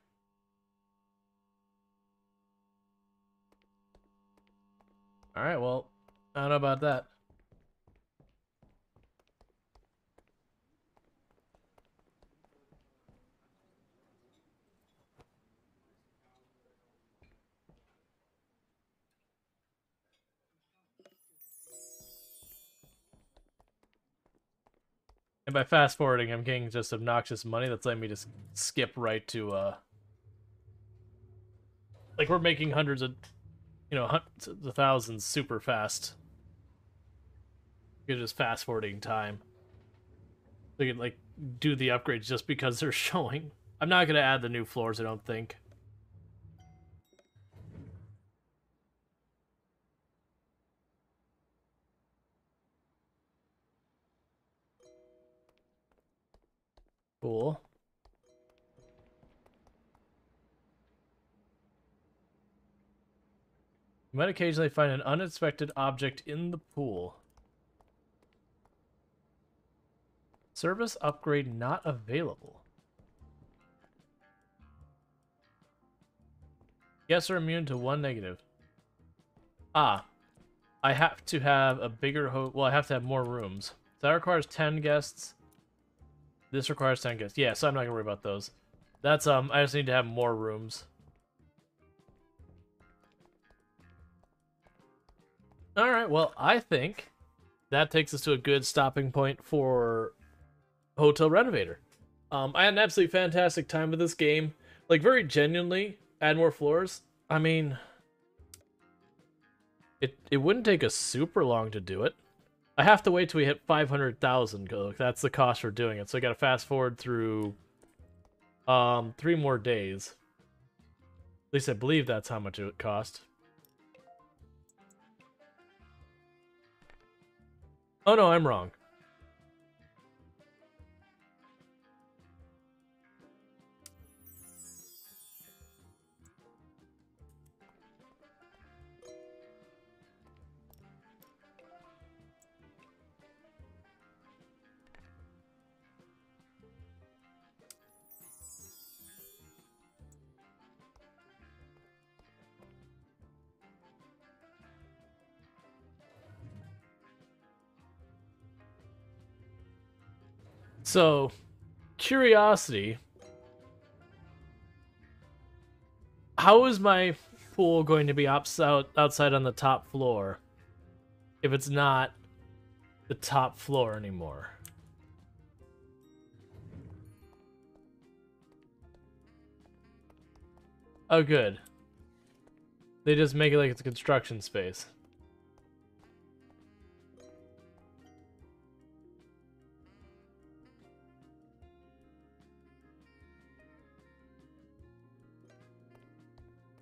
Alright, well, I don't know about that. And by fast forwarding, I'm getting just obnoxious money that's letting me just skip right to, uh... Like, we're making hundreds of, you know, hundreds of thousands super fast. You're just fast forwarding time. They can, like, do the upgrades just because they're <laughs> showing. I'm not to add the new floors, I don't think. Cool. You might occasionally find an unexpected object in the pool. Service upgrade not available. Guests are immune to one negative. Ah. I have to have a bigger ho- well, I have to have more rooms. That requires 10 guests. This requires 10 guests. Yeah, so I'm not gonna worry about those. That's, um, I just need to have more rooms. Alright, well, I think that takes us to a good stopping point for Hotel Renovator. Um, I had an absolutely fantastic time with this game. Like, very genuinely, add more floors. I mean, It it wouldn't take us super long to do it. I have to wait till we hit 500,000. Look, that's the cost for doing it. So I got to fast forward through um three more days. At least I believe that's how much it cost. Oh no, I'm wrong. So, curiosity. How is my pool going to be outside outside on the top floor if it's not the top floor anymore? Oh, good. They just make it like it's a construction space.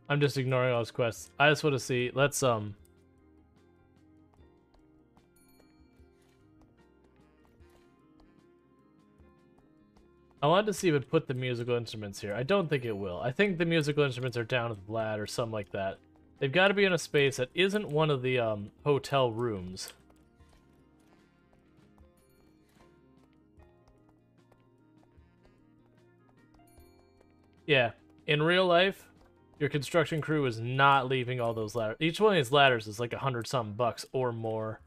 I'm just ignoring all his quests. I just want to see. Let's um. I wanted to see if it put the musical instruments here. I don't think it will. I think the musical instruments are down the Vlad or something like that. They've got to be in a space that isn't one of the um, hotel rooms. Yeah, in real life, your construction crew is not leaving all those ladders. Each one of these ladders is like a hundred something bucks or more.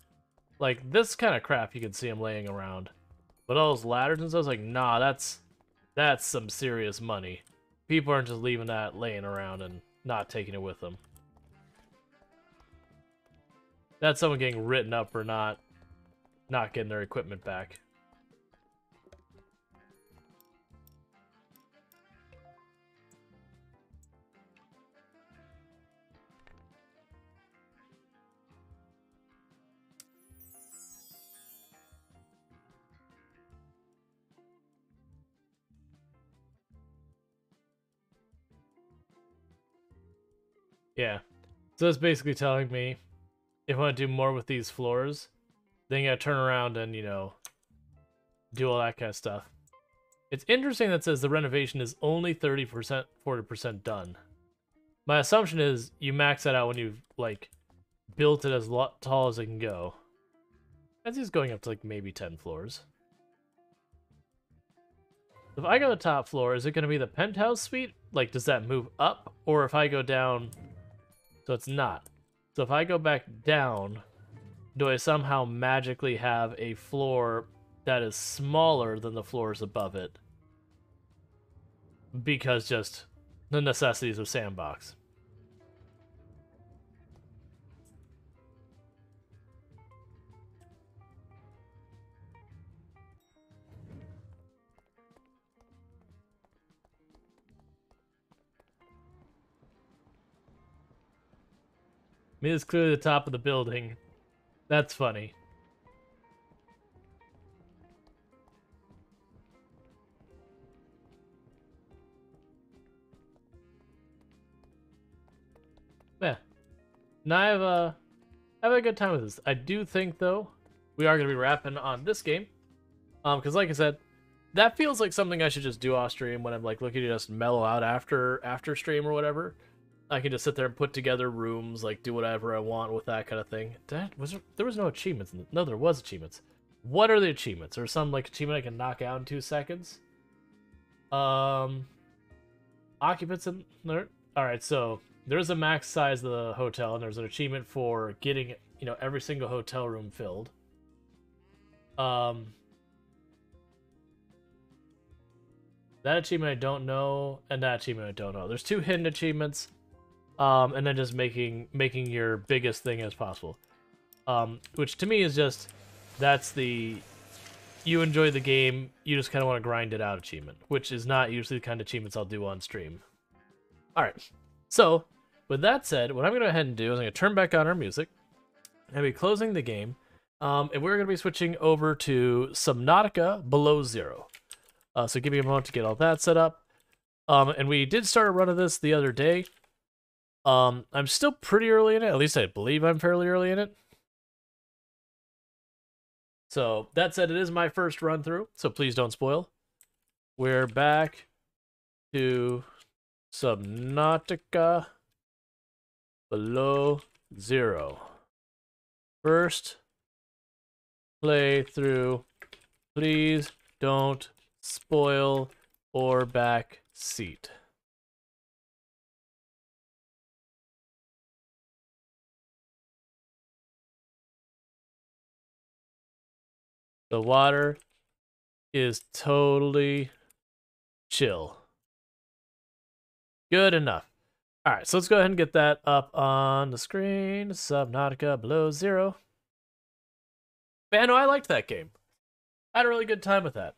Like this kind of crap, you can see them laying around. But all those ladders and stuff, like, nah, that's that's some serious money. People aren't just leaving that laying around and not taking it with them. That's someone getting written up for not not getting their equipment back. Yeah. So it's basically telling me if I want to do more with these floors, then you gotta turn around and, you know, do all that kind of stuff. It's interesting that says the renovation is only 30%, 40% done. My assumption is you max that out when you've, like, built it as tall as it can go. As he's going up to, like, maybe 10 floors. If I go to the top floor, is it going to be the penthouse suite? Like, does that move up? Or if I go down so it's not. So if I go back down, do I somehow magically have a floor that is smaller than the floors above it? Because just the necessities of Sandbox. It's clearly the top of the building. That's funny. Yeah. Now I have a, I have a good time with this. I do think, though, we are going to be wrapping on this game. Um, Because like I said, that feels like something I should just do off stream when I'm like looking to just mellow out after after stream or whatever. I can just sit there and put together rooms, like do whatever I want with that kind of thing. That was there, there was no achievements. The, no, there was achievements. What are the achievements? Or some like achievement I can knock out in two seconds? Um, occupants there. All right, so there's a max size of the hotel, and there's an achievement for getting you know every single hotel room filled. Um, that achievement I don't know, and that achievement I don't know. There's two hidden achievements um, and then just making making your biggest thing as possible. Um, which to me is just that's the you enjoy the game, you just kind of want to grind it out achievement, which is not usually the kind of achievements I'll do on stream. All right, so with that said, what I'm going to go ahead and do is I'm going to turn back on our music. and be closing the game. Um, and we're going to be switching over to Subnautica Below Zero. Uh, so give me a moment to get all that set up. Um, and we did start a run of this the other day. Um, I'm still pretty early in it. At least I believe I'm fairly early in it. So that said, it is my first run through. So please don't spoil. We're back to Subnautica Below Zero. First playthrough. Please don't spoil or back seat. The water is totally chill. Good enough. All right, so let's go ahead and get that up on the screen. Subnautica Below Zero. Man, I liked that game. I had a really good time with that.